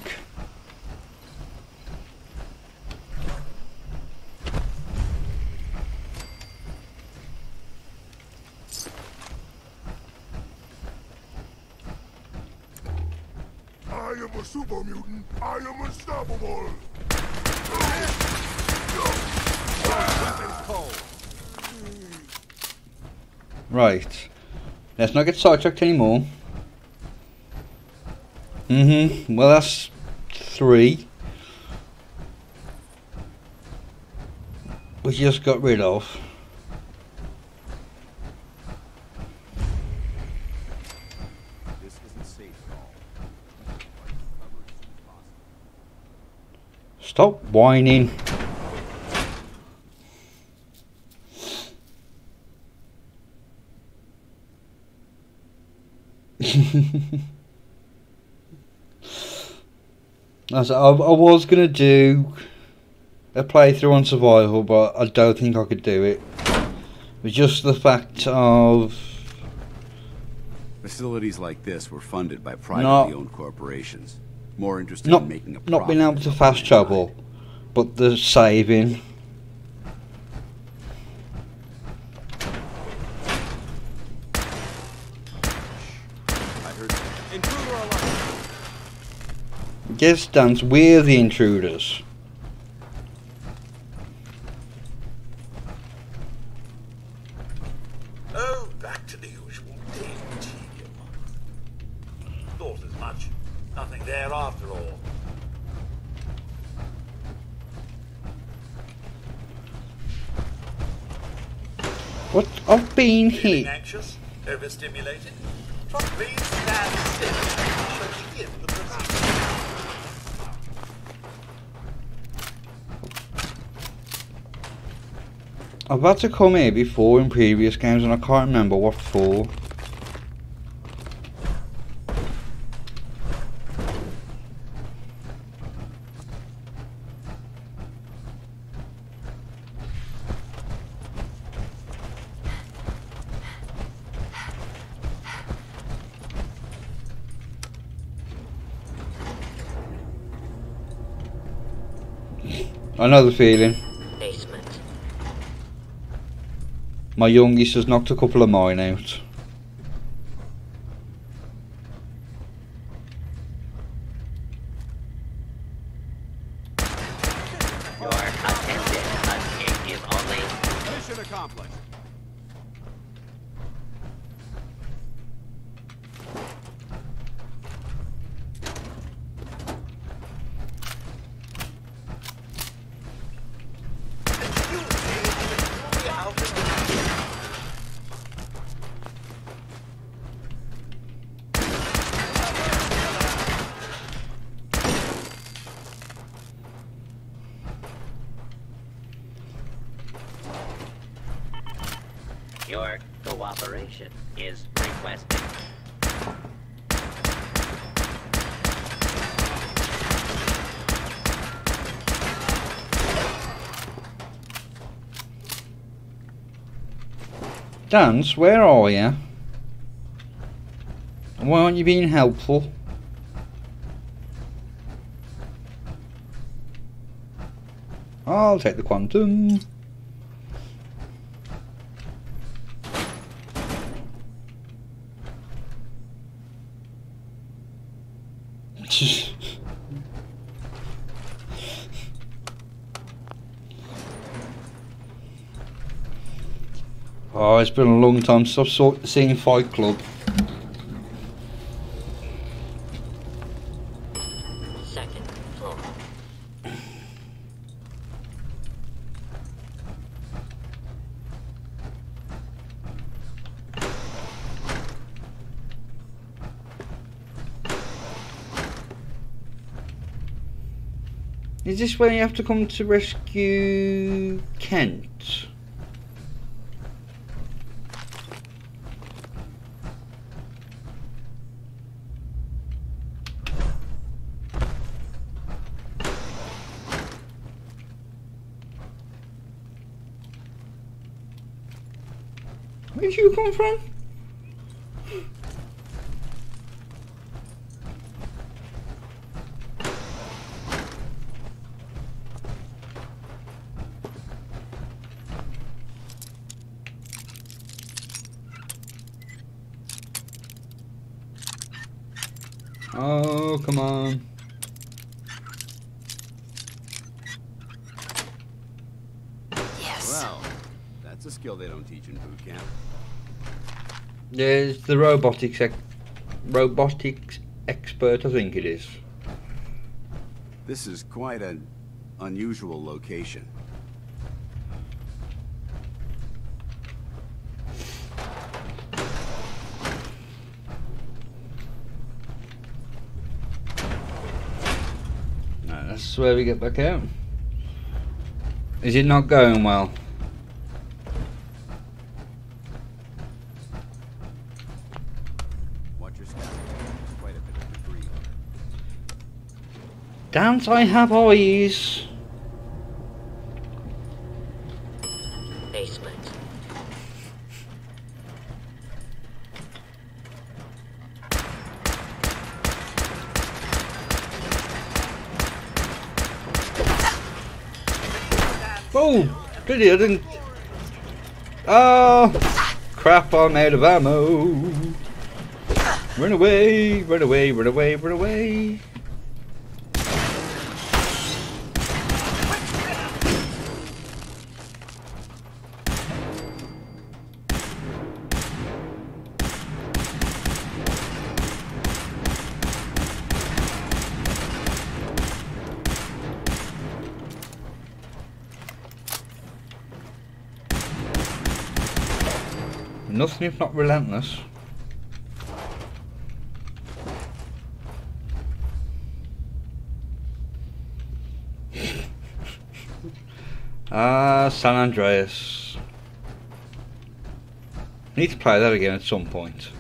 I am a super mutant. I am unstoppable. Right. Let's not get sidetracked anymore. Mm-hmm. Well, that's three. We just got rid of. Stop whining. As I, I was gonna do a playthrough on survival, but I don't think I could do it. It's just the fact of Facilities like this were funded by privately owned corporations. More interested not in making a not being able to fast travel, but the saving. I heard intruder. Guess Danse, we're the intruders. Oh, back to the usual dim tedium. Thought as much. Nothing there after all. What? I've been Feeling hit. anxious? Overstimulated? Please stand still. I've had to come here before in previous games and I can't remember what for. The feeling. Basement. My youngest has knocked a couple of mine out. Your attendant hunting is only Mission accomplished. Your cooperation is requested. Danse, where are you? Why aren't you being helpful? I'll take the quantum. oh, it's been a long time since I've seen Fight Club. Is this where you have to come to rescue Kent? Where did you come from? Oh, come on. Yes. Well, that's a skill they don't teach in boot camp. There's the robotics ex robotics expert, I think it is. This is quite an unusual location. That's where we get back out. Is it not going well? Watch your step. There's quite a bit of debris. Danse, I have eyes. Basement. Oh, goody, I didn't. Oh, crap, I'm out of ammo. Run away, run away, run away, run away. If not relentless. Ah, San Andreas. Need to play that again at some point.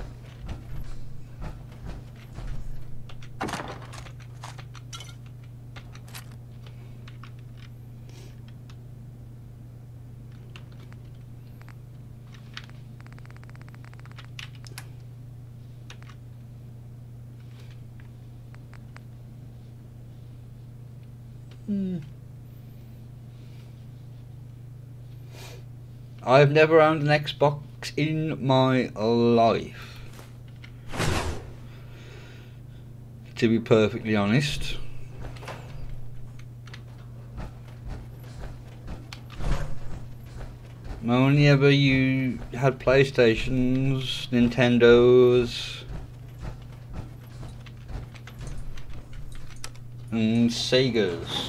I've never owned an Xbox in my life. To be perfectly honest. I only ever you had PlayStations, Nintendos, and Segas.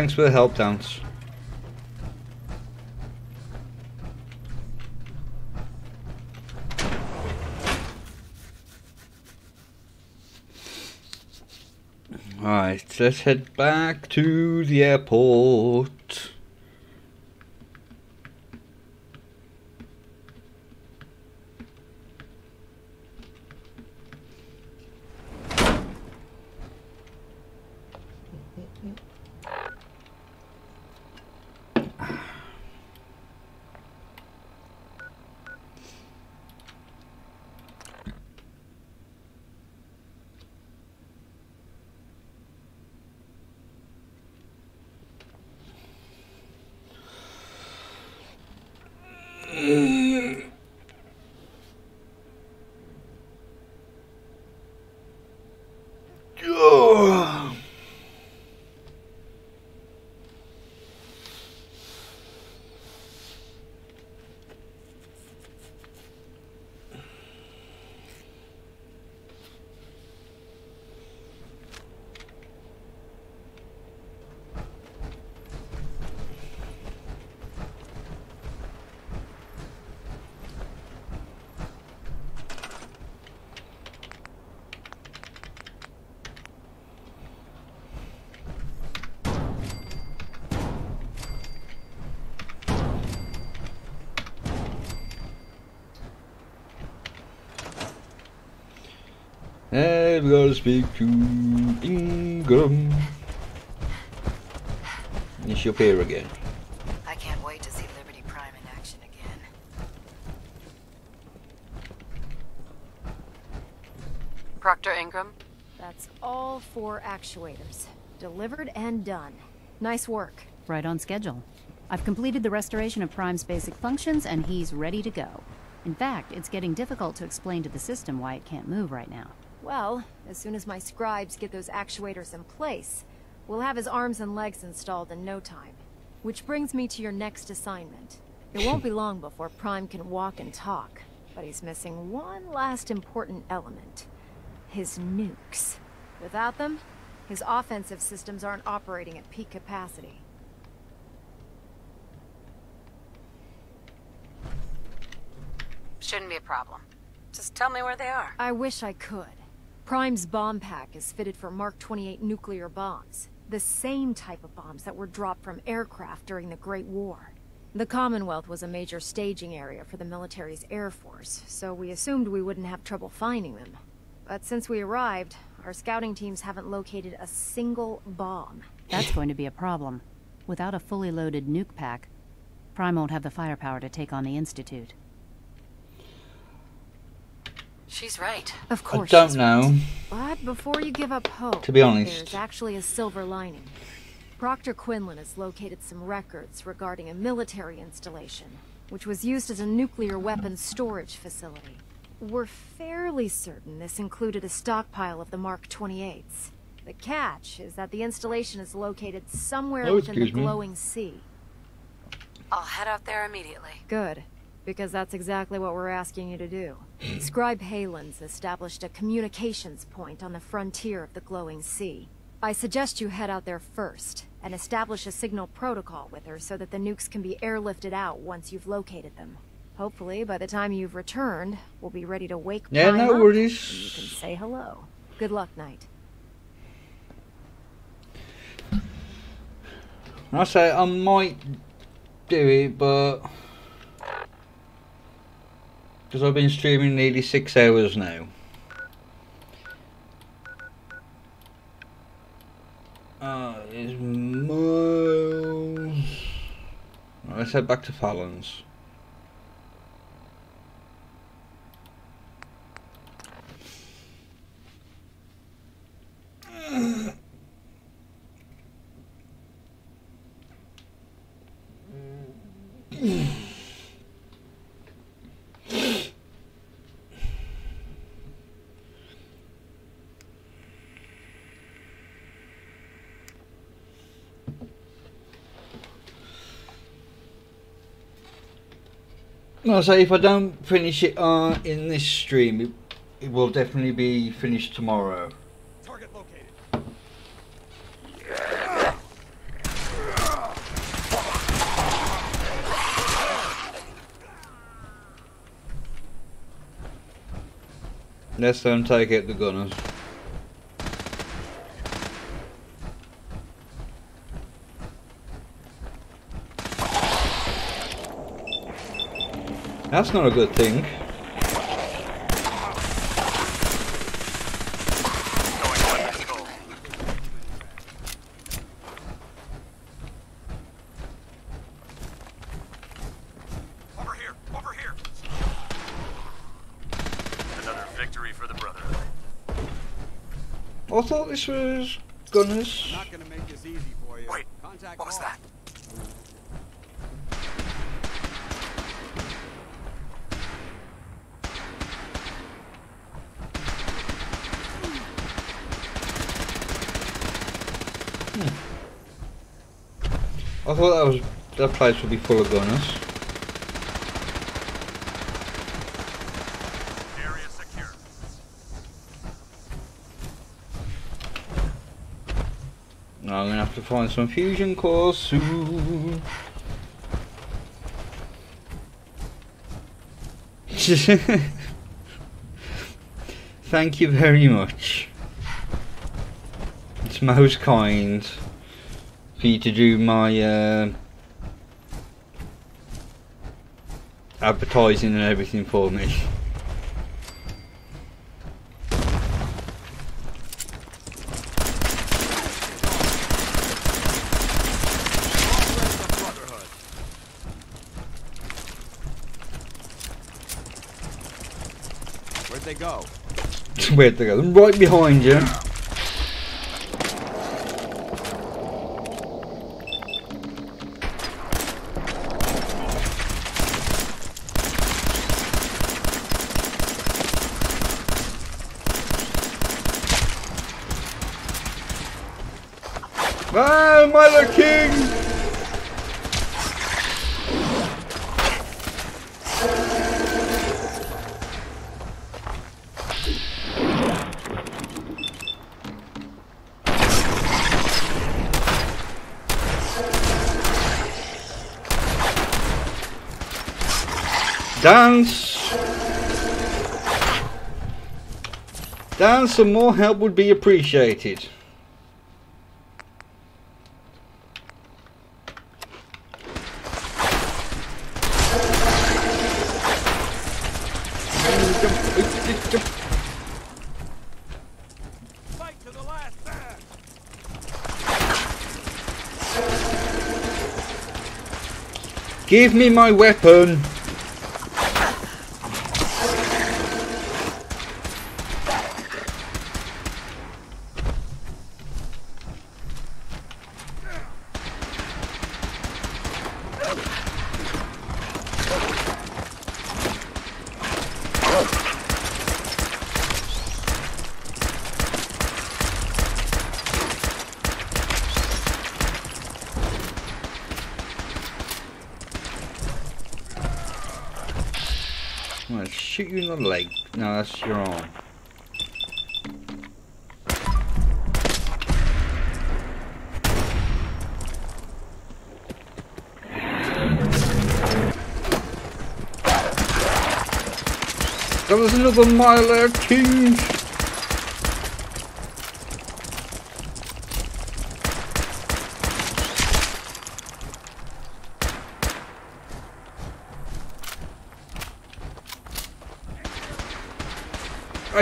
Thanks for the help, Danse. Alright, let's head back to the airport. Gotta speak to Ingram. And she'll appear again. I can't wait to see Liberty Prime in action again. Proctor Ingram? That's all four actuators. Delivered and done. Nice work. Right on schedule. I've completed the restoration of Prime's basic functions, and he's ready to go. In fact, it's getting difficult to explain to the system why it can't move right now. Well, as soon as my scribes get those actuators in place, we'll have his arms and legs installed in no time. Which brings me to your next assignment. It won't be long before Prime can walk and talk, but he's missing one last important element. His nukes. Without them, his offensive systems aren't operating at peak capacity. Shouldn't be a problem. Just tell me where they are. I wish I could. Prime's bomb pack is fitted for Mark 28 nuclear bombs. The same type of bombs that were dropped from aircraft during the Great War. The Commonwealth was a major staging area for the military's air force, so we assumed we wouldn't have trouble finding them. But since we arrived, our scouting teams haven't located a single bomb. That's going to be a problem. Without a fully loaded nuke pack, Prime won't have the firepower to take on the Institute. She's right. Of course. I course. don't know. right. But before you give up hope, To be honest. there's actually a silver lining. Proctor Quinlan has located some records regarding a military installation, which was used as a nuclear weapons storage facility. We're fairly certain this included a stockpile of the Mark 28s. The catch is that the installation is located somewhere Oh, within the excuse me. glowing sea. I'll head out there immediately. Good, because that's exactly what we're asking you to do. Hmm. Scribe Haylen's established a communications point on the frontier of the glowing sea. I suggest you head out there first, and establish a signal protocol with her so that the nukes can be airlifted out once you've located them. Hopefully, by the time you've returned, we'll be ready to wake Yeah, Prime no up, worries. and you can say hello. Good luck, Knight. I say I might do it, but because I've been streaming nearly six hours now. Uh, it's miles. Let's head back to Fallon's. No, so if I don't finish it uh, in this stream, it, it will definitely be finished tomorrow. Target located. Let's them take out the gunners. That's not a good thing. Over here! Over here! Another victory for the Brotherhood. I thought this was gunners. Not gonna make this easy for you. Wait, Contact what was that? Thought that was that place would be full of gunners. Area secure. Now I'm gonna have to find some fusion cores soon. Thank you very much. It's most kind for you to do my uh, advertising and everything for me. Where'd they go? Where'd they go? Right behind you. Ah, Mother King! Danse! Danse, some more help would be appreciated. Give me my weapon! I'm gonna you leg. No, that's your. That was another Mirelurk King!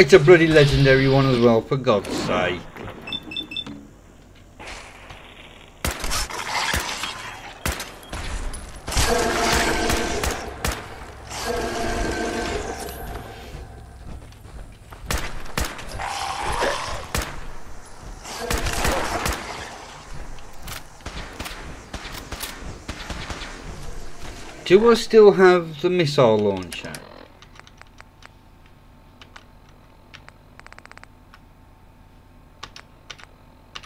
It's a bloody legendary one as well, for God's sake. Do I still have the missile launcher?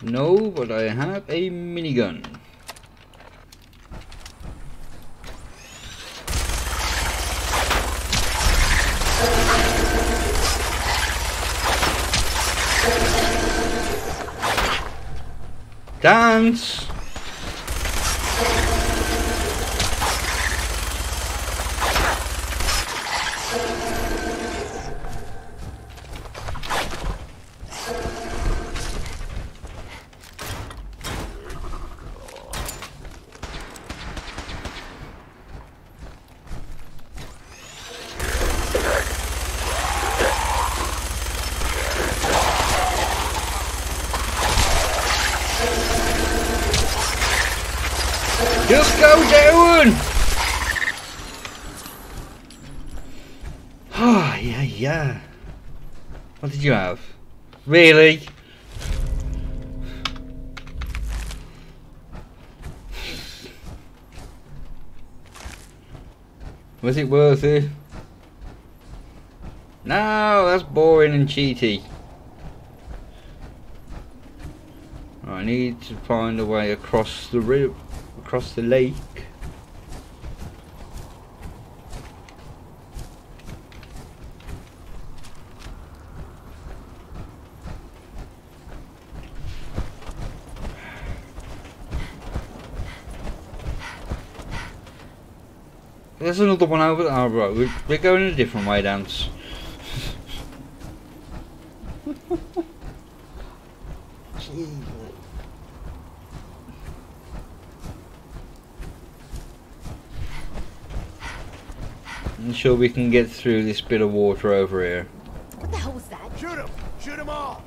No, but I have a minigun. Danse! I need to find a way across the river, across the lake. There's another one over there. Oh, right, we're, we're going a different way, Danse. I'm sure we can get through this bit of water over here. What the hell was that? Shoot him! Shoot him all!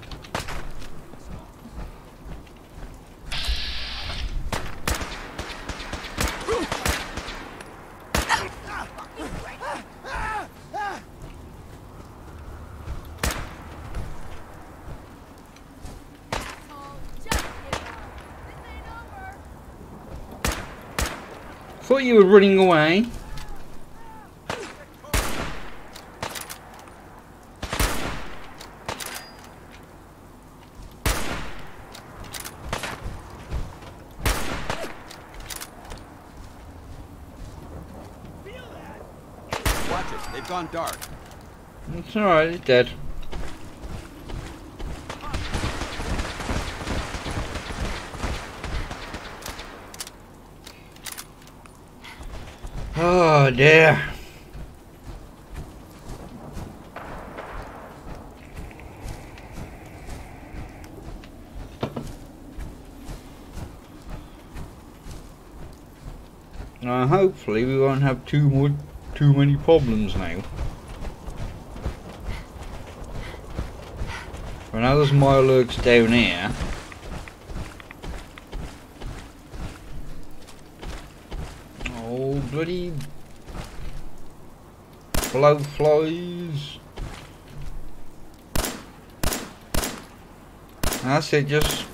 Thought you were running away. Watch it. They've gone dark. It's alright, he's dead. Oh dear. Uh, hopefully we won't have too more, too many problems now. I know there's down here. Oh, bloody bloatflies. That's it, just...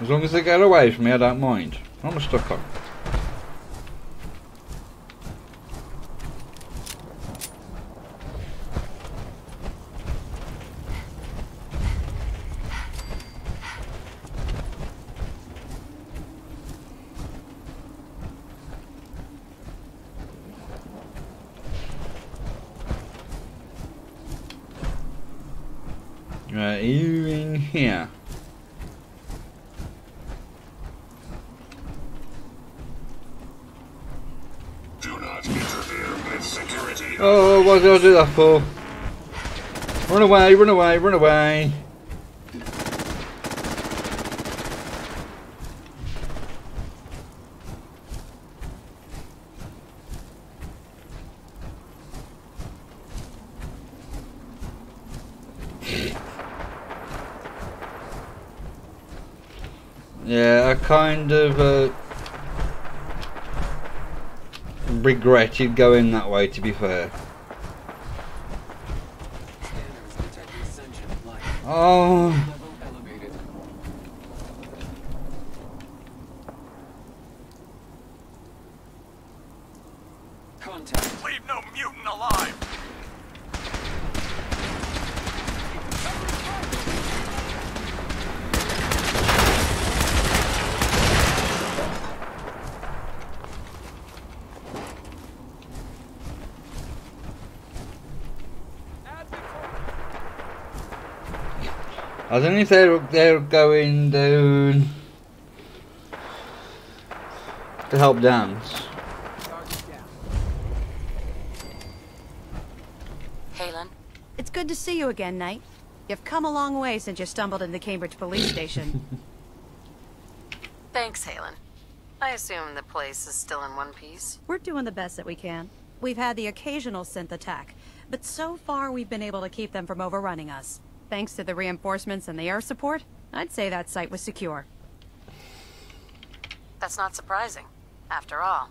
As long as they get away from me, I don't mind. I'm a stuck on. Right, you in here. Do not interfere with security. Oh, what did I do that for? Run away, run away, run away. Yeah, I kind of uh, regretted going that way, to be fair. Oh, Contact. Leave no mutant alive! I don't know if they're they're going down to help Danse. Haylen? It's good to see you again, Knight. You've come a long way since you stumbled in the Cambridge police station. Thanks, Haylen. I assume the place is still in one piece. We're doing the best that we can. We've had the occasional synth attack, but so far we've been able to keep them from overrunning us. Thanks to the reinforcements and the air support, I'd say that site was secure. That's not surprising. After all,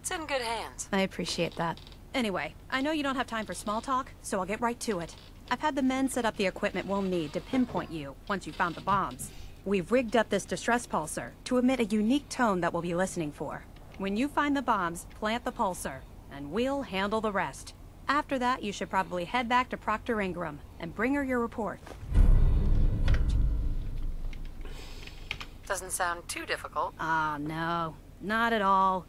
it's in good hands. I appreciate that. Anyway, I know you don't have time for small talk, so I'll get right to it. I've had the men set up the equipment we'll need to pinpoint you once you've found the bombs. We've rigged up this distress pulsar to emit a unique tone that we'll be listening for. When you find the bombs, plant the pulsar, and we'll handle the rest. After that, you should probably head back to Proctor Ingram and bring her your report. Doesn't sound too difficult. Ah, no. Not at all.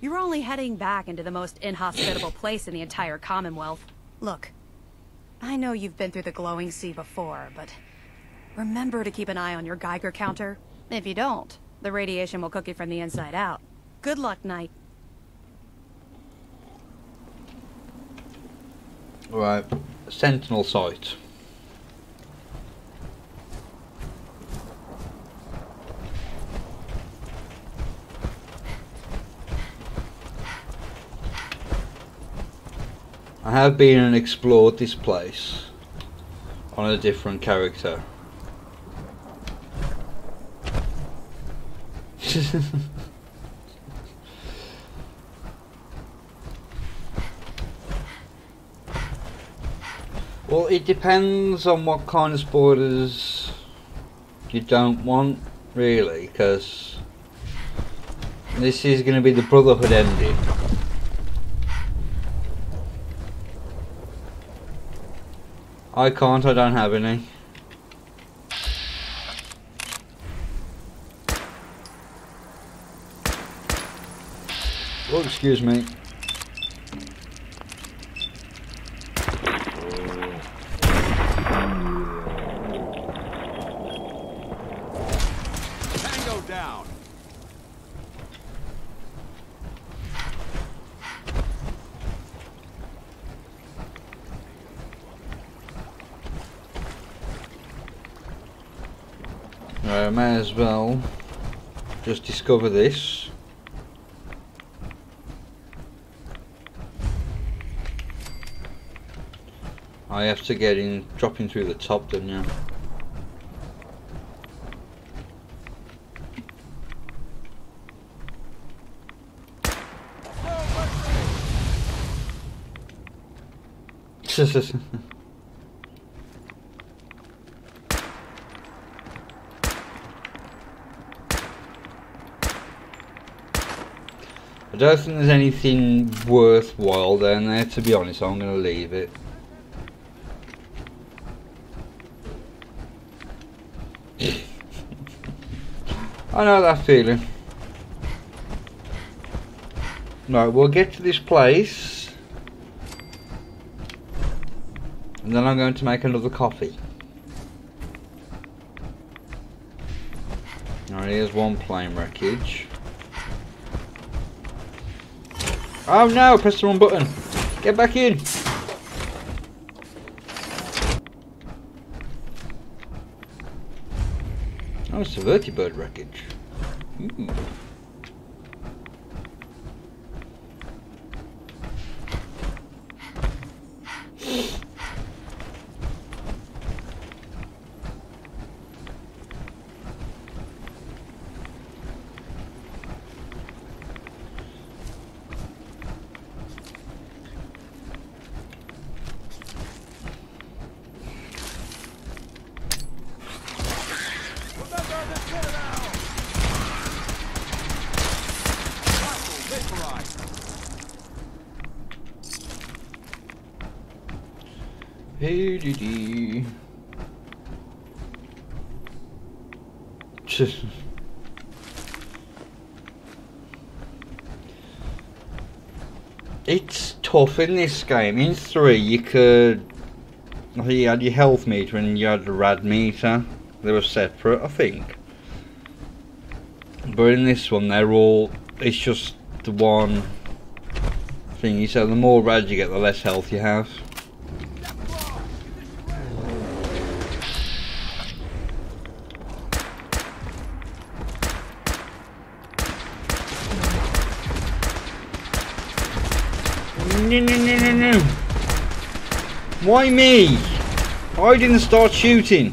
You're only heading back into the most inhospitable place in the entire Commonwealth. Look, I know you've been through the glowing sea before, but remember to keep an eye on your Geiger counter. If you don't, the radiation will cook you from the inside out. Good luck, Knight. Right, Sentinel site. I have been and explored this place on a different character. well, it depends on what kind of spoilers you don't want, really, because this is going to be the Brotherhood ending. I can't, I don't have any. Oh, excuse me. Tango down. I may as well discover this. I have to get in, dropping through the top, don't you? I don't think there's anything worthwhile down there, to be honest, I'm going to leave it. I know that feeling. Right, we'll get to this place. And then I'm going to make another coffee. Alright, here's one plane wreckage. Oh no, press the wrong button. Get back in. Oh, it's a vertibird wreckage. Ooh. In this game. In 3 you could... You had your health meter and you had the rad meter. They were separate, I think. But in this one they're all... It's just the one thing. You So the more rad you get, the less health you have. no, no, no, no, no. Why me? I didn't start shooting.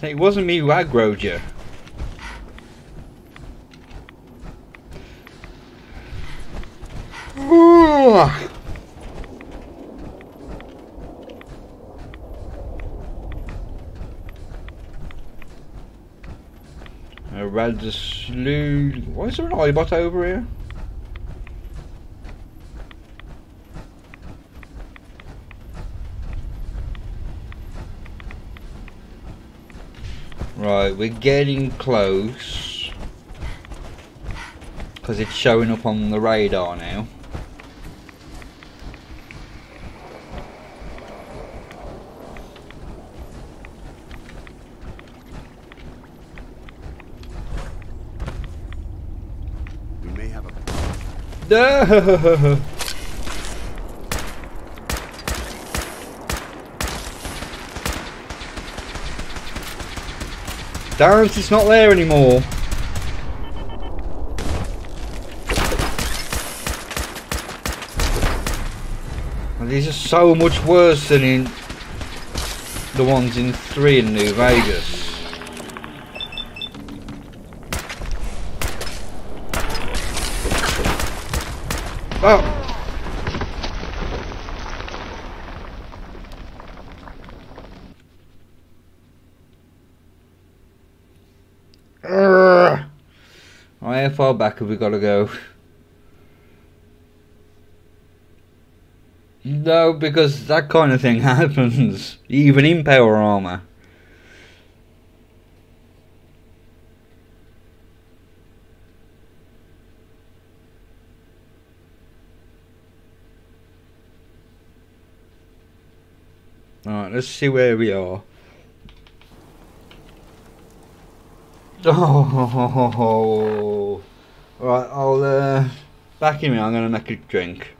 It wasn't me who aggroed you. Ooh. Read slew. Why is there an Eyebot over here? Right, we're getting close. Because it's showing up on the radar now. No! Darren, it's not there anymore. These are so much worse than in the ones in 3 in New Vegas. Far back have we got to go? No, because that kind of thing happens, even in power armor. Alright, let's see where we are. Oh, right. I'll uh, back in. I'm gonna make a drink.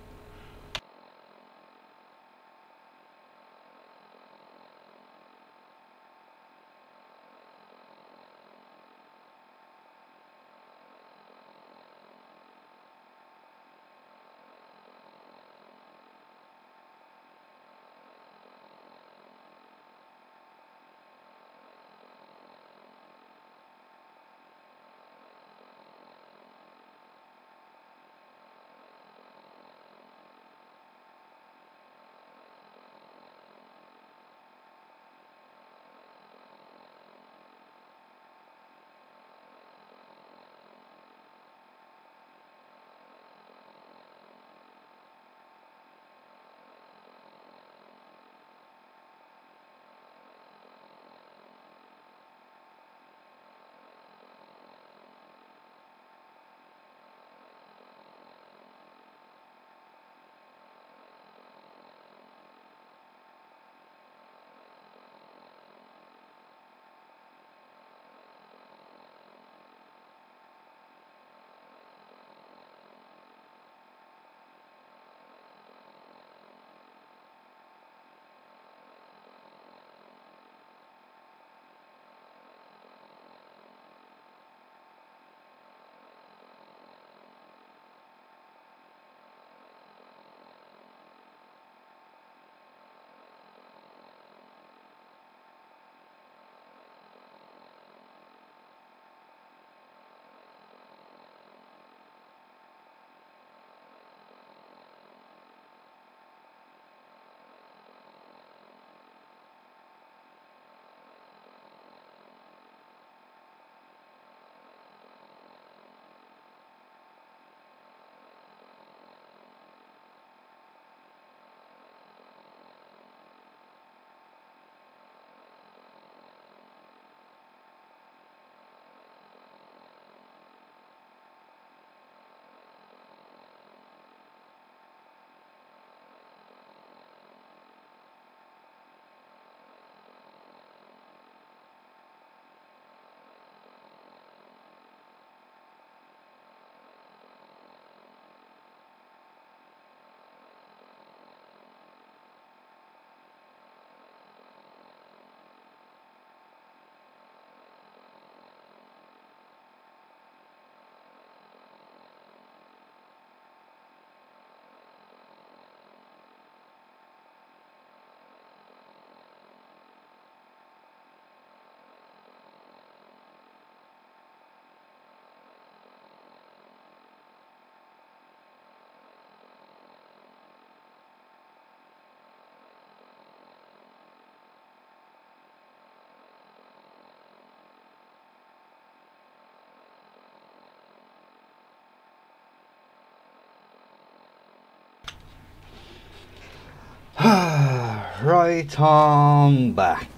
Right on back.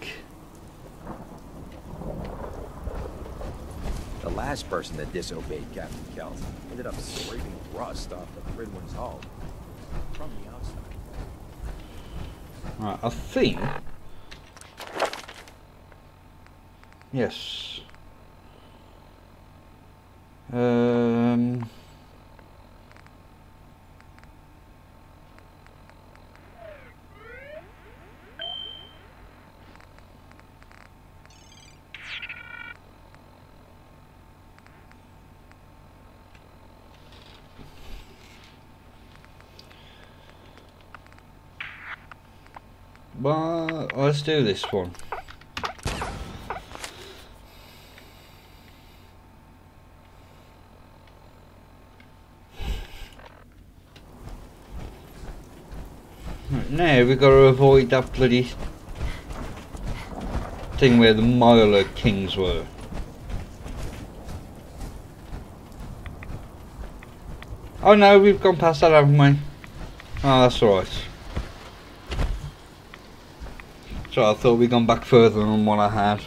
The last person that disobeyed Captain Kells ended up scraping rust off the Prydwen's hull from the outside. Right, I think. Yes. Um. Well, let's do this one. Right, now we've got to avoid that bloody thing where the Mirelurk Kings were. Oh no, we've gone past that, haven't we? Oh, that's alright. So I thought we'd gone back further than what I had.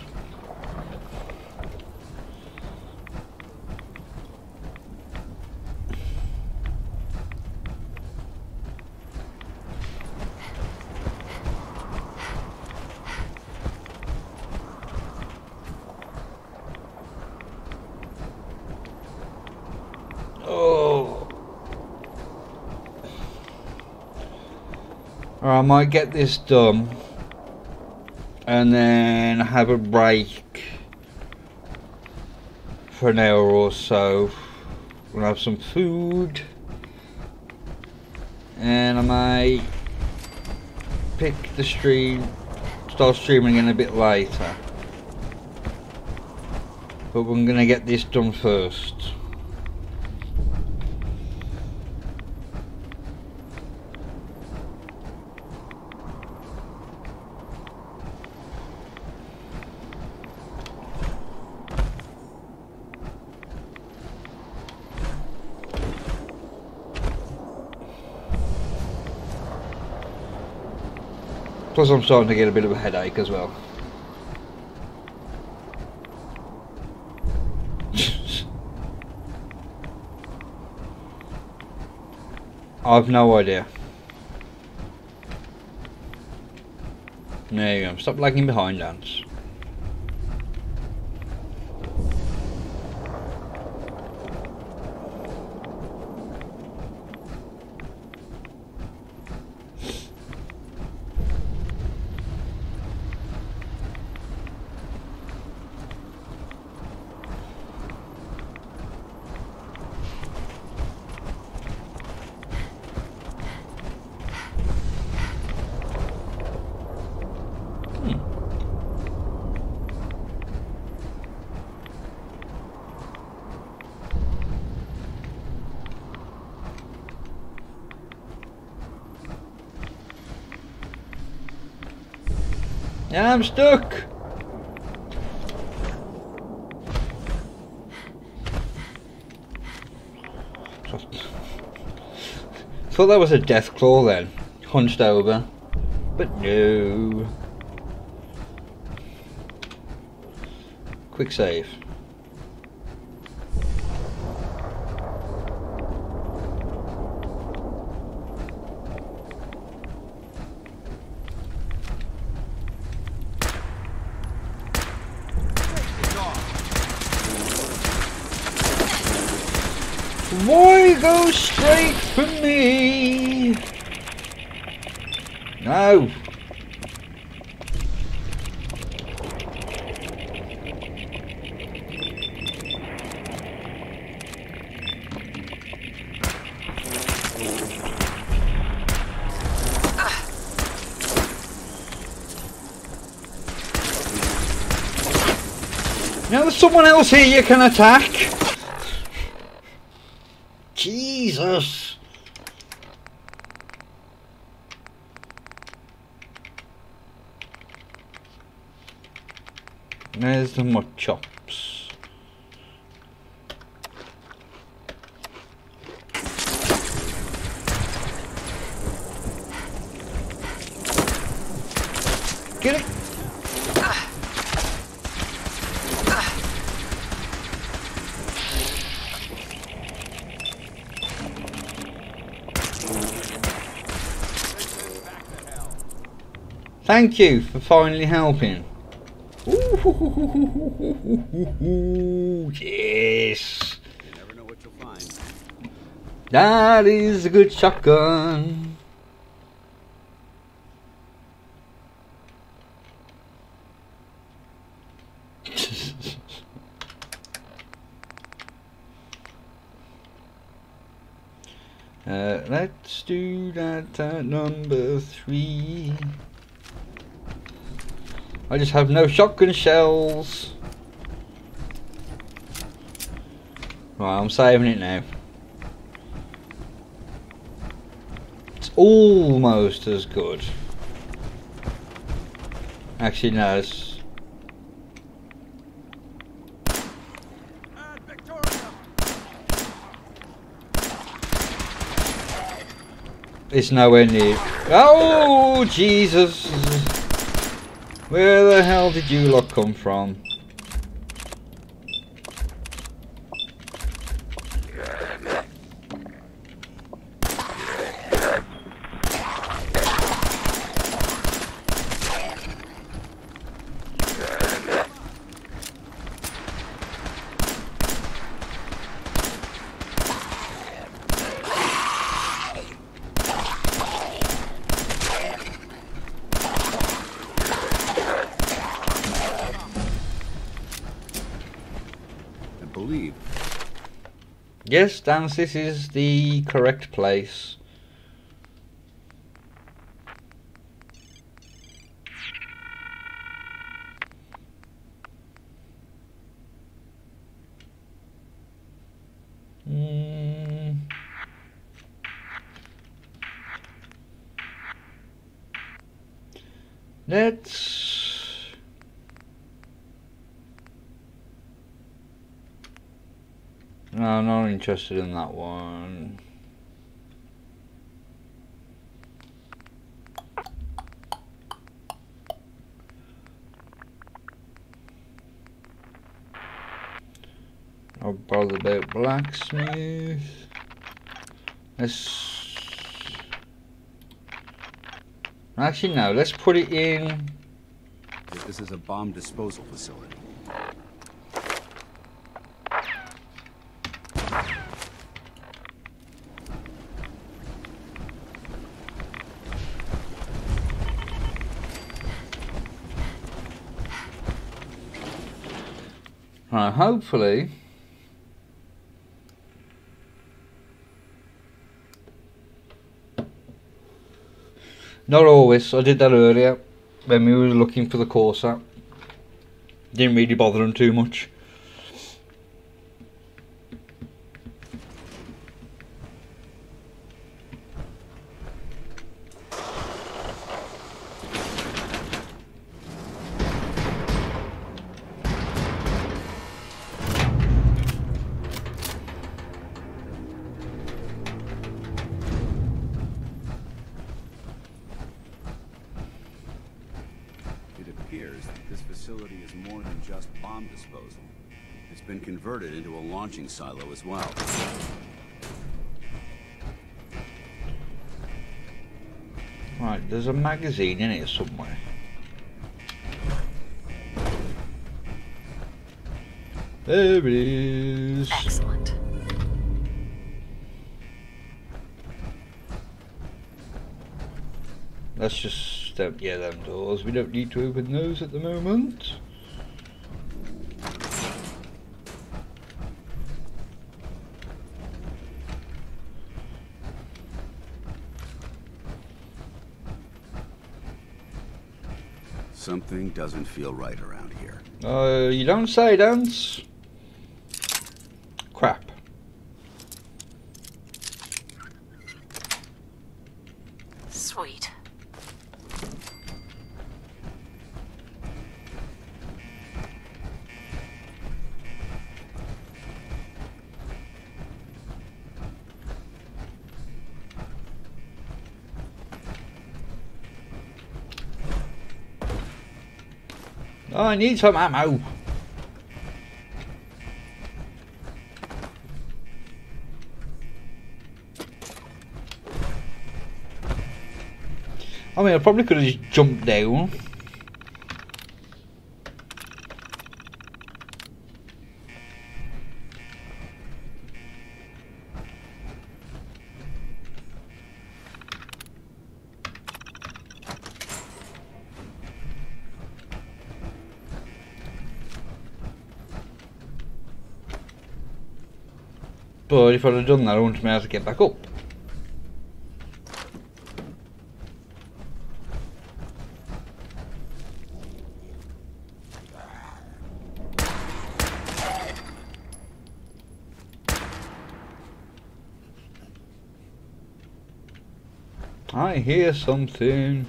Oh. I might get this done and then have a break for an hour or so. We'll have some food and I might pick the stream, start streaming in a bit later. But we're gonna get this done first. Plus I'm starting to get a bit of a headache as well. I've no idea. There you go. Stop lagging behind, Danse. I'm stuck. Thought that was a Deathclaw then, hunched over, but no. Quick save. Why go straight for me? No. Now there's here you can attack. Jesus. There's the more chops. Get it! Thank you for finally helping. Ooh, yes. never know what you'll find. That is a good shotgun. uh, let's do that at number three. I just have no shotgun shells. Right, I'm saving it now. It's almost as good. Actually, no, it's... It's nowhere near. Oh, Jesus! Where the hell did you lot come from? I believe Yes, Danse, this is the correct place. Mm. Let's No, I'm not interested in that one. I'll bother about blacksmith. Let's actually no. Let's put it in. this is a bomb disposal facility. Right, hopefully. Not always. I did that earlier when we were looking for the Courser. Didn't really bother them too much. Into silo as well. Right, there's a magazine in here somewhere. There it is. Excellent. Let's just um, yeah, them doors. We don't need to open those at the moment. Something doesn't feel right around here. Uh, you don't say, Danse. I need some ammo. I mean, I probably could have just jumped down. Have been able to get back up. I hear something.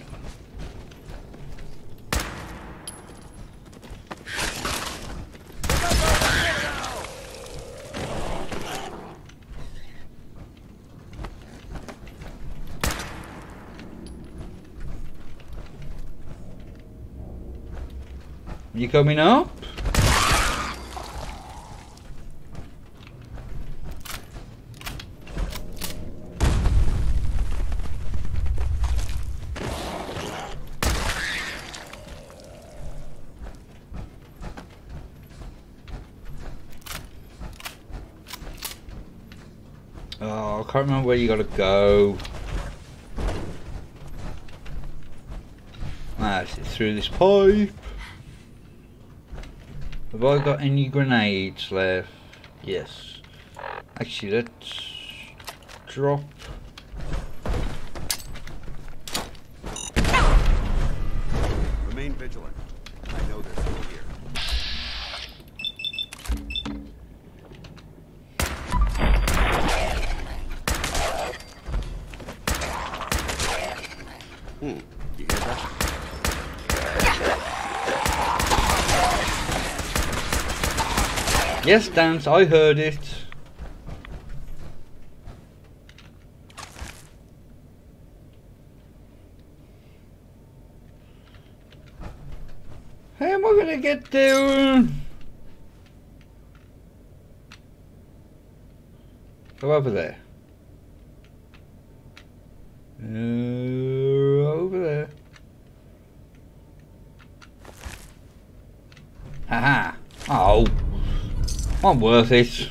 Coming up? Oh, I can't remember where you gotta go. Ah, through this pipe? Have I got any grenades left? Yes. Actually, let's drop. Yes, Danse, I heard it. How am I gonna get down? Go over there. Uh, over there. Haha. Oh. Not worth it.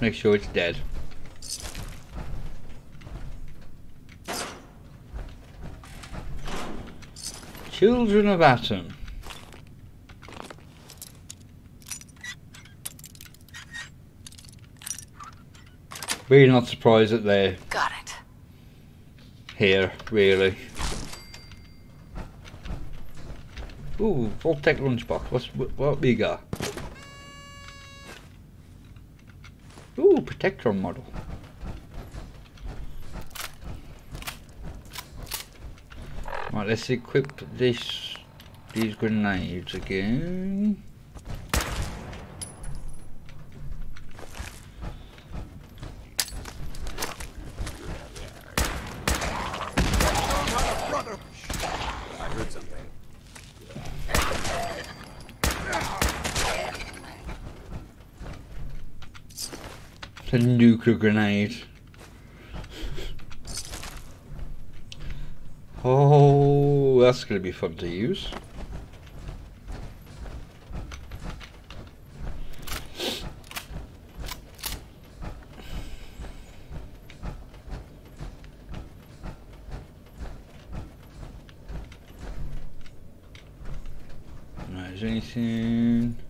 Make sure it's dead. Children of Atom. Really not surprised that they're Got it. here, really. Ooh, Vault-Tec lunchbox. What's what we got? Ooh, Protectron model. Let's equip this these grenades again. A nuclear grenade. Oh, that's going to be fun to use. Right, is anything?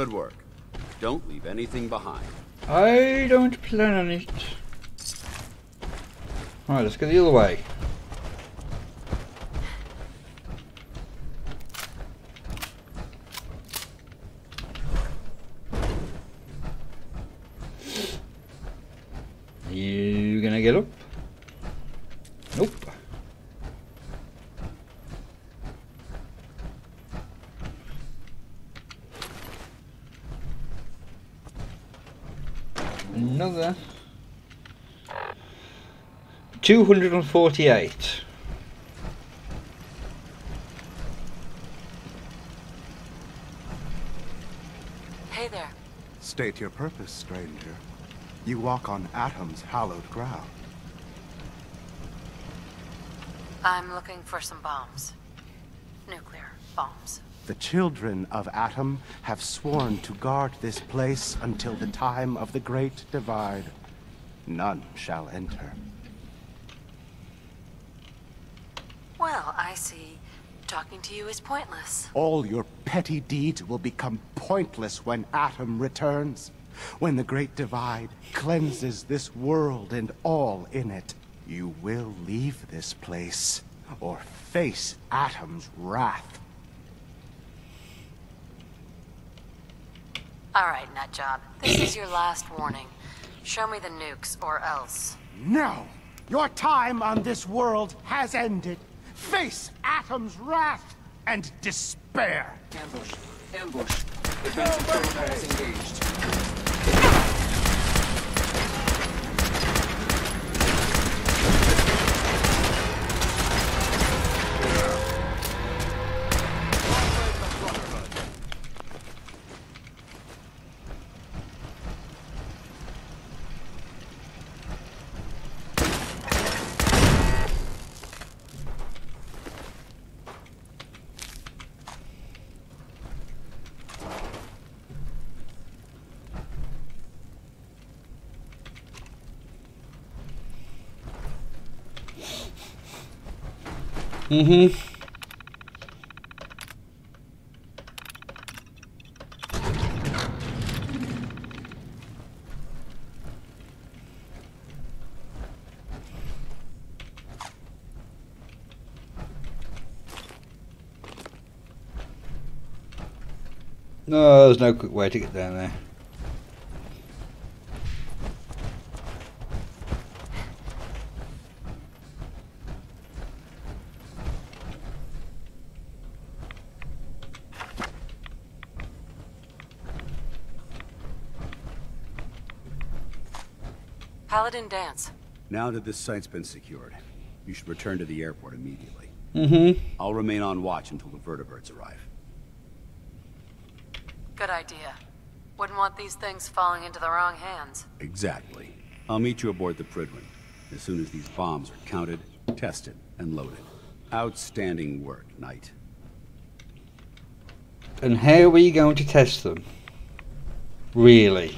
Good work. Don't leave anything behind. I don't plan on it. Alright, let's go the other way. You gonna get up? Nope. Another. 248. Hey there. State your purpose, stranger. You walk on Atom's hallowed ground. I'm looking for some bombs. Nuclear bombs. The children of Atom have sworn to guard this place until the time of the Great Divide. None shall enter. Well, I see. Talking to you is pointless. All your petty deeds will become pointless when Atom returns. When the Great Divide cleanses this world and all in it, you will leave this place or face Atom's wrath. All right, nutjob. This is your last warning. Show me the nukes, or else. No! Your time on this world has ended. Face Atom's wrath and despair. Ambush. Ambush. Protocols engaged. Mm-hmm. No, there's no quick way to get down there. Paladin Danse. Now that this site's been secured, you should return to the airport immediately. Mm-hmm. I'll remain on watch until the vertibirds arrive. Good idea. Wouldn't want these things falling into the wrong hands. Exactly. I'll meet you aboard the Prydwen as soon as these bombs are counted, tested, and loaded. Outstanding work, Knight. And how are you going to test them? Really?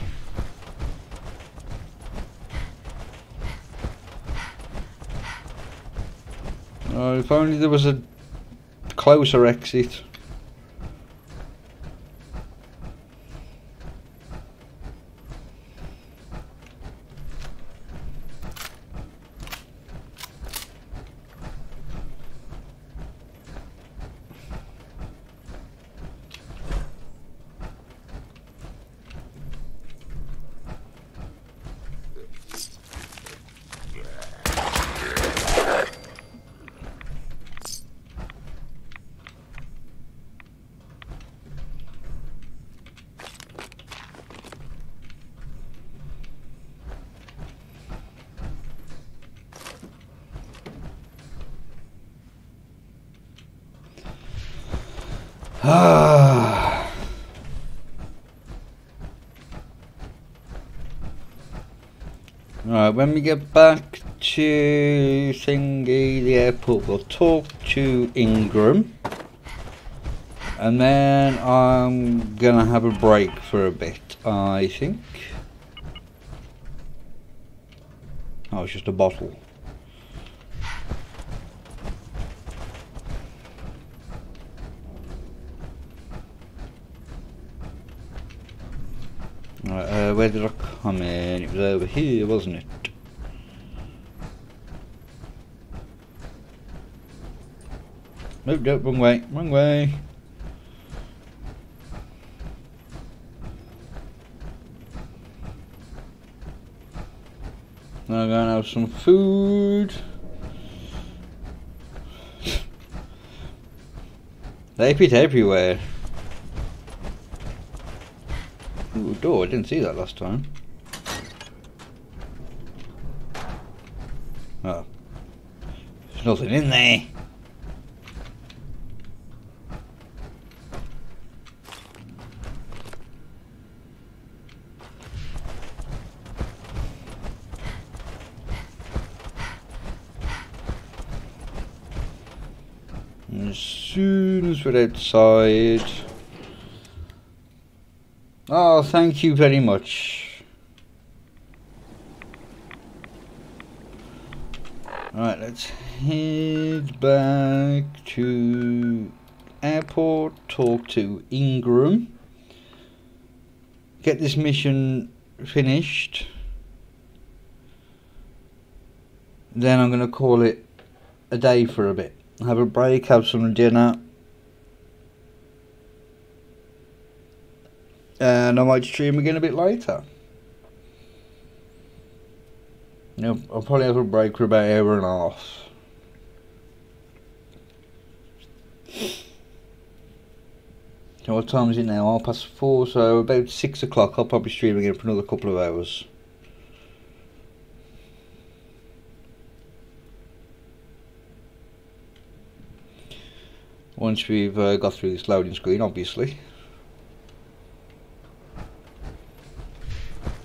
Oh, if only there was a closer exit. Ah. Alright, when we get back to Thingy, the airport, we'll talk to Ingram. And then I'm gonna have a break for a bit, I think. Oh, it's just a bottle. Right, uh, where did I come in? It was over here, wasn't it? Nope, nope, wrong way, wrong way. Now I'm gonna have some food. They pit everywhere. Ooh, door, I didn't see that last time. Oh. There's nothing in there. And as soon outside. Oh, thank you very much. Right, let's head back to airport, talk to Ingram, get this mission finished. Then I'm going to call it a day for a bit. Have a break, have some dinner. And I might stream again a bit later. Know, I'll probably have a break for about an hour and a half. So what time is it now? Half past four, so about six o'clock I'll probably stream again for another couple of hours. Once we've uh, got through this loading screen, obviously.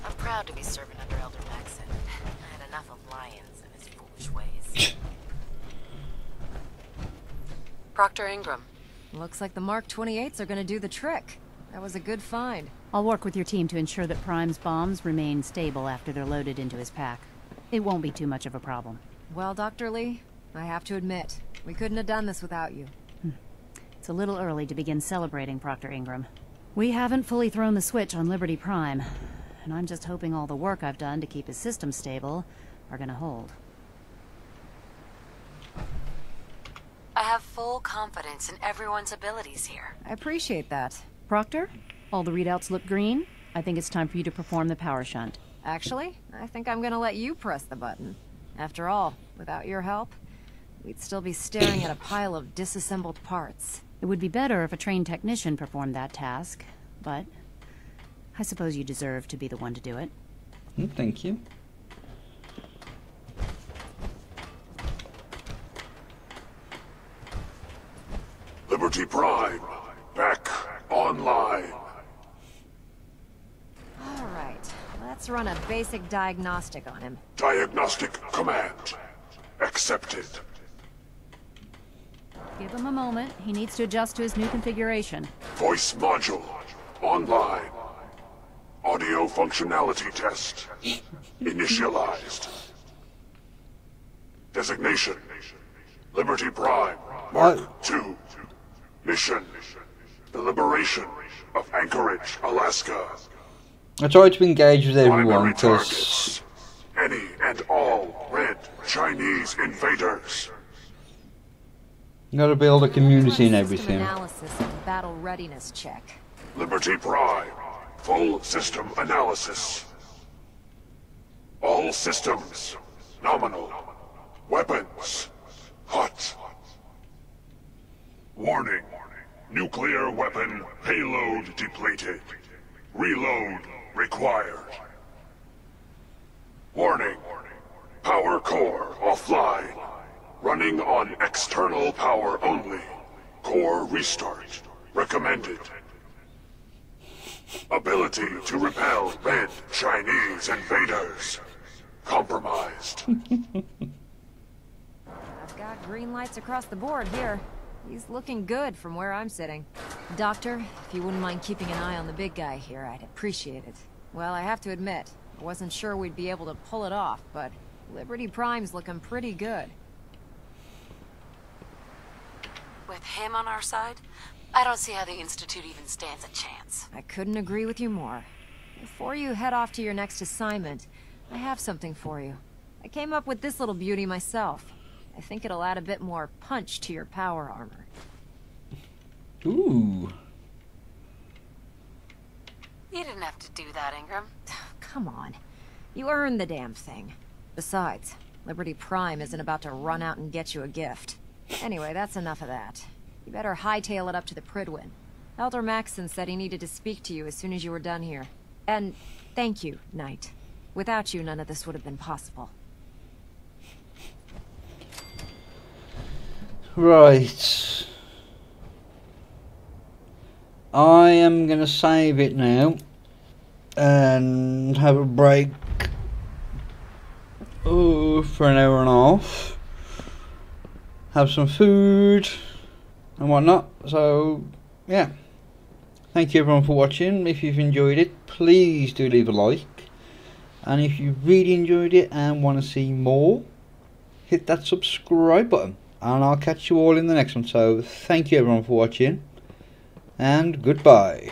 I'm proud to be serving under Elder Maxson. I had enough of Lyons and his foolish ways. Proctor Ingram. Looks like the Mark 28s are gonna do the trick. That was a good find. I'll work with your team to ensure that Prime's bombs remain stable after they're loaded into his pack. It won't be too much of a problem. Well, Dr. Li, I have to admit, we couldn't have done this without you. Hmm. It's a little early to begin celebrating, Proctor Ingram. We haven't fully thrown the switch on Liberty Prime, and I'm just hoping all the work I've done to keep his system stable are gonna hold. I have full confidence in everyone's abilities here. I appreciate that. Proctor, all the readouts look green. I think it's time for you to perform the power shunt. Actually, I think I'm gonna let you press the button. After all, without your help, we'd still be staring at a pile of disassembled parts. It would be better if a trained technician performed that task, but I suppose you deserve to be the one to do it. Mm, Thank you. Liberty Prime, back online. All right, let's run a basic diagnostic on him. Diagnostic command accepted. Give him a moment. He needs to adjust to his new configuration. Voice module online. Audio functionality test initialized. Designation Liberty Prime Mark II. Mission The liberation of Anchorage, Alaska. I tried to engage with everyone because. Any and all red Chinese invaders. you gotta build a community and everything. analysis and battle readiness check. Liberty Prime. Full system analysis. All systems. Nominal. Weapons. Hot. Warning. Nuclear weapon payload depleted. Reload required. Warning. Power core offline. Running on external power only. Core restart. Recommended. Ability to repel red Chinese invaders. Compromised. I've got green lights across the board here. He's looking good from where I'm sitting. Doctor, if you wouldn't mind keeping an eye on the big guy here, I'd appreciate it. Well, I have to admit, I wasn't sure we'd be able to pull it off, but Liberty Prime's looking pretty good. With him on our side, I don't see how the Institute even stands a chance. I couldn't agree with you more. Before you head off to your next assignment, I have something for you. I came up with this little beauty myself. I think it'll add a bit more punch to your power armor. Ooh. You didn't have to do that, Ingram. Come on. You earned the damn thing. Besides, Liberty Prime isn't about to run out and get you a gift. Anyway, that's enough of that. You better hightail it up to the Prydwen. Elder Maxson said he needed to speak to you as soon as you were done here. And thank you, Knight. Without you, none of this would have been possible. Right. I am going to save it now and have a break oh, for an hour and a half. Have some food and whatnot. So, yeah. Thank you everyone for watching. If you've enjoyed it, please do leave a like. And if you really enjoyed it and want to see more, hit that subscribe button. And I'll catch you all in the next one. So, thank you everyone for watching. And goodbye.